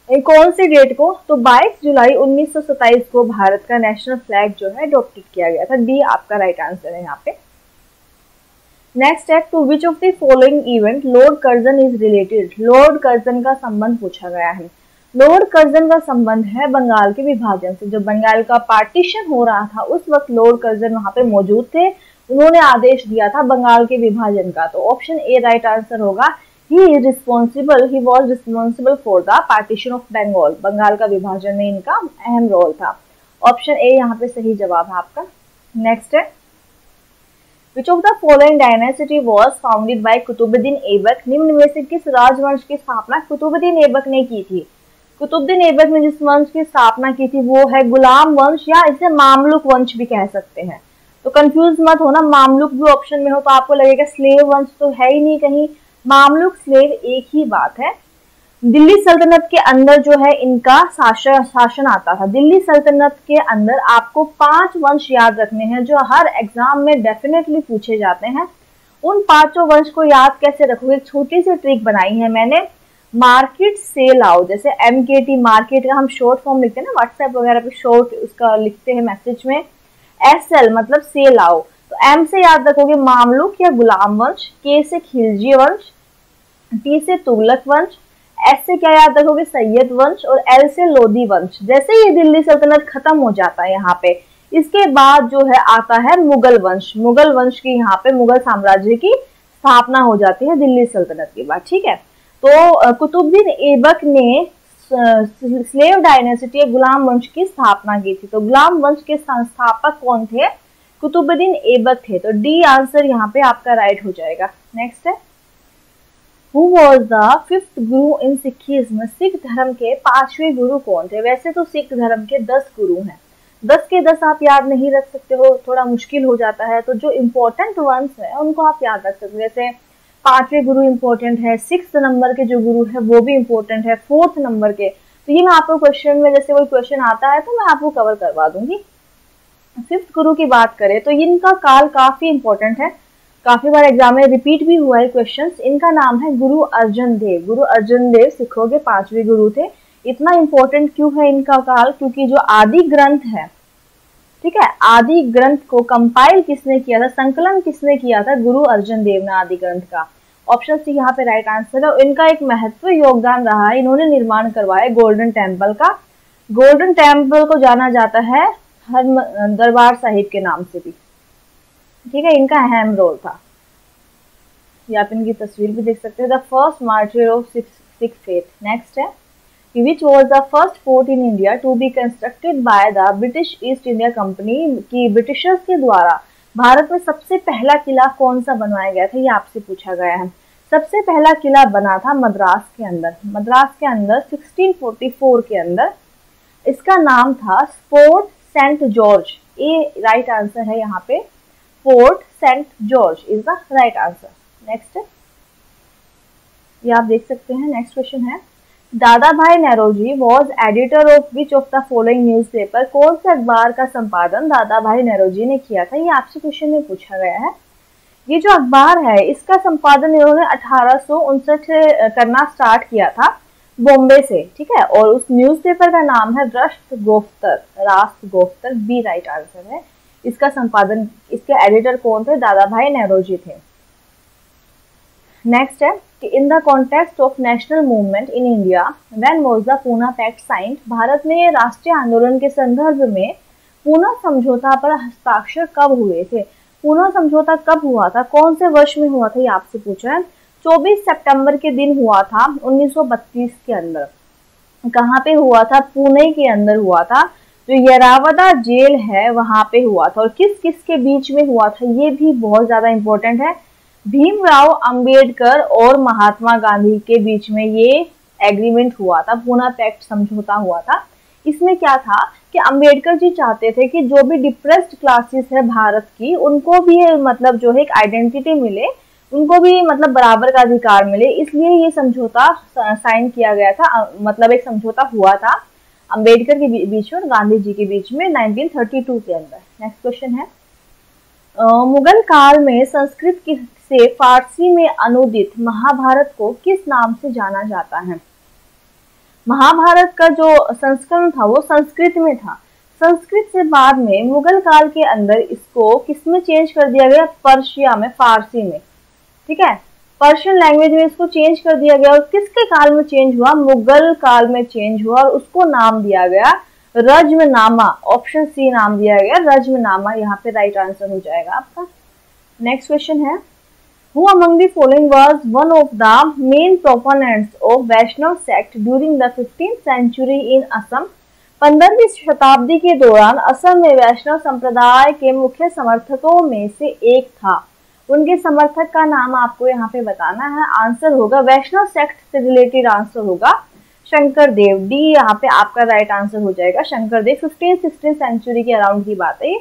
कौन से डेट को तो 22 जुलाई 1927 को भारत का नेशनल फ्लैग जो है अडोप्टेड किया गया था। डी आपका राइट आंसर है यहाँ पे। नेक्स्ट है to which of the following event Lord Curzon is related Lord Curzon का संबंध पूछा गया है। लॉर्ड कर्जन का संबंध है बंगाल के विभाजन से। जब बंगाल का पार्टीशन हो रहा था, उस वक्त लॉर्ड कर्जन वहाँ पे मौजूद थे। उन्होंने आदेश दिया था बंगाल के विभाजन का। तो ऑप्शन ए राइट आंसर होगा। He responsible he was responsible for the partition of Bengal Bengal का विभाजन में इनका अहम रोल था। ऑप्शन ए यहाँ पे सही जवाब है आपका। नेक्स्ट है। Which of the following dynasty was founded by Qutbuddin Aibak निम्न में से किस राजवंश की स्थापना कुतुबुद्दीन ऐबक ने की थी? कुतुबुद्दीन ऐबक ने जिस वंश की स्थापना की थी, वो है गुलाम वंश या इसे मामलुक वंश भी कह सकते हैं। तो कंफ्यूज मत होना, मामलुक भी ऑप्शन में हो तो आपको लगेगा स्लेव वंश तो है ही नहीं कहीं। मामलुक स्लेव एक ही बात है। दिल्ली सल्तनत के अंदर जो है इनका शासन शासन आता था। दिल्ली सल्तनत के अंदर आपको पाँच वंश याद रखने हैं, जो हर एग्ज़ाम में डेफिनेटली पूछे जाते हैं। उन पाँचों वंश को याद कैसे रखोगे? छोटी सी ट्रिक बनाई है मैंने। मार्केट सेल आओ जैसे एम के टी मार्केट का हम शॉर्ट फॉर्म लिखते हैं ना व्हाट्सएप वगैरह पे शॉर्ट उसका लिखते हैं मैसेज में। एस एल मतलब सेल आओ तो एम से याद रखोगे मामलुक या गुलाम वंश के से खिलजी वंश टी से तुगलक वंश एस से क्या याद रखोगे सैयद वंश और एल से लोधी वंश। जैसे ही दिल्ली सल्तनत खत्म हो जाता है यहाँ पे, इसके बाद जो है आता है मुगल वंश। मुगल वंश की यहाँ पे मुगल साम्राज्य की स्थापना हो जाती है दिल्ली सल्तनत के बाद, ठीक है? तो कुतुबुद्दीन ऐबक ने स्लेव डायनेसिटी या गुलाम वंश की स्थापना की थी। तो गुलाम वंश के संस्थापक कौन थे? कुतुबुद्दीन ऐबक थे तो डी आंसर यहाँ पे आपका राइट हो जाएगा। नेक्स्ट है। Who was the fifth Guru in Sikhism Sikh धर्म के पाँचवें गुरु कौन थे? वैसे तो सिख धर्म के दस गुरु हैं। दस के दस आप याद नहीं रख सकते हो, थोड़ा मुश्किल हो जाता है। तो जो इम्पोर्टेंट वंस है, उनको आप याद रख सकते हो। जैसे पाँचवें गुरु इंपॉर्टेंट है सिक्स नंबर के जो गुरु है, वो भी इंपॉर्टेंट है फोर्थ नंबर के। तो ये मैं आपको क्वेश्चन में, जैसे कोई क्वेश्चन आता है तो मैं आपको कवर करवा दूँगी। फिफ्थ गुरु की बात करें तो इनका काल काफ़ी इंपॉर्टेंट है। काफ़ी बार एग्ज़ाम में रिपीट भी हुआ है क्वेश्चन इनका नाम है गुरु अर्जन देव। गुरु अर्जन देव सिखों के पाँचवें गुरु थे। इतना इंपॉर्टेंट क्यों है इनका काल? क्योंकि जो आदि ग्रंथ है, ठीक है, आदि ग्रंथ को कंपाइल किसने किया था, संकलन किसने किया था? गुरु अर्जन देव ने आदि ग्रंथ का। ऑप्शन सी यहाँ पे राइट आंसर है इनका एक महत्व योगदान रहा है। इन्होंने निर्माण करवाया गोल्डन टेंपल का। गोल्डन टेंपल को जाना जाता है हर दरबार साहिब के नाम से भी। ठीक है, इनका अहम रोल था। ये आप इनकी तस्वीर भी देख सकते हैं। The first martyr of Sikh faith next है। Which was the first fort in India to be constructed by the British East India company की ब्रिटिशर्स के द्वारा। भारत में सबसे पहला किला कौन सा बनवाया गया था, ये आपसे पूछा गया है। सबसे पहला किला बना था मद्रास के अंदर। मद्रास के अंदर 1644 के अंदर। इसका नाम था स्पोर्ट सेंट जॉर्ज ये राइट आंसर है यहाँ पे. Fort saint George is the right answer next ये आप देख सकते हैं नेक्स्ट क्वेश्चन है. Dadabhai Naoroji was editor of which of the following newspaper कौन से अखबार का संपादन दादा भाई नेरोजी ने किया था? ये आपसे क्वेश्चन में पूछा गया है. ये जो अखबार है, इसका संपादन इन्होंने अठारह करना स्टार्ट किया था. बॉम्बे से, ठीक है? और उस न्यूज़पेपर का नाम है रश्त गोफ्तर रास्त गोफ्तर बी राइट आंसर है। इसका संपादन, इसके एडिटर कौन थे? दादा भाई नेहरूजी थे। नेक्स्ट है कि in the context of national movement in India when was the Poona pact signed Bharat में राष्ट्रीय आंदोलन के संदर्भ में पूना समझौता पर हस्ताक्षर कब हुए थे? पूना समझौता कब हुआ था? कौन से वर्ष में हुआ था? ये आपसे पूछा है। 24 सितंबर के दिन हुआ था 1932 के अंदर। कहाँ पे हुआ था? पुणे के अंदर हुआ था। जो यरावदा जेल है, वहाँ पे हुआ था। और किस किस के बीच में हुआ था, ये भी बहुत ज़्यादा इंपॉर्टेंट है। भीमराव अंबेडकर और महात्मा गांधी के बीच में ये एग्रीमेंट हुआ था पूना पैक्ट समझौता हुआ था। इसमें क्या था कि अंबेडकर जी चाहते थे कि जो भी डिप्रेस्ड क्लासेस है भारत की, उनको भी मतलब जो है एक आइडेंटिटी मिले। उनको भी मतलब बराबर का अधिकार मिले, इसलिए ये समझौता साइन किया गया था। मतलब एक समझौता हुआ था अंबेडकर के बीच में और गांधी जी के बीच में 1932 के अंदर। नेक्स्ट क्वेश्चन है। मुगल काल में संस्कृत से फारसी में अनुदित महाभारत को किस नाम से जाना जाता है? महाभारत का जो संस्करण था, वो संस्कृत में था। संस्कृत से बाद में मुगल काल के अंदर इसको किसमें चेंज कर दिया गया? पर्शिया में, फारसी में। ठीक है? पर्शियन लैंग्वेज में इसको चेंज कर दिया गया और किसके काल में चेंज हुआ? मुगल काल में चेंज हुआ और उसको नाम दिया गया रजमनामा ऑप्शन सी नाम दिया गया। रजमनामा, यहाँ पे राइट आंसर हो जाएगा आपका। नेक्स्ट क्वेश्चन है। Who among the following was one of the main proponents of Vaishnav sect during the 15th century in Assam? पंद्रहवीं शताब्दी के दौरान असम में वैष्णव संप्रदाय के मुख्य समर्थकों में से एक था। उनके समर्थक का नाम आपको यहाँ पे बताना है। आंसर होगा वैष्णव सेक्ट से रिलेटेड आंसर होगा। शंकर देव डी यहाँ पे आपका राइट आंसर हो जाएगा। Shankar Dev fifteen sixteen century के अराउंड की बात है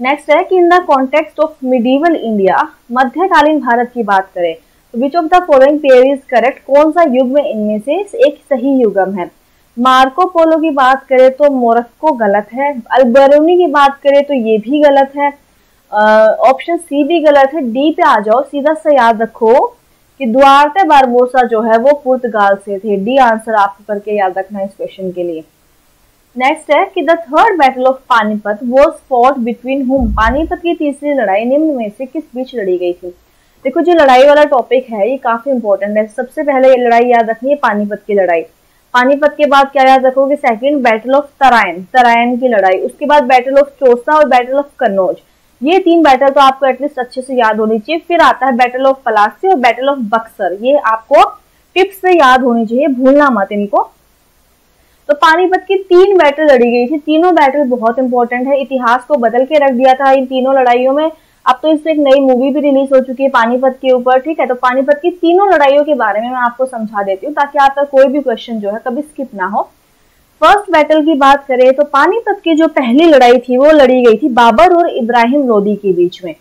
नेक्स्ट है कि in the context of medieval India मध्यकालीन भारत की बात करें तो which of the following pair is correct कौन सा युग में इनमें से एक सही युगम है? मार्को पोलो की बात करें तो मोरक्को गलत है। अल्बरूनी की बात करें तो ये भी गलत है। ऑप्शन सी भी गलत है, डी पे आ जाओ, सीधा सा याद रखो कि द्वारते बारबोसा जो है वो पुर्तगाल से थे। डी आंसर आपको करके याद रखना इस क्वेश्चन के लिए। नेक्स्ट है कि the third battle of Panipat was fought between whom Panipat की तीसरी लड़ाई निम्न में से किस बीच लड़ी गई थी? देखो, जो लड़ाई वाला टॉपिक है, ये काफ़ी इंपॉर्टेंट है। सबसे पहले ये लड़ाई याद रखनी है पानीपत की लड़ाई। पानीपत के बाद क्या याद रखोगे? Second battle of Tarain Tarain की लड़ाई, उसके बाद बैटल ऑफ़ चौसा और बैटल ऑफ़ कन्नौज ये तीन बैटल तो आपको एटलीस्ट अच्छे से याद होनी चाहिए। फिर आता है बैटल ऑफ़ पलासी और बैटल ऑफ़ बक्सर ये आपको टिप्स से याद होनी चाहिए, भूलना मत इनको। तो पानीपत की तीन बैटल लड़ी गई थी। तीनों बैटल बहुत इंपॉर्टेंट है। इतिहास को बदल के रख दिया था इन तीनों लड़ाइयों में। अब तो इससे एक नई मूवी भी रिलीज़ हो चुकी है पानीपत के ऊपर, ठीक है? तो पानीपत की तीनों लड़ाइयों के बारे में मैं आपको समझा देती हूँ ताकि आपका कोई भी क्वेश्चन जो है कभी स्किप ना हो। फ़र्स्ट बैटल की बात करें तो पानीपत की जो पहली लड़ाई थी, वो लड़ी गई थी बाबर और इब्राहिम लोदी के बीच में।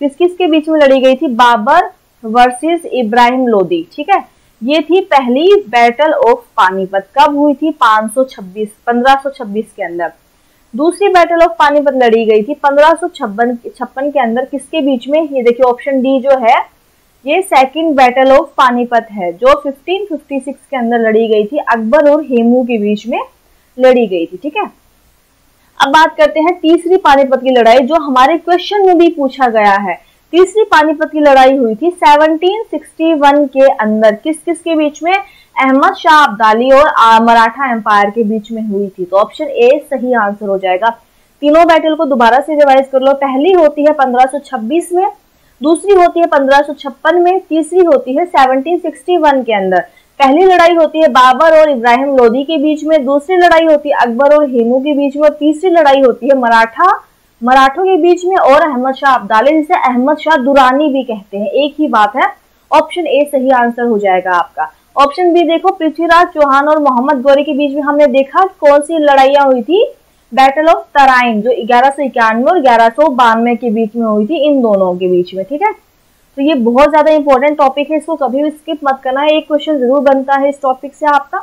किस किस के बीच में लड़ी गई थी? बाबर वर्सेस इब्राहिम लोदी, ठीक है? ये थी पहली बैटल ऑफ़ पानीपत। कब हुई थी? 526 1526 के अंदर। दूसरी बैटल ऑफ़ पानीपत लड़ी गई थी पंद्रह छप्पन के अंदर। किसके बीच में? ये देखिए, ऑप्शन डी जो है, ये सेकंड बैटल ऑफ़ पानीपत है, जो 1556 के अंदर लड़ी गई थी अकबर और हेमू के बीच में। लड़ी गई थी, ठीक है? अब बात करते हैं तीसरी पानीपत की लड़ाई, जो हमारे क्वेश्चन में भी पूछा गया है। तीसरी पानीपत की लड़ाई हुई थी 1761 के अंदर। किस किस के बीच में? अहमद शाह अब्दाली और मराठा एम्पायर के बीच में हुई थी। तो ऑप्शन ए सही आंसर हो जाएगा। तीनों बैटल को दोबारा से रिवाइज कर लो। पहली होती है 1526 में, दूसरी होती है 1556 में, तीसरी होती है 1761 के अंदर। पहली लड़ाई होती है बाबर और इब्राहिम लोधी के बीच में, दूसरी लड़ाई होती है अकबर और हेमू के बीच में तीसरी लड़ाई होती है मराठा, मराठों के बीच में और अहमद शाह अब्दाली, जिसे अहमद शाह दुरानी भी कहते हैं। एक ही बात है ऑप्शन ए सही आंसर हो जाएगा आपका। ऑप्शन बी देखो, पृथ्वीराज चौहान और मोहम्मद गौरी के बीच में हमने देखा कौन सी लड़ाइयाँ हुई थी? बैटल ऑफ़ तराइन जो ग्यारह सौ इक्यानवे और ग्यारह सौ बानवे के बीच में हुई थी, इन दोनों के बीच में, ठीक है? तो ये बहुत ज़्यादा इंपॉर्टेंट टॉपिक है, इसको कभी भी स्किप मत करना। एक क्वेश्चन ज़रूर बनता है इस टॉपिक से आपका।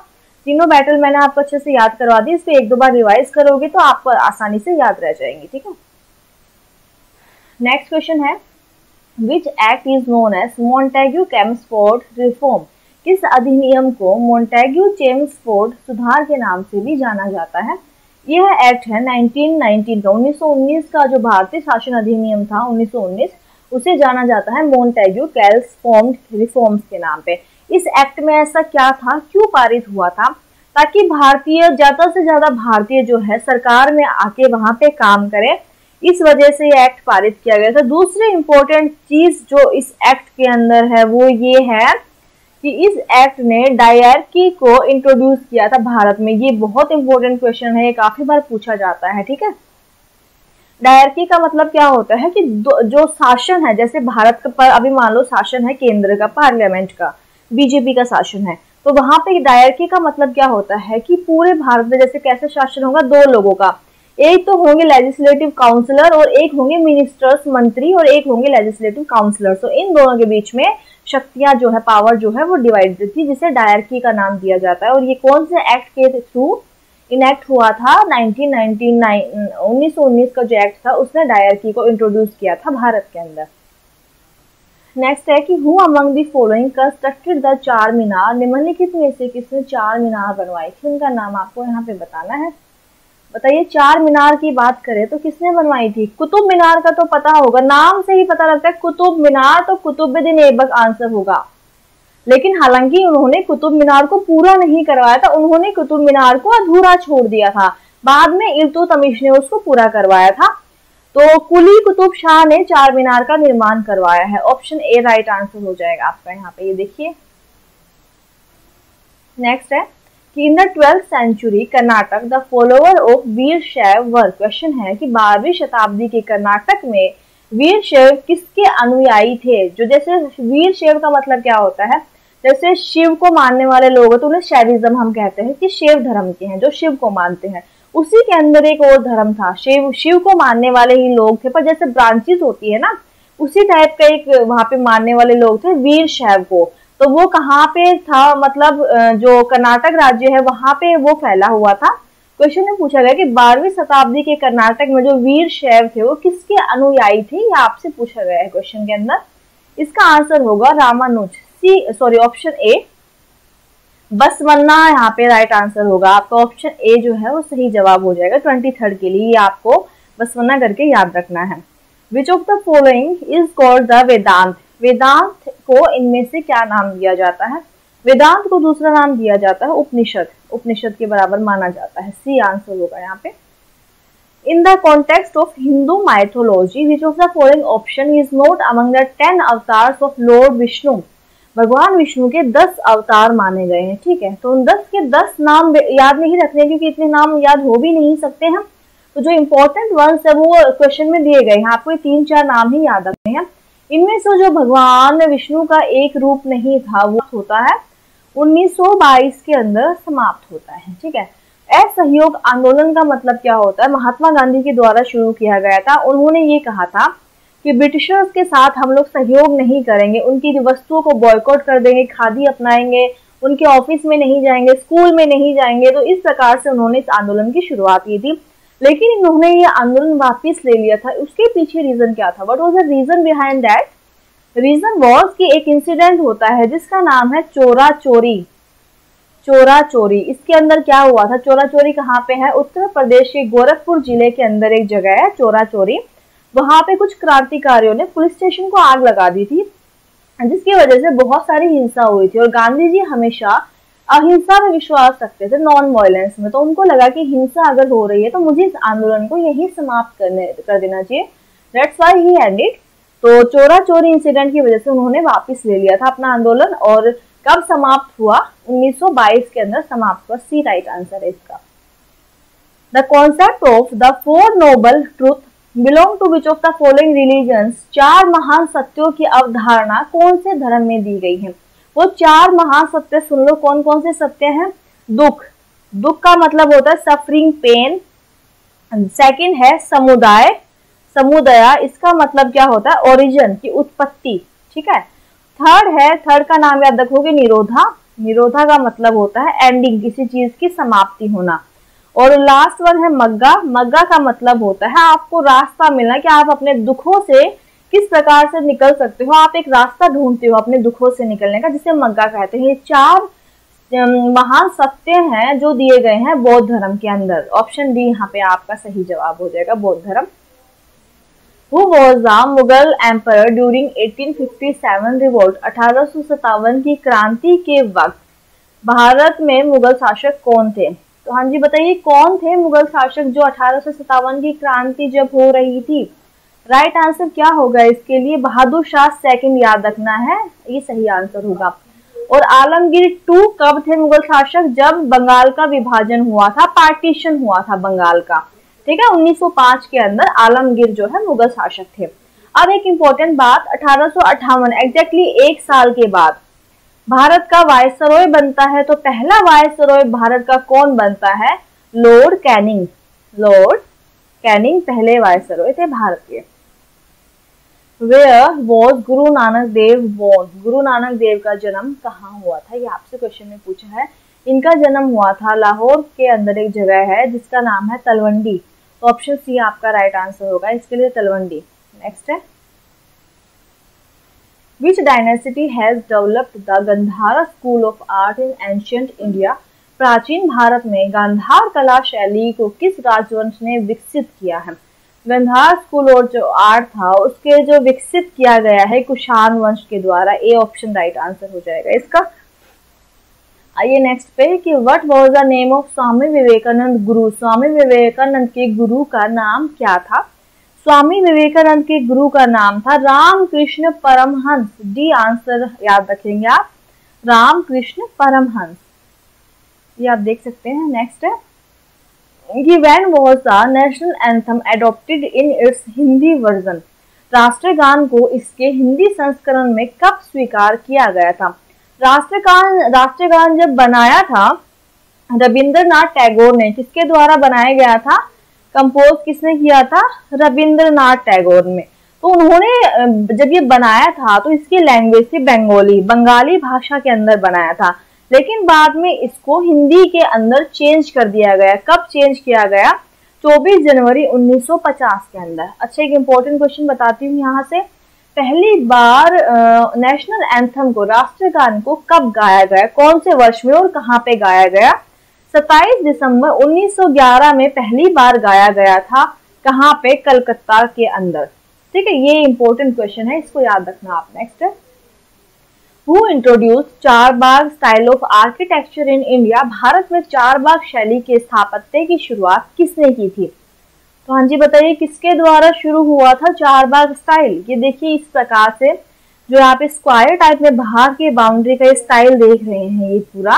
तीनों बैटल मैंने आपको अच्छे से याद करवा दी, इसको एक दो बार रिवाइज करोगे तो आपको आसानी से याद रह जाएँगे, ठीक है? नेक्स्ट क्वेश्चन है which act is known as Montagu Chelmsford reform किस अधिनियम को मोन्टेग्यू चेम्सफोर्ड सुधार के नाम से भी जाना जाता है? यह एक्ट है 1919 का 1919 का जो भारतीय शासन अधिनियम था 1919 उसे जाना जाता है मोन्टेग्यू कैल्सफॉर्म रिफॉर्म्स के नाम पे। इस एक्ट में ऐसा क्या था? क्यों पारित हुआ था? ताकि भारतीय, ज़्यादा से ज़्यादा भारतीय जो है, सरकार में आके वहाँ पे काम करें। इस वजह से ये एक्ट पारित किया गया था। दूसरी इंपॉर्टेंट चीज़ जो इस एक्ट के अंदर है, वो ये है कि इस एक्ट ने डायरकी को इंट्रोड्यूस किया था भारत में। ये बहुत इंपॉर्टेंट क्वेश्चन है, ये काफ़ी बार पूछा जाता है, ठीक है? डायरकी का मतलब क्या होता है कि जो शासन है, जैसे भारत पर, अभी मान लो शासन है केंद्र का, पार्लियामेंट का, बीजेपी का शासन है तो वहाँ पे डायरकी का मतलब क्या होता है कि पूरे भारत में जैसे कैसे शासन होगा? दो लोगों का। एक तो होंगे लेजिस्लेटिव काउंसलर और एक होंगे मिनिस्टर्स मंत्री और एक होंगे लेजिस्लेटिव काउंसलर तो इन दोनों के बीच में शक्तियाँ जो है पावर जो है, वो डिवाइड थी, जिसे डायरकी का नाम दिया जाता है। और ये कौन से एक्ट के थ्रू इनेक्ट हुआ था 1999 1919 का जो एक्ट था, उसने डायरकी को इंट्रोड्यूस किया था भारत के अंदर। नेक्स्ट है कि who among the following constructed the Charminar निम्नलिखित में से किसने चार मीनार बनवाई थी? उनका नाम आपको यहाँ पे बताना है। बताइए चार मीनार की बात करें तो किसने बनवाई थी? कुतुब मीनार का तो पता होगा, नाम से ही पता लगता है, कुतुब मीनार तो कुतुबुद्दीन ऐबक आंसर होगा। लेकिन हालाँकि उन्होंने कुतुब मीनार को पूरा नहीं करवाया था, उन्होंने कुतुब मीनार को अधूरा छोड़ दिया था। बाद में इल्तुतमिश ने उसको पूरा करवाया था। तो कुली कुतुब शाह ने चार मीनार का निर्माण करवाया है। ऑप्शन ए राइट आंसर हो जाएगा आपका यहाँ पे, ये देखिए। नेक्स्ट है, कि in the twelfth century Karnataka the follower of Veerashaiva were question है कि बारहवीं शताब्दी के कर्नाटक में वीर शैव किसके अनुयायी थे? जो जैसे वीर शैव का मतलब क्या होता है? जैसे शिव को मानने वाले लोग हैं तो उन्हें शैविज्म हम कहते हैं कि शिव धर्म के हैं, जो शिव को मानते हैं। उसी के अंदर एक और धर्म था, शिव शिव को मानने वाले ही लोग थे, पर जैसे ब्रांचेस होती है ना, उसी टाइप का एक वहाँ पे मानने वाले लोग थे, वीर शैव को। तो वो कहाँ पे था मतलब जो कर्नाटक राज्य है, वहाँ पे वो फैला हुआ था। क्वेश्चन में पूछा गया कि बारहवीं शताब्दी के कर्नाटक में जो वीर शैव थे, वो किसके अनुयायी थे, ये आपसे पूछा गया है क्वेश्चन के अंदर। इसका आंसर होगा Ramanuja C sorry option A बस बसवन्ना यहाँ पे राइट आंसर होगा। आपका ऑप्शन ए जो है, वो सही जवाब हो जाएगा ट्वेंटी थर्ड के लिए। आपको बसवन्ना करके याद रखना है। Which of the following is called the Vedanta Vedanta को इनमें से क्या नाम दिया जाता है? वेदांत को दूसरा नाम दिया जाता है उपनिषद। उपनिषद के बराबर माना जाता है। सी आंसर होगा यहाँ पे। In the context of Hindu mythology which of the following option is not among the ten avatars of Lord Vishnu भगवान विष्णु के दस अवतार माने गए हैं, ठीक है? तो उन दस के दस नाम याद नहीं रखने क्योंकि इतने नाम याद हो भी नहीं सकते हम। तो जो इम्पोर्टेंट वंस है, वो क्वेश्चन में दिए गए हैं। आपको तीन चार नाम ही याद रखने हैं। इनमें से जो भगवान विष्णु का एक रूप नहीं था, वो होता है 1922 के अंदर समाप्त होता है, ठीक है? असहयोग आंदोलन का मतलब क्या होता है? महात्मा गांधी के द्वारा शुरू किया गया था, उन्होंने ये कहा था कि ब्रिटिशर्स के साथ हम लोग सहयोग नहीं करेंगे, उनकी वस्तुओं को बॉयकॉट कर देंगे, खादी अपनाएँगे, उनके ऑफ़िस में नहीं जाएँगे स्कूल में नहीं जाएँगे तो इस प्रकार से उन्होंने इस आंदोलन की शुरुआत की थी। लेकिन इन्होंने ये आंदोलन वापस ले लिया था, उसके पीछे रीजन क्या था? What was the reason behind that reason was कि एक इंसिडेंट होता है, जिसका नाम है चोरा चोरी। चोरा चोरी। इसके अंदर क्या हुआ था? चोरा चोरी कहाँ पे है? उत्तर प्रदेश के गोरखपुर ज़िले के अंदर एक जगह है, चोरा चोरी। वहाँ पे कुछ क्रांतिकारियों ने पुलिस स्टेशन को आग लगा दी थी, जिसकी वजह से बहुत सारी हिंसा हुई थी। और गांधी जी हमेशा अहिंसा में विश्वास रखते थे नॉन वायलेंस में। तो उनको लगा कि हिंसा अगर हो रही है तो मुझे इस आंदोलन को यही समाप्त करने, कर देना चाहिए। दैट्स वाई ही एंडेड तो चोरा चोरी इंसिडेंट की वजह से उन्होंने वापस ले लिया था अपना आंदोलन, और कब समाप्त हुआ? 1922 के अंदर समाप्त हुआ। सी राइट आंसर है इसका। The concept of the four noble truth belong to which of the following religion चार महान सत्यों की अवधारणा कौन से धर्म में दी गई है? वो चार महान सत्य सुन लो कौन कौन से सत्य हैं? दुख। दुख का मतलब होता है सफरिंग पेन सेकंड है समुदाय। समुदाय, इसका मतलब क्या होता है? ओरिजिन की उत्पत्ति। ठीक है? थर्ड है थर्ड का नाम याद रखोगे निरोधा निरोधा का मतलब होता है एंडिंग किसी चीज़ की समाप्ति होना। और लास्ट वन है मग्गा। मग्गा का मतलब होता है आपको रास्ता मिलना कि आप अपने दुखों से किस प्रकार से निकल सकते हो। आप एक रास्ता ढूंढते हो अपने दुखों से निकलने का, जिसे मग्गा कहते हैं। ये चार महान सत्य हैं जो दिए गए हैं बौद्ध धर्म के अंदर। ऑप्शन डी यहाँ पे आपका सही जवाब हो जाएगा, बौद्ध धर्म। Who was the Mughal emperor during 1857 revolt अठारह की क्रांति के वक्त भारत में मुगल शासक कौन थे? तो हाँ जी, बताइए, कौन थे मुगल शासक जो अठारह की क्रांति जब हो रही थी? राइट right आंसर क्या होगा इसके लिए? बहादुर शाह सेकंड याद रखना है, ये सही आंसर होगा। और आलमगीर टू कब थे मुगल शासक? जब बंगाल का विभाजन हुआ था पार्टीशन हुआ था बंगाल का। ठीक है 1905 के अंदर आलमगीर जो है मुगल शासक थे। अब एक इंपॉर्टेंट बात, अठारह सो एग्जैक्टली एक साल के बाद। भारत का वायसरॉय बनता है तो पहला वायसरॉय भारत का कौन बनता है? लॉर्ड कैनिंग लॉर्ड कैनिंग पहले वायसरॉय थे भारत के where was Guru Nanak Dev born Guru Nanak Dev का जन्म कहाँ हुआ था? ये आपसे क्वेश्चन में पूछा है। इनका जन्म हुआ था लाहौर के अंदर एक जगह है जिसका नाम है तलवंडी। तो ऑप्शन सी आपका राइट आंसर होगा। इसके लिए तलवंडी। नेक्स्ट है। Which dynasty has developed the Gandhara school of art in ancient India? प्राचीन भारत में गांधार कला शैली को किस राजवंश ने विकसित किया है? गंधार स्कूल और जो आर्ट था, उसके जो विकसित किया गया है कुशान वंश के द्वारा ए ऑप्शन राइट आंसर हो जाएगा इसका। आइए नेक्स्ट पे कि what was the name of Swami Vivekananda guru? Swami Vivekananda के गुरु का नाम क्या था? स्वामी विवेकानंद के गुरु का नाम था रामकृष्ण परमहंस। डी आंसर याद रखेंगे आप। रामकृष्ण परमहंस। ये आप देख सकते हैं नेक्स्ट है। When was the national anthem adopted in its Hindi version राष्ट्रगान को इसके हिंदी संस्करण में कब स्वीकार किया गया था? राष्ट्रीय गान जब बनाया था, रविंद्रनाथ टैगोर ने किसके द्वारा बनाया गया था? कंपोज किसने किया था? रविंद्रनाथ टैगोर ने। तो उन्होंने जब ये बनाया था तो इसकी लैंग्वेज थी बंगाली। बंगाली भाषा के अंदर बनाया था। लेकिन बाद में इसको हिंदी के अंदर चेंज कर दिया गया। कब चेंज किया गया? 24 जनवरी 1950 के अंदर। अच्छा एक इंपॉर्टेंट क्वेश्चन बताती हूँ यहाँ से। पहली बार नेशनल एंथम को, राष्ट्रगान को कब गाया गया? कौन से वर्ष में और कहाँ पे गाया गया? 27 दिसंबर 1911 में पहली बार गाया गया था कहाँ पे? कलकत्ता के अंदर। ठीक है, ये इंपॉर्टेंट क्वेश्चन है, इसको याद रखना आप next who introduce Charbagh style of architecture in India Bharat में चार बाग शैली के स्थापत्य की शुरुआत किसने की थी? तो हाँ जी, बताइए किसके द्वारा शुरू हुआ था चार बाग स्टाइल ये देखिए इस प्रकार से, जो आप स्क्वायर टाइप में बाहर की बाउंड्री का स्टाइल देख रहे हैं, ये पूरा।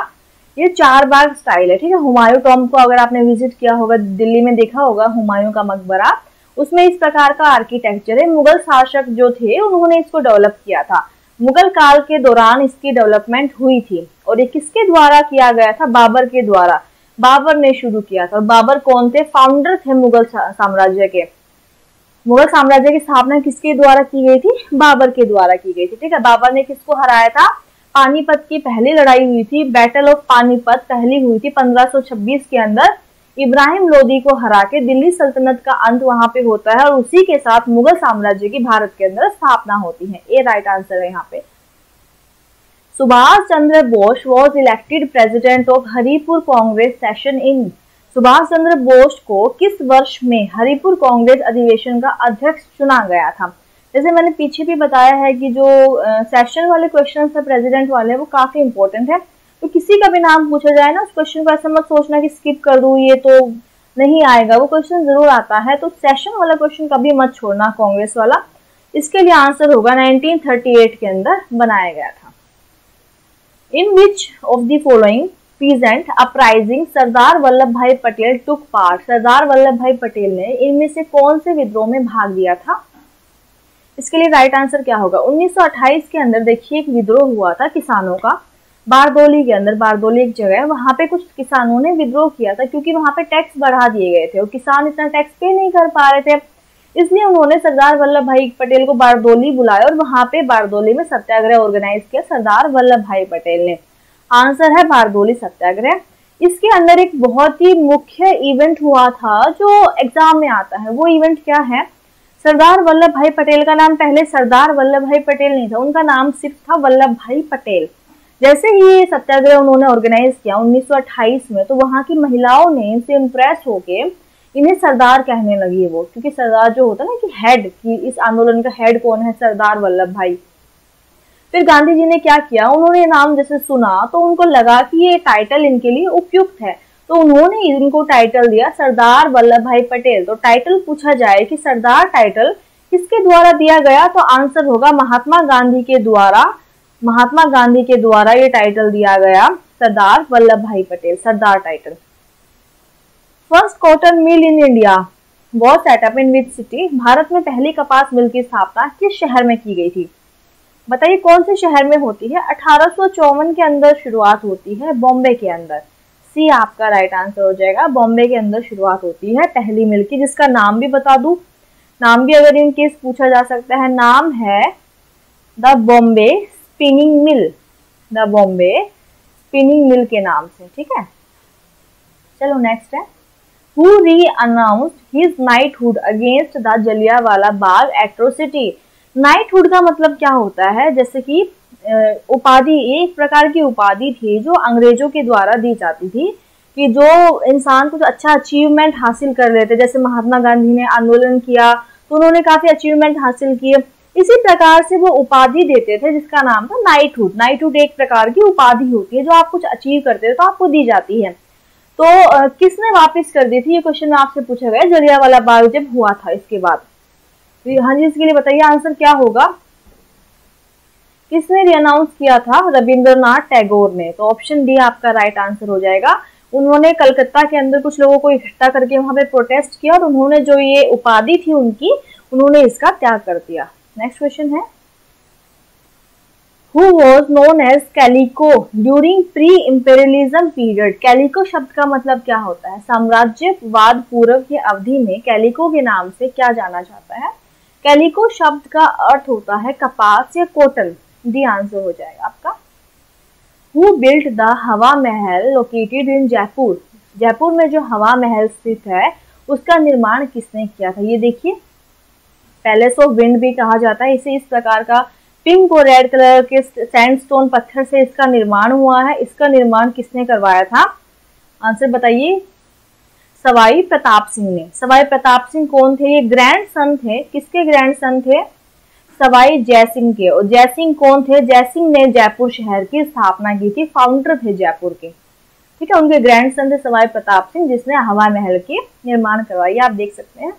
ये चार बाग स्टाइल है, ठीक है? हुमायूं टॉम को अगर आपने विज़िट किया होगा, दिल्ली में देखा होगा, हुमायूं का मकबरा, उसमें इस प्रकार का आर्किटेक्चर है। मुगल शासक जो थे, उन्होंने इसको डेवलप किया था। मुगल काल के दौरान इसकी डेवलपमेंट हुई थी। और ये किसके द्वारा किया गया था? बाबर के द्वारा। बाबर ने शुरू किया था। और बाबर कौन थे? फाउंडर थे मुगल साम्राज्य के। मुगल साम्राज्य की स्थापना किसके द्वारा की गई थी? बाबर के द्वारा की गई थी, ठीक है? बाबर ने किसको हराया था? पानीपत की पहली लड़ाई हुई थी। बैटल ऑफ़ पानीपत पहली हुई थी 1526 के अंदर। इब्राहिम लोदी को हरा के दिल्ली सल्तनत का अंत वहाँ पे होता है और उसी के साथ मुगल साम्राज्य की भारत के अंदर स्थापना होती है। ये राइट आंसर है यहाँ पे। Subhash Chandra Bose was elected president of Haripura Congress session in Subhash Chandra Bose को किस वर्ष में हरिपुर कांग्रेस अधिवेशन का अध्यक्ष चुना गया था? जैसे मैंने पीछे भी बताया है कि जो सेशन वाले क्वेश्चन है प्रेजिडेंट वाले वो काफ़ी इंपॉर्टेंट है। तो किसी का भी नाम पूछा जाए ना, उस क्वेश्चन को ऐसा मत सोचना कि स्किप कर दू, ये तो नहीं आएगा। वो क्वेश्चन ज़रूर आता है। तो सेशन वाला क्वेश्चन कभी मत छोड़ना, कांग्रेस वाला। इसके लिए आंसर होगा 1938 के अंदर बनाया गया था। In which of the following peasant uprising Sardar Vallabh Bhai Patel took part Sardar Vallabh Bhai Patel ने इनमें से कौन से विद्रोह में भाग लिया था? इसके लिए राइट आंसर क्या होगा? 1928 के अंदर देखिए, एक विद्रोह हुआ था किसानों का। बारदोली के अंदर, बारदोली एक जगह है, वहाँ पे कुछ किसानों ने विद्रोह किया था क्योंकि वहाँ पे टैक्स बढ़ा दिए गए थे और किसान इतना टैक्स पे नहीं कर पा रहे थे। इसलिए उन्होंने सरदार वल्लभ भाई पटेल को बारदोली बुलाया और वहाँ पे बारदोली में सत्याग्रह ऑर्गेनाइज किया सरदार वल्लभ भाई पटेल ने। आंसर है बारदोली सत्याग्रह। इसके अंदर एक बहुत ही मुख्य इवेंट हुआ था जो एग्ज़ाम में आता है। वो इवेंट क्या है? सरदार वल्लभ भाई पटेल का नाम पहले सरदार वल्लभ भाई पटेल नहीं था, उनका नाम सिर्फ़ था वल्लभ भाई पटेल। जैसे ही ये सत्याग्रह उन्होंने ऑर्गेनाइज किया 1928 में तो वहाँ की महिलाओं ने इनसे इम्प्रेस होके इन्हें सरदार कहने लगी वो, क्योंकि सरदार जो होता ना कि हेड की इस आंदोलन का हेड कौन है? सरदार वल्लभ भाई। फिर गांधी जी ने क्या किया? उन्होंने नाम जैसे सुना तो उनको लगा कि ये टाइटल इनके लिए उपयुक्त है। तो उन्होंने इनको टाइटल दिया सरदार वल्लभ भाई पटेल। तो टाइटल पूछा जाए कि सरदार टाइटल किसके द्वारा दिया गया? तो आंसर होगा महात्मा गांधी के द्वारा। महात्मा गांधी के द्वारा ये टाइटल दिया गया Sardar Vallabh Bhai Patel, Sardar title first cotton mill in India was set up in which city Bharat में पहली कपास मिल की स्थापना किस शहर में की गई थी? बताइए कौन से शहर में होती है? अठारह सौ चौवन के अंदर शुरुआत होती है, बॉम्बे के अंदर। सी आपका राइट आंसर हो जाएगा। बॉम्बे के अंदर शुरुआत होती है, पहली मिल की, जिसका नाम भी बता दू। नाम भी अगर इन केस पूछा जा सकता है, नाम है the Bombay spinning mill. The Bombay spinning mill के नाम से, ठीक है? चलो नेक्स्ट है। Who renounced his knighthood against the Jallianwala Bagh atrocity knighthood का मतलब क्या होता है? जैसे कि उपाधि, एक प्रकार की उपाधि थी जो अंग्रेज़ों के द्वारा दी जाती थी कि जो इंसान कुछ अच्छा अचीवमेंट हासिल कर लेते, जैसे महात्मा गांधी ने आंदोलन किया तो उन्होंने काफ़ी अचीवमेंट हासिल किए। इसी प्रकार से वो उपाधि देते थे, जिसका नाम था नाइटहुड नाइटहुड एक प्रकार की उपाधि होती है जो आप कुछ अचीव करते थे तो आपको दी जाती है। तो किसने वापस कर दी थी? ये क्वेश्चन आपसे पूछा गया जलिया वाला बाग जब हुआ था इसके बाद। तो हाँ जी, इसके लिए बताइए आंसर क्या होगा? किसने रिअनाउंस किया था? रविंद्रनाथ टैगोर ने। तो ऑप्शन डी आपका राइट आंसर हो जाएगा। उन्होंने कलकत्ता के अंदर कुछ लोगों को इकट्ठा करके वहाँ पे प्रोटेस्ट किया और उन्होंने जो ये उपाधि थी उनकी, उन्होंने इसका त्याग कर दिया। नेक्स्ट क्वेश्चन है। Who was known as calico during pre imperialism period calico शब्द का मतलब क्या होता है? साम्राज्यवाद पूर्व की अवधि में कैलिको के नाम से क्या जाना जाता है? कैलिको शब्द का अर्थ होता है कपास या कोटन डी आंसर हो जाएगा आपका। हु बिल्ट द हवा महल लोकेटेड इन जयपुर जयपुर में जो हवा महल स्थित है, उसका निर्माण किसने किया था? ये देखिए। पैलेस ऑफ़ विंड भी कहा जाता है। इसे इस प्रकार का पिंक और रेड कलर के सैंडस्टोन पत्थर से इसका निर्माण हुआ है। इसका निर्माण किसने करवाया था? आंसर बताइए। सवाई प्रताप सिंह ने। सवाई प्रताप सिंह कौन थे? ये ग्रैंड सन थे। किसके ग्रैंड सन थे? सवाई जयसिंह के। और जयसिंह कौन थे? जयसिंह ने जयपुर शहर की स्थापना की थी, फाउंडर थे जयपुर के। ठीक है, उनके ग्रैंड सन थे सवाई प्रताप सिंह, जिसने हवा महल के निर्माण करवाई। आप देख सकते हैं।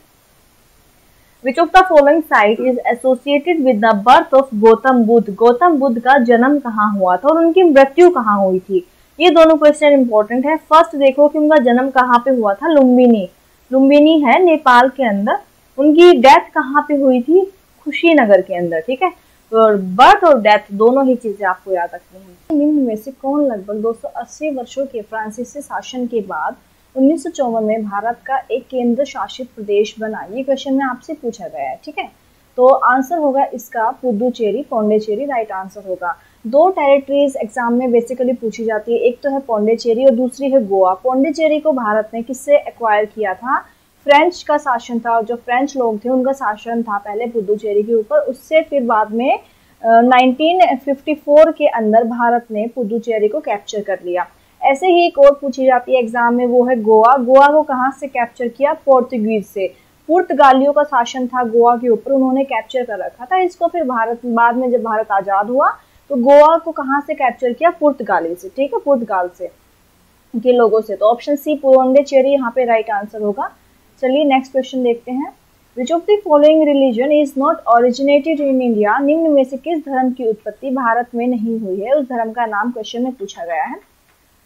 Which of the following site is associated with the birth of Gautam Buddha Gautam Buddha का जन्म कहाँ हुआ था और उनकी मृत्यु कहाँ हुई थी? ये दोनों क्वेश्चन इंपॉर्टेंट है। फ़र्स्ट देखो कि उनका जन्म कहाँ पे हुआ था। लुम्बिनी। लुम्बिनी है नेपाल के अंदर। उनकी डेथ कहाँ पे हुई थी? खुशीनगर के अंदर, ठीक है? तो बर्थ और डेथ दोनों ही चीज़ें आपको याद रखनी है। निम्न में से कौन लगभग 280 वर्षों के फ्रांसीसी शासन के बाद उन्नीस में भारत का एक केंद्र शासित प्रदेश बना? ये क्वेश्चन में आपसे पूछा गया है, ठीक है? तो आंसर होगा इसका पुदुचेरी पौंडेचेरी राइट आंसर होगा। दो टेरिटरीज एग्ज़ाम में बेसिकली पूछी जाती है। एक तो है पौंडेचेरी और दूसरी है गोवा। पौंडेचेरी को भारत ने किससे एक्वायर किया था? फ्रेंच का शासन था जो फ्रेंच लोग थे उनका शासन था पहले पुदुचेरी के ऊपर। उससे फिर बाद में uh, के अंदर भारत ने पुदुचेरी को कैप्चर कर लिया। ऐसे ही एक और पूछी जाती है एग्ज़ाम में वो है गोवा। गोवा को कहाँ से कैप्चर किया? पोर्तुगीज से। पुर्तगालियों का शासन था गोवा के ऊपर उन्होंने कैप्चर कर रखा था। इसको फिर भारत बाद में जब भारत आज़ाद हुआ तो गोवा को कहाँ से कैप्चर किया? पुर्तगाली से ठीक है? पुर्तगाल से के लोगों से। तो ऑप्शन सी पुरंडेचेरी यहाँ पे राइट आंसर होगा। चलिए नेक्स्ट क्वेश्चन देखते हैं। Which of the following religion is not originated in India निम्न में से किस धर्म की उत्पत्ति भारत में नहीं हुई है? उस धर्म का नाम क्वेश्चन में पूछा गया है।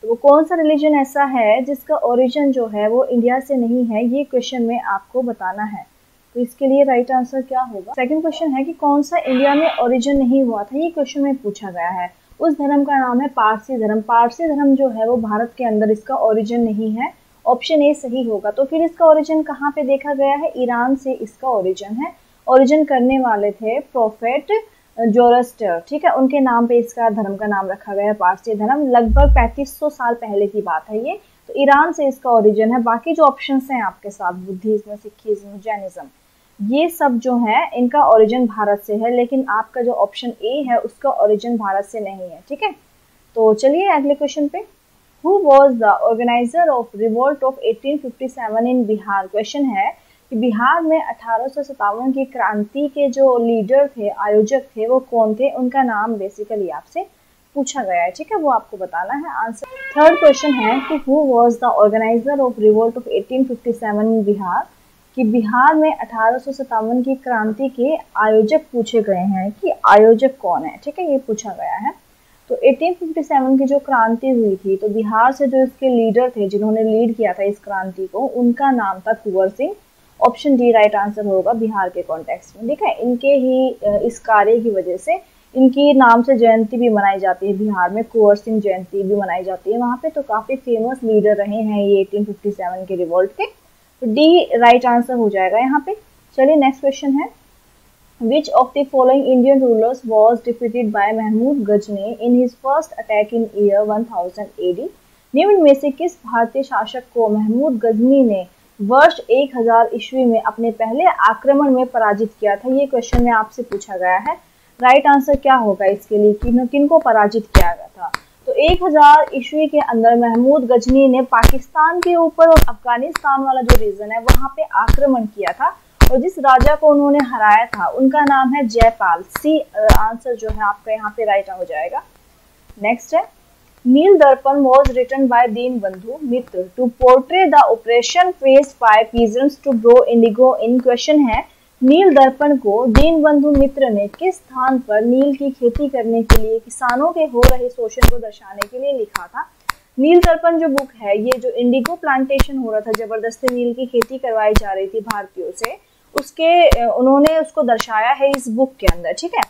तो वो कौन सा रिलीजन ऐसा है जिसका ओरिजिन जो है वो इंडिया से नहीं है? ये क्वेश्चन में आपको बताना है। तो इसके लिए राइट right आंसर क्या होगा? सेकंड क्वेश्चन है कि कौन सा इंडिया में ओरिजिन नहीं हुआ था? ये क्वेश्चन में पूछा गया है। उस धर्म का नाम है पारसी धर्म। पारसी धर्म जो है वो भारत के अंदर इसका ओरिजिन नहीं है। ऑप्शन ए सही होगा। तो फिर इसका ओरिजिन कहाँ पे देखा गया है? ईरान से इसका ओरिजिन है। ओरिजिन करने वाले थे प्रोफेट जोरस्टर, ठीक है? उनके नाम पे इसका धर्म का नाम रखा गया है, पारसी धर्म। लगभग 3500 साल पहले की बात है ये। तो ईरान से इसका ओरिजिन है। बाकी जो ऑप्शन हैं आपके साथ, बुद्धिज्म सिखिज्म जैनिज्म, ये सब जो है, इनका ओरिजिन भारत से है। लेकिन आपका जो ऑप्शन ए है, उसका ओरिजिन भारत से नहीं है, ठीक है? तो चलिए अगले क्वेश्चन पे। Who was the organiser of revolt of 1857 in Bihar question है कि बिहार में अठारह की क्रांति के जो लीडर थे, आयोजक थे, वो कौन थे? उनका नाम बेसिकली आपसे पूछा गया है, ठीक है? वो आपको बताना है आंसर थर्ड क्वेश्चन है कि who was the organiser of revolt of 1857 in Bihar कि बिहार में अठारह की क्रांति के आयोजक पूछे गए हैं कि आयोजक कौन है? ठीक है, ये पूछा गया है। तो 1857 की जो क्रांति हुई थी तो बिहार से जो इसके लीडर थे, जिन्होंने लीड किया था इस क्रांति को, उनका नाम था Kunwar Singh. Option D right answer होगा बिहार के कॉन्टेक्स्ट में। ठीक है इनके ही इस कार्य की वजह से इनकी नाम से जयंती भी मनाई जाती है बिहार में, कुंवर सिंह जयंती भी मनाई जाती है वहाँ पे। तो काफ़ी फ़ेमस लीडर रहे हैं ये 1857 के रिवोल्ट के। तो डी राइट आंसर हो जाएगा यहाँ पे। चलिए नेक्स्ट क्वेश्चन है। Which of the following Indian rulers was defeated by Mahmud Ghazni in his first attack in year 1000 AD निम्न में से किस भारतीय शासक को महमूद गजनी ने वर्ष 1000 ईस्वी में अपने पहले आक्रमण में पराजित किया था? ये क्वेश्चन में आपसे पूछा गया है। राइट आंसर क्या होगा इसके लिए? कि किन को पराजित किया गया था? तो 1000 ईस्वी के अंदर महमूद गजनी ने पाकिस्तान के ऊपर और अफ़गानिस्तान वाला जो रीजन है, वहाँ पे आक्रमण किया था। और जिस राजा को उन्होंने हराया था, उनका नाम है जयपाल। सी आंसर जो है आपका यहाँ पे राइट हो जाएगा। नेक्स्ट है नील दर्पण was written by Dinabandhu Mitra to portray the oppression face by peasants to grow indigo in question है। नील दर्पण को दीन बंधु मित्र ने किस स्थान पर नील की खेती करने के लिए, किसानों के हो रहे शोषण को दर्शाने के लिए लिखा था? नील दर्पण जो बुक है, ये जो इंडिगो प्लांटेशन हो रहा था, ज़बरदस्ती नील की खेती करवाई जा रही थी भारतीयों से उसके उन्होंने उसको दर्शाया है इस बुक के अंदर, ठीक है?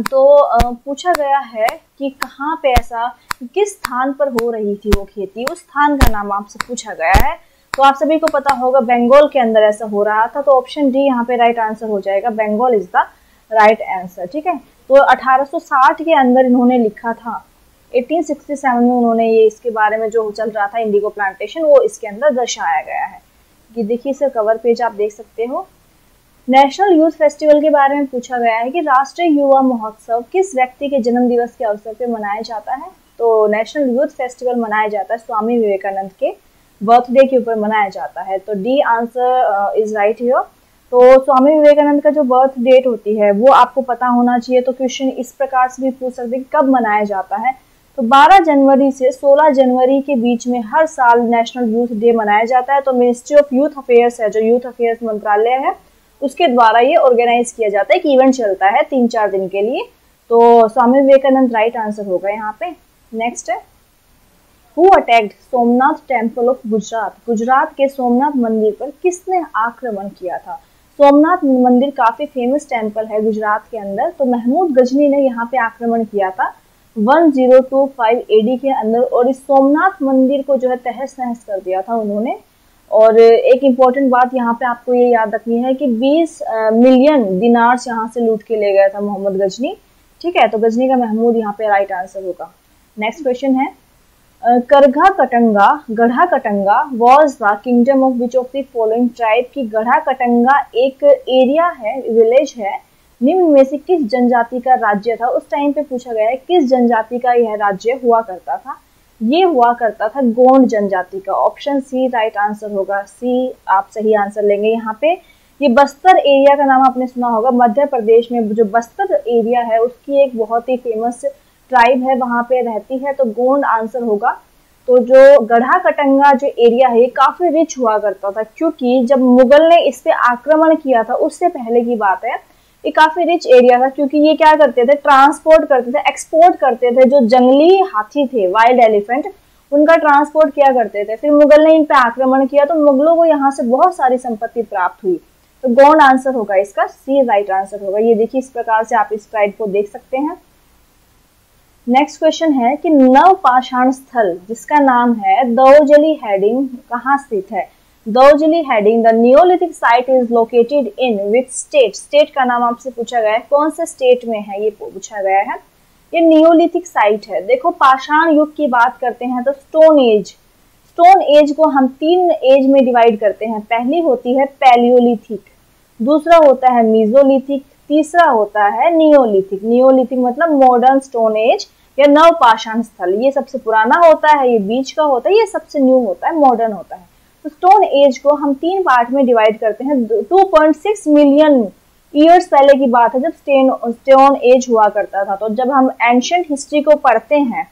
तो पूछा गया है कि कहाँ पे ऐसा, किस स्थान पर हो रही थी वो खेती? उस स्थान का नाम आपसे पूछा गया है। तो आप सभी को पता होगा बंगाल के अंदर ऐसा हो रहा था तो ऑप्शन डी यहाँ पे राइट आंसर हो जाएगा। Bengal is the right answer ठीक है? तो 1860 के अंदर इन्होंने लिखा था। 1867 में उन्होंने ये इसके बारे में जो चल रहा था इंडिगो प्लांटेशन वो इसके अंदर दर्शाया गया है। ये देखिए सर कवर पेज आप देख सकते हो। नेशनल यूथ फेस्टिवल के बारे में पूछा गया है कि राष्ट्रीय युवा महोत्सव किस व्यक्ति के जन्म दिवस के अवसर पर मनाया जाता है? तो नेशनल यूथ फेस्टिवल मनाया जाता है स्वामी विवेकानंद के बर्थडे के ऊपर मनाया जाता है। तो D answer is right here तो स्वामी विवेकानंद का जो बर्थ डेट होती है, वो आपको पता होना चाहिए। तो क्वेश्चन इस प्रकार से भी पूछ सकते हैं कब मनाया जाता है। तो 12 जनवरी से 16 जनवरी के बीच में हर साल नेशनल यूथ डे मनाया जाता है। तो मिनिस्ट्री ऑफ़ यूथ अफेयर्स है, जो यूथ अफेयर्स मंत्रालय है, उसके द्वारा ये ऑर्गेनाइज किया जाता है एक इवेंट चलता है तीन चार दिन के लिए। तो स्वामी विवेकानंद राइट आंसर होगा यहाँ पे। नेक्स्ट है। Who attacked Somnath temple of Gujarat Gujarat के सोमनाथ मंदिर पर किसने आक्रमण किया था? सोमनाथ मंदिर काफ़ी फ़ेमस टेंपल है गुजरात के अंदर। तो महमूद गजनी ने यहाँ पे आक्रमण किया था। 1025 एडी के अंदर और इस सोमनाथ मंदिर को जो है तहस नहस कर दिया था उन्होंने। और एक इंपॉर्टेंट बात यहाँ पे आपको ये याद रखनी है कि 20 मिलियन दिनार्स यहाँ से लूट के ले गया था मोहम्मद गजनी। ठीक है? तो गजनी का महमूद यहाँ पे राइट आंसर होगा। नेक्स्ट क्वेश्चन है। Garha Katanga, Garha Katanga was the kingdom of which of the following tribe की गढ़ा कटंगा एक एरिया है विलेज है निम्न में से किस जनजाति का राज्य था? उस टाइम पे पूछा गया है, किस जनजाति का यह राज्य हुआ करता था? ये हुआ करता था गोंड जनजाति का। ऑप्शन सी राइट आंसर होगा। सी आप सही आंसर लेंगे यहाँ पे। ये बस्तर एरिया का नाम आपने सुना होगा। मध्य प्रदेश में जो बस्तर एरिया है, उसकी एक बहुत ही फ़ेमस ट्राइब है, वहाँ पे रहती है तो गोंड आंसर होगा। तो जो गढ़ा कटंगा जो एरिया है, ये काफ़ी रिच हुआ करता था, क्योंकि जब मुगल ने इस पे आक्रमण किया था, उससे पहले की बात है ये काफ़ी रिच एरिया था, क्योंकि ये क्या करते थे? ट्रांसपोर्ट करते थे एक्सपोर्ट करते थे जो जंगली हाथी थे वाइल्ड एलिफेंट उनका ट्रांसपोर्ट किया करते थे। फिर मुगल ने इन पर आक्रमण किया तो मुगलों को यहाँ से बहुत सारी संपत्ति प्राप्त हुई। तो गौंड आंसर होगा इसका सी राइट आंसर होगा। ये देखिए इस प्रकार से आप इस ट्राइब को देख सकते हैं। नेक्स्ट क्वेश्चन है कि नव पाषाण स्थल, जिसका नाम है दौजली हेडिंग कहाँ स्थित है? Daojali Hading, the neolithic site is located in which state. State का नाम आपसे पूछा गया है, कौन से स्टेट में है ये पूछा गया है। ये नियोलिथिक साइट है। देखो, पाषाण युग की बात करते हैं तो स्टोन एज। स्टोन एज को हम तीन एज में डिवाइड करते हैं। पहली होती है पैलियोलिथिक, दूसरा होता है मीजोलिथिक, तीसरा होता है नियोलिथिक। नियोलिथिक मतलब मॉडर्न स्टोन एज या नव पाषाण स्थल। ये सबसे पुराना होता है, ये बीच का होता है, ये सबसे न्यू होता है मॉडर्न होता है। तो स्टोन एज को हम तीन पार्ट में डिवाइड करते हैं। 2.6 मिलियन ईयर्स पहले की बात है, जब स्टेन स्टोन एज हुआ करता था। तो जब हम एंशंट हिस्ट्री को पढ़ते हैं,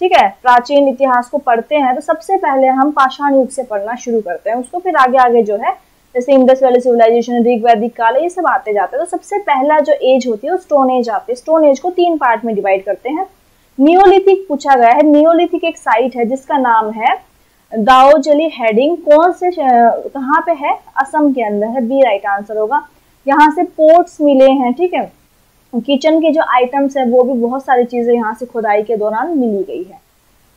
ठीक है, प्राचीन इतिहास को पढ़ते हैं तो सबसे पहले हम पाषाण युग से पढ़ना शुरू करते हैं। उसको फिर आगे आगे जो है, जैसे इंडस वैली सिविलाइजेशन ऋग वैदिक काल, ये सब आते जाते हैं। तो सबसे पहला जो एज होती है, वो स्टोन एज आती है। स्टोन एज को तीन पार्ट में डिवाइड करते हैं। नियोलिथिक पूछा गया है। नियोलिथिक एक साइट है, जिसका नाम है दाओजली हेडिंग कौन से कहाँ पे है? असम के अंदर है बी राइट आंसर होगा। यहाँ से पोर्ट्स मिले हैं, ठीक है? किचन के जो आइटम्स है, वो भी बहुत सारी चीज़ें यहाँ से खुदाई के दौरान मिली गई है।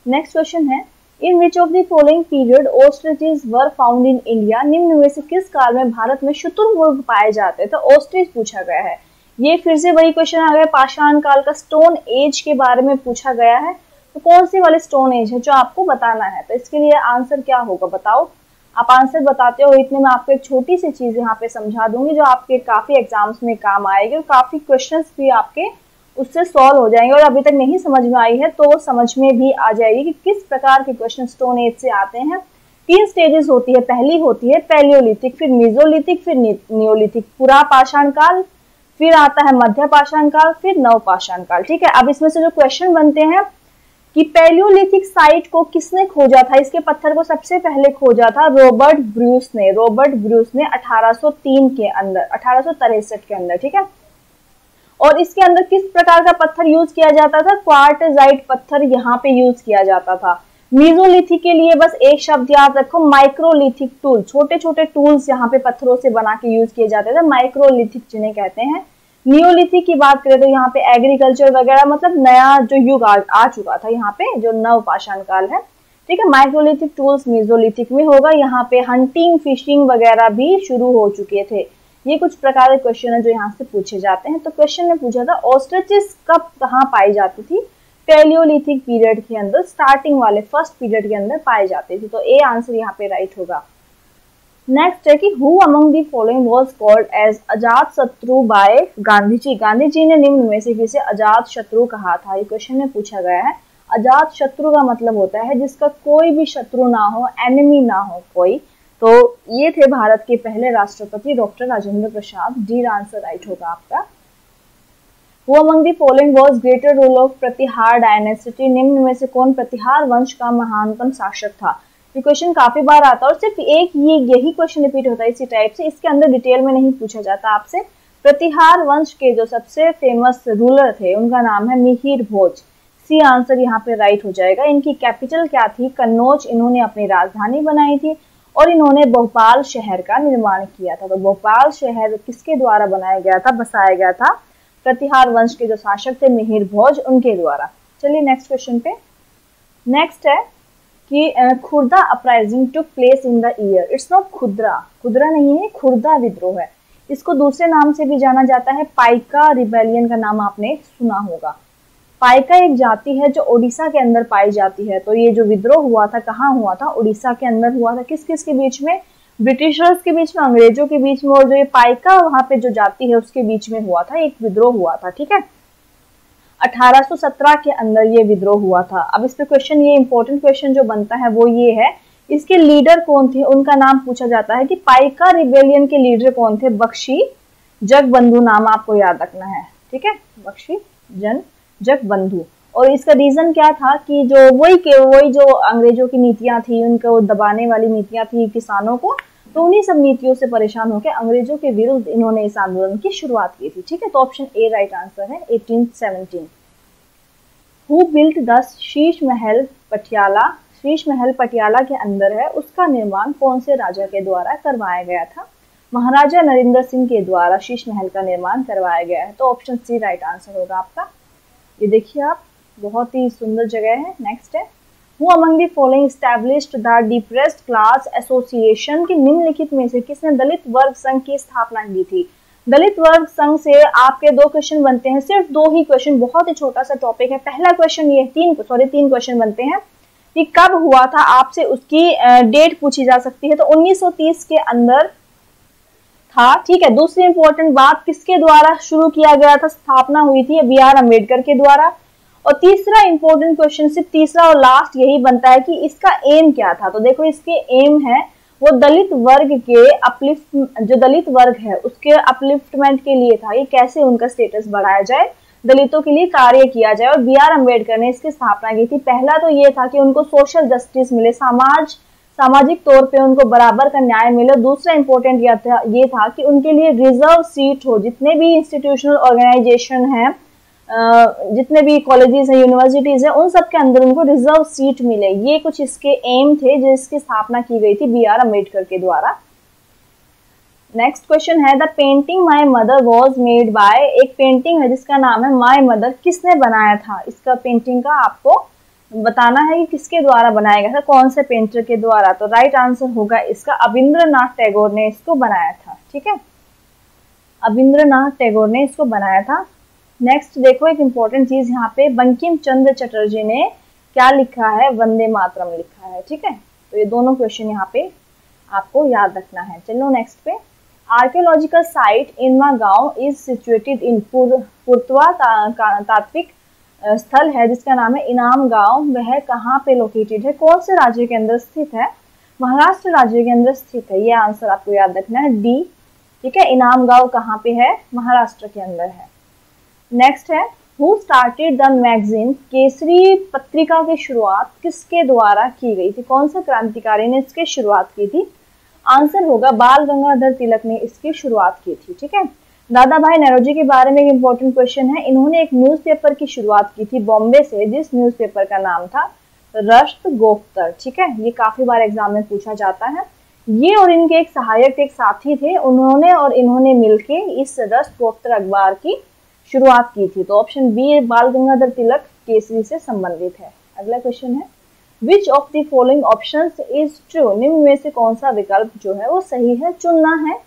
नेक्स्ट क्वेश्चन है in which of the following period ostriches were found in India निम्न में से किस काल में भारत में शुतुरमुर्ग पाए जाते थे तो ऑस्ट्रिच पूछा गया है। ये फिर से वही क्वेश्चन आ गया, पाषाण काल का स्टोन एज के बारे में पूछा गया है। तो कौन सी वाले स्टोन एज है जो आपको बताना है? तो इसके लिए आंसर क्या होगा बताओ। आप आंसर बताते हो, इतने में आपको एक छोटी सी चीज़ यहाँ पे समझा दूँगी जो आपके काफ़ी एग्ज़ाम्स में काम आएगी और काफ़ी क्वेश्चन भी आपके उससे सॉल्व हो जाएँगे और अभी तक नहीं समझ में आई है तो समझ में भी आ जाएगी कि किस प्रकार के क्वेश्चन स्टोन एज से आते हैं। तीन स्टेजेस होती है, पहली होती है पैलियोलिथिक फिर मिजोलिथिक फिर नियोलिथिक पूरा पाषाण काल, फिर आता है मध्य पाषाण काल, फिर नव पाषाण काल। ठीक है, अब इसमें से जो क्वेश्चन बनते हैं कि पैलियोलिथिक साइट को किसने खोजा था? इसके पत्थर को सबसे पहले खोजा था रॉबर्ट ब्रूस ने। रॉबर्ट ब्रूस ने 1803 के अंदर, अठारह के अंदर, ठीक है? और इसके अंदर किस प्रकार का पत्थर यूज़ किया जाता था? क्वार्टजाइट पत्थर यहाँ पे यूज़ किया जाता था। मीजोलिथिक के लिए बस एक शब्द याद रखो माइक्रोलिथिक टूल छोटे छोटे टूल्स यहाँ पे पत्थरों से बना के यूज़ किए जाते थे। माइक्रोलिथिक जिन्हें कहते हैं नियोलिथिक की बात करें तो यहाँ पे एग्रीकल्चर वगैरह मतलब नया जो युग आ, आ चुका था यहाँ पे जो नव पाषाण काल है। ठीक है माइक्रोलिथिक टूल्स मीजोलिथिक में होगा। यहाँ पे हंटिंग फिशिंग वगैरह भी शुरू हो चुके थे। ये कुछ प्रकार के क्वेश्चन है जो यहाँ से पूछे जाते हैं। तो क्वेश्चन ने पूछा था ऑस्ट्रिचिस कब कहाँ पाई जाती थी? पेलियोलिथिक पीरियड के अंदर स्टार्टिंग वाले फ़र्स्ट पीरियड के अंदर पाए जाते थे। तो ए आंसर यहाँ पे राइट होगा। नेक्स्ट है कि who among the following was called as Ajatashatru by Gandhi ji Gandhi ji ने निम्न में से किसे अजात शत्रु कहा था? ये क्वेश्चन में पूछा गया है। अजात शत्रु का मतलब होता है जिसका कोई भी शत्रु ना हो एनिमी ना हो कोई। तो ये थे भारत के पहले राष्ट्रपति doctor Rajendra Prasad. D answer right होगा आपका। Who among the following was greater rule of Pratihara dynasty निम्न में से कौन प्रतिहार वंश का महानतम शासक था? ये क्वेश्चन काफ़ी बार आता है और सिर्फ़ एक ये, यही क्वेश्चन रिपीट होता है इसी टाइप से। इसके अंदर डिटेल में नहीं पूछा जाता आपसे। प्रतिहार वंश के जो सबसे फ़ेमस रूलर थे, उनका नाम है मिहिर भोज। सी आंसर यहाँ पे राइट हो जाएगा। इनकी कैपिटल क्या थी? कन्नौज। इन्होंने अपनी राजधानी बनाई थी और इन्होंने भोपाल शहर का निर्माण किया था। तो भोपाल शहर किसके द्वारा बनाया गया था? बसाया गया था प्रतिहार वंश के जो शासक थे मिहिर भोज, उनके द्वारा। चलिए नेक्स्ट क्वेश्चन पे। नेक्स्ट है कि Khurda uprising took place in the year it's not Khudra. Khudra नहीं है, खुर्दा विद्रोह है. इसको दूसरे नाम से भी जाना जाता है, पाइका रिबेलियन का नाम आपने सुना होगा. पाइका एक जाति है जो ओडिशा के अंदर पाई जाती है. तो ये जो विद्रोह हुआ था, कहाँ हुआ था? ओडिशा के अंदर हुआ था. किस किस के बीच में? ब्रिटिशर्स के बीच में, अंग्रेज़ों के बीच में, और जो ये पाइका वहाँ पे जो जाति है, उसके बीच में हुआ था. एक विद्रोह हुआ था, ठीक है? 1817 के अंदर ये विद्रोह हुआ था। अब इस पे क्वेश्चन ये इंपॉर्टेंट क्वेश्चन जो बनता है वो ये है, इसके लीडर कौन थे? उनका नाम पूछा जाता है कि पाइका रिबेलियन के लीडर कौन थे? बख्शी जगबंधु नाम आपको याद रखना है। ठीक है? बख्शी जन जगबंधु। और इसका रीजन क्या था कि जो वही के, वही जो अंग्रेज़ों की नीतियाँ थी, उनको दबाने वाली नीतियाँ थी किसानों को तो उन्हीं सब नीतियों से परेशान होकर अंग्रेज़ों के विरुद्ध इन्होंने इस आंदोलन की शुरुआत की थी, ठीक है? तो ऑप्शन ए राइट आंसर है 1817 who built the Sheesh Mahal Patiala Sheesh Mahal Patiala के अंदर है, उसका निर्माण कौन से राजा के द्वारा करवाया गया था? महाराजा नरेंद्र सिंह के द्वारा शीश महल का निर्माण करवाया गया है तो ऑप्शन सी राइट आंसर होगा आपका। ये देखिए आप, बहुत ही सुंदर जगह है नेक्स्ट है। Who among the following established the depressed class association के निम्नलिखित में से किसने दलित वर्ग संघ की स्थापना की थी? दलित वर्ग संघ से आपके दो क्वेश्चन बनते हैं। सिर्फ़ दो ही क्वेश्चन बहुत ही छोटा सा टॉपिक है। पहला क्वेश्चन ये तीन सॉरी तीन क्वेश्चन बनते हैं कि कब हुआ था आपसे उसकी डेट पूछी जा सकती है। तो 1930 के अंदर था, ठीक है। दूसरी इंपॉर्टेंट बात किसके द्वारा शुरू किया गया था? स्थापना हुई थी बी आर. अंबेडकर के द्वारा। और तीसरा इंपॉर्टेंट क्वेश्चन सिर्फ़ तीसरा और लास्ट यही बनता है कि इसका एम क्या था? तो देखो इसके एम है, वो दलित वर्ग के अपलिफ्ट जो दलित वर्ग है, उसके अपलिफ्टमेंट के लिए था। ये कैसे उनका स्टेटस बढ़ाया जाए? दलितों के लिए कार्य किया जाए। और बी आर अंबेडकर ने इसकी स्थापना की थी। पहला तो ये था कि उनको सोशल जस्टिस मिले, समाज, सामाजिक तौर पे उनको बराबर का न्याय मिले। दूसरा इंपॉर्टेंट यह था, ये था कि उनके लिए रिज़र्व सीट हो। जितने भी इंस्टीट्यूशनल ऑर्गेनाइजेशन हैं जितने भी कॉलेजेस हैं यूनिवर्सिटीज हैं, उन सब के अंदर उनको रिज़र्व सीट मिले। ये कुछ इसके एम थे जिसकी स्थापना की गई थी बी आर अंबेडकर के द्वारा। नेक्स्ट क्वेश्चन है the painting my mother was made by एक पेंटिंग है जिसका नाम है माई मदर किसने बनाया था? इसका पेंटिंग का आपको बताना है कि किसके द्वारा बनाया गया था, कौन से पेंटर के द्वारा? तो राइट right आंसर होगा इसका अविंद्रनाथ टैगोर ने इसको बनाया था। ठीक है? अविंद्रनाथ टैगोर ने इसको बनाया था। नेक्स्ट देखो एक इम्पोर्टेंट चीज़ यहाँ पे, बंकिम चंद्र चटर्जी ने क्या लिखा है? वंदे मातरम लिखा है, ठीक है? तो ये दोनों क्वेश्चन यहाँ पे आपको याद रखना है। चलो नेक्स्ट पे। Archaeological site Inamgaon is situated in पुरतवा तात्विक स्थल है, जिसका नाम है इनाम गाँव। वह कहाँ पे लोकेटेड है? कौन से राज्य के अंदर स्थित है? महाराष्ट्र राज्य के अंदर स्थित है। ये आंसर आपको याद रखना है। डी ठीक है? इनाम गाँव कहाँ पे है? महाराष्ट्र के अंदर है। नेक्स्ट है who started the magazine Kesari पत्रिका की शुरुआत किसके द्वारा की गई थी? कौन सा क्रांतिकारी ने इसकी शुरुआत की थी? आंसर होगा बाल गंगाधर तिलक ने इसकी शुरुआत की थी, ठीक है? दादा भाई नरोजी के बारे में एक इम्पोर्टेंट क्वेश्चन है। इन्होंने एक न्यूज़पेपर की शुरुआत की थी बॉम्बे से, जिस न्यूज़पेपर का नाम था रश्त गोफ्तर ठीक है? ये काफ़ी बार एग्ज़ाम में पूछा जाता है। ये और इनके एक सहायक एक साथी थे, उन्होंने और इन्होंने मिलके इस रश्त गोफ्तर अखबार की शुरुआत की थी। तो ऑप्शन बी बाल गंगाधर तिलक, केसरी से संबंधित है। अगला क्वेश्चन है which of the following option is true निम्न में से कौन सा विकल्प जो है वो सही है, चुनना है।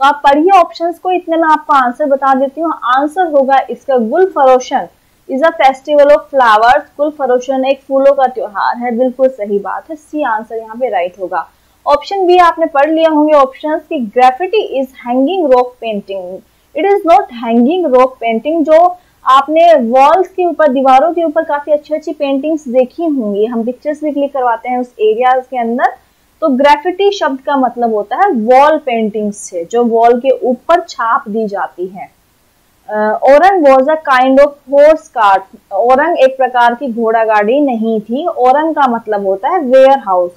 तो आप पढ़िए ऑप्शंस को, इतने में आपको आंसर बता देती हूँ। आंसर होगा इसका Gul Faroshan is a festival of flowers Gul Faroshan एक फूलों का त्योहार है, बिल्कुल सही बात है सी आंसर यहाँ पे राइट होगा। ऑप्शन बी आपने पढ़ लिया होंगे ऑप्शन की graffiti is hanging rock painting it is not hanging rock painting जो आपने वॉल्स के ऊपर, दीवारों के ऊपर काफ़ी अच्छी अच्छी पेंटिंग्स देखी होंगी। हम पिक्चर्स भी क्लिक करवाते हैं उस एरिया के अंदर। तो ग्रेफिटी शब्द का मतलब होता है वॉल पेंटिंग से, जो वॉल के ऊपर छाप दी जाती है। Aurang was a kind of horse cart Aurang एक प्रकार की घोड़ा गाड़ी नहीं थी। औरंग का मतलब होता है वेयर हाउस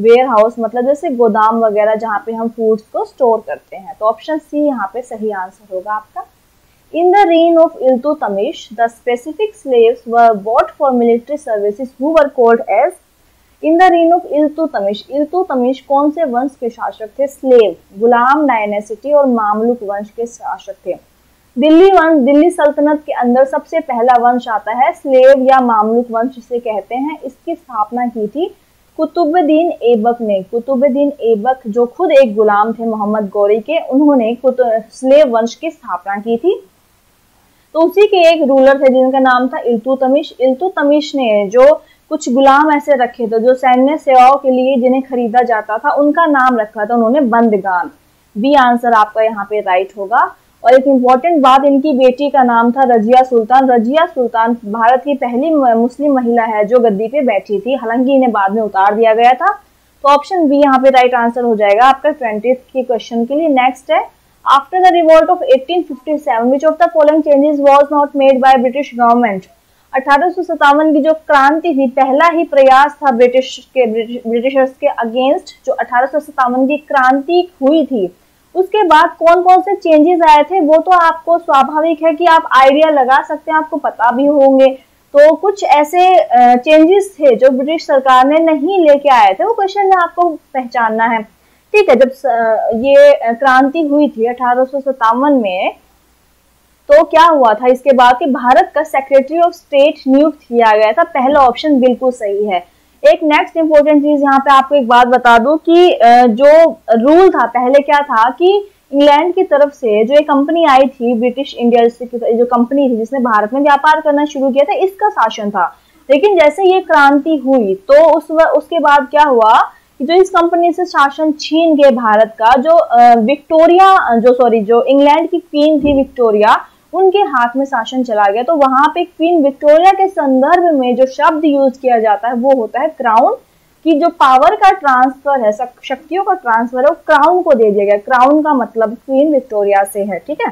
वेयर हाउस मतलब जैसे गोदाम वगैरह जहाँ पे हम फूड्स को स्टोर करते हैं। तो ऑप्शन सी यहाँ पे सही आंसर होगा आपका। In the reign of Iltutmish, the specific slaves were bought for military services who were called as in the reign of Iltutmish Iltutmish कौन से वंश के शासक थे? स्लेव गुलाम डायनेसिटी और मामलुक वंश के शासक थे। दिल्ली वंश दिल्ली सल्तनत के अंदर सबसे पहला वंश आता है। स्लेव या मामलुक वंश इसे कहते हैं इसकी स्थापना की थी कुतुबुद्दीन ऐबक ने, कुतुबुद्दीन ऐबक जो खुद एक गुलाम थे मोहम्मद गौरी के, उन्होंने स्लेव वंश की स्थापना की थी। तो उसी के एक रूलर थे जिनका नाम था इल्तु तमिश। इल्तु तमिश ने जो कुछ गुलाम ऐसे रखे थे, जो सैन्य सेवाओं के लिए जिन्हें खरीदा जाता था, उनका नाम रखा था, उन्होंने बंदगान। बी आंसर आपका यहाँ पे राइट होगा। और एक इंपॉर्टेंट बात, इनकी बेटी का नाम था रजिया सुल्तान। रजिया सुल्तान भारत की पहली मुस्लिम महिला है जो गद्दी पे बैठी थी। हालाँकि इन्हें बाद में उतार दिया गया था। तो ऑप्शन बी यहाँ पे राइट आंसर हो जाएगा आपका ट्वेंटी के क्वेश्चन के लिए। नेक्स्ट है after the revolt of 1857 which of the following changes was not made by British government? अठारह की जो क्रांति थी, पहला ही प्रयास था ब्रिटिश के ब्रिटिशर्स के अगेंस्ट जो अठारह की क्रांति हुई थी। उसके बाद कौन कौन से चेंजेस आए थे, वो तो आपको स्वाभाविक है कि आप आइडिया लगा सकते हैं, आपको पता भी होंगे। तो कुछ ऐसे चेंजेस थे जो ब्रिटिश सरकार ने नहीं लेके आए थे, वो क्वेश्चन में आपको पहचानना है। ठीक है, जब ये क्रांति हुई थी अठारह में तो क्या हुआ था इसके बाद कि भारत का सेक्रेटरी ऑफ़ स्टेट नियुक्त किया गया था। पहला ऑप्शन बिल्कुल सही है। एक नेक्स्ट इंपॉर्टेंट चीज़ यहाँ पे आपको एक बात बता दूँ कि जो रूल था, पहले क्या था कि इंग्लैंड की तरफ़ से जो एक कंपनी आई थी ब्रिटिश इंडिया जो कंपनी थी जिसने भारत में व्यापार करना शुरू किया था, इसका शासन था। लेकिन जैसे ये क्रांति हुई तो उस उसके बाद क्या हुआ कि जो इस कंपनी से शासन छीन गए भारत का, जो विक्टोरिया जो सॉरी जो इंग्लैंड की क्वीन थी विक्टोरिया उनके हाथ में शासन चला गया तो वहाँ पे क्वीन विक्टोरिया के संदर्भ में जो शब्द यूज़ किया जाता है, वो होता है क्राउन की जो पावर का ट्रांसफ़र है शक्तियों का ट्रांसफ़र है, वो क्राउन को दे दिया गया। क्राउन का मतलब क्वीन विक्टोरिया से है, ठीक है?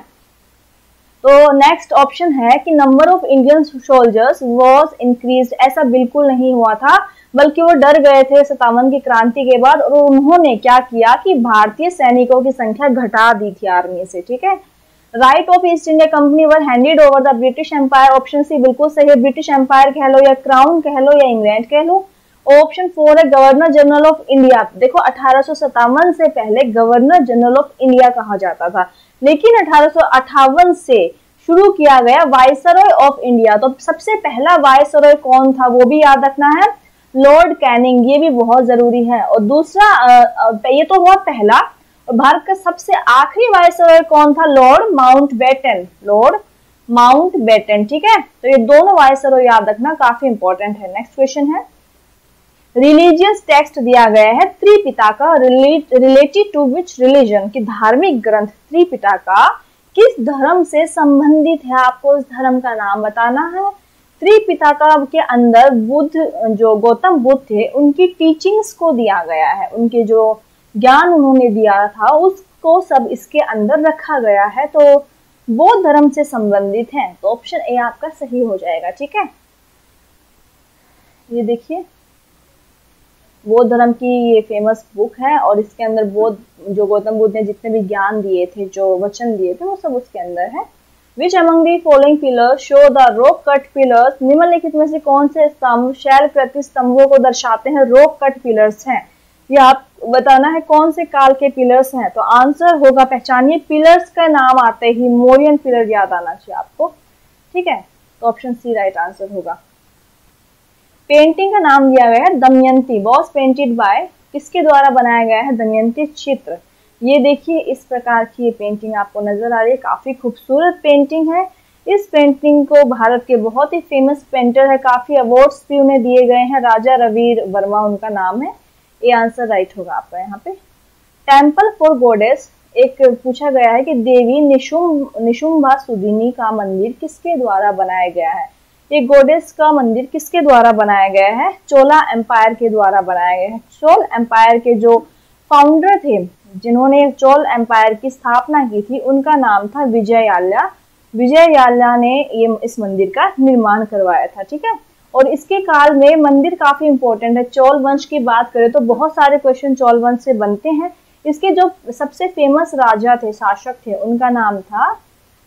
तो नेक्स्ट ऑप्शन है कि number of Indian soldiers was increase ऐसा बिल्कुल नहीं हुआ था, बल्कि वो डर गए थे सतावन की क्रांति के बाद, और उन्होंने क्या किया कि भारतीय सैनिकों की संख्या घटा दी थी आर्मी से, ठीक है? Right of East India company were handed over the British empire option C बिल्कुल सही है। ब्रिटिश एम्पायर कह लो या क्राउन कह लो या इंग्लैंड कह लो। ऑप्शन फोर है गवर्नर जनरल ऑफ़ इंडिया देखो, अठारह से पहले गवर्नर जनरल ऑफ़ इंडिया कहा जाता था। लेकिन अठारह से शुरू किया गया वायसरॉय ऑफ़ इंडिया तो सबसे पहला वायसरॉय कौन था, वो भी याद रखना है। लॉर्ड कैनिंग ये भी बहुत ज़रूरी है। और दूसरा ये तो हुआ पहला भारत का सबसे आखिरी वायसरॉय कौन था? Lord Mountbatten Lord Mountbatten ठीक है? तो ये दोनों वायसरॉय याद रखना काफ़ी इंपॉर्टेंट है। नेक्स्ट क्वेश्चन है। रिलीजियस टेक्स्ट दिया गया है त्रिपिता का रिलेटेड टू विच रिलीजन की धार्मिक ग्रंथ त्रिपिता का किस धर्म से संबंधित है? आपको उस धर्म का नाम बताना है। त्रिपिता का के अंदर बुद्ध, जो गौतम बुद्ध थे, उनकी टीचिंग्स को दिया गया है। उनके जो ज्ञान उन्होंने दिया था, उसको सब इसके अंदर रखा गया है तो बौद्ध धर्म से संबंधित है। तो ऑप्शन ए आपका सही हो जाएगा, ठीक है? ये देखिए बौद्ध धर्म की ये फ़ेमस बुक है, और इसके अंदर बौद्ध जो गौतम बुद्ध ने जितने भी ज्ञान दिए थे, जो वचन दिए थे, वो सब उसके अंदर है। Which among the following pillars show the rock cut pillars निम्नलिखित में से कौन से स्तंभ, शैल प्रति स्तंभों को दर्शाते हैं रोक कट पिलर्स हैं। ये आप बताना है कौन से काल के पिलर्स हैं। तो आंसर होगा पहचानिए। पिलर्स का नाम आते ही मोरियन पिलर याद आना चाहिए आपको। ठीक है? तो ऑप्शन सी राइट आंसर होगा। पेंटिंग का नाम दिया गया है दमयंती बॉस पेंटेड बाय किसके द्वारा बनाया गया है? दमयंती चित्र ये देखिए इस प्रकार की ये पेंटिंग आपको नज़र आ रही है। काफ़ी खूबसूरत पेंटिंग है। इस पेंटिंग को भारत के बहुत ही फ़ेमस पेंटर है। काफ़ी अवार्ड्स भी उन्हें दिए गए हैं। राजा रवीर वर्मा उनका नाम है। ये आंसर राइट होगा आपका यहाँ पे। टेंपल फॉर गोडेस एक पूछा गया है कि देवी निशुम, निशुम्भा सुदिनी का मंदिर किसके द्वारा बनाया गया है? ये गोडेस का मंदिर किसके द्वारा बनाया गया है? चोला एम्पायर के द्वारा बनाया गया है। चोल एम्पायर के जो फाउंडर थे, जिन्होंने चोल एम्पायर की स्थापना की थी, उनका नाम था विजय याल्या विजय ने ये, इस मंदिर का निर्माण करवाया था, ठीक है? और इसके काल में मंदिर काफ़ी इंपॉर्टेंट है। चौल वंश की बात करें तो बहुत सारे क्वेश्चन चौल वंश से बनते हैं। इसके जो सबसे फ़ेमस राजा थे, शासक थे, उनका नाम था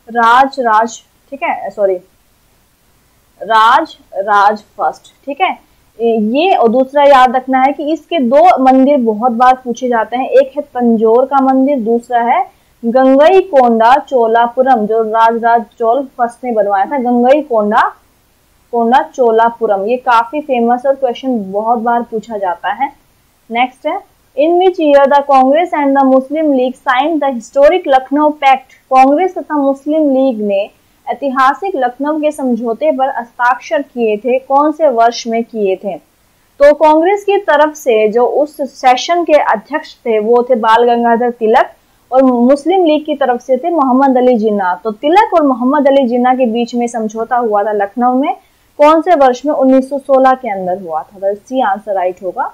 राज राज, ठीक है? सॉरी राज राज फ़र्स्ट ठीक है? ये और दूसरा याद रखना है कि इसके दो मंदिर बहुत बार पूछे जाते हैं। एक है तंजोर का मंदिर, दूसरा है गंगई कोंडा चोलापुरम, जो राज चोल फ़र्स्ट ने बनवाया था, गंगई कोंडा कोंडा चोलापुरम। ये काफ़ी फ़ेमस और क्वेश्चन बहुत बार पूछा जाता है। नेक्स्ट है in which year the Congress and the Muslim League sign the historic Lucknow pact Congress तथा मुस्लिम लीग ने ऐतिहासिक लखनऊ के समझौते पर हस्ताक्षर किए थे, कौन से वर्ष में किए थे? तो कांग्रेस की तरफ़ से जो उस सेशन के अध्यक्ष थे, वो थे बाल गंगाधर तिलक और मुस्लिम लीग की तरफ़ से थे मोहम्मद अली जिन्ना। तो तिलक और मोहम्मद अली जिन्ना के बीच में समझौता हुआ था लखनऊ में। कौन से वर्ष में 1916 के अंदर हुआ था? सी आंसर राइट होगा।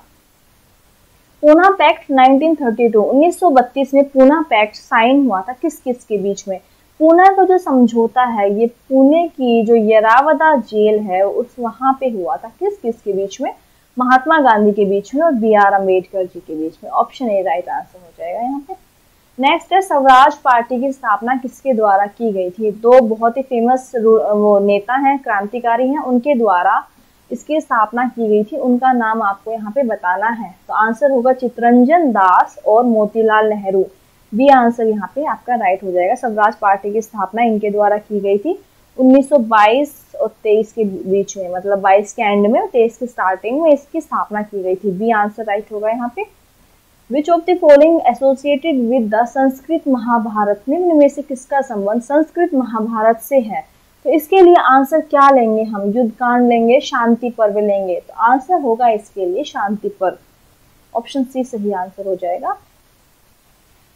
पूना पैक्ट 1932 1932 में पूना पैक्ट साइन हुआ था। किस किस के बीच में? पूना का जो समझौता है, ये पुणे की जो यरावदा जेल है, उस वहाँ पे हुआ था। किस किस के बीच में? महात्मा गांधी के बीच में और बी आर अंबेडकर जी के बीच में। ऑप्शन ए राइट आंसर हो जाएगा यहाँ पे। नेक्स्ट है, स्वराज पार्टी की स्थापना किसके द्वारा की गई थी? दो बहुत ही फ़ेमस वो नेता हैं, क्रांतिकारी हैं, उनके द्वारा इसकी स्थापना की गई थी। उनका नाम आपको यहाँ पे बताना है। तो आंसर होगा चित्रंजन दास और मोतीलाल नेहरू। बी आंसर यहाँ पे आपका राइट हो जाएगा। स्वराज पार्टी की स्थापना इनके द्वारा की गई थी। 1922 और 23 के बीच में मतलब 22 के एंड में और 23 के स्टार्टिंग में इसकी स्थापना की गई थी। बी आंसर राइट होगा यहाँ पे। Which of the following associated with the Sanskrit Mahabharata निम्न में से किसका संबंध संस्कृत महाभारत से है? तो इसके लिए आंसर क्या लेंगे हम? युद्ध कांड लेंगे, शांति पर्व लेंगे। तो आंसर होगा इसके लिए शांति पर्व। ऑप्शन सी सही आंसर हो जाएगा।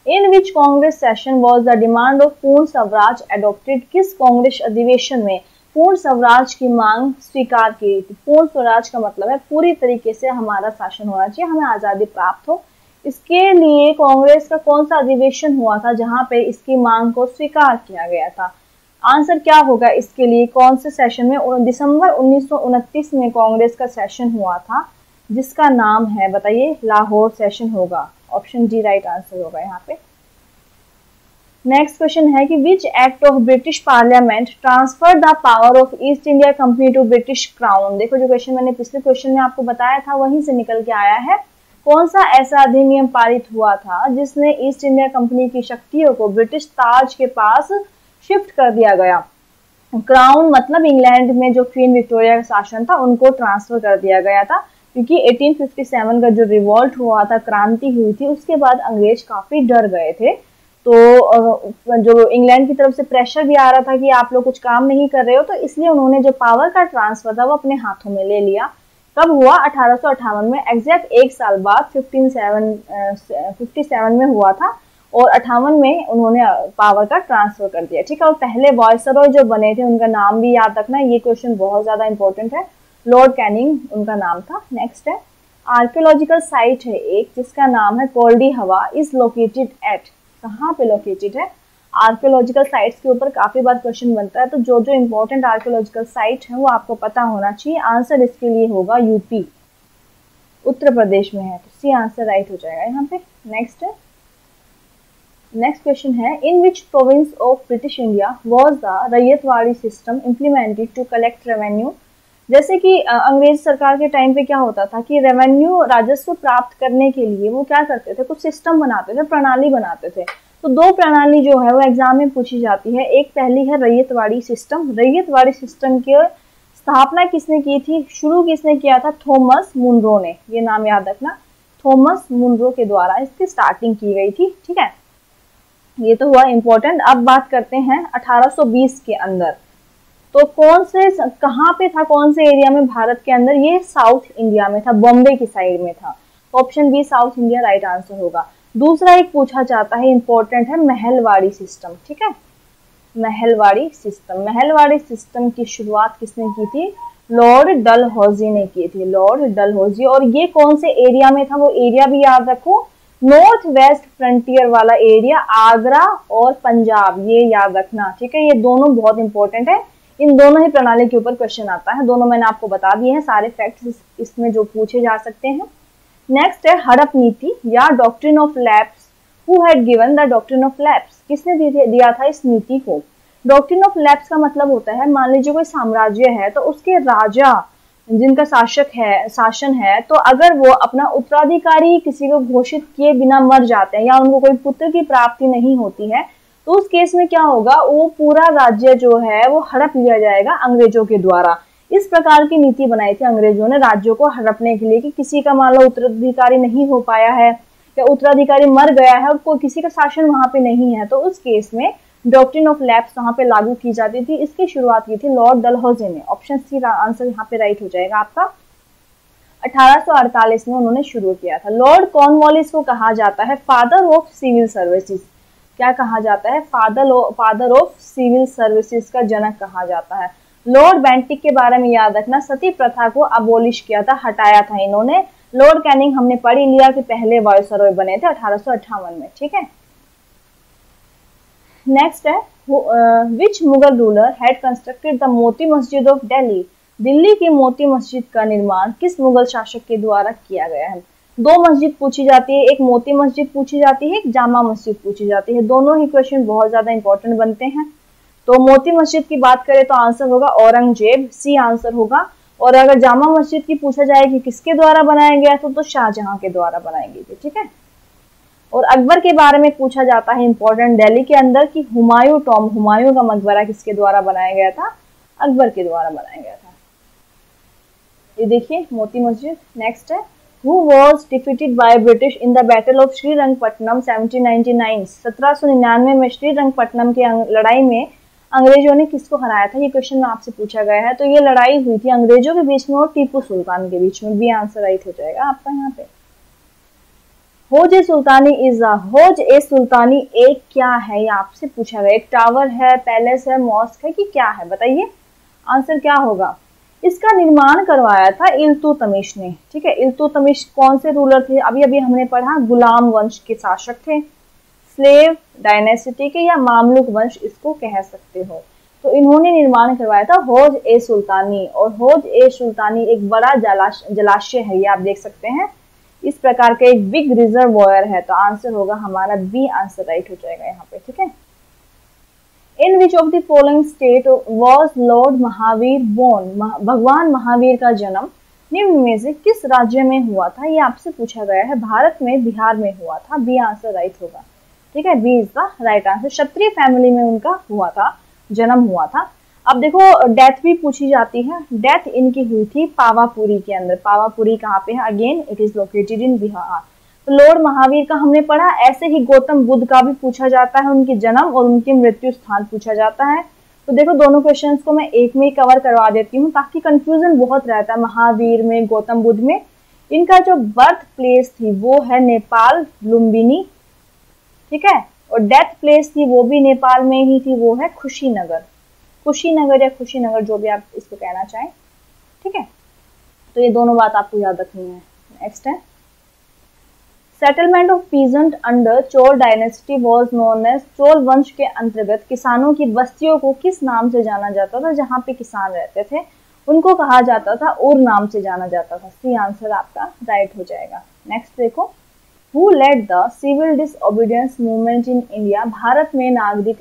In which Congress session was the demand of Purna Swaraj adopted किस कांग्रेस अधिवेशन में पूर्ण स्वराज की मांग स्वीकार की? पूर्ण स्वराज का मतलब है पूरी तरीके से हमारा शासन होना चाहिए, हमें आज़ादी प्राप्त हो। इसके लिए कांग्रेस का कौन सा अधिवेशन हुआ था जहाँ पे इसकी मांग को स्वीकार किया गया था? आंसर क्या होगा इसके लिए? कौन से सेशन में? दिसंबर उन्नीस सौ उनतीस में कांग्रेस का सेशन हुआ था, जिसका नाम है, बताइए, लाहौर सेशन होगा। ऑप्शन डी राइट आंसर होगा यहाँ पे। नेक्स्ट क्वेश्चन है कि which act of British parliament transfer the power of East India company to British crown देखो, जो क्वेश्चन मैंने पिछले क्वेश्चन में आपको बताया था, वहीं से निकल के आया है। कौन सा ऐसा अधिनियम पारित हुआ था जिसने ईस्ट इंडिया कंपनी की शक्तियों को ब्रिटिश ताज के पास शिफ्ट कर दिया गया? क्राउन मतलब इंग्लैंड में जो क्वीन विक्टोरिया का शासन था, उनको ट्रांसफ़र कर दिया गया था। क्योंकि 1857 का जो रिवॉल्ट हुआ था, क्रांति हुई थी, उसके बाद अंग्रेज़ काफ़ी डर गए थे। तो जो इंग्लैंड की तरफ़ से प्रेशर भी आ रहा था कि आप लोग कुछ काम नहीं कर रहे हो तो इसलिए उन्होंने जो पावर का ट्रांसफ़र था, वो अपने हाथों में ले लिया। कब हुआ अठारह सौ अट्ठावन में एग्जैक्ट एक साल बाद फिफ्टीन सेवन फिफ्टी सेवन में हुआ था और अठावन में उन्होंने पावर का ट्रांसफ़र कर दिया, ठीक है? और पहले वॉयसरॉय जो बने थे, उनका नाम भी याद रखना, ये क्वेश्चन बहुत ज़्यादा इंपॉर्टेंट है। लॉर्ड कैनिंग उनका नाम था। नेक्स्ट है आर्कियोलॉजिकल साइट है एक, जिसका नाम है कोल्डी हवा इज़ लोकेटेड एट कहाँ पे लोकेटेड है? आर्कियोलॉजिकल साइट्स के ऊपर काफ़ी बार क्वेश्चन बनता है तो जो जो इंपॉर्टेंट आर्कियोलॉजिकल साइट है वो आपको पता होना चाहिए। आंसर इसके लिए होगा यूपी उत्तर प्रदेश में है तो सी आंसर राइट हो जाएगा। यहाँ पे नेक्स्ट नेक्स्ट क्वेश्चन है in which province of British India was the Ryotwari system implemented to collect revenue जैसे कि अंग्रेज़ सरकार के टाइम पे क्या होता था कि रेवेन्यू राजस्व प्राप्त करने के लिए वो क्या करते थे? कुछ सिस्टम बनाते थे, प्रणाली बनाते थे। तो दो प्रणाली जो है, वो एग्ज़ाम में पूछी जाती है। एक पहली है रैयतवाड़ी सिस्टम रैयतवाड़ी सिस्टम के स्थापना किसने की थी? शुरू किसने किया था? थॉमस मुनरो ने। ये नाम याद रखना। थॉमस मुनरो के द्वारा इसकी स्टार्टिंग की गई थी। ठीक है? ये तो हुआ इंपॉर्टेंट अब बात करते हैं 1820 के अंदर। तो कौन से कहाँ पे था? कौन से एरिया में? भारत के अंदर। ये साउथ इंडिया में था। बॉम्बे की साइड में था। Option B south India right answer होगा। दूसरा एक पूछा जाता है इंपॉर्टेंट है महलवाड़ी सिस्टम ठीक है? महलवाड़ी सिस्टम महलवाड़ी सिस्टम की शुरुआत किसने की थी? लॉर्ड डलहौजी ने की थी लॉर्ड डलहौजी और ये कौन से एरिया में था? वो एरिया भी याद रखो नॉर्थ वेस्ट फ्रंटियर वाला एरिया आगरा और पंजाब, ये याद रखना, ठीक है? ये दोनों बहुत इंपॉर्टेंट है। इन दोनों ही प्रणाली के ऊपर क्वेश्चन आता है। दोनों मैंने आपको बता दिए हैं, सारे फैक्ट्स इसमें जो पूछे जा सकते हैं। नेक्स्ट है हड़प नीति या doctrine of lapse who had given the doctrine of lapse किसने दिया था इस नीति को? डॉक्ट्रिन ऑफ़ लैब्स का मतलब होता है, मान लीजिए कोई साम्राज्य है तो उसके राजा जिनका शासक है, शासन है तो अगर वो अपना उत्तराधिकारी किसी को घोषित किए बिना मर जाते हैं या उनको कोई पुत्र की प्राप्ति नहीं होती है तो उस केस में क्या होगा? वो पूरा राज्य जो है, वो हड़प लिया जाएगा अंग्रेज़ों के द्वारा। इस प्रकार की नीति बनाई थी अंग्रेज़ों ने राज्यों को हड़पने के लिए कि किसी का मान लो उत्तराधिकारी नहीं हो पाया है या उत्तराधिकारी मर गया है और कोई किसी का शासन वहाँ पे नहीं है तो उस केस में डॉक्ट्रिन ऑफ़ लैब्स वहाँ पे लागू की जाती थी। इसकी शुरुआत की थी लॉर्ड डलहौजे ने। ऑप्शन सी आंसर यहाँ पे राइट हो जाएगा आपका। 1848 में उन्होंने शुरू किया था। लॉर्ड कॉर्नवालिस को कहा जाता है फादर ऑफ़ सिविल सर्विसेज़ क्या कहा जाता है? Father father of civil services का जनक कहा जाता है। लॉर्ड बेंटिक के बारे में याद रखना, सती प्रथा को अबोलिश किया था, हटाया था इन्होंने। लॉर्ड कैनिंग हमने पढ़ ही लिया कि पहले वायुसरोय बने थे अठारह में, ठीक है? नेक्स्ट है which Mughal ruler had constructed the Moti Masjid of Delhi Delhi की मोती मस्जिद का निर्माण किस मुगल शासक के द्वारा किया गया है? दो मस्जिद पूछी जाती है, एक मोती मस्जिद पूछी जाती है, एक जामा मस्जिद पूछी जाती है। दोनों ही क्वेश्चन बहुत ज़्यादा इंपॉर्टेंट बनते हैं। तो मोती मस्जिद की बात करें तो आंसर होगा औरंगज़ेब, सी आंसर होगा। और अगर जामा मस्जिद की पूछा जाए कि किसके द्वारा बनाया गया था तो शाहजहां के द्वारा बनाई गई थी, ठीक है? और अकबर के बारे में पूछा जाता है इंपॉर्टेंट दिल्ली के अंदर कि हुमायूं टॉम, हुमायूं का मकबरा किसके द्वारा बनाया गया था? अकबर के द्वारा बनाया गया था। ये देखिए, मोती मस्जिद नेक्स्ट है। Who was defeated by British in the Battle of Srirangapatna 1799 1799 में श्रीरंगपट्टनम की लड़ाई में अंग्रेज़ों ने किसको हराया था? ये क्वेश्चन आपसे पूछा गया है। तो ये लड़ाई हुई थी अंग्रेज़ों के बीच में और टीपू सुल्तान के बीच में। भी आंसर राइट हो जाएगा आपका यहाँ पे। होज ए सुल्तानी इज़ होज ए सुल्तानी एक क्या है? ये आपसे पूछा गया। एक टावर है पैलेस है मॉस्क है कि क्या है? बताइए। आंसर क्या होगा? इसका निर्माण करवाया था इल्तु तमिश ने। ठीक है इल्तु तमिश कौन से रूलर थे? अभी अभी हमने पढ़ा, गुलाम वंश के शासक थे। स्लेव डायनेसिटी के या मामलुक वंश इसको कह सकते हो। तो इन्होंने निर्माण करवाया था होज ए सुल्तानी और होज ए सुल्तानी एक बड़ा जलाशय है, ये आप देख सकते हैं। इस प्रकार का एक बिग रिजर्वॉयर है तो आंसर होगा हमारा बी आंसर राइट हो जाएगा यहाँ पे, ठीक है? In which of the following state was lord Mahavir born भगवान महावीर का जन्म निम्न में से किस राज्य में हुआ था? ये आपसे पूछा गया है, भारत में, बिहार में हुआ था। बी आंसर राइट होगा। ठीक है B is the right answer Kshatriya family में उनका हुआ था, जन्म हुआ था। अब देखो डेथ भी पूछी जाती है। डेथ इनकी हुई थी पावापुरी के अंदर। पावापुरी कहाँ पे है? Again it is located in Bihar तो लॉर्ड महावीर का हमने पढ़ा, ऐसे ही गौतम बुद्ध का भी पूछा जाता है, उनके जन्म और उनके मृत्यु स्थान पूछा जाता है। तो देखो, दोनों क्वेश्चन को मैं एक में ही कवर करवा देती हूँ, ताकि कंफ्यूजन बहुत रहता है महावीर में, गौतम बुद्ध में। इनका जो बर्थ प्लेस थी, वो है नेपाल, लुम्बिनी ठीक है? और डेथ प्लेस थी, वो भी नेपाल में ही थी, वो है खुशीनगर। खुशीनगर या खुशीनगर जो भी आप इसको कहना चाहें, ठीक है? तो ये दोनों बात आपको याद रखनी है। नेक्स्ट है। Settlement of peasant under Chola dynasty was known as Chola वंश के अंतर्गत किसानों की बस्तियों को किस नाम से जाना जाता था? जहाँ पे किसान रहते थे। उनको कहा जाता था और नाम से जाना जाता था। सी आंसर आपका राइट हो जाएगा। नेक्स्ट देखो। Who led the civil disobedience movement in India Bharat में नागरिक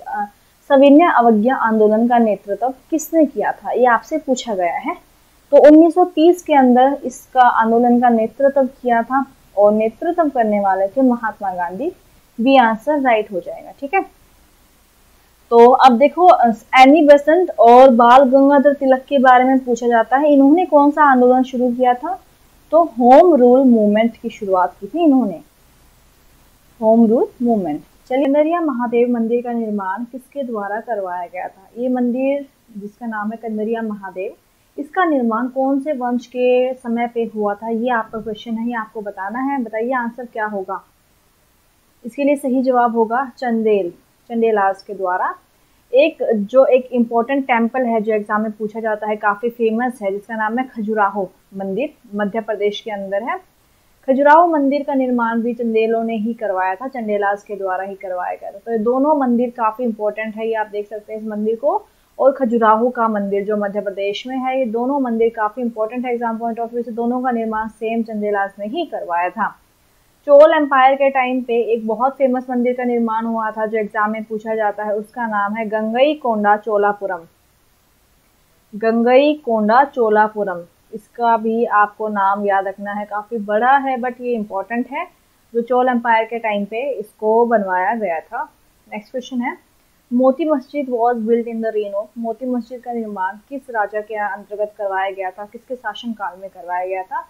सविन्य अवज्ञा आंदोलन का नेतृत्व किसने किया था? ये आपसे पूछा गया है। तो 1930 के अंदर इसका आंदोलन का नेतृत्व किया था और नेतृत्व करने वाले थे Mahatma Gandhi. B answer right हो जाएगा, ठीक है? तो अब देखो एनी बेसेंट और बाल गंगाधर तिलक के बारे में पूछा जाता है। इन्होंने कौन सा आंदोलन शुरू किया था? तो होम रूल मूवमेंट की शुरुआत की थी इन्होंने। होम रूल मूवमेंट चलिए कंदरिया महादेव मंदिर का निर्माण किसके द्वारा करवाया गया था? ये मंदिर जिसका नाम है कंदरिया महादेव, इसका निर्माण कौन से वंश के समय पे हुआ था? ये आपका क्वेश्चन है आपको बताना है। बताइए आंसर क्या होगा? इसके लिए सही जवाब होगा चंदेल, चंदेलाज के द्वारा। एक, जो एक इम्पोर्टेंट टेंपल है, जो एग्ज़ाम में पूछा जाता है, काफ़ी फ़ेमस है, जिसका नाम है खजुराहो मंदिर, मध्य प्रदेश के अंदर है। खजुराहो मंदिर का निर्माण भी चंदेलों ने ही करवाया था चंदेलाज के द्वारा ही करवाया गया था। तो ये दोनों मंदिर काफ़ी इंपॉर्टेंट है, ये आप देख सकते हैं इस मंदिर को। और खजुराहो का मंदिर जो मध्य प्रदेश में है, ये दोनों मंदिर काफ़ी इंपॉर्टेंट है एग्ज़ाम पॉइंट ऑफ़ व्यू से दोनों का निर्माण सेम चंदेलास ने ही करवाया था। चोल एम्पायर के टाइम पे एक बहुत फ़ेमस मंदिर का निर्माण हुआ था, जो एग्ज़ाम में पूछा जाता है, उसका नाम है गंगई कोंडा चोलापुरम गंगई कोंडा चोलापुरम इसका भी आपको नाम याद रखना है। काफ़ी बड़ा है बट ये इम्पोर्टेंट है। जो चोल एम्पायर के टाइम पे इसको बनवाया गया था। नेक्स्ट क्वेश्चन है। Moti Masjid was build in the reign of Moti Masjid का निर्माण किस राजा के अंतर्गत करवाया गया था? किसके शासन काल में करवाया गया था?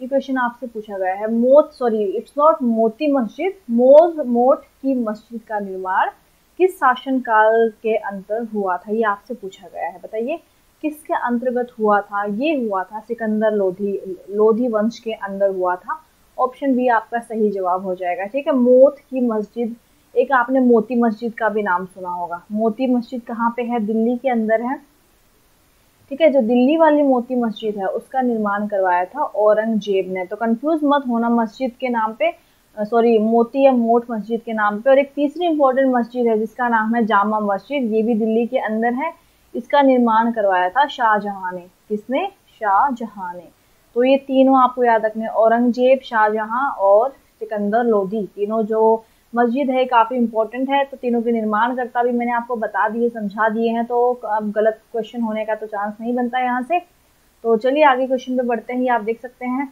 ये क्वेश्चन आपसे पूछा गया है। मोत sorry it's not Moti Masjid मोज मोट की मस्जिद का निर्माण किस शासन काल के अंतर हुआ था? ये आपसे पूछा गया है। बताइए। किसके अंतर्गत हुआ था? ये हुआ था सिकंदर लोधी लोधी वंश के अंदर हुआ था। ऑप्शन बी आपका सही जवाब हो जाएगा, ठीक है? मोत की मस्जिद, एक आपने मोती मस्जिद का भी नाम सुना होगा। मोती मस्जिद कहाँ पे है? दिल्ली के अंदर है, ठीक है? जो दिल्ली वाली मोती मस्जिद है, उसका निर्माण करवाया था औरंगज़ेब ने। तो कंफ्यूज मत होना मस्जिद के नाम पे सॉरी मोती या मोट मस्जिद के नाम पे। और एक तीसरी इंपॉर्टेंट मस्जिद है, जिसका नाम है जामा मस्जिद, ये भी दिल्ली के अंदर है। इसका निर्माण करवाया था शाहजहां ने। किसने? शाहजहां ने। तो ये तीनों आपको याद रखने औरंगज़ेब, शाहजहां और सिकंदर लोधी। तीनों जो मस्जिद है, काफ़ी इंपॉर्टेंट है तो तीनों के निर्माण करता भी मैंने आपको बता दिए, समझा दिए हैं। तो अब गलत क्वेश्चन होने का तो चांस नहीं बनता यहाँ से। तो चलिए आगे क्वेश्चन पे बढ़ते हैं। ये आप देख सकते हैं।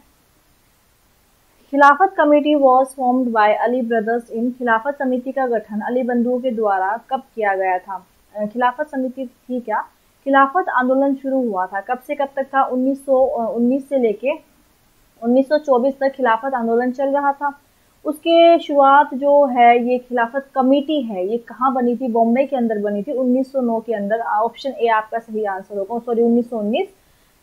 Khilafat committee was formed by Ali brothers in Khilafat समिति का गठन अली बंधुओं के द्वारा कब किया गया था? खिलाफत समिति थी क्या? खिलाफत आंदोलन शुरू हुआ था। कब से कब तक था? 1919 से लेके 1924 तक खिलाफत आंदोलन चल रहा था। उसके शुरुआत जो है, ये खिलाफत कमेटी है, ये कहाँ बनी थी? बॉम्बे के अंदर बनी थी। 1909 के अंदर ऑप्शन ए आपका सही आंसर होगा। सॉरी 1919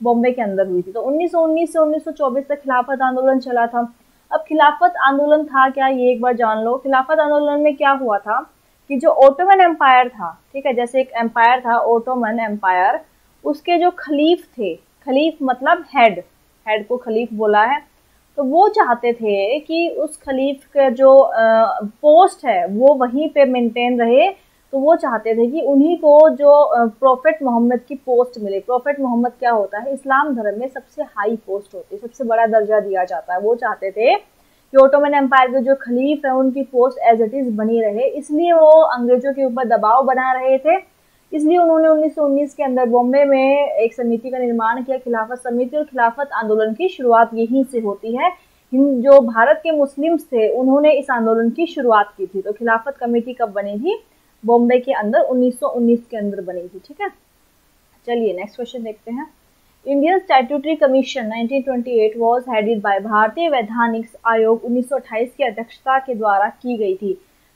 बॉम्बे के अंदर हुई थी। तो 1919 से 1924 तक खिलाफत आंदोलन चला था। अब खिलाफत आंदोलन था क्या? ये एक बार जान लो। खिलाफत आंदोलन में क्या हुआ था? कि जो ओटोमन एम्पायर था, ठीक है, जैसे एक एम्पायर था ओटोमन एम्पायर उसके जो खलीफ थे, खलीफ मतलब हेड हेड को खलीफ बोला है तो वो चाहते थे कि उस खलीफ का जो पोस्ट है, वो वहीं पे मेंटेन रहे तो वो चाहते थे कि उन्हीं को जो प्रोफेट मोहम्मद की पोस्ट मिले। प्रोफेट मोहम्मद क्या होता है? इस्लाम धर्म में सबसे हाई पोस्ट होती है, सबसे बड़ा दर्जा दिया जाता है, वो चाहते थे कि ओटोमन एम्पायर के जो खलीफ है, उनकी पोस्ट एज इट इज़ बनी रहे। इसलिए वो अंग्रेज़ों के ऊपर दबाव बना रहे थे। इसलिए उन्होंने 1919 के अंदर बॉम्बे में एक समिति का निर्माण किया, खिलाफत समिति, और खिलाफत आंदोलन की शुरुआत यहीं से होती है। जो भारत के मुस्लिम्स थे, उन्होंने इस आंदोलन की शुरुआत की थी। तो खिलाफत कमेटी कब बनी थी? बॉम्बे के अंदर 1919 के अंदर बनी थी, ठीक है? चलिए नेक्स्ट क्वेश्चन देखते हैं। Indian statutory commission 1928 was headed by भारतीय वैधानिक आयोग 1928 की अध्यक्षता के द्वारा की गई थी।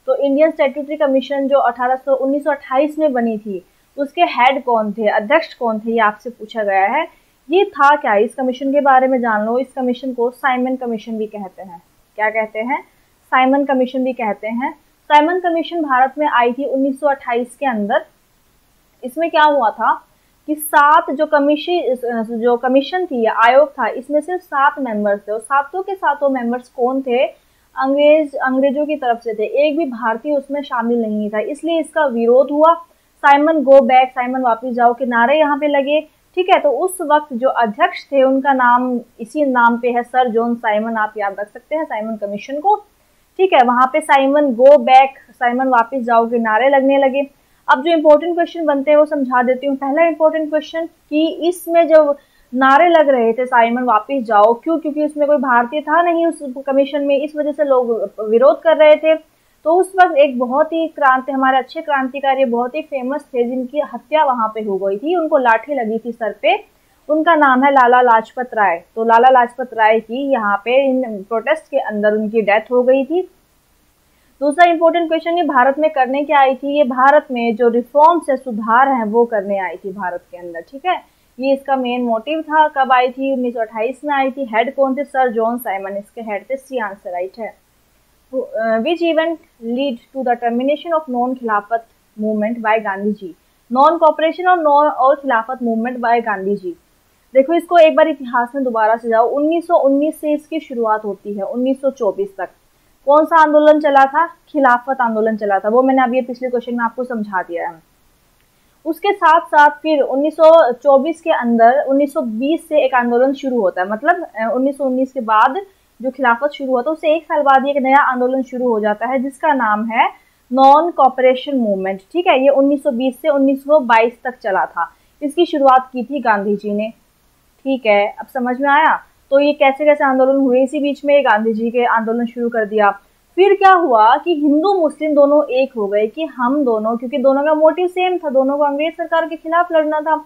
तो इंडियन स्टेट्यूटरी कमीशन जो 1800 1928 में बनी थी, उसके हेड कौन थे, अध्यक्ष कौन थे, ये आपसे पूछा गया है। ये था क्या? इस कमीशन के बारे में जान लो। इस कमीशन को साइमन कमीशन भी कहते हैं। क्या कहते हैं? साइमन कमीशन भी कहते हैं। साइमन कमीशन भारत में आई थी 1928 के अंदर। इसमें क्या हुआ था? कि सात जो कमीशन जो कमीशन थी आयोग था, इसमें सिर्फ़ सात मेंबर्स थे। और सातों के सातों मेंबर्स कौन थे? अंग्रेज़, अंग्रेज़ों की तरफ़ से थे। एक भी भारतीय उसमें शामिल नहीं था। इसलिए इसका विरोध हुआ। Simon, go back. साइमन, वापस जाओ के नारे यहाँ पे लगे। ठीक है तो उस वक्त जो अध्यक्ष थे, उनका नाम, इसी नाम पे है सर जॉन साइमन। आप याद रख सकते हैं साइमन कमीशन को। ठीक है, वहाँ पे साइमन, गो बैक। साइमन, वापस जाओ के नारे लगने लगे। अब जो इम्पोर्टेंट क्वेश्चन बनते हैं, वो समझा देती हूँ। पहला इंपॉर्टेंट क्वेश्चन कि इसमें जब नारे लग रहे थे साइमन, वापस जाओ। क्यों? क्योंकि उसमें कोई भारतीय था नहीं उस कमीशन में। इस वजह से लोग विरोध कर रहे थे। तो उस वक्त एक बहुत ही क्रांति, हमारे अच्छे क्रांतिकारी, बहुत ही फ़ेमस थे, जिनकी हत्या वहाँ पे हो गई थी। उनको लाठी लगी थी सर पे। उनका नाम है लाला लाजपत राय। तो लाला लाजपत राय की यहाँ पे इन प्रोटेस्ट के अंदर उनकी डेथ हो गई थी। दूसरा इंपॉर्टेंट क्वेश्चन ये, भारत में करने क्या आई थी? ये भारत में जो रिफॉर्म्स है सुधार हैं, वो करने आई थी भारत के अंदर, ठीक है? ये इसका मेन मोटिव था, कब आई थी? 1928 में आई थी। हेड कौन थे? सर जॉन साइमन इसके हेड थे सी आंसर राइट है। Which event lead to the termination of non Khilafat movement by Gandhi ji non cooperation और नॉन और खिलाफत मूवमेंट बाय गांधी जी देखो, इसको एक बार इतिहास में दोबारा से जाओ। 1919 से इसकी शुरुआत होती है 1924 तक। कौन सा आंदोलन चला था? खिलाफत आंदोलन चला था। वो मैंने अभी पिछले क्वेश्चन में आपको समझा दिया है। उसके साथ साथ फिर 1924 के अंदर 1920 से एक आंदोलन शुरू होता है। मतलब 1919 के बाद जो खिलाफत शुरू हुआ था उससे एक साल बाद एक नया आंदोलन शुरू हो जाता है, जिसका नाम है नॉन कॉपरेशन मूवमेंट। ठीक है? ये 1920 से 1922 तक चला था। इसकी शुरुआत की थी गांधी जी ने। ठीक है? अब समझ में आया? तो ये कैसे कैसे आंदोलन हुए? इसी बीच में गांधी जी के आंदोलन शुरू कर दिया। फिर क्या हुआ कि हिंदू मुस्लिम दोनों एक हो गए कि हम दोनों, क्योंकि दोनों का मोटिव सेम था, दोनों को अंग्रेज़ सरकार के खिलाफ लड़ना था।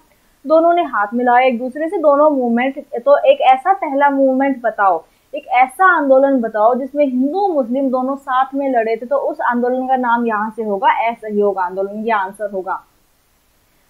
दोनों ने हाथ मिलाया, एक दूसरे से दोनों मूवमेंट तो एक ऐसा पहला मूवमेंट बताओ, एक ऐसा आंदोलन बताओ जिसमें हिंदू मुस्लिम दोनों साथ में लड़े थे तो उस आंदोलन का नाम यहाँ से होगा असहयोग आंदोलन, ये आंसर होगा।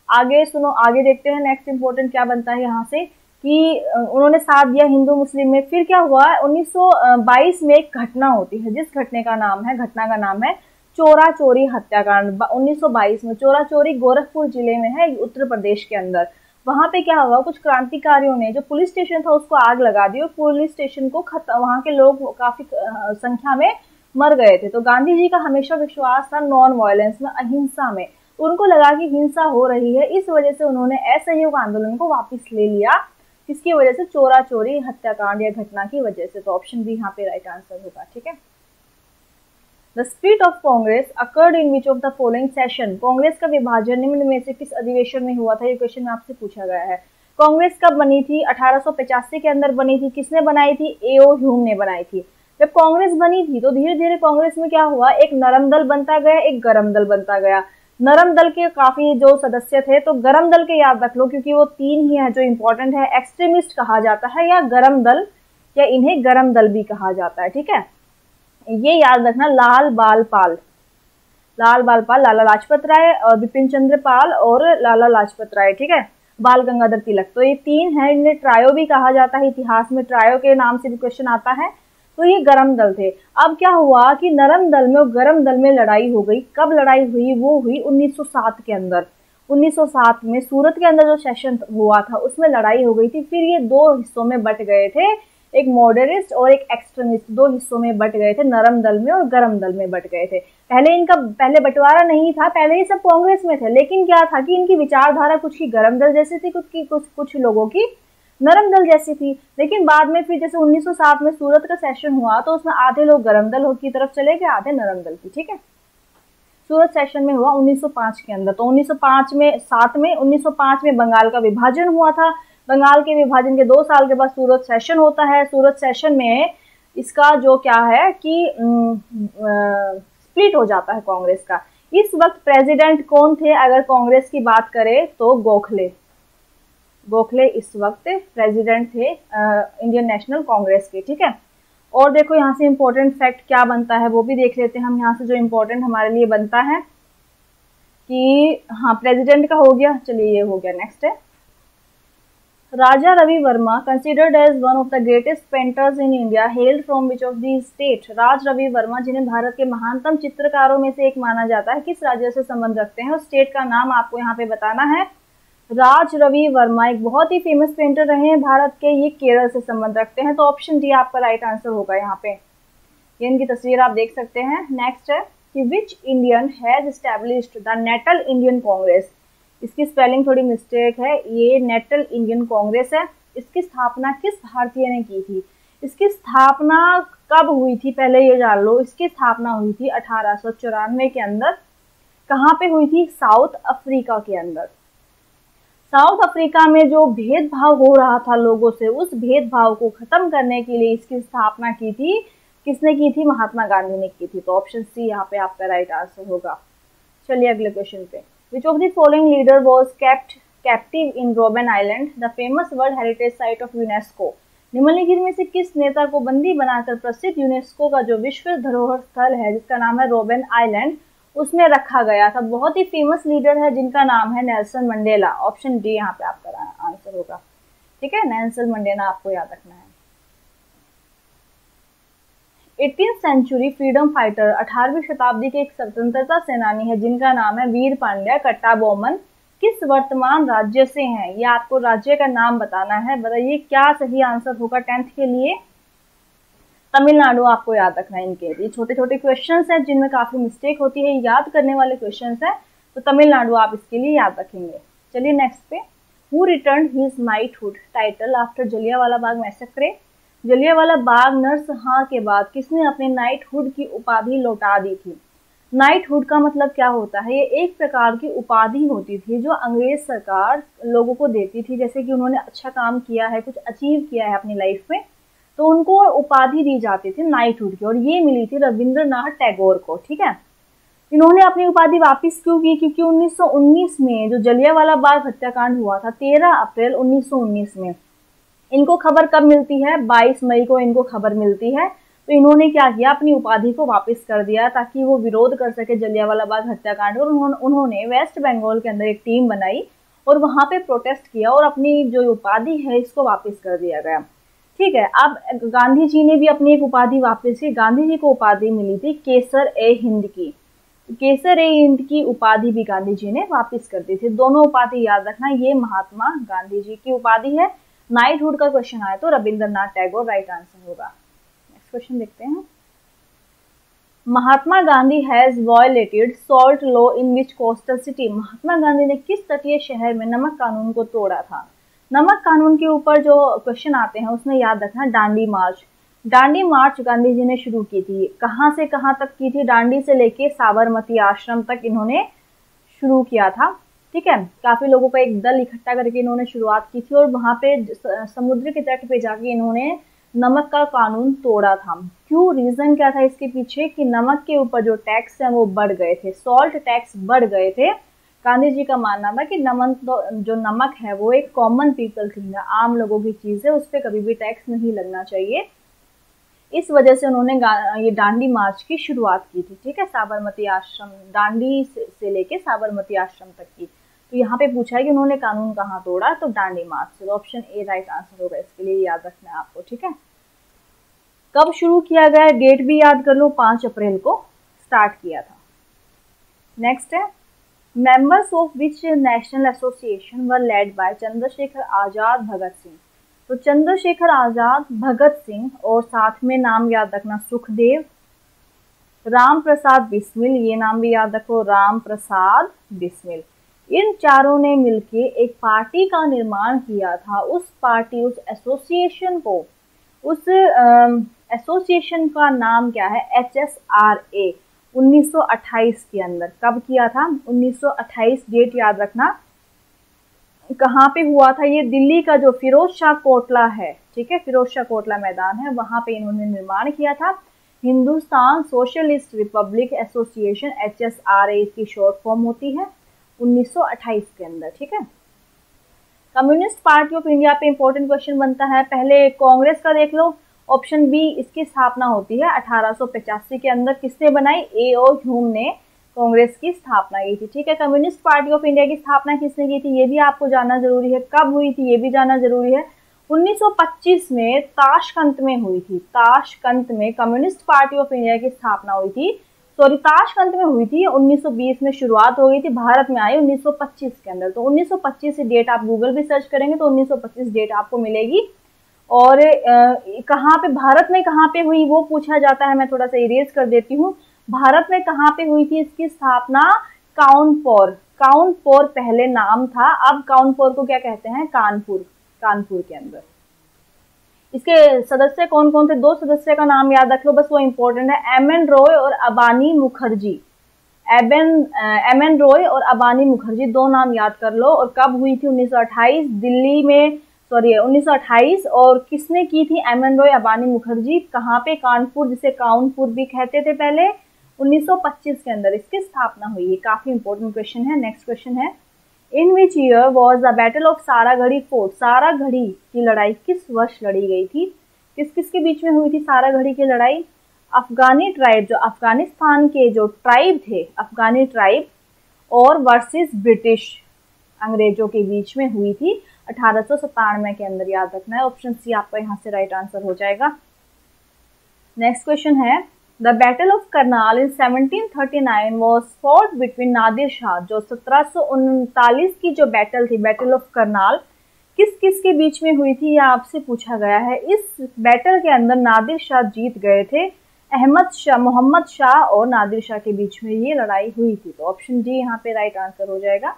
आगे सुनो, आगे देखते हैं नेक्स्ट इंपॉर्टेंट क्या बनता है यहाँ से। कि उन्होंने साथ दिया हिंदू मुस्लिम में। फिर क्या हुआ? 1922 में एक घटना होती है, जिस घटने का नाम है, घटना का नाम है चोरा चोरी हत्याकांड 1922 में चोरा चोरी गोरखपुर ज़िले में है, उत्तर प्रदेश के अंदर। वहाँ पे क्या हुआ? कुछ क्रांतिकारियों ने, जो पुलिस स्टेशन था, उसको आग लगा दी और पुलिस स्टेशन को खत्म वहाँ के लोग काफ़ी संख्या में मर गए थे। तो गांधी जी का हमेशा विश्वास था नॉन वायलेंस में, अहिंसा में। उनको लगा कि हिंसा हो रही है, इस वजह से उन्होंने असहयोग आंदोलन को वापस ले लिया। किसकी वजह से चोरा चोरी हत्याकांड या घटना की वजह से। तो ऑप्शन बी यहाँ पे राइट आंसर होगा, ठीक है? The split of Congress occurred in which of the following session Congress का विभाजन निम्न में से किस अधिवेशन में हुआ था? ये क्वेश्चन आपसे पूछा गया है। कांग्रेस कब बनी थी? अठारह सौ पचासी के अंदर बनी थी। किसने बनाई थी? एओ ह्यूम ने बनाई थी। जब कांग्रेस बनी थी तो धीरे धीरे कांग्रेस में क्या हुआ? एक नरम दल बनता गया, एक गरम दल बनता गया। नरम दल के काफ़ी जो सदस्य थे तो गरम दल के याद रख लो, क्योंकि वो तीन ही है जो इंपॉर्टेंट है। एक्सट्रीमिस्ट कहा जाता है या गरम दल, या इन्हें गरम दल भी कहा जाता है, ठीक है? ये याद रखना, लाल बाल पाल लाल बाल पाल लाला लाजपत राय बिपिन चंद्र पाल और लाला लाजपत राय, ठीक है? बाल गंगाधर तिलक। तो ये तीन है, इन्हें ट्रायो भी कहा जाता है। इतिहास में ट्रायो के नाम से भी क्वेश्चन आता है। तो ये गरम दल थे। अब क्या हुआ कि नरम दल में और गरम दल में लड़ाई हो गई। कब लड़ाई हुई, वो हुई 1907 के अंदर। 1907 में सूरत के अंदर जो सेशन हुआ था, उसमें लड़ाई हो गई थी। फिर ये दो हिस्सों में बट गए थे। एक मॉडरिस्ट और एक एक्सट्रीमिस्ट दो हिस्सों में बट गए थे। नरम दल में और गरम दल में बट गए थे। पहले इनका, पहले बंटवारा नहीं था, पहले ये सब कांग्रेस में थे। लेकिन क्या था कि इनकी विचारधारा कुछ की गरम दल जैसी थी, कुछ की, कुछ कुछ लोगों की नरम दल जैसी थी। लेकिन बाद में फिर जैसे 1907 में सूरत का सेशन हुआ तो उसमें आधे लोग गरम दल की तरफ़ चले गए, आधे नरम दल की, ठीक है? सूरत सेशन में हुआ 1905 के अंदर। तो 1905 में सात में 1905 में बंगाल का विभाजन हुआ था। बंगाल के विभाजन के दो साल के बाद सूरत सेशन होता है। सूरत सेशन में इसका जो क्या है कि स्प्लिट हो जाता है कांग्रेस का। इस वक्त प्रेसिडेंट कौन थे? अगर कांग्रेस की बात करें तो गोखले। गोखले इस वक्त प्रेसिडेंट थे इंडियन नेशनल कांग्रेस के, ठीक है? और देखो यहाँ से इम्पोर्टेंट फैक्ट क्या बनता है, वो भी देख लेते हैं हम यहाँ से जो इम्पोर्टेंट हमारे लिए बनता है, कि हाँ प्रेसिडेंट का हो गया, चलिए ये हो गया नेक्स्ट है। Raja Ravi Varma considered as one of the greatest painters in India held from which of the state Raj Ravi Varma, जिन्हें भारत के महानतम चित्रकारों में से एक माना जाता है, किस राज्य से संबंध रखते हैं? उस स्टेट का नाम आपको यहाँ पे बताना है। राज रवि वर्मा, एक बहुत ही फ़ेमस पेंटर रहे हैं भारत के, ये केरल से संबंध रखते हैं। तो ऑप्शन डी आपका राइट आंसर होगा यहाँ पे। ये इनकी तस्वीर आप देख सकते हैं। नेक्स्ट है कि which Indian has established the Natal Indian Congress इसकी स्पेलिंग थोड़ी मिस्टेक है। ये नेटल इंडियन कांग्रेस है। इसकी स्थापना किस भारतीय ने की थी? इसकी स्थापना कब हुई थी? पहले ये जान लो। इसकी स्थापना हुई थी अठारह के अंदर। कहाँ पे हुई थी? साउथ अफ्रीका के अंदर। साउथ अफ्रीका में जो भेदभाव हो रहा था लोगों से, उस भेदभाव को खत्म करने के लिए इसकी स्थापना की थी। किसने की थी? महात्मा गांधी ने की थी। तो ऑप्शन सी यहाँ पे आपका राइट आंसर होगा। चलिए अगले क्वेश्चन पे। Which of the following leader was kept captive in Robben Island the famous world heritage site of UNESCO निम्नलिखित में से किस नेता को बंदी बनाकर प्रसिद्ध यूनेस्को का जो विश्व धरोहर स्थल है, जिसका नाम है रोबेन आइलैंड उसमें रखा गया था। बहुत ही फ़ेमस लीडर है, जिनका नाम है नेल्सन मंडेला ऑप्शन डी यहाँ पे आपका आंसर होगा। ठीक है? नेल्सन मंडेला आपको याद रखना है। एटीन सेंचुरी फ्रीडम फाइटर अठारहवीं शताब्दी के एक स्वतंत्रता सेनानी है, जिनका नाम है वीर पांड्या कट्टा बोमन किस वर्तमान राज्य से हैं? ये आपको राज्य का नाम बताना है। बताइए, क्या सही आंसर होगा टेंथ के लिए? तमिलनाडु आपको याद रखना है इनके ये छोटे छोटे क्वेश्चन हैं, जिनमें काफ़ी मिस्टेक होती है, याद करने वाले क्वेश्चन है तो तमिलनाडु आप इसके लिए याद रखेंगे। चलिए नेक्स्ट पे। Who return his knighthood title after Jallianwala Bagh massacre Jallianwala Bagh नरसंहार के बाद किसने अपने नाइटहुड की उपाधि लौटा दी थी? नाइटहुड का मतलब क्या होता है? ये एक प्रकार की उपाधि होती थी जो अंग्रेज़ सरकार लोगों को देती थी, जैसे कि उन्होंने अच्छा काम किया है, कुछ अचीव किया है अपनी लाइफ में। तो उनको उपाधि दी जाती थी नाइटहुड की, और ये मिली थी रविंद्रनाथ टैगोर को, ठीक है? इन्होंने अपनी उपाधि वापस क्यों की? क्योंकि 1919 में जो जलियावाला बाग हत्याकांड हुआ था 13 अप्रैल 1919 में, इनको खबर कब मिलती है? 22 मई को इनको खबर मिलती है। तो इन्होंने क्या किया? अपनी उपाधि को वापस कर दिया ताकि वो विरोध कर सके जलियावाला बाग हत्याकांड और उन्होंने वेस्ट बंगाल के अंदर एक टीम बनाई और वहाँ पे प्रोटेस्ट किया और अपनी जो उपाधि है, इसको वापस कर दिया गया। ठीक है, अब गांधी जी ने भी अपनी एक उपाधि वापस की गांधी जी को उपाधि मिली थी केसर ए हिंद की। केसर ए हिंद की उपाधि भी गांधी जी ने वापस कर दी थी। दोनों उपाधि याद रखना, ये महात्मा गांधी जी की उपाधि है। नाइटहुड का क्वेश्चन आए तो रविंद्रनाथ टैगोर राइट आंसर होगा। नेक्स्ट क्वेश्चन देखते हैं। Mahatma Gandhi has violated salt law in which coastal city Mahatma Gandhi ने किस तटीय शहर में नमक कानून को तोड़ा था? नमक कानून के ऊपर जो क्वेश्चन आते हैं, उसमें याद रखना डांडी मार्च। डांडी मार्च गांधी जी ने शुरू की थी। कहाँ से कहाँ तक की थी? डांडी से लेके साबरमती आश्रम तक इन्होंने शुरू किया था। ठीक है? काफ़ी लोगों का एक दल इकट्ठा करके इन्होंने शुरुआत की थी और वहाँ पे समुद्र के तट पे जाके इन्होंने नमक का कानून तोड़ा था। क्यों? रीजन क्या था इसके पीछे? कि नमक के ऊपर जो टैक्स है वो बढ़ गए थे। सॉल्ट टैक्स बढ़ गए थे। गांधी जी का मानना था कि नमन तो जो नमक है वो एक कॉमन पीपल थिंग है आम लोगों की चीज़ है उस पर कभी भी टैक्स नहीं लगना चाहिए। इस वजह से उन्होंने ये डांडी मार्च की शुरुआत की थी ठीक है? साबरमती आश्रम डांडी से, से लेके साबरमती आश्रम तक की। तो यहाँ पे पूछा है कि उन्होंने कानून कहाँ तोड़ा? तो डांडी मार्च से। ऑप्शन ए राइट आंसर होगा इसके लिए याद रखना है आपको ठीक है? कब शुरू किया गया डेट भी याद कर लो पाँच अप्रैल को स्टार्ट किया था। नेक्स्ट है। Members of which national association were led by Chandrashekhar Azad Bhagat Singh तो चंद्रशेखर आज़ाद भगत सिंह और साथ में नाम याद रखना सुखदेव, राम प्रसाद बिस्मिल, ये नाम भी याद रखो, राम प्रसाद बिस्मिल। इन चारों ने मिलकर एक पार्टी का निर्माण किया था। उस पार्टी, उस एसोसिएशन को, उस एसोसिएशन का नाम क्या है? एच एस आर ए 1928 के अंदर। कब किया था? 1928 डेट याद रखना। कहाँ पे हुआ था? ये दिल्ली का जो फिरोज शाह कोटला है, ठीक है? फिरोज शाह कोटला मैदान है, वहाँ पे इन्होंने निर्माण किया था। Hindustan Socialist Republic Association H S R A की शॉर्ट फॉर्म होती है 1928 के अंदर, ठीक है? कम्युनिस्ट पार्टी ऑफ़ इंडिया पे इंपॉर्टेंट क्वेश्चन बनता है। पहले कांग्रेस का देख लो ऑप्शन बी इसकी स्थापना होती है अठारह सौ पचासी के अंदर। किसने बनाई? ए ओ ह्यूम ने कांग्रेस की स्थापना की थी। ठीक है, कम्युनिस्ट पार्टी ऑफ़ इंडिया की स्थापना किसने की थी? ये भी आपको जानना ज़रूरी है। कब हुई थी? ये भी जानना ज़रूरी है। 1925 में ताशकंत में हुई थी। ताशकंत में कम्युनिस्ट पार्टी ऑफ़ इंडिया की स्थापना हुई थी। सॉरी, ताशकंत में हुई थी। 1920 में शुरुआत हो गई थी। भारत में आई 1925 के अंदर। तो 1925 से डेट आप गूगल भी सर्च करेंगे तो 1925 डेट आपको मिलेगी। और कहाँ पे, भारत में कहाँ पे हुई वो पूछा जाता है, मैं थोड़ा सा इरेज कर देती हूँ। भारत में कहाँ पे हुई थी इसकी स्थापना? काउनपोर। काउनपोर पहले नाम था, अब काउनपोर को क्या कहते हैं? कानपुर कानपुर के अंदर। इसके सदस्य कौन कौन थे? दो सदस्य का नाम याद रख लो, बस वो इंपॉर्टेंट है। एम एन रॉय और अबानी मुखर्जी। एबेन एम एन रॉय और अबानी मुखर्जी, दो नाम याद कर लो। और कब हुई थी? 1928 दिल्ली में सॉरी 1928 और किसने की थी एम एन रॉय, अबानी मुखर्जी? कहाँ पे? कानपुर, जिसे काउनपुर भी कहते थे पहले 1925 के अंदर। इसकी स्थापना हुई। है काफ़ी इंपॉर्टेंट क्वेश्चन है। नेक्स्ट क्वेश्चन है। In which year was the battle of Saragarhi fort Saragarhi की लड़ाई किस वर्ष लड़ी गई थी? किस किस के बीच में हुई थी सारागढ़ी की लड़ाई? अफगानी ट्राइब जो अफ़गानिस्तान के जो ट्राइब थे, अफगानी ट्राइब और वर्सेस ब्रिटिश अंग्रेज़ों के बीच में हुई थी। अठारह के अंदर याद रखना है। ऑप्शन सी आपका यहाँ से राइट आंसर हो जाएगा। नेक्स्ट क्वेश्चन है। The battle of Karnal in 1739 was fought between Nadir Shah जो सत्रह की जो बैटल थी बैटल ऑफ़ करनाल किस किस के बीच में हुई थी, यह आपसे पूछा गया है। इस बैटल के अंदर नादिर शाह जीत गए थे। अहमद शाह, मोहम्मद शाह और नादिर शाह के बीच में ये लड़ाई हुई थी। तो ऑप्शन डी यहाँ पे राइट आंसर हो जाएगा।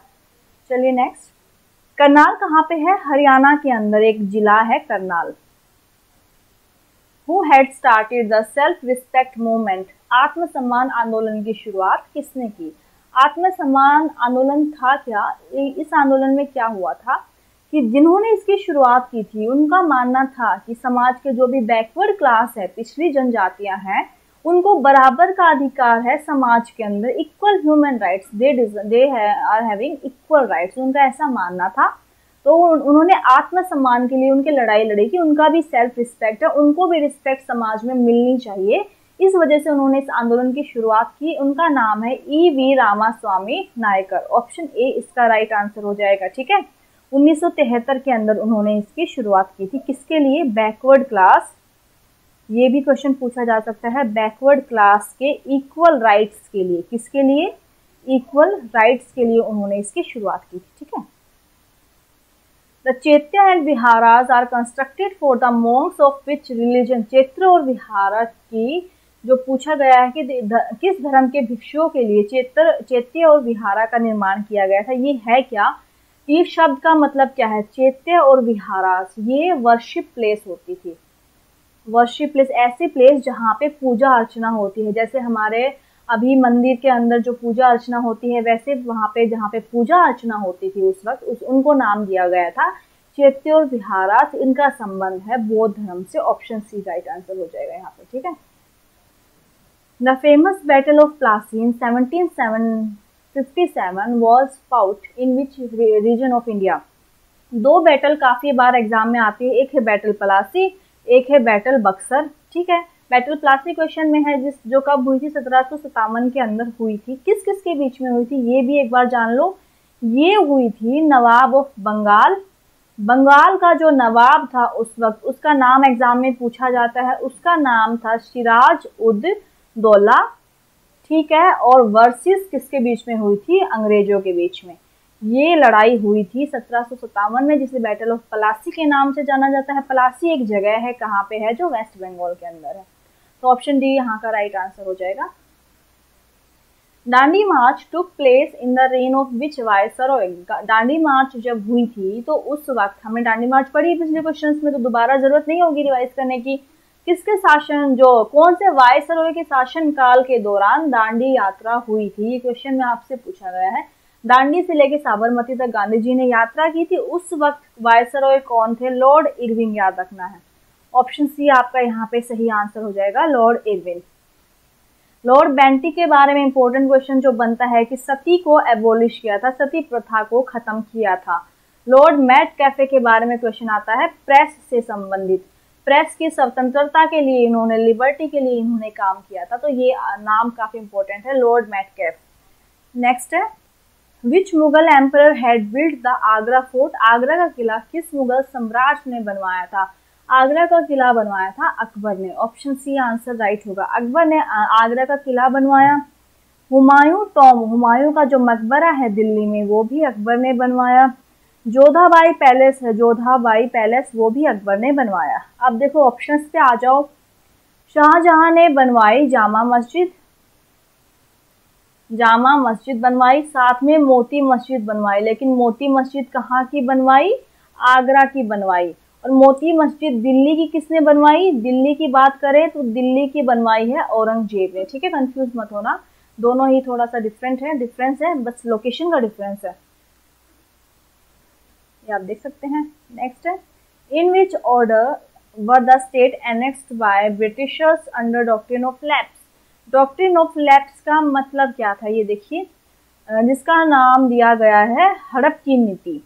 चलिए नेक्स्ट करनाल कहाँ पे है? हरियाणा के अंदर एक जिला है Karnal. Had started the self respect movement आत्मसम्मान आंदोलन की शुरुआत किसने की? आत्मसम्मान आंदोलन था क्या? इस आंदोलन में क्या हुआ था? कि जिन्होंने इसकी शुरुआत की थी, उनका मानना था कि समाज के जो भी बैकवर्ड क्लास है, पिछड़ी जनजातियाँ हैं उनको बराबर का अधिकार है समाज के अंदर equal human rights they they are having equal rights उनका ऐसा मानना था। तो उन्होंने आत्मसम्मान के लिए उनके लड़ाई लड़ी कि उनका भी सेल्फ रिस्पेक्ट है, उनको भी रिस्पेक्ट समाज में मिलनी चाहिए। इस वजह से उन्होंने इस आंदोलन की शुरुआत की। उनका नाम है E V Ramaswamy Naicker option A इसका राइट आंसर हो जाएगा, ठीक है? 1973 के अंदर उन्होंने इसकी शुरुआत की थी। किसके लिए? बैकवर्ड क्लास ये भी क्वेश्चन पूछा जा सकता है बैकवर्ड क्लास के इक्वल राइट्स के लिए। किसके लिए? इक्वल राइट्स के लिए उन्होंने इसकी शुरुआत की ठीक है? The chaitya and viharas are constructed for the monks of which religion chaitya और विहारा की जो पूछा गया है कि किस धर्म के भिक्षुओं के लिए चैत्र चैत्य और विहारा का निर्माण किया गया था? ये है क्या? इस शब्द का मतलब क्या है? चैत्य और विहारास ये वर्शिप प्लेस होती थी। वर्शिप प्लेस ऐसी प्लेस जहाँ पे पूजा अर्चना होती है। जैसे हमारे अभी मंदिर के अंदर जो पूजा अर्चना होती है, वैसे वहाँ पे जहाँ पे पूजा अर्चना होती थी उस वक्त, उस, उनको नाम दिया गया था चैत्य और इनका संबंध है बौद्ध धर्म से। ऑप्शन सी राइट आंसर हो जाएगा यहाँ पे, ठीक है? The famous battle of Plassey in seven 57 was fought in which region of India? दो बैटल काफ़ी बार एग्ज़ाम में आती है। एक है बैटल पलासी एक है बैटल बक्सर, ठीक है? बैटल प्लासी क्वेश्चन में है जिस, जो कब हुई थी? सत्रह सौ सतावन के अंदर हुई थी। किस किस के बीच में हुई थी? ये भी एक बार जान लो। ये हुई थी नवाब ऑफ़ बंगाल। बंगाल का जो नवाब था उस वक्त, उसका नाम एग्ज़ाम में पूछा जाता है। उसका नाम था सिराज उद दौला, ठीक है? और वर्सेस किसके बीच में हुई थी? अंग्रेज़ों के बीच में। ये लड़ाई हुई थी सत्रह में, जिसे बैटल ऑफ़ पलासी के नाम से जाना जाता है। पलासी एक जगह है, कहाँ पे है, जो वेस्ट बंगाल के अंदर है। तो ऑप्शन डी यहाँ का राइट आंसर हो जाएगा। Dandi march took place in the reign of which viceroy Dandi march जब हुई थी तो उस वक्त हमने डांडी मार्च पढ़ी पिछले क्वेश्चन में तो दोबारा ज़रूरत नहीं होगी रिवाइज करने की। किसके शासन, जो, कौन से वायसरॉय के शासन काल के दौरान दांडी यात्रा हुई थी? ये क्वेश्चन में आपसे पूछा गया है। दांडी से लेके साबरमती तक गांधी जी ने यात्रा की थी। उस वक्त वायसरॉय कौन थे? लॉर्ड इरविंग याद रखना है। ऑप्शन सी आपका यहाँ पे सही आंसर हो जाएगा लॉर्ड इरविन लॉर्ड बेंटी के बारे में इंपॉर्टेंट क्वेश्चन जो बनता है कि सती को एबोलिश किया था, सती प्रथा को खत्म किया था। लॉर्ड मैट कैफ़े के बारे में क्वेश्चन आता है प्रेस से संबंधित। प्रेस की स्वतंत्रता के लिए इन्होंने लिबर्टी के लिए इन्होंने काम किया था तो ये नाम काफ़ी इंपॉर्टेंट है लॉर्ड मैटकेफ नेक्स्ट है which Mughal emperor had build the Agra fort Agra का किला किस मुगल सम्राट ने बनवाया था? आगरा का किला बनवाया था अकबर ने। ऑप्शन सी आंसर राइट होगा। अकबर ने आगरा का किला बनवाया। हुमायूं टॉम हुमायूं का जो मकबरा है दिल्ली में, वो भी अकबर ने बनवाया। जोधाबाई पैलेस है, जोधाबाई पैलेस, वो भी अकबर ने बनवाया। अब देखो ऑप्शंस पे आ जाओ। शाहजहां ने बनवाई जामा मस्जिद जामा मस्जिद बनवाई, साथ में मोती मस्जिद बनवाई। लेकिन मोती मस्जिद कहाँ की बनवाई? आगरा की बनवाई। और मोती मस्जिद दिल्ली की किसने बनवाई? दिल्ली की बात करें तो दिल्ली की बनवाई है औरंगज़ेब ने। ठीक है कंफ्यूज मत होना। दोनों ही थोड़ा सा डिफरेंट है डिफरेंस है, बस लोकेशन का डिफरेंस है। ये आप देख सकते हैं। नेक्स्ट है। In which order were the state annexed by Britishers under doctrine of lapse doctrine of lapse का मतलब क्या था? ये देखिए जिसका नाम दिया गया है हड़प की नीति।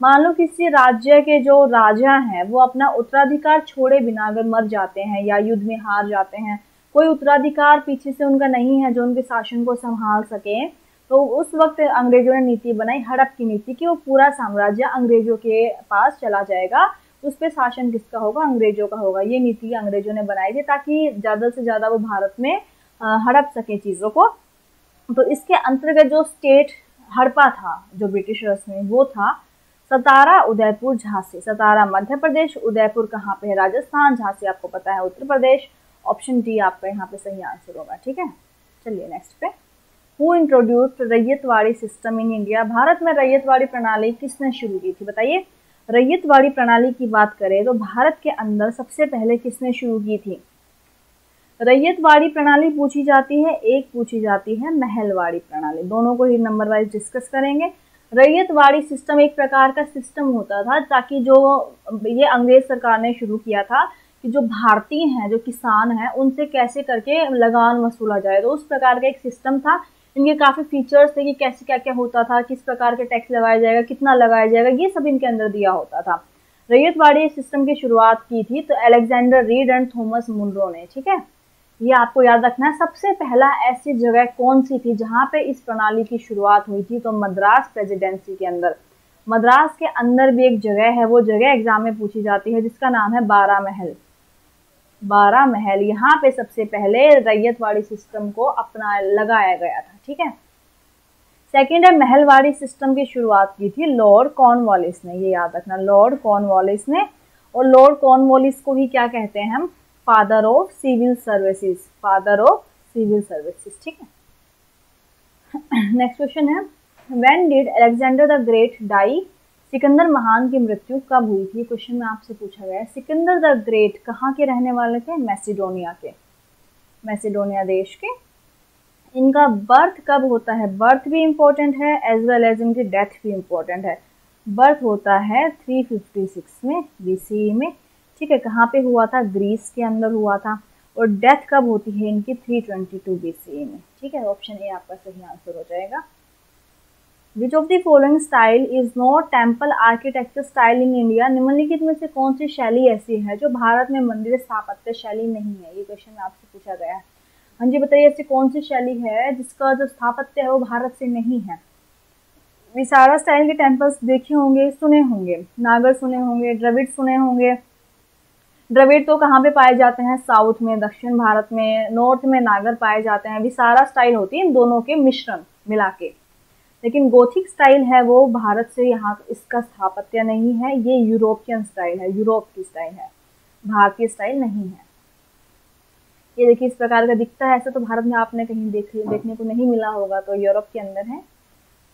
मान लो किसी राज्य के जो राजा हैं, वो अपना उत्तराधिकार छोड़े बिना अगर मर जाते हैं या युद्ध में हार जाते हैं, कोई उत्तराधिकार पीछे से उनका नहीं है जो उनके शासन को संभाल सके तो उस वक्त अंग्रेज़ों ने नीति बनाई हड़प की नीति कि वो पूरा साम्राज्य अंग्रेज़ों के पास चला जाएगा। उस पर शासन किसका होगा? अंग्रेज़ों का होगा। ये नीति अंग्रेज़ों ने बनाई थी ताकि ज़्यादा से ज़्यादा वो भारत में हड़प सके चीज़ों को। तो इसके अंतर्गत जो स्टेट हड़पा था, जो ब्रिटिशर्स ने, वो था सतारा उदयपुर झांसी। सतारा मध्य प्रदेश, उदयपुर कहाँ पे है? राजस्थान, झांसी आपको पता है, उत्तर प्रदेश। ऑप्शन डी आपका यहाँ पे सही आंसर होगा, ठीक है? चलिए नेक्स्ट पे। Who introduced ryotwari system in India Bharat में रैयतवाड़ी प्रणाली किसने शुरू की थी, बताइए? रैयतवाड़ी प्रणाली की बात करें तो भारत के अंदर सबसे पहले किसने शुरू की थी? रैयतवाड़ी प्रणाली पूछी जाती है, एक पूछी जाती है महलवाड़ी प्रणाली। दोनों को ही नंबर वाइज डिस्कस करेंगे। रैयतवाड़ी सिस्टम एक प्रकार का सिस्टम होता था, ताकि जो ये अंग्रेज़ सरकार ने शुरू किया था कि जो भारतीय हैं, जो किसान हैं, उनसे कैसे करके लगान वसूला जाए। तो उस प्रकार का एक सिस्टम था। इनके काफ़ी फीचर्स थे कि कैसे क्या क्या होता था, किस प्रकार के टैक्स लगाया जाएगा, कितना लगाया जाएगा, ये सब इनके अंदर दिया होता था। रैयतवाड़ी सिस्टम की शुरुआत की थी तो Alexander Read and Thomas Munro ने, ठीक है? ये आपको याद रखना है, सबसे पहला ऐसी जगह कौन सी थी जहाँ पे इस प्रणाली की शुरुआत हुई थी? तो मद्रास प्रेसिडेंसी के अंदर। मद्रास के अंदर भी एक जगह है, वो जगह एग्ज़ाम में पूछी जाती है, जिसका नाम है बारा महल। बारा महल, यहाँ पे सबसे पहले रैयतवाड़ी सिस्टम को अपना लगाया गया था, ठीक है? सेकेंड है, महलवाड़ी सिस्टम की शुरुआत की थी लॉर्ड कॉर्नवालिस ने, ये याद रखना, लॉर्ड कॉर्नवालिस ने। और लॉर्ड कॉर्नवालिस को ही क्या कहते हैं हम? Father of civil services father of civil services ठीक है? नेक्स्ट क्वेश्चन है. When did Alexander the great die Sikandar महान की मृत्यु कब हुई थी? क्वेश्चन में आपसे पूछा गया है. सिकंदर द ग्रेट कहाँ के रहने वाले थे? मैसिडोनिया के. मैसिडोनिया देश के. इनका बर्थ कब होता है? बर्थ भी इम्पोर्टेंट है एज वेल एज इनकी डेथ भी इम्पोर्टेंट है. बर्थ होता है 356 में बीसी में. ठीक है, कहाँ पे हुआ था? ग्रीस के अंदर हुआ था। और डेथ कब होती है इनकी? 322 बीसीई में। ठीक है ऑप्शन ए आपका सही आंसर हो जाएगा। Which of the following style is not temple architecture style in India निम्नलिखित में से कौन सी शैली ऐसी है जो भारत में मंदिर स्थापत्य शैली नहीं है? ये क्वेश्चन आपसे पूछा गया है। हाँ जी, बताइए, ऐसी कौन सी शैली है जिसका जो स्थापत्य है वो भारत से नहीं है? विसारा स्टाइल के टेम्पल्स देखे होंगे, सुने होंगे। नागर सुने होंगे, द्रविड सुने होंगे। द्रविड़ तो कहाँ पे पाए जाते हैं? साउथ में, दक्षिण भारत में, नॉर्थ में नागर पाए जाते हैं। विसारा स्टाइल होती है इन दोनों के मिश्रण मिला के। लेकिन गोथिक स्टाइल है वो, भारत से यहाँ इसका स्थापत्य नहीं है, ये यूरोपियन स्टाइल है, यूरोप की स्टाइल है। भारतीय स्टाइल नहीं है। ये देखिए, इस प्रकार का दिखता है, ऐसा तो भारत में आपने कहीं देख, देखने को नहीं मिला होगा तो यूरोप के अंदर है।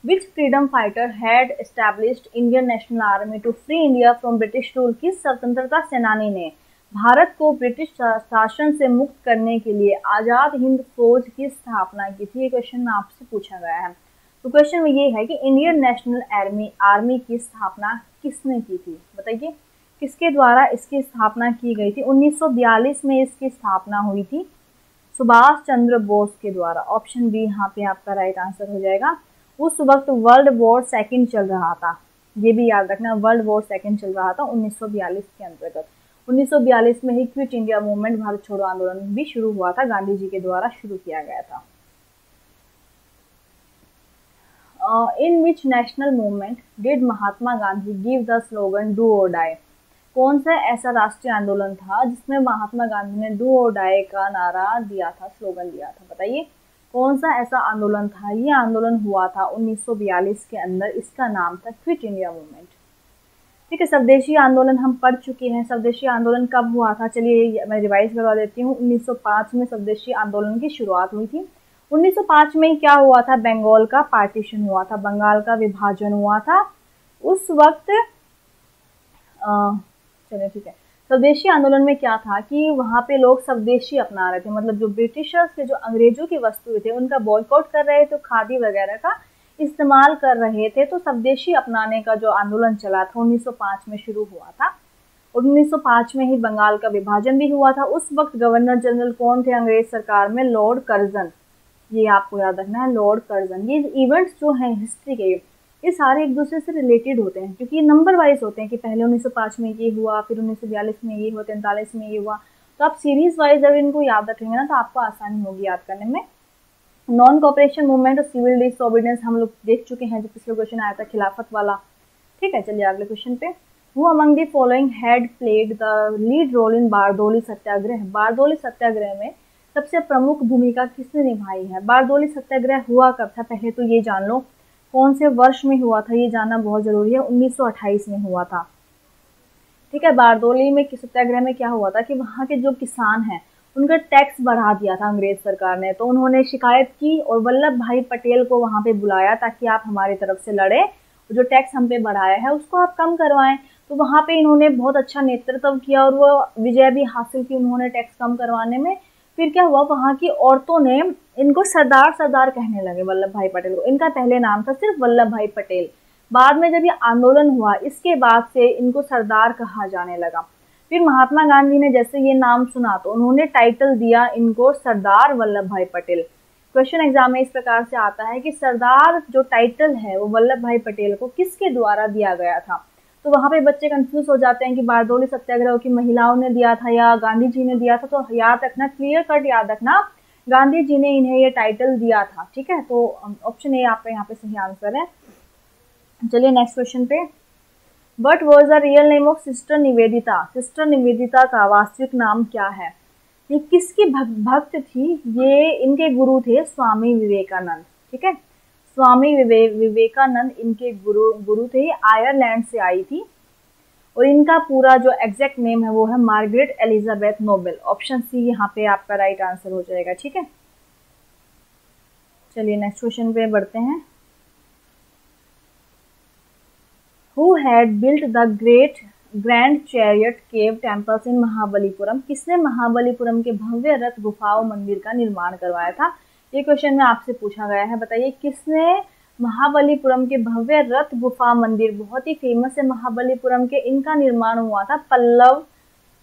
Which freedom fighter had established Indian National Army to free India from British rule किस स्वतंत्रता सेनानी ने? भारत को ब्रिटिश शासन से मुक्त करने के लिए आज़ाद हिंद फौज की स्थापना की थी? ये क्वेश्चन आपसे पूछा गया है। तो क्वेश्चन में ये है कि इंडियन नेशनल आर्मी आर्मी की स्थापना किसने की थी? बताइए, किसके द्वारा इसकी स्थापना की गई थी? 1942 में इसकी स्थापना हुई थी। सुभाष चंद्र बोस के द्वारा। ऑप्शन बी यहाँ पे आपका राइट आंसर हो जाएगा। उस वक्त वर्ल्ड वॉर सेकंड चल रहा था। ये भी याद रखना, वर्ल्ड वॉर सेकंड चल रहा था 1942 के अंतर्गत। 1942 में ही क्विट इंडिया मूवमेंट, भारत छोड़ो आंदोलन भी शुरू हुआ था, गांधी जी के द्वारा शुरू किया गया था। In which national movement did Mahatma Gandhi give the slogan, do or die कौन सा ऐसा राष्ट्रीय आंदोलन था जिसमें महात्मा गांधी ने डू और डाई का नारा दिया था, स्लोगन दिया था? बताइए। कौन सा ऐसा आंदोलन था? ये आंदोलन हुआ था 1942 के अंदर, इसका नाम था क्विट इंडिया मूवमेंट। ठीक है, स्वदेशी आंदोलन हम पढ़ चुके हैं। स्वदेशी आंदोलन कब हुआ था? चलिए मैं रिवाइज करवा देती हूँ। 1905 में स्वदेशी आंदोलन की शुरुआत हुई थी। 1905 में क्या हुआ था? बंगाल का पार्टीशन हुआ था, बंगाल का विभाजन हुआ था। उस वक्त चलिए, ठीक है। स्वदेशी आंदोलन में क्या था कि वहाँ पे लोग स्वदेशी अपना रहे थे? मतलब जो ब्रिटिशर्स थे, जो अंग्रेज़ों की वस्तुएँ थे, उनका बॉयकॉट कर रहे थे, खादी वगैरह का इस्तेमाल कर रहे थे। तो स्वदेशी अपनाने का जो आंदोलन चला था 1905 में शुरू हुआ था। और 1905 में ही बंगाल का विभाजन भी हुआ था। उस वक्त गवर्नर जनरल कौन थे? अंग्रेज़ सरकार में लॉर्ड कर्जन। ये आपको याद रखना है, लॉर्ड कर्जन। ये इवेंट्स जो हैं हिस्ट्री के ये सारे एक दूसरे से रिलेटेड होते हैं, क्योंकि ये नंबर वाइज होते हैं कि पहले 1905 में ये हुआ, फिर 1942 में ये हुआ, तैंतालीस में ये हुआ। तो आप सीरीज़ वाइज अगर इनको याद रखेंगे ना तो आपको आसानी होगी याद करने में। नॉन कॉपरेशन मूवमेंट और सिविल डिसऑबिडेंस हम लोग देख चुके हैं जो पिछले क्वेश्चन आया था, खिलाफत वाला। ठीक है, चलिए अगले क्वेश्चन पे। Who among the following had played the lead role in Bardoli Satyagraha Bardoli Satyagraha में सबसे प्रमुख भूमिका किसने निभाई है? बारदोली सत्याग्रह हुआ कब था? पहले तो ये जान लो। कौन से वर्ष में हुआ था ये जानना बहुत ज़रूरी है। 1928 में हुआ था। ठीक है, बारदोली में सत्याग्रह में क्या हुआ था कि वहाँ के जो किसान हैं, उनका टैक्स बढ़ा दिया था अंग्रेज़ सरकार ने। तो उन्होंने शिकायत की और वल्लभ भाई पटेल को वहाँ पे बुलाया ताकि आप हमारी तरफ़ से लड़े। जो टैक्स हम पे बढ़ाया है, उसको आप कम करवाएँ। तो वहाँ पे इन्होंने बहुत अच्छा नेतृत्व किया और वो विजय भी हासिल की उन्होंने टैक्स कम करवाने में। फिर क्या हुआ? वहाँ की औरतों ने इनको सरदार सरदार कहने लगे वल्लभ भाई पटेल को। इनका पहले नाम था सिर्फ़ वल्लभ भाई पटेल। बाद में जब ये आंदोलन हुआ, इसके बाद से इनको सरदार कहा जाने लगा। फिर महात्मा गांधी ने जैसे ये नाम सुना तो उन्होंने टाइटल दिया इनको सरदार वल्लभ भाई पटेल। क्वेश्चन एग्ज़ाम में इस प्रकार से आता है कि सरदार जो टाइटल है, वो वल्लभ भाई पटेल को किसके द्वारा दिया गया था? तो वहाँ पे बच्चे कंफ्यूज हो जाते हैं कि बारदोली सत्याग्रह की महिलाओं ने दिया था या गांधी जी ने दिया था तो याद रखना क्लियर कट याद रखना गांधी जी ने इन्हें ये टाइटल दिया था, ठीक है? तो ऑप्शन ए आपका यहाँ पे सही आंसर है। चलिए नेक्स्ट क्वेश्चन पे। What was the real name of sister Nivedita sister Nivedita का वास्तविक नाम क्या है? ये किसकी भक्त थी? ये इनके गुरु थे स्वामी विवेकानंद, ठीक है? स्वामी विवे, विवेकानंद इनके गुरु गुरु थे आयरलैंड से आई थी। और इनका पूरा जो एग्जैक्ट नेम है वो है Margaret Elizabeth Noble. Option C यहाँ पे आपका राइट आंसर हो जाएगा ठीक है? चलिए नेक्स्ट क्वेश्चन पे बढ़ते हैं। Who had built the great grand chariot cave temples in Mahabalipuram किसने महाबलीपुरम के भव्य रथ गुफाओं मंदिर का निर्माण करवाया था? ये क्वेश्चन में आपसे पूछा गया है, बताइए किसने महाबलीपुरम के भव्य रथ गुफा मंदिर, बहुत ही फ़ेमस है महाबलीपुरम के, इनका निर्माण हुआ था पल्लव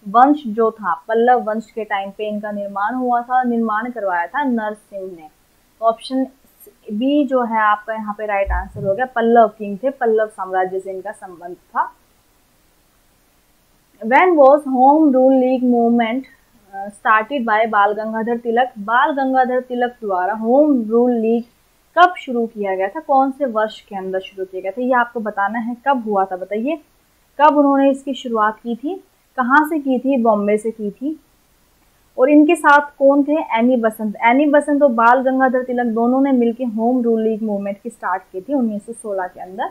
वंश जो था, पल्लव वंश के टाइम पे इनका निर्माण हुआ था, निर्माण करवाया था नरसिंह ने। ऑप्शन बी जो है आपका यहाँ पे राइट आंसर हो गया, पल्लव किंग थे, पल्लव साम्राज्य से इनका संबंध था। When was home rule league movement started by Bal Gangadhar Tilak. बाल गंगाधर तिलक द्वारा होम रूल लीग कब शुरू किया गया था? कौन से वर्ष के अंदर शुरू किया गया था? ये आपको बताना है, कब हुआ था बताइए। कब उन्होंने इसकी शुरुआत की थी? कहाँ से की थी? बॉम्बे से की थी। और इनके साथ कौन थे? एनी बसंत। एनी बसंत और बाल गंगाधर तिलक दोनों ने मिलकर होम रूल लीग मूवमेंट की स्टार्ट की थी 1916 के अंदर।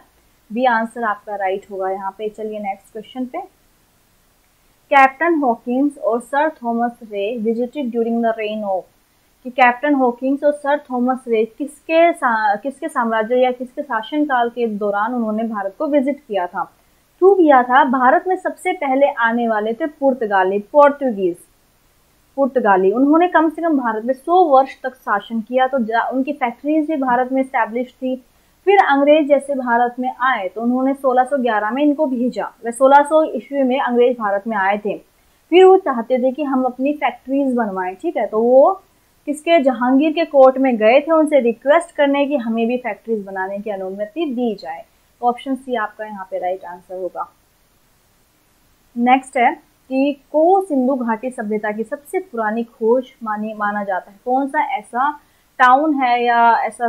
बी आंसर आपका राइट होगा यहाँ पे। चलिए नेक्स्ट क्वेश्चन पे। कैप्टन हॉकिंस और sir Thomas Roe visited during the reign of कि कैप्टन हॉकिंस और सर थॉमस रे किसके सा, किसके साम्राज्य या किसके शासनकाल के दौरान उन्होंने भारत को विज़िट किया था। क्यों किया था भारत में सबसे पहले आने वाले थे पुर्तगाली पोर्तुगीज पुर्तगाली उन्होंने कम से कम भारत में 100 वर्ष तक शासन किया तो उनकी फैक्ट्रीज भी भारत में स्टैब्लिश थी। फिर अंग्रेज़ जैसे भारत में आए तो उन्होंने 1611 में इनको भेजा। वे 1600 ईस्वी में अंग्रेज़ भारत में आए थे। फिर वो चाहते थे कि हम अपनी फैक्ट्रीज बनवाएँ, ठीक है? तो वो किसके, जहांगीर के कोर्ट में गए थे उनसे रिक्वेस्ट करने की हमें भी फैक्ट्रीज बनाने की अनुमति दी जाए। तो ऑप्शन सी आपका यहाँ पे राइट आंसर होगा। नेक्स्ट है कि को सिंधु घाटी सभ्यता की सबसे पुरानी खोज मानी, माना जाता है। कौन सा ऐसा टाउन है या ऐसा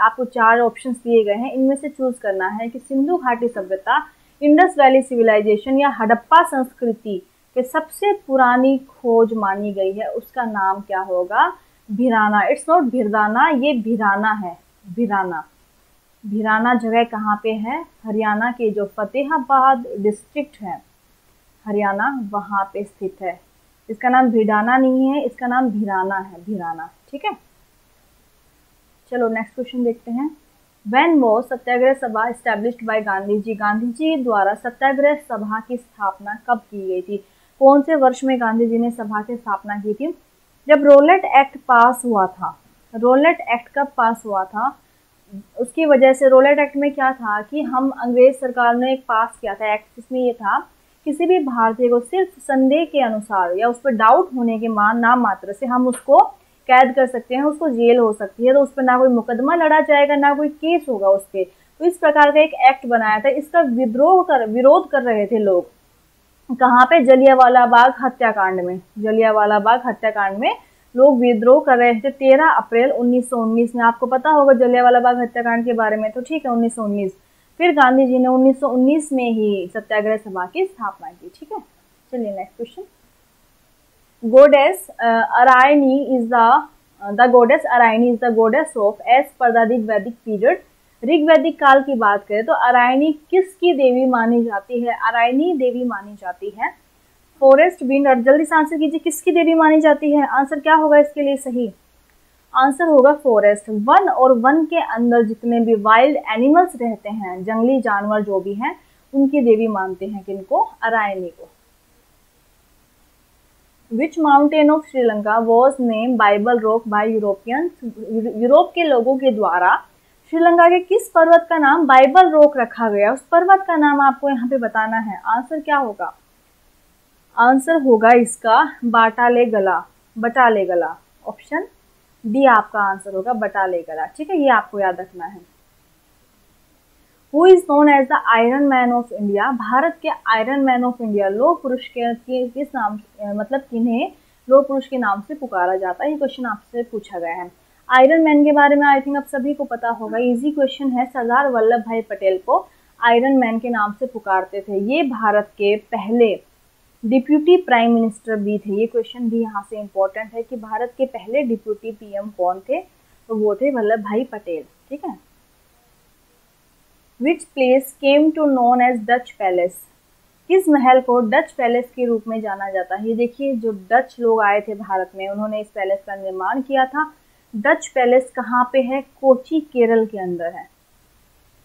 आपको चार ऑप्शन दिए गए हैं, इनमें से चूज़ करना है कि सिंधु घाटी सभ्यता, इंडस वैली सिविलाइजेशन या हड़प्पा संस्कृति के सबसे पुरानी खोज मानी गई है, उसका नाम क्या होगा? भिराना। इट्स नॉट भिरदाना, ये भिराना है, भिराना। भिराना जगह कहाँ पे है? हरियाणा के जो फतेहाबाद डिस्ट्रिक्ट है, हरियाणा वहाँ पे स्थित है। इसका नाम भिडाना नहीं है, इसका नाम भिराना है, भिराना। ठीक है? चलो नेक्स्ट क्वेश्चन देखते हैं। When was Satyagraha Sabha established by Gandhi ji Gandhi ji द्वारा सत्याग्रह सभा की स्थापना कब की गई थी? कौन से वर्ष में गांधी जी ने सभा की स्थापना की थी? जब रोलेट एक्ट पास हुआ था। रोलेट एक्ट कब पास हुआ था? उसकी वजह से रोलेट एक्ट में क्या था कि हम अंग्रेज़ सरकार ने एक पास किया था। एक्ट जिसमें ये था, किसी भी भारतीय को सिर्फ़ संदेह के अनुसार या उस पर डाउट होने के मान नाम मात्र से हम उसको कैद कर सकते हैं, उसको जेल हो सकती है तो उस पर ना कोई मुकदमा लड़ा जाएगा, ना कोई केस होगा उसके तो इस प्रकार का एक एक्ट बनाया था, इसका विद्रोह कर, विरोध कर रहे थे लोग। कहाँ पे? जलियावाला बाग हत्याकांड में। जलियावाला बाग हत्याकांड में लोग विद्रोह कर रहे थे 13 अप्रैल 1919 में। आपको पता होगा जलियावाला बाग हत्याकांड के बारे में तो ठीक है 1919 फिर गांधी जी ने 1919 में ही सत्याग्रह सभा की स्थापना की, ठीक है? चलिए next question goddess Aranyani is the goddess Aranyani is the goddess of as per the Vedic period Rig वैदिक काल की बात करें तो अरायणी किसकी देवी मानी जाती है? अरायणी देवी मानी जाती है। फॉरेस्ट विंड और जल्दी से आंसर कीजिए, किसकी देवी मानी जाती है? आंसर क्या होगा इसके लिए सही? आंसर होगा फॉरेस्ट वन और वन के अंदर जितने भी वाइल्ड एनिमल्स रहते हैं, जंगली जानवर जो भी हैं, उनकी देवी मानते हैं किनको? अरायणी को। Which mountain of Sri Lanka was name Bible rock by European Europe के लोगों के द्वारा श्रीलंका के किस पर्वत का नाम बाइबल रोक रखा गया? उस पर्वत का नाम आपको यहाँ पे बताना है। आंसर क्या होगा? आंसर होगा इसका बाटाले गला, बटाले गला। ऑप्शन डी आपका आंसर होगा, बटाले गला। ठीक है, ये आपको याद रखना है। Who is known as the iron man of India Bharat के आयरन मैन ऑफ़ इंडिया लोह पुरुष के किस नाम मतलब किन्हें लोह पुरुष के नाम से पुकारा जाता है, ये क्वेश्चन आपसे पूछा गया है। आयरन मैन के बारे में आई थिंक आप सभी को पता होगा इजी क्वेश्चन है, सरदार वल्लभ भाई पटेल को आयरन मैन के नाम से पुकारते थे। ये भारत के पहले डिप्यूटी प्राइम मिनिस्टर भी थे। ये क्वेश्चन भी यहाँ से इम्पोर्टेंट है कि भारत के पहले डिप्यूटी पीएम कौन थे? तो वो थे वल्लभ भाई पटेल, ठीक है? Which place came to known as Dutch palace किस महल को डच पैलेस के रूप में जाना जाता है? ये देखिए, जो डच लोग आए थे भारत में, उन्होंने इस पैलेस का निर्माण किया था। डच पैलेस कहाँ पे है? कोची, केरल के अंदर है।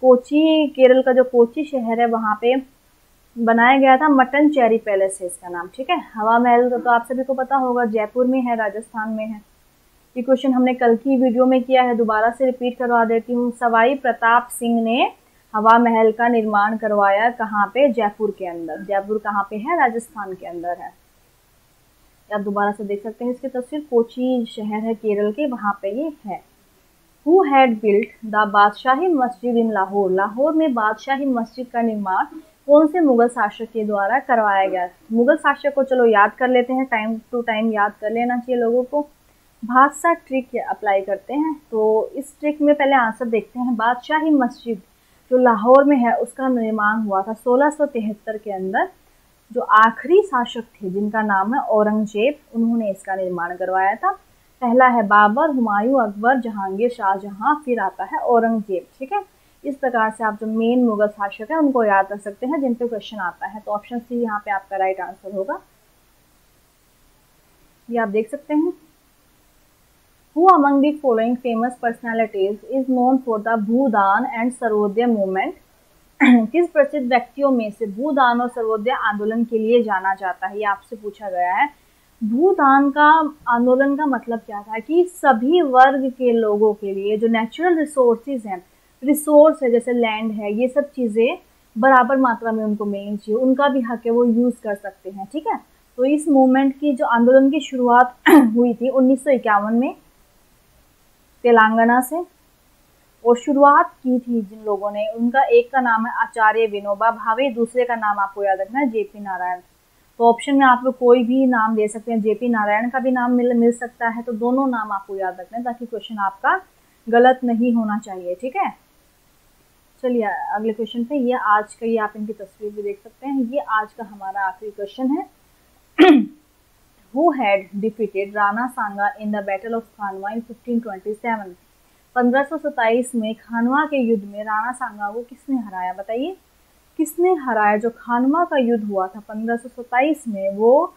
कोची, केरल का जो कोची शहर है, वहाँ पे बनाया गया था मटन चेरी पैलेस है इसका नाम, ठीक है? हवा महल तो आप सभी को पता होगा, जयपुर में है, राजस्थान में है। ये क्वेश्चन हमने कल की वीडियो में किया है, दोबारा से रिपीट करवा देती हूँ। सवाई प्रताप सिंह ने हवा महल का निर्माण करवाया कहाँ पे? जयपुर के अंदर। जयपुर कहाँ पे है? राजस्थान के अंदर है। आप दोबारा से देख सकते हैं इसकी तस्वीर। कोची शहर है, केरल के, वहाँ पे ये है। Who had built the Badshahi Masjid in Lahore? Lahore में बादशाही मस्जिद का निर्माण कौन से मुगल शासक के द्वारा करवाया गया? मुगल शासक को चलो याद कर लेते हैं। टाइम टू टाइम याद कर लेना चाहिए लोगों को। भादशाह ट्रिक अप्लाई करते हैं। तो इस ट्रिक में पहले आंसर देखते हैं। बादशाही मस्जिद जो लाहौर में है, उसका निर्माण हुआ था सोलह के अंदर। जो आखिरी शासक थे, जिनका नाम है औरंगज़ेब, उन्होंने इसका निर्माण करवाया था। पहला है बाबर हुमायूं अकबर जहांगीर शाहजहां, फिर आता है औरंगज़ेब, ठीक है? इस प्रकार से आप जो मेन मुगल शासक है, उनको याद रख सकते हैं। जिन पे क्वेश्चन आता है तो ऑप्शन सी यहाँ पे आपका राइट आंसर होगा। ये आप देख सकते हैं। Who among the following famous personalities is known for the Bhoodan and Sarvodaya movement किस प्रसिद्ध व्यक्तियों में से भूदान और सर्वोदय आंदोलन के लिए जाना जाता है? ये आपसे पूछा गया है। भूदान का आंदोलन का मतलब क्या था कि सभी वर्ग के लोगों के लिए जो नेचुरल रिसोर्सेज हैं रिसोर्स है, जैसे लैंड है, ये सब चीज़ें बराबर मात्रा में उनको मिलनी चाहिए। उनका भी हक है, वो यूज़ कर सकते हैं, ठीक है? तो इस मूवमेंट की जो आंदोलन की शुरुआत हुई थी उन्नीस में तेलंगाना से। और शुरुआत की थी जिन लोगों ने। उनका एक का नाम है आचार्य विनोबा भावे, दूसरे का नाम आपको याद रखना है जेपी नारायण। तो ऑप्शन में आप लोग कोई भी नाम दे सकते हैं, जेपी नारायण का भी नाम मिल मिल सकता है। तो दोनों नाम आपको याद रखना है ताकि क्वेश्चन आपका गलत नहीं होना चाहिए, ठीक है? चलिए, अगले क्वेश्चन पे ये आज का ये आप इनकी तस्वीर भी देख सकते हैं। ये आज का हमारा आखिरी क्वेश्चन है। Who had defeated Rana Sanga in the battle of Khanwa in 1527 1527 में खानवा के युद्ध में राणा सांगा को किसने हराया, बताइए? किसने हराया? जो खानवा का युद्ध हुआ था 1527 में, वो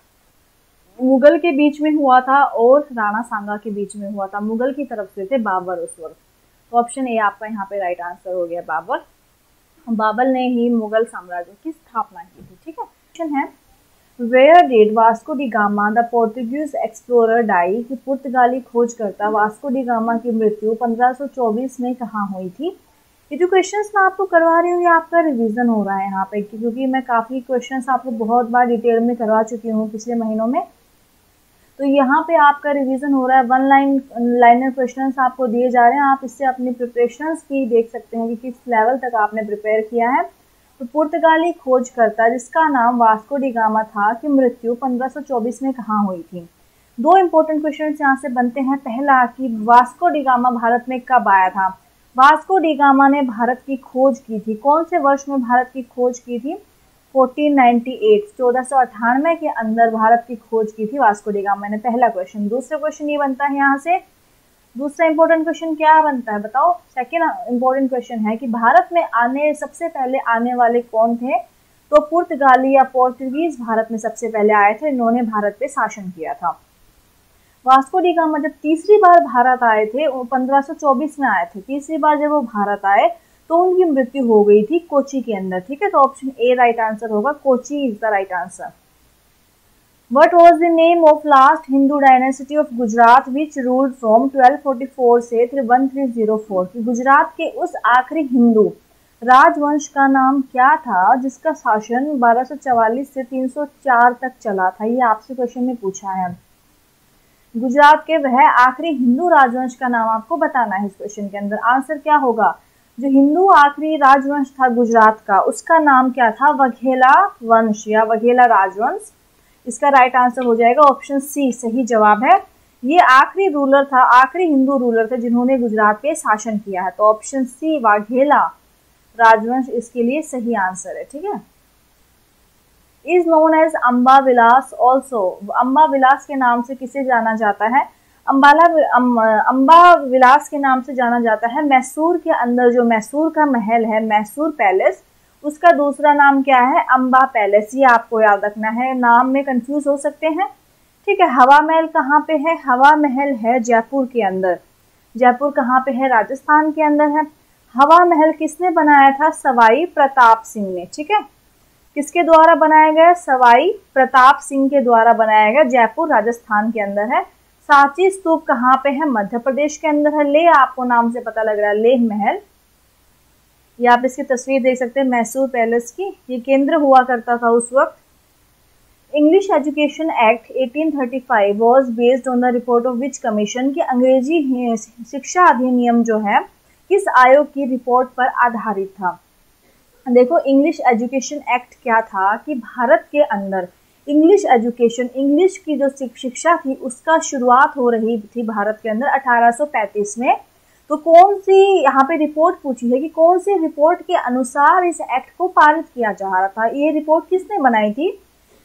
मुगल के बीच में हुआ था और राणा सांगा के बीच में हुआ था। मुगल की तरफ़ से थे बाबर उस वक्त। तो ऑप्शन ए आपका यहाँ पे राइट आंसर हो गया बाबर। बाबर ने ही मुगल साम्राज्य की स्थापना की थी, ठीक है? क्वेश्चन है where did Vasco da Gama the Portuguese explorer die कि पुर्तगाली खोजकर्ता वास्को डी गामा की मृत्यु 1524 में कहाँ हुई थी? ये जो क्वेश्चंस मैं आपको करवा रही हूँ, ये आपका रिवीजन हो रहा है यहाँ पे क्योंकि मैं काफ़ी क्वेश्चंस आपको बहुत बार डिटेल में करवा चुकी हूँ पिछले महीनों में। तो यहाँ पे आपका रिवीजन हो रहा है वन लाइन लाइनर क्वेश्चन आपको दिए जा रहे हैं, आप इससे अपनी प्रिपरेशन भी देख सकते हैं कि किस लेवल तक आपने प्रिपेयर किया है। पुर्तगाली खोजकर्ता, जिसका नाम वास्को डिगामा था, की मृत्यु 1524 में कहाँ हुई थी? दो इंपॉर्टेंट क्वेश्चन यहाँ से बनते हैं। पहला, कि वास्को डिगामा भारत में कब आया था? वास्को डिगामा ने भारत की खोज की थी। कौन से वर्ष में भारत की खोज की थी? 1498 1498 के अंदर भारत की खोज की थी वास्को डिगामा ने। पहला क्वेश्चन दूसरा क्वेश्चन ये बनता है यहाँ से दूसरा इंपॉर्टेंट क्वेश्चन क्या बनता है बताओ? सेकेंड इंपॉर्टेंट क्वेश्चन है कि भारत में आने, सबसे पहले आने वाले कौन थे? तो पुर्तगाली या पोर्तुगीज भारत में सबसे पहले आए थे, इन्होंने भारत पे शासन किया था। वास्को डी गामा जब तीसरी बार भारत आए थे, वो 1524 में आए थे। तीसरी बार जब वो भारत आए तो उनकी मृत्यु हो गई थी कोची के अंदर, ठीक है? तो ऑप्शन ए राइट आंसर होगा, Kochi is the right answer what was the name of last Hindu dynasty of Gujarat which ruled from 1244 से 1304 की? गुजरात के उस आखिरी हिंदू राजवंश का नाम क्या था जिसका शासन 1244 से 304 तक चला था? ये आपसे क्वेश्चन में पूछा है गुजरात के वह आखिरी हिंदू राजवंश का नाम आपको बताना है इस क्वेश्चन के अंदर। आंसर क्या होगा? जो हिंदू आखिरी राजवंश था गुजरात का, उसका नाम क्या था? वघेला वंश या वघेला राजवंश। इसका राइट आंसर हो जाएगा ऑप्शन सी सही जवाब है। ये आखिरी रूलर था, आखिरी हिंदू रूलर थे जिन्होंने गुजरात पे शासन किया है। तो ऑप्शन सी वाघेला। राजवंश इसके लिए सही आंसर है, ठीक है? Is known as Amba Vilas also Amba Vilas के नाम से किसे जाना जाता है? अम्बाला अम्बा विलास के नाम से जाना जाता है। मैसूर के अंदर जो मैसूर का महल है, मैसूर पैलेस उसका दूसरा नाम क्या है? अम्बा पैलेस। ये आपको याद रखना है। नाम में कंफ्यूज हो सकते हैं। ठीक है, हवा महल कहाँ पे है? हवा महल है जयपुर के अंदर। जयपुर कहाँ पे है? राजस्थान के अंदर है। हवा महल किसने बनाया था? सवाई प्रताप सिंह ने। ठीक है? किसके द्वारा बनाया गया? सवाई प्रताप सिंह के द्वारा बनाया गया। जयपुर, राजस्थान के अंदर है। सांची स्तूप कहाँ पे है? मध्य प्रदेश के अंदर है। लेह, आपको नाम से पता लग रहा है। लेह महल। ये आप इसकी तस्वीर देख सकते हैं, मैसूर पैलेस की। ये केंद्र हुआ करता था उस वक्त। English education act 1835 was based on the report of which commission की अंग्रेज़ी शिक्षा अधिनियम जो है, किस आयोग की रिपोर्ट पर आधारित था? देखो इंग्लिश एजुकेशन एक्ट क्या था कि भारत के अंदर इंग्लिश एजुकेशन इंग्लिश की जो शिक्षा थी, उसका शुरुआत हो रही थी भारत के अंदर 1835 में। तो कौन सी यहाँ पे रिपोर्ट पूछी है कि कौन सी रिपोर्ट के अनुसार इस एक्ट को पारित किया जा रहा था? ये रिपोर्ट किसने बनाई थी?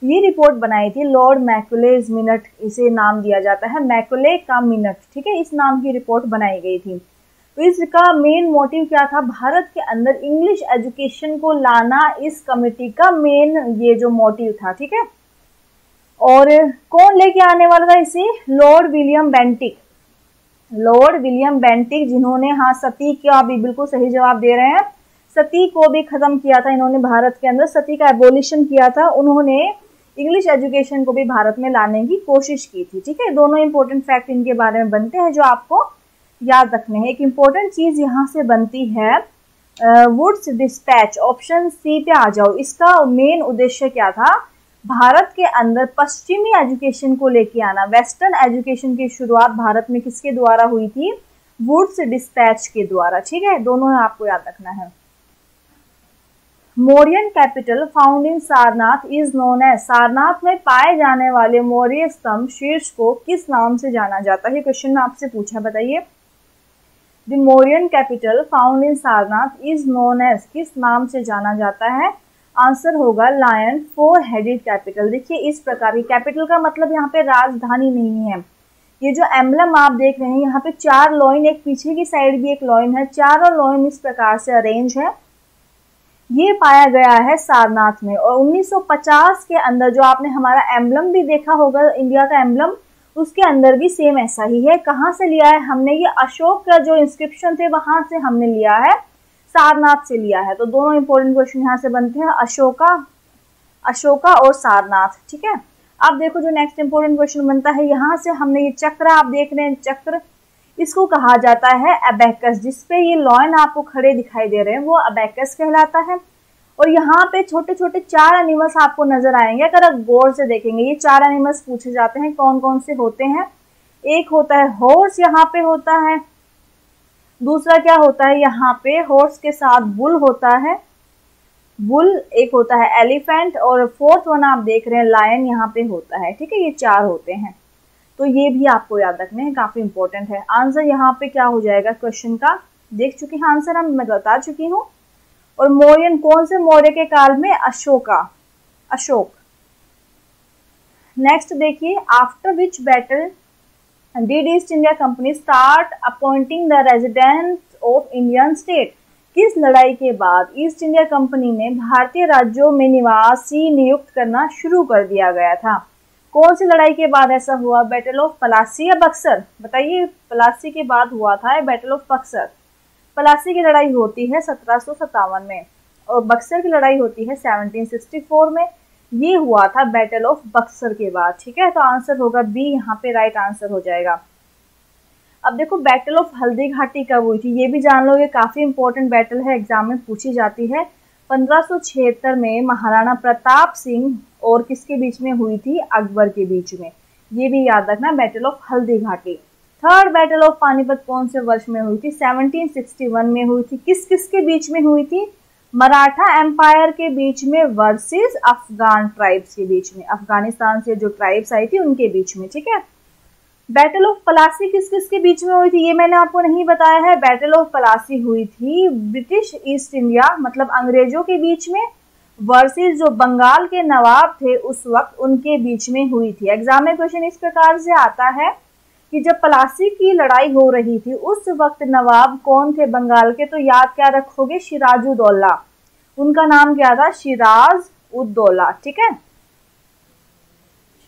ये रिपोर्ट बनाई थी लॉर्ड मैकुलेज मिनट इसे नाम दिया जाता है मैकुले का मिनट ठीक है? इस नाम की रिपोर्ट बनाई गई थी। तो इसका मेन मोटिव क्या था? भारत के अंदर इंग्लिश एजुकेशन को लाना इस कमेटी का मेन ये जो मोटिव था, ठीक है? और कौन लेके आने वाला था इसे? Lord William Bentinck lord William Bentinck जिन्होंने हाँ सती का भी बिल्कुल सही जवाब दे रहे हैं। सती को भी खत्म किया था इन्होंने भारत के अंदर। सती का एबोलिशन किया था। उन्होंने इंग्लिश एजुकेशन को भी भारत में लाने की कोशिश की थी, ठीक है? दोनों इंपॉर्टेंट फैक्ट इनके बारे में बनते हैं जो आपको याद रखने हैं। एक इंपॉर्टेंट चीज़ यहाँ से बनती है वुड्स डिस्पैच ऑप्शन सी पे आ जाओ। इसका मेन उद्देश्य क्या था? भारत के अंदर पश्चिमी एजुकेशन को लेके आना, वेस्टर्न एजुकेशन की शुरुआत भारत में किसके द्वारा हुई थी? वुड्स डिस्पैच के द्वारा, ठीक है? दोनों आपको याद रखना है। Mauryan capital found in Sarnath is known as. Sarnath में पाए जाने वाले मौर्य स्तंभ शीर्ष को किस नाम से जाना जाता है? क्वेश्चन में आपसे पूछा बताइए। The Mauryan capital found in Sarnath is known as किस नाम से जाना जाता है? आंसर होगा लायन फोर हेडेड कैपिटल देखिए, इस प्रकार की कैपिटल का मतलब यहाँ पे राजधानी नहीं है। ये जो एम्बलम आप देख रहे हैं, यहाँ पे चार लॉइन एक पीछे की साइड भी एक लॉइन है। चारों लॉइन इस प्रकार से अरेंज है। ये पाया गया है सारनाथ में और 1950 के अंदर जो आपने हमारा एम्बलम भी देखा होगा, इंडिया का एम्बलम उसके अंदर भी सेम ऐसा ही है। कहाँ से लिया है हमने? ये अशोक का जो इंस्क्रिप्शन थे, वहाँ से हमने लिया है। सारनाथ से लिया है। तो दोनों इंपॉर्टेंट क्वेश्चन यहाँ से बनते हैं, अशोका अशोका और सारनाथ, ठीक है? अब देखो जो नेक्स्ट इंपॉर्टेंट क्वेश्चन बनता है, यहाँ से हमने ये चक्र आप देख रहे हैं, चक्र। इसको कहा जाता है अबैकस जिसपे ये लॉइन आपको खड़े दिखाई दे रहे हैं, वो अबैकस कहलाता है। और यहाँ पे छोटे छोटे चार एनिमल्स आपको नज़र आएँगे। अगर आप गौर से देखेंगे, ये चार एनिमल्स पूछे जाते हैं कौन कौन से होते हैं? एक होता है हॉर्स यहाँ पे होता है दूसरा क्या होता है? यहाँ पे हॉर्स के साथ बुल होता है। बुल एक होता है एलिफेंट और फोर्थ वन आप देख रहे हैं लायन यहाँ पे होता है। ठीक है, ये चार होते हैं। तो ये भी आपको याद रखने हैं, काफ़ी इंपॉर्टेंट है। आंसर यहाँ पे क्या हो जाएगा क्वेश्चन का? देख चुके हैं आंसर हम, मैं बता चुकी हूँ। और मौर्यन कौन से मौर्य के काल में? अशोका। अशोक। नेक्स्ट देखिए after which battle did East India Company start appointing the resident of Indian state किस लड़ाई के बाद ईस्ट इंडिया कंपनी ने भारतीय राज्यों में निवासी नियुक्त करना शुरू कर दिया गया था? कौन सी लड़ाई के बाद ऐसा हुआ? बैटल ऑफ़ पलासी या बक्सर बताइए पलासी के बाद हुआ था बैटल ऑफ़ बक्सर पलासी की लड़ाई होती है सत्रह में और बक्सर की लड़ाई होती है 1764 में। ये हुआ था बैटल ऑफ़ बक्सर के बाद, ठीक है? तो आंसर होगा बी यहाँ पे राइट आंसर हो जाएगा। अब देखो बैटल ऑफ़ हल्दी घाटी कब हुई थी? ये भी जान लो ये काफ़ी इंपॉर्टेंट बैटल है एग्ज़ाम में पूछी जाती है। पंद्रह में महाराणा प्रताप सिंह और किसके बीच में हुई थी? अकबर के बीच में। ये भी याद रखना battle of Haldi Ghati. Third battle of Panipat कौन से वर्ष में हुई थी? 1761 में हुई थी। किस किस के बीच में हुई थी? मराठा एम्पायर के बीच में वर्सेस अफगान ट्राइब्स के बीच में। अफ़गानिस्तान से जो ट्राइब्स आई थी, उनके बीच में, ठीक है? बैटल ऑफ़ पलासी किस किस के बीच में हुई थी, ये मैंने आपको नहीं बताया है। बैटल ऑफ़ पलासी हुई थी ब्रिटिश ईस्ट इंडिया मतलब अंग्रेज़ों के बीच में वर्सेस जो बंगाल के नवाब थे उस वक्त उनके बीच में हुई थी। एग्ज़ाम में क्वेश्चन इस प्रकार से आता है कि जब पलासी की लड़ाई हो रही थी, उस वक्त नवाब कौन थे बंगाल के तो याद क्या रखोगे? सिराजुद्दौला उनका नाम क्या था? सिराज उद्दौला ठीक है?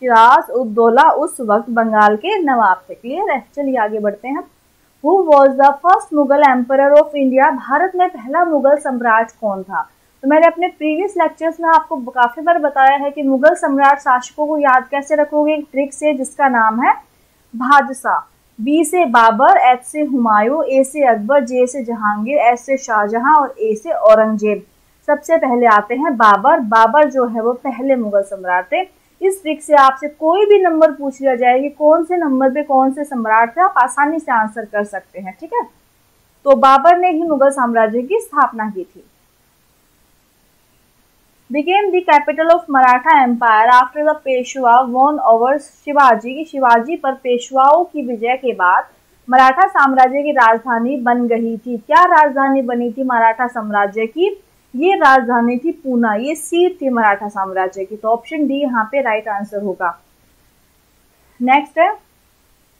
शिराज उद्दौला उस वक्त बंगाल के नवाब थे क्लियर है? चलिए आगे बढ़ते हैं who was the first Mughal emperor of India Bharat में पहला मुगल सम्राट कौन था? तो मैंने अपने प्रीवियस लेक्चर्स में आपको काफ़ी बार बताया है कि मुगल सम्राट शासकों को याद कैसे रखोगे? एक ट्रिक से जिसका नाम है भादशाह बी से बाबर, एच से हुमायूं, ए से अकबर, जे से जहांगीर, एस से शाहजहां और ए से औरंगज़ेब। सबसे पहले आते हैं बाबर। बाबर जो है वो पहले मुगल सम्राट थे। इस ट्रिक से आपसे कोई भी नंबर पूछ लिया जाए कि कौन से नंबर पे कौन से सम्राट थे, आप आसानी से आंसर कर सकते हैं, ठीक है? तो बाबर ने ही मुगल साम्राज्य की स्थापना की थी। Became the capital of Maratha Empire after the Peshwa won over की शिवाजी पर पेशवाओं की विजय के बाद मराठा साम्राज्य की राजधानी बन गई थी। क्या राजधानी बनी थी मराठा साम्राज्य की? ये राजधानी थी पूना। ये सीट थी मराठा साम्राज्य की। तो ऑप्शन डी यहाँ पे राइट आंसर होगा। नेक्स्ट है।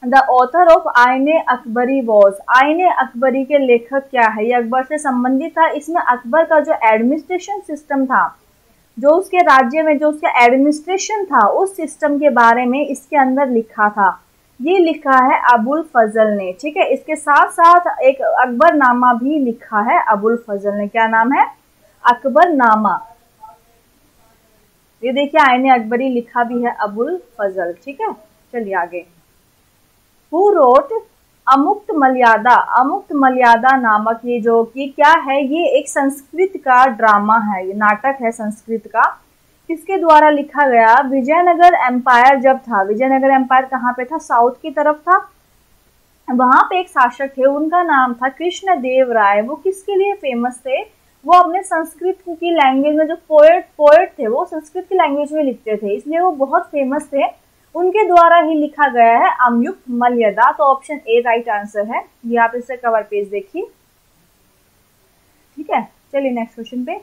The author of Ain-i-Akbari was आईने अकबरी के लेखक क्या है? ये अकबर से संबंधित था। इसमें अकबर का जो एडमिनिस्ट्रेशन सिस्टम था जो उसके राज्य में, जो उसका एडमिनिस्ट्रेशन था, उस सिस्टम के बारे में इसके अंदर लिखा था। ये लिखा है अबुल फजल ने, ठीक है? इसके साथ साथ एक अकबर नामा भी लिखा है अबुल फजल ने। क्या नाम है? अकबर नामा। ये देखिए आईने अकबरी लिखा भी है अबुल फजल, ठीक है? चलिए आगे। हु रोट अमुक्त मर्यादा अमुक्त मर्यादा नामक ये जो कि क्या है, ये एक संस्कृत का ड्रामा है, ये नाटक है संस्कृत का किसके द्वारा लिखा गया विजयनगर एम्पायर जब था, विजयनगर एम्पायर कहाँ पे था? साउथ की तरफ़ था। वहाँ पे एक शासक थे, उनका नाम था कृष्ण देव राय। वो किसके लिए फ़ेमस थे? वो अपने संस्कृत की लैंग्वेज में जो पोएट पोएट थे, वो संस्कृत की लैंग्वेज में लिखते थे, इसलिए वो बहुत फ़ेमस थे। उनके द्वारा ही लिखा गया है अमयुक्त मल्यदा तो ऑप्शन ए राइट आंसर है। ये आप इससे कवर पेज देखिए। ठीक है, चलिए नेक्स्ट क्वेश्चन पे।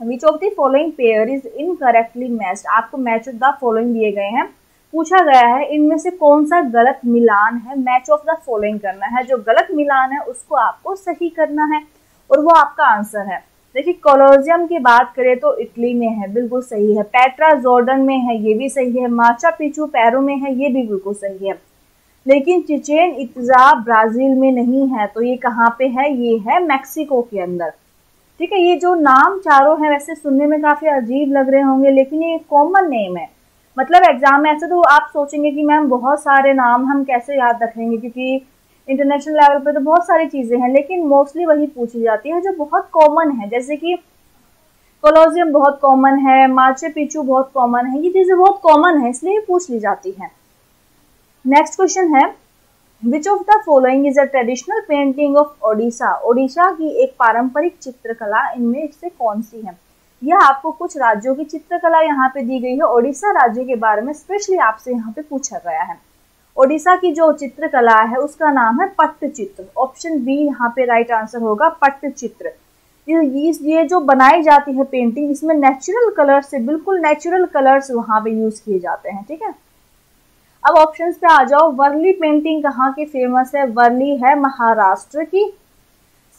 Which of the following pair is incorrectly matched आपको मैच ऑफ़ द फॉलोइंग दिए गए हैं। पूछा गया है, इनमें से कौन सा गलत मिलान है? मैच ऑफ़ द फॉलोइंग करना है। जो गलत मिलान है, उसको आपको सही करना है। और वो आपका आंसर है। देखिए कोलोजियम की बात करें तो इटली में है, बिल्कुल सही है। पेट्रा जॉर्डन में है, ये भी सही है। माचा पिचू पैरो में है, ये भी बिल्कुल सही है। लेकिन चिचेन इतजा ब्राज़ील में नहीं है तो ये कहाँ पे है? ये है मैक्सिको के अंदर। ठीक है, ये जो नाम चारों हैं, वैसे सुनने में काफ़ी अजीब लग रहे होंगे, लेकिन ये कॉमन नेम है। मतलब एग्ज़ाम में ऐसे तो आप सोचेंगे कि मैम, बहुत सारे नाम हम कैसे याद रखेंगे? क्योंकि इंटरनेशनल लेवल पे तो बहुत सारी चीज़ें हैं, लेकिन मोस्टली वही पूछी जाती है जो बहुत कॉमन है, जैसे कि कोलोजियम बहुत कॉमन है माचे पिचू बहुत कॉमन है, ये चीज़ें बहुत कॉमन है, इसलिए पूछ ली जाती है। नेक्स्ट क्वेश्चन है which of the following is a traditional painting of Odisha Odisha की एक पारंपरिक चित्रकला, इनमें से कौन सी है? यह आपको कुछ राज्यों की चित्रकला यहाँ पे दी गई है ओडिशा राज्य के बारे में स्पेशली आपसे यहाँ पे पूछा गया है। ओडिशा की जो चित्रकला है, उसका नाम है पट्टचित्र। ऑप्शन बी यहाँ पे राइट आंसर होगा, पट्टचित्र। ये जो बनाई जाती है पेंटिंग इसमें नेचुरल कलर से बिल्कुल नेचुरल कलर्स वहाँ पे यूज़ किए जाते हैं, ठीक है? अब ऑप्शंस पे आ जाओ वर्ली पेंटिंग कहाँ की फ़ेमस है? वर्ली है महाराष्ट्र की।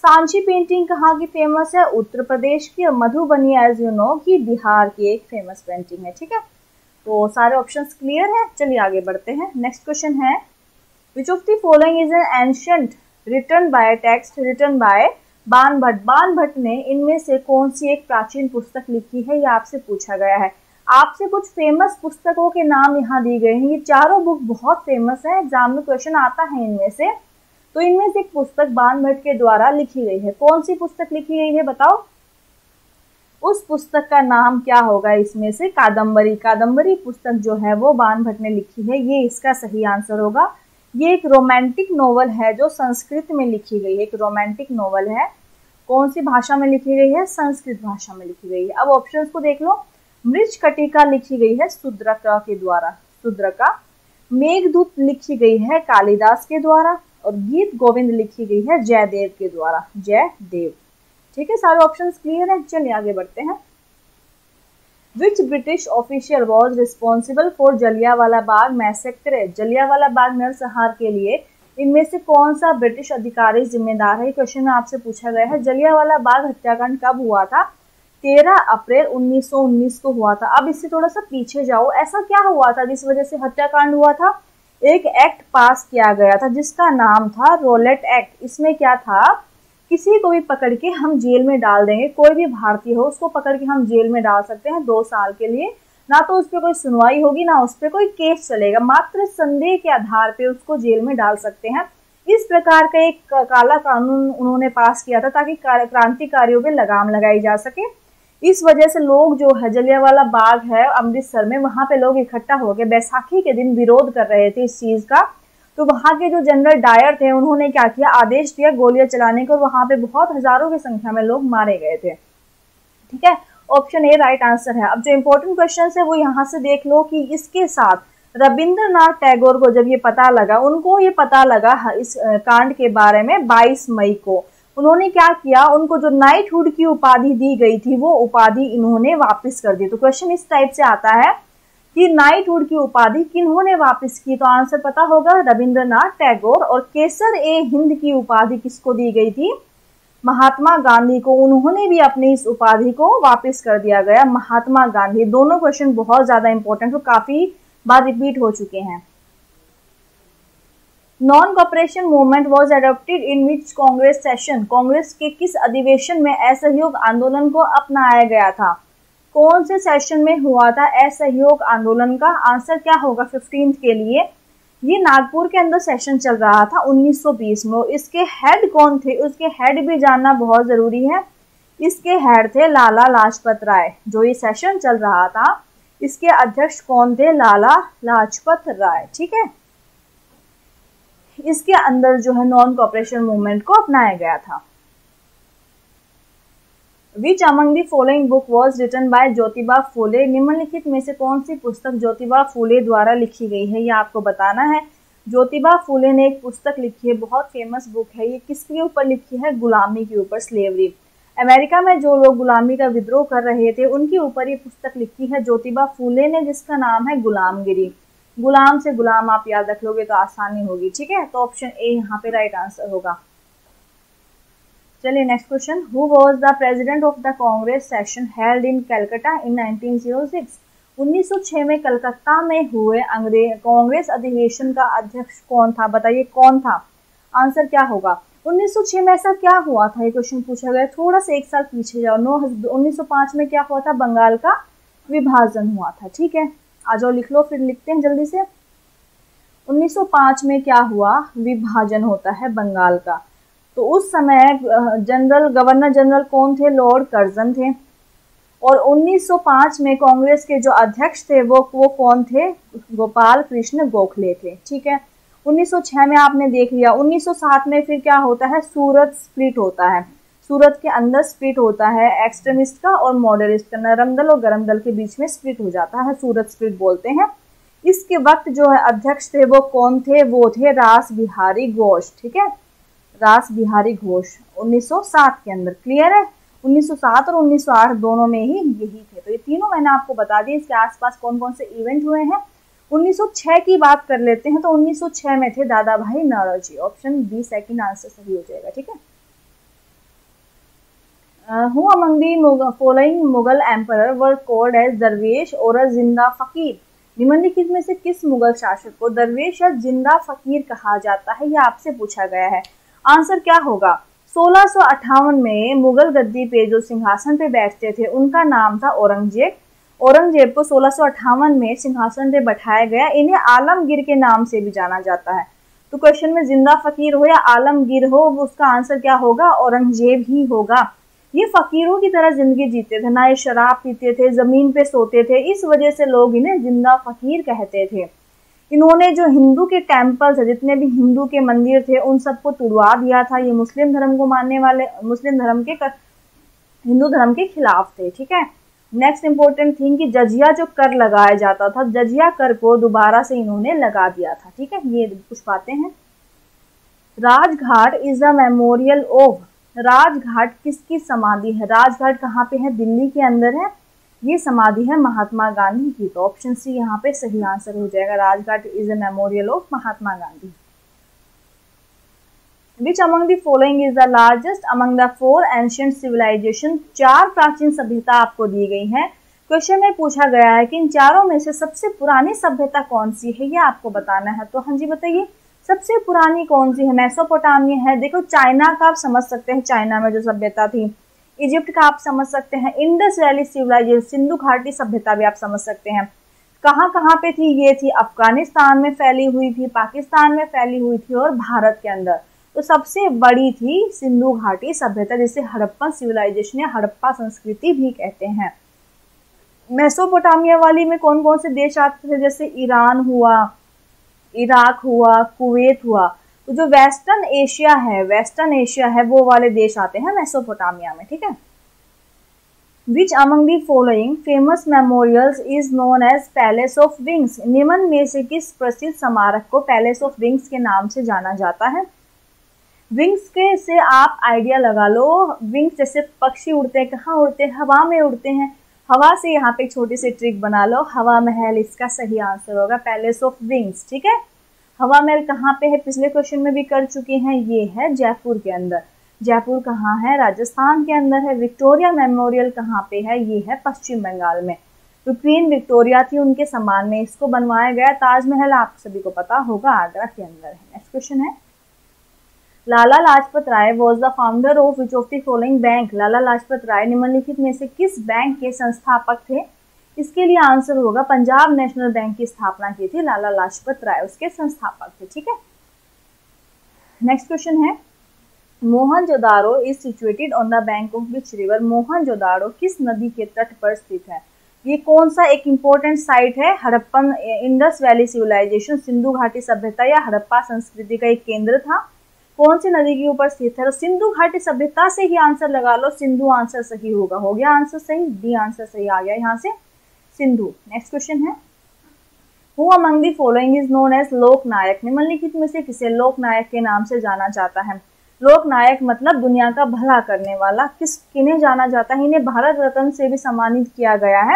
सांची पेंटिंग कहाँ की फ़ेमस है? उत्तर प्रदेश की। और मधुबनी एज यू नो की बिहार की एक फ़ेमस पेंटिंग है, ठीक है? तो सारे ऑप्शंस क्लियर है। चलिए आगे बढ़ते हैं। नेक्स्ट क्वेश्चन है। Which of the following is an ancient written by text written by Ban Bhatt? Ban Bhatt ने इनमें से कौन सी एक प्राचीन पुस्तक लिखी है, ये आपसे पूछा गया है। आपसे कुछ फ़ेमस पुस्तकों के नाम यहाँ दिए गए हैं। ये चारों बुक बहुत फ़ेमस है। एग्ज़ाम में क्वेश्चन आता है इनमें से। तो इनमें से एक पुस्तक बान भट्ट के द्वारा लिखी गई है। कौन सी पुस्तक लिखी गई है, बताओ? उस पुस्तक का नाम क्या होगा इसमें से? कादम्बरी। कादम्बरी पुस्तक जो है, वो बान भट्ट ने लिखी है। ये इसका सही आंसर होगा। ये एक रोमांटिक नोवेल है जो संस्कृत में लिखी गई है। एक रोमांटिक नोवेल है। कौन सी भाषा में लिखी गई है? संस्कृत भाषा में लिखी गई है। अब ऑप्शंस को देख लो। मृज कटिका लिखी गई है सुद्रका के द्वारा। सुद्रका। मेघदूत लिखी गई है कालिदास के द्वारा। और गीत गोविंद लिखी गई है जयदेव के द्वारा। जय देव ठीक है, सारे ऑप्शंस क्लियर है। चलिए आगे बढ़ते हैं। Which British official was responsible for Jallianwala Bagh massacre Jallianwala Bagh नरसंहार के लिए इनमें से कौन सा ब्रिटिश अधिकारी जिम्मेदार है? क्वेश्चन आपसे पूछा गया है। जलियावाला बाग हत्याकांड कब हुआ था? तेरह अप्रैल 1919 को हुआ था। अब इससे थोड़ा सा पीछे जाओ। ऐसा क्या हुआ था जिस वजह से हत्याकांड हुआ था? एक एक्ट पास किया गया था जिसका नाम था रोलेट एक्ट इसमें क्या था? किसी को भी पकड़ के हम जेल में डाल देंगे, कोई भी भारतीय हो, उसको पकड़ के हम जेल में डाल सकते हैं दो साल के लिए। ना तो उस पर कोई सुनवाई होगी, ना उस पर कोई केस चलेगा। मात्र संदेह के आधार पर उसको जेल में डाल सकते हैं। इस प्रकार का एक काला कानून उन्होंने पास किया था ताकि क्रांतिकारियों पे लगाम लगाई जा सके। इस वजह से लोग जो है जलियावाला बाग है, अमृतसर में, वहाँ पे लोग इकट्ठा होकर बैसाखी के दिन विरोध कर रहे थे इस चीज़ का। तो वहाँ के जो जनरल डायर थे, उन्होंने क्या किया? आदेश दिया गोलियाँ चलाने को और वहाँ पे बहुत हज़ारों की संख्या में लोग मारे गए थे। ठीक है? ऑप्शन ए राइट आंसर है। अब जो इम्पोर्टेंट क्वेश्चन है, वो यहाँ से देख लो कि इसके साथ रविंद्रनाथ टैगोर को जब ये पता लगा, उनको ये पता लगा इस कांड के बारे में 22 मई को। उन्होंने क्या किया? उनको जो नाइटहुड की उपाधि दी गई थी, वो उपाधि इन्होंने वापस कर दी। तो क्वेश्चन इस टाइप से आता है कि नाइटहुड की उपाधि किन्होंने वापस की? तो आंसर पता होगा रविंद्रनाथ टैगोर और केसर ए हिंद की उपाधि किसको दी गई थी? महात्मा गांधी को। उन्होंने भी अपनी इस उपाधि को वापस कर दिया गया। महात्मा गांधी। दोनों क्वेश्चन बहुत ज़्यादा इंपॉर्टेंट और काफ़ी बार रिपीट हो चुके हैं। Non cooperation movement was adopted in which Congress session Congress के किस अधिवेशन में असहयोग आंदोलन को अपनाया गया था? कौन से सेशन में हुआ था असहयोग आंदोलन का? आंसर क्या होगा फिफ्टीन के लिए? ये नागपुर के अंदर सेशन चल रहा था 1920 में। इसके हेड कौन थे? उसके हेड भी जानना बहुत ज़रूरी है। इसके हेड थे लाला लाजपत राय, जो ये सेशन चल रहा था। इसके अध्यक्ष कौन थे? लाला लाजपत राय, ठीक है? इसके अंदर जो है नॉन कॉपरेशन मूवमेंट को अपनाया गया था। Which among the following book was written by Jyotiba Phule निम्नलिखित में से कौन सी पुस्तक ज्योतिबा फूले द्वारा लिखी गई है? ये आपको बताना है। ज्योतिबा फूले ने एक पुस्तक लिखी है, बहुत फ़ेमस बुक है। ये किसके ऊपर लिखी है? गुलामी के ऊपर स्लेवरी अमेरिका में जो लोग गुलामी का विद्रोह कर रहे थे, उनके ऊपर ये पुस्तक लिखी है। ज्योतिबा फूले ने, जिसका नाम है गुलामगिरी। गुलाम से गुलाम आप याद रख लोगे तो आसानी होगी, ठीक है? तो ऑप्शन ए यहाँ पे राइट आंसर होगा। चलिए next question who was the president of the Congress session held in Calcutta in 1906 1906 में कलकत्ता में हुए अंग्रेज़ कांग्रेस अधिवेशन का अध्यक्ष कौन था? बताइए कौन था? आंसर क्या होगा? 1906 में ऐसा क्या हुआ था? ये क्वेश्चन पूछा गया। थोड़ा सा एक साल पीछे जाओ। नौ 1905 में क्या हुआ था? बंगाल का विभाजन हुआ था। ठीक है? आ जाओ, लिख लो, फिर लिखते हैं जल्दी से। 1905 में क्या हुआ? विभाजन होता है बंगाल का। तो उस समय जनरल, गवर्नर जनरल कौन थे? लॉर्ड कर्जन थे। और 1905 में कांग्रेस के जो अध्यक्ष थे, वो वो कौन थे? गोपाल कृष्ण गोखले थे, ठीक है? 1906 में आपने देख लिया। 1907 में फिर क्या होता है? सूरत स्प्लिट होता है। सूरत के अंदर स्प्लिट होता है एक्सट्रीमिस्ट का और मॉडरिस्ट का। नरम दल और गरम दल के बीच में स्प्लिट हो जाता है, सूरत स्प्लिट बोलते हैं। इसके वक्त जो है अध्यक्ष थे, वो कौन थे? वो थे रास बिहारी घोष, ठीक है? रास बिहारी घोष 1907 के अंदर क्लियर है। 1907 और 1908 दोनों में ही यही थे। तो ये तीनों मैंने आपको बता दिए, इसके आसपास कौन कौन से इवेंट हुए हैं। 1906 की बात कर लेते हैं तो 1906 में थे Dadabhai Naoroji. Option B second answer सही हो जाएगा, ठीक है? Who among the following Mughal emperor were called as दरवेश और ज़िंदा फकीर। निम्नलिखित में से किस मुगल शासक को दरवेश या ज़िंदा फकीर कहा जाता है यह आपसे पूछा गया है। आंसर क्या होगा? सोलह में मुगल गद्दी पे जो सिंहासन पे बैठते थे, उनका नाम था औरंगज़ेब। औरंगज़ेब को सोलह में सिंहासन पे बैठाया गया। इन्हें आलमगीर के नाम से भी जाना जाता है। तो क्वेश्चन में ज़िंदा फकीर हो या आलमगीर हो, उसका आंसर क्या होगा? औरंगज़ेब ही होगा। ये फकीरों की तरह ज़िंदगी जीते थे, ना ये शराब पीते थे, ज़मीन पे सोते थे। इस वजह से लोग इन्हें ज़िंदा फकीर कहते थे। इन्होंने जो हिंदू के टेम्पल्स है जितने भी हिंदू के मंदिर थे उन सबको तुड़वा दिया था। ये मुस्लिम धर्म को मानने वाले मुस्लिम धर्म के कर, हिंदू धर्म के खिलाफ थे ठीक है? नेक्स्ट इंपॉर्टेंट थिंग कि जजिया जो कर लगाया जाता था जजिया कर को दोबारा से इन्होंने लगा दिया था ठीक है? ये कुछ बातें हैं। Rajghat is a memorial of Rajghat किसकी समाधि है? राजघाट कहाँ पे है? दिल्ली के अंदर है। ये समाधि है महात्मा गांधी की तो ऑप्शन सी यहाँ पे सही आंसर हो जाएगा। Rajghat is a memorial of Mahatma Gandhi. Which among the following is the largest among the four ancient civilization चार प्राचीन सभ्यता आपको दी गई है। क्वेश्चन में पूछा गया है कि इन चारों में से सबसे पुरानी सभ्यता कौन सी है, ये आपको बताना है। तो हाँ जी, बताइए, सबसे पुरानी कौन सी है? मैसोपोटामिया है। देखो, चाइना का आप समझ सकते हैं, चाइना में जो सभ्यता थी इजिप्ट का आप समझ सकते हैं, इंडस वैली सिविलाइजेशन, सिंधु घाटी सभ्यता भी आप समझ सकते हैं। कहाँ कहाँ पे थी? ये थी अफ़गानिस्तान में फैली हुई थी, पाकिस्तान में फैली हुई थी और भारत के अंदर। तो सबसे बड़ी थी सिंधु घाटी सभ्यता, जिसे हड़प्पन सिविलाइजेशन या हड़प्पा संस्कृति भी कहते हैं। मेसोपोटामिया वाली में कौन कौन से देश आते थे? जैसे ईरान हुआ, इराक हुआ, कुवैत हुआ। तो जो वेस्टर्न एशिया है वेस्टर्न एशिया है, वो वाले देश आते हैं मेसोपोटामिया में, ठीक है? Which among the following famous memorials is known as palace of winds निम्न में से किस प्रसिद्ध स्मारक को पैलेस ऑफ़ विंग्स के नाम से जाना जाता है? विंग्स के से आप आइडिया लगा लो। विंग्स जैसे पक्षी उड़ते हैं, कहाँ उड़ते हैं? हवा में उड़ते हैं। हवा से यहाँ पे एक छोटी सी ट्रिक बना लो। हवा महल, इसका सही आंसर होगा पैलेस ऑफ़ विंग्स ठीक है? हवा महल कहाँ पे है? पिछले क्वेश्चन में भी कर चुके हैं। ये है जयपुर के अंदर। जयपुर कहाँ है? राजस्थान के अंदर है। विक्टोरिया मेमोरियल कहाँ पे है? ये है पश्चिम बंगाल में। तो क्वीन विक्टोरिया थी उनके सम्मान में इसको बनवाया गया। ताजमहल आप सभी को पता होगा, आगरा के अंदर है। नेक्स्ट क्वेश्चन है। Lala Lajpat Rai was the founder of which of the following bank Lala Lajpat Rai निम्नलिखित में से किस बैंक के संस्थापक थे? इसके लिए आंसर होगा, पंजाब नेशनल बैंक की स्थापना की थी, लाला लाजपत राय, उसके संस्थापक थे, ठीक है? नेक्स्ट क्वेश्चन है, Mohenjo Daro is situated on the bank of which river Mohenjo Daro किस नदी के तट पर स्थित है? ये कौन सा एक इम्पोर्टेंट साइट है? Harappan Indus valley civilization Sindhu घाटी सभ्यता या हड़प्पा संस्कृति का एक केंद्र था? कौन सी नदी के ऊपर स्थित है? सिंधु घाटी सभ्यता से ही आंसर लगा लो, सिंधु आंसर सही होगा। हो गया आंसर सही? डी आंसर सही आ गया यहाँ से। सिंधु। नेक्स्ट क्वेश्चन है। Who among the following is known as Lok Nayak निम्नलिखित में से किसे लोक नायक के नाम से जाना जाता है? लोक नायक मतलब दुनिया का भला करने वाला। किस, किन्हें जाना जाता है? इन्हें भारत रत्न से भी सम्मानित किया गया है।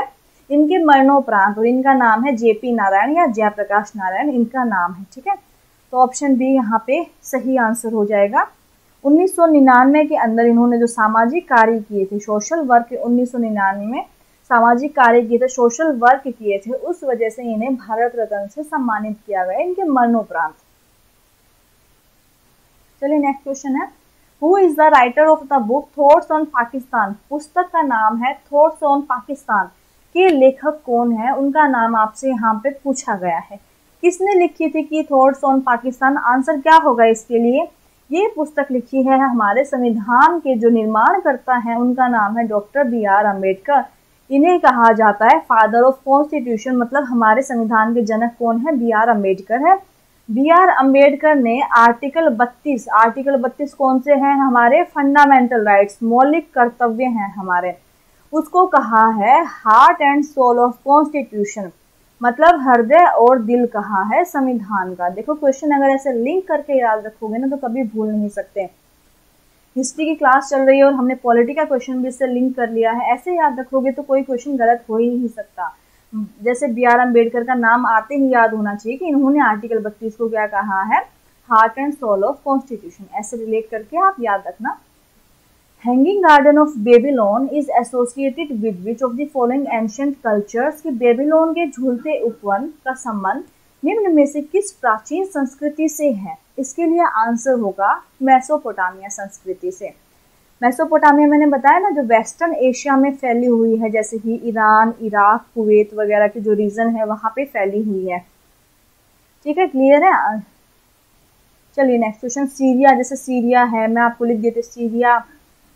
इनके मरणोपरांत और इनका नाम है जेपी नारायण या जयप्रकाश नारायण इनका नाम है, ठीक है? तो ऑप्शन बी यहाँ पे सही आंसर हो जाएगा। 1999 के अंदर इन्होंने जो सामाजिक कार्य किए थे सोशल वर्क उन्नीस में सामाजिक कार्य किए थे सोशल वर्क किए थे, उस वजह से इन्हें भारत रत्न से सम्मानित किया गया, इनके मरणोपरांत। चलिए नेक्स्ट क्वेश्चन है। Who is the writer of the book thoughts on Pakistan पुस्तक का नाम है थॉट्स ऑन पाकिस्तान के लेखक कौन है? उनका नाम आपसे यहाँ पे पूछा गया है। किसने लिखी थी कि थॉट्स ऑन पाकिस्तान आंसर क्या होगा इसके लिए? ये पुस्तक लिखी है हमारे संविधान के जो निर्माण करता है, उनका नाम है डॉक्टर बी आर अंबेडकर इन्हें कहा जाता है फादर ऑफ़ कॉन्स्टिट्यूशन मतलब हमारे संविधान के जनक कौन है? बी आर अंबेडकर है। बी आर अंबेडकर ने आर्टिकल 32 आर्टिकल 32 कौन से हैं? हमारे फंडामेंटल राइट्स, मौलिक कर्तव्य हैं हमारे। उसको कहा है heart and soul of constitution मतलब हृदय और दिल कहा है संविधान का। देखो, क्वेश्चन अगर ऐसे लिंक करके याद रखोगे ना तो कभी भूल नहीं सकते। हिस्ट्री की क्लास चल रही है और हमने पॉलिटी का क्वेश्चन भी इससे लिंक कर लिया है। ऐसे याद रखोगे तो कोई क्वेश्चन गलत हो ही नहीं सकता। जैसे बी आर अंबेडकर का नाम आते ही याद होना चाहिए कि इन्होंने आर्टिकल बत्तीस को क्या कहा है? Heart and soul of constitution ऐसे रिलेट करके आप याद रखना। Hanging garden of Babylon is associated with which of the following ancient cultures कि बेबीलोन के झूलते उपवन का संबंध निम्न में से किस प्राचीन संस्कृति से है? इसके लिए आंसर होगा मैसोपोटामिया संस्कृति से। मैसोपोटामिया मैंने बताया ना, जो वेस्टर्न एशिया में फैली हुई है, जैसे कि ईरान, इराक, कुवैत वगैरह के जो रीजन है, वहाँ पे फैली हुई है। ठीक है क्लियर है? चलिए नेक्स्ट क्वेश्चन सीरिया, जैसे सीरिया है, मैं आपको लिख देती सीरिया,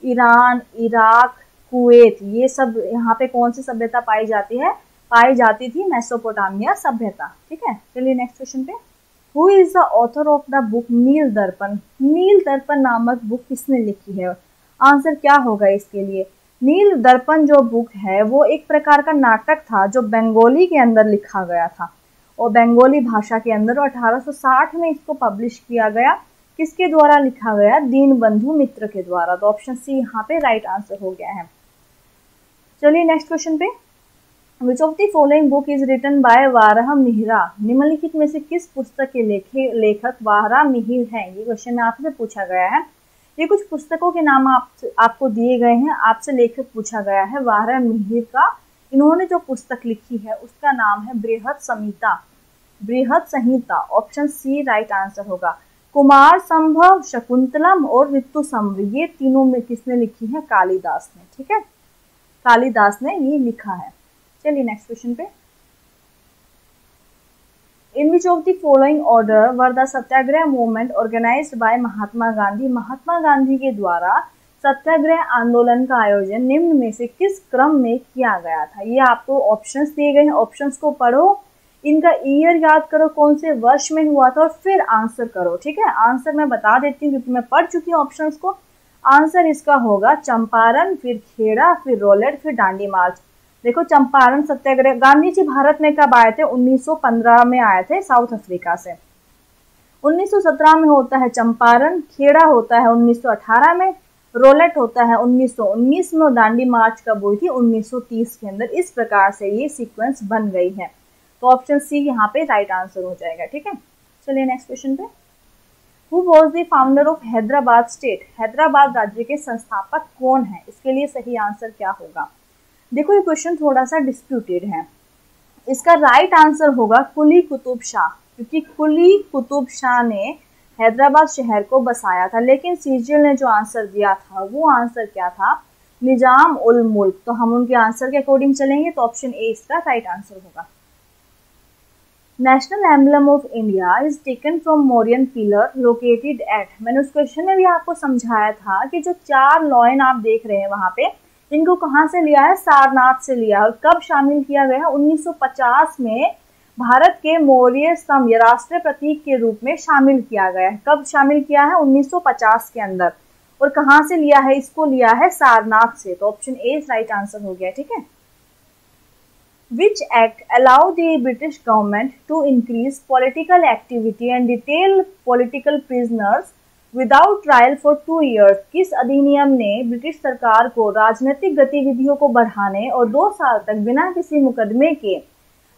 ईरान, इराक, कुवैत, ये सब यहाँ पे कौन सी सभ्यता पाई जाती है? पाई जाती थी मेसोपोटामिया सभ्यता। ठीक है, चलिए नेक्स्ट क्वेश्चन पे। Who is the author of the book Nil Darpan Nil Darpan नामक बुक किसने लिखी है? आंसर क्या होगा इसके लिए? नील दर्पण जो बुक है, वो एक प्रकार का नाटक था जो बंगाली के अंदर लिखा गया था। और बंगाली भाषा के अंदर 1860 में इसको पब्लिश किया गया। किसके द्वारा लिखा गया? दीन बंधु मित्र के द्वारा। तो ऑप्शन सी यहाँ पे राइट आंसर हो गया है। चलिए नेक्स्ट क्वेश्चन पे। Which of the following book is written by Varaha Mihira निम्नलिखित में से किस पुस्तक के लेखे, लेखक वाहरा मिहिर हैं? ये क्वेश्चन आपसे पूछा गया है। ये कुछ पुस्तकों के नाम आप, आपको दिए गए हैं। आपसे लेखक पूछा गया है वाहरा मिहिर का। इन्होंने जो पुस्तक लिखी है, उसका नाम है Brihat Samhita. Brihat Samhita option C right answer होगा। कुमार संभव, शकुंतलम और ऋतु संभ ये तीनों में किसने लिखी है? कालिदास ने, ठीक है? कालिदास ने ये लिखा है। चलिए नेक्स्ट क्वेश्चन पे। In which of the following order were the satyagraha movement organised by Mahatma Gandhi Mahatma Gandhi के द्वारा सत्याग्रह आंदोलन का आयोजन निम्न में से किस क्रम में किया गया था? ये आपको ऑप्शंस दिए गए हैं। ऑप्शंस को पढ़ो। इनका ईयर याद करो, कौन से वर्ष में हुआ था और फिर आंसर करो, ठीक है? आंसर मैं बता देती हूँ क्योंकि मैं पढ़ चुकी हूँ ऑप्शंस को। आंसर इसका होगा, चंपारण, फिर खेड़ा, फिर रोलेट फिर डांडी मार्च। देखो, चंपारण सत्याग्रह गांधी जी भारत में कब आए थे? 1915 में आए थे साउथ अफ्रीका से। 1917 में होता है चंपारण, खेड़ा होता है 1918 में, रोलेट होता है 1919 में दांडी मार्च कब हुई थी? 1930 के अंदर। इस प्रकार से ये सीक्वेंस बन गई है। तो ऑप्शन सी यहाँ पे राइट आंसर हो जाएगा, ठीक है? चलिए नेक्स्ट क्वेश्चन पे। Who was the founder of Hyderabad state Hyderabad राज्य के संस्थापक कौन है? इसके लिए सही आंसर क्या होगा? देखो, ये क्वेश्चन थोड़ा सा डिस्प्यूटेड है। इसका राइट आंसर होगा कुली कुतुब शाह, क्योंकि कुली कुतुब शाह ने हैदराबाद शहर को बसाया था, लेकिन सीजीएल ने जो आंसर दिया था, वो आंसर क्या था? निज़ाम उल मुल्क। तो हम उनके आंसर के अकॉर्डिंग चलेंगे तो ऑप्शन ए इसका राइट आंसर होगा। National emblem of India is taken from Mauryan pillar located at मैंने उस क्वेश्चन में भी आपको समझाया था कि जो चार लॉयन आप देख रहे हैं वहाँ पे इनको कहाँ से लिया है? सारनाथ से लिया और कब शामिल किया गया है? 1950 में भारत के मौर्य स्तंभ या राष्ट्रीय प्रतीक के रूप में शामिल किया गया है। कब शामिल किया है? 1950 के अंदर। और कहाँ से लिया है? इसको लिया है सारनाथ से। तो ऑप्शन ए राइट आंसर हो गया, ठीक है? Which act allowed the British government to increase political activity and detain political prisoners without trial for two years किस अधिनियम ने ब्रिटिश सरकार को राजनीतिक गतिविधियों को बढ़ाने और दो साल तक बिना किसी मुकदमे के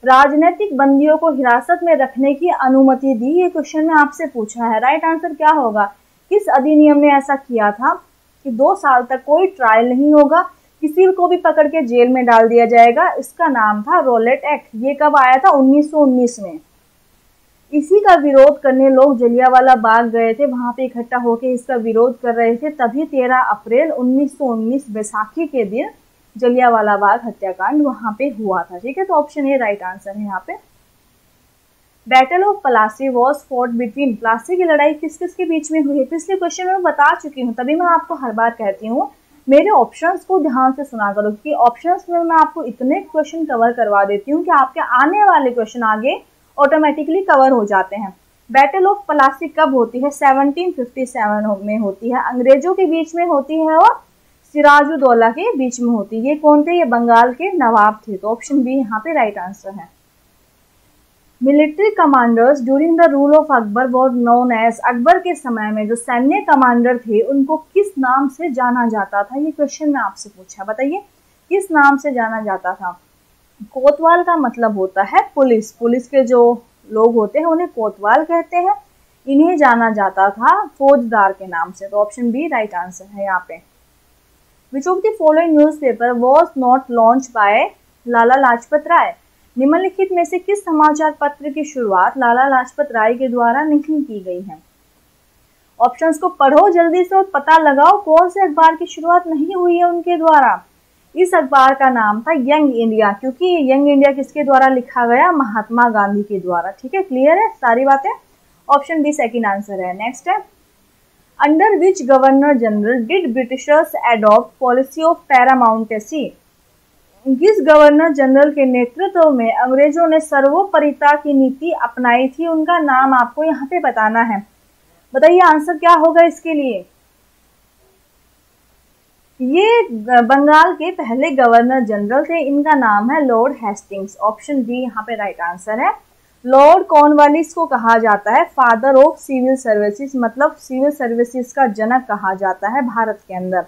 राजनीतिक बंदियों को हिरासत में रखने की अनुमति दी? ये क्वेश्चन में आपसे पूछा है। राइट आंसर क्या होगा? किस अधिनियम ने ऐसा किया था कि दो साल तक कोई ट्रायल नहीं होगा? किसी को भी पकड़ के जेल में डाल दिया जाएगा। इसका नाम था रोलेट एक्ट ये कब आया था? 1919 में। इसी का विरोध करने लोग जलियावाला बाग गए थे, वहाँ पे इकट्ठा होकर इसका विरोध कर रहे थे। तभी 13 अप्रैल 1919 बैसाखी के दिन जलियावाला बाग हत्याकांड वहाँ पे हुआ था। ठीक है तो ऑप्शन ए राइट आंसर है यहाँ पे। Battle of Plassey was fought between Plassey की लड़ाई किस किस के बीच में हुई? है पिछले क्वेश्चन में बता चुकी हूँ, तभी मैं आपको हर बार कहती हूँ। मेरे ऑप्शंस को ध्यान से सुना करो, क्योंकि ऑप्शंस में मैं आपको इतने क्वेश्चन कवर करवा देती हूँ कि आपके आने वाले क्वेश्चन आगे ऑटोमेटिकली कवर हो जाते हैं। बैटल ऑफ़ प्लासी कब होती है? 1757 में होती है। अंग्रेज़ों के बीच में होती है और सिराजुद्दौला के बीच में होती है। ये कौन थे? ये बंगाल के नवाब थे। तो ऑप्शन बी यहाँ पे राइट आंसर है। Military commanders during the rule of Akbar was known as Akbar के समय में जो सैन्य कमांडर थे, उनको किस नाम से जाना जाता था? ये क्वेश्चन मैं आपसे पूछा। बताइए, किस नाम से जाना जाता था? कोतवाल का मतलब होता है पुलिस। पुलिस के जो लोग होते हैं, उन्हें कोतवाल कहते हैं। इन्हें जाना जाता था फौजदार के नाम से। तो ऑप्शन बी राइट आंसर है यहाँ पे। Which of the following newspaper was not launch by Lala Lajpat Rai निम्नलिखित में से किस समाचार पत्र की शुरुआत लाला लाजपत राय के द्वारा नहीं की गई है? ऑप्शंस को पढ़ो जल्दी से और पता लगाओ कौन से अखबार की शुरुआत नहीं हुई है उनके द्वारा। इस अखबार का नाम था यंग इंडिया, क्योंकि यंग इंडिया किसके द्वारा लिखा गया? महात्मा गांधी के द्वारा। ठीक है? क्लियर है? सारी बातें? ऑप्शन बी सेकंड आंसर है। नेक्स्ट है। Under which governor general did Britishers adopt policy of paramountcy किस गवर्नर जनरल के नेतृत्व में अंग्रेज़ों ने सर्वोपरिता की नीति अपनाई थी, उनका नाम आपको यहाँ पे बताना है। बताइए आंसर क्या होगा इसके लिए? ये बंगाल के पहले गवर्नर जनरल थे। इनका नाम है लॉर्ड हेस्टिंग्स। ऑप्शन बी यहाँ पे राइट आंसर है। लॉर्ड कॉर्नवालिस को कहा जाता है फादर ऑफ़ सिविल सर्विसेज़ मतलब सिविल सर्विसेज़ का जनक कहा जाता है भारत के अंदर।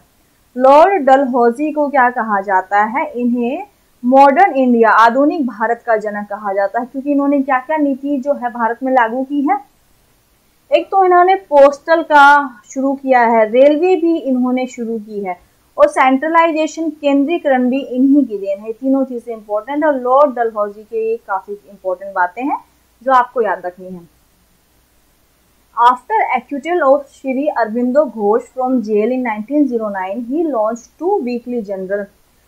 लॉर्ड डलहौजी को क्या कहा जाता है? इन्हें मॉडर्न इंडिया, आधुनिक भारत का जनक कहा जाता है, क्योंकि इन्होंने क्या क्या नीति जो है भारत में लागू की है। एक तो इन्होंने पोस्टल का शुरू किया है, रेलवे भी इन्होंने शुरू की है। और सेंट्रलाइजेशन केंद्रीकरण भी इन्हीं की देन है। तीनों चीज़ें इंपॉर्टेंट और लॉर्ड डलहौजी के ये काफ़ी इंपॉर्टेंट बातें हैं, जो आपको याद रखनी है। After acquittal of Shri Aurobindo Ghosh from jail in 1909 he launch two weekly journal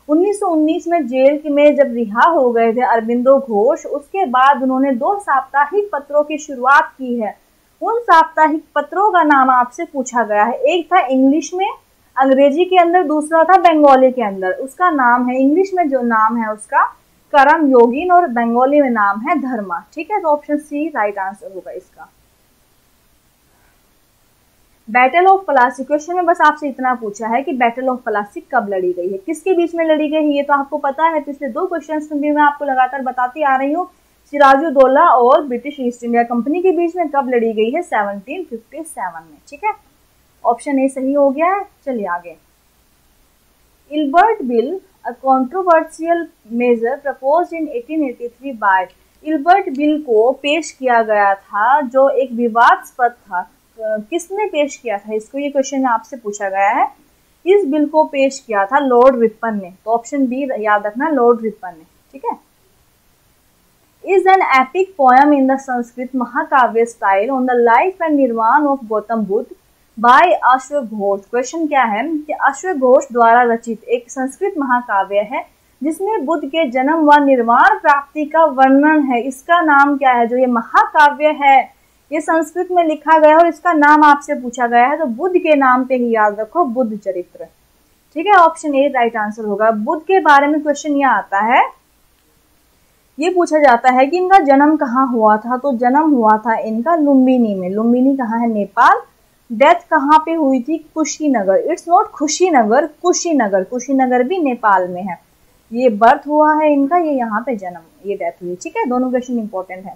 1919 में जेल में जब रिहा हो गए थे अरविंदो घोष उसके बाद उन्होंने दो साप्ताहिक पत्रों की शुरुआत की है। उन साप्ताहिक पत्रों का नाम आपसे पूछा गया है। एक था इंग्लिश में अंग्रेज़ी के अंदर, दूसरा था बंगाली के अंदर। उसका नाम है, इंग्लिश में जो नाम है उसका, करम योगिन और बंगाली में नाम है धर्मा। ठीक है तो ऑप्शन सी राइट आंसर होगा इसका। बैटल ऑफ़ प्लासी क्वेश्चन में बस आपसे इतना पूछा है कि बैटल ऑफ़ प्लासी कब लड़ी गई है? किसके बीच में लड़ी गई है? ये तो आपको पता है पिछले दो क्वेश्चन भी मैं आपको लगातार बताती आ रही हूँ। सिराजुद्दौला और ब्रिटिश ईस्ट इंडिया कंपनी के बीच में कब लड़ी गई है? 1757 में। ठीक है? ऑप्शन ए सही हो गया है चलिए आगे। Ilbert bill a controversial measure proposed in 1883 by Ilbert bill को पेश किया गया था, जो एक विवादास्पद था। किसने पेश किया था? इसको ये क्वेश्चन आपसे पूछा गया है। इस बिल को पेश किया था लॉर्ड रिपन ने। तो ऑप्शन बी याद रखना लॉर्ड रिपन ने। ठीक है? Is an epic poem in the Sanskrit महाकाव्य style on the life and निर्माण ऑफ़ गौतम बुद्ध बाय अश्वघोष। क्वेश्चन क्या है? कि अश्वघोष द्वारा रचित एक संस्कृत महाकाव्य है, जिसमें बुद्ध के जन्म व निर्वाण प्राप्ति का वर्णन है। इसका नाम क्या है? जो ये महाकाव्य है, ये संस्कृत में लिखा गया है और इसका नाम आपसे पूछा गया है तो बुद्ध के नाम पे ही याद रखो, बुद्ध चरित्र। ठीक है ऑप्शन ए राइट आंसर होगा। बुद्ध के बारे में क्वेश्चन यह आता है, ये पूछा जाता है कि इनका जन्म कहाँ हुआ था? तो जन्म हुआ था इनका लुम्बिनी में। लुम्बिनी कहाँ है? नेपाल। डेथ कहाँ पे हुई थी? Kushinagar. It's not Khushinagar Kushinagar. Kushinagar भी नेपाल में है। ये बर्थ हुआ है इनका, ये यहाँ पे जन्म, ये डेथ हुई। ठीक है? दोनों क्वेश्चन इंपॉर्टेंट है।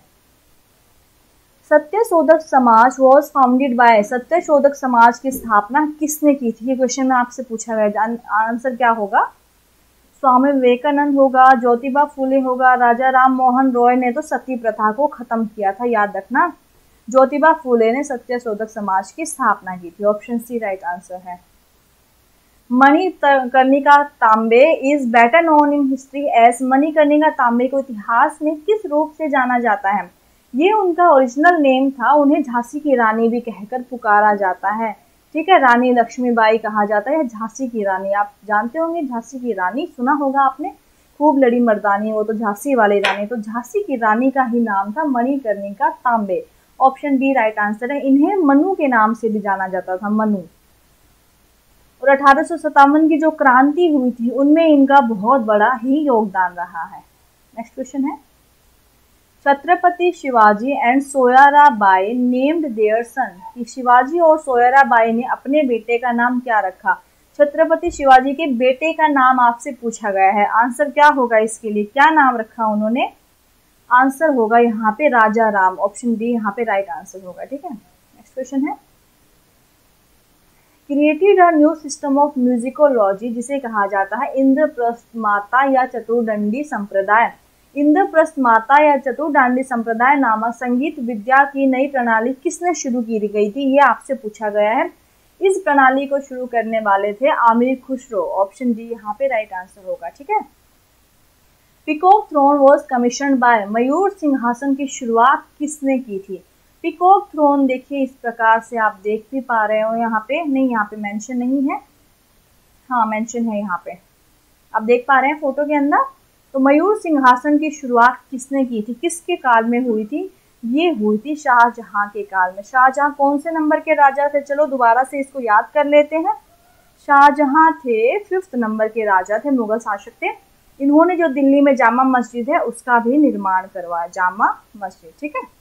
सत्य शोधक समाज वॉज़ फाउंडेड बाय सत्य शोधक समाज की स्थापना किसने की थी? ये क्वेश्चन में आपसे पूछा गया। आंसर क्या होगा? स्वामी विवेकानंद होगा, ज्योतिबा फूले होगा, राजा राम मोहन रॉय ने तो सती प्रथा को खत्म किया था। याद रखना। ज्योतिबा फूले ने सत्य शोधक समाज की स्थापना की थी। ऑप्शन सी राइट आंसर है। Manikarnika Tambe is better known in history as Manikarnika Tambe को इतिहास में किस रूप से जाना जाता है? ये उनका ओरिजिनल नेम था। उन्हें झांसी की रानी भी कहकर पुकारा जाता है। ठीक है, रानी लक्ष्मीबाई कहा जाता है। झांसी की रानी। आप जानते होंगे, झांसी की रानी, सुना होगा आपने, खूब लड़ी मर्दानी, वो तो झांसी वाली रानी। तो झांसी की रानी का ही नाम था मणिकर्णिका तांबे। ऑप्शन बी राइट आंसर है। इन्हें मनु के नाम से भी जाना जाता था, मनु। और अठारह की जो क्रांति हुई थी, उनमें इनका बहुत बड़ा ही योगदान रहा है। नेक्स्ट क्वेश्चन है। Chhatrapati Shivaji and Soyarabai named their son कि शिवाजी और सोयाराबाई ने अपने बेटे का नाम क्या रखा? छत्रपति शिवाजी के बेटे का नाम आपसे पूछा गया है। आंसर क्या होगा इसके लिए? क्या नाम रखा उन्होंने? आंसर होगा यहाँ पे राजा राम ऑप्शन बी यहाँ पे राइट आंसर होगा, ठीक है? नेक्स्ट क्वेश्चन है। Created a new system of musicology जिसे कहा जाता है इंद्रप्रस्थ माता या चतुर्दंडी संप्रदाय। इंद्रप्रस्थ माता या चतुर्दंडी संप्रदाय नामक संगीत विद्या की नई प्रणाली किसने शुरू की गई थी? ये आपसे पूछा गया है। इस प्रणाली को शुरू करने वाले थे आमिर खुशरो ऑप्शन डी यहाँ पे राइट आंसर होगा, ठीक है? Peacock throne was commission by मयूर सिंहासन की शुरुआत किसने की थी? पिकॉक थ्रोन देखिए, इस प्रकार से आप देख भी पा रहे हो यहाँ पे। नहीं, यहाँ पे मेंशन नहीं है। हाँ मेंशन है यहाँ पे। आप देख पा रहे हैं फ़ोटो के अंदर? तो मयूर सिंहासन की शुरुआत किसने की थी? किसके काल में हुई थी? ये हुई थी शाहजहां के काल में। शाहजहां कौन से नंबर के राजा थे? चलो दोबारा से इसको याद कर लेते हैं। शाहजहां थे फिफ्थ नंबर के राजा थे, मुगल शासक थे। इन्होंने जो दिल्ली में जामा मस्जिद है, उसका भी निर्माण करवाया, जामा मस्जिद, ठीक है?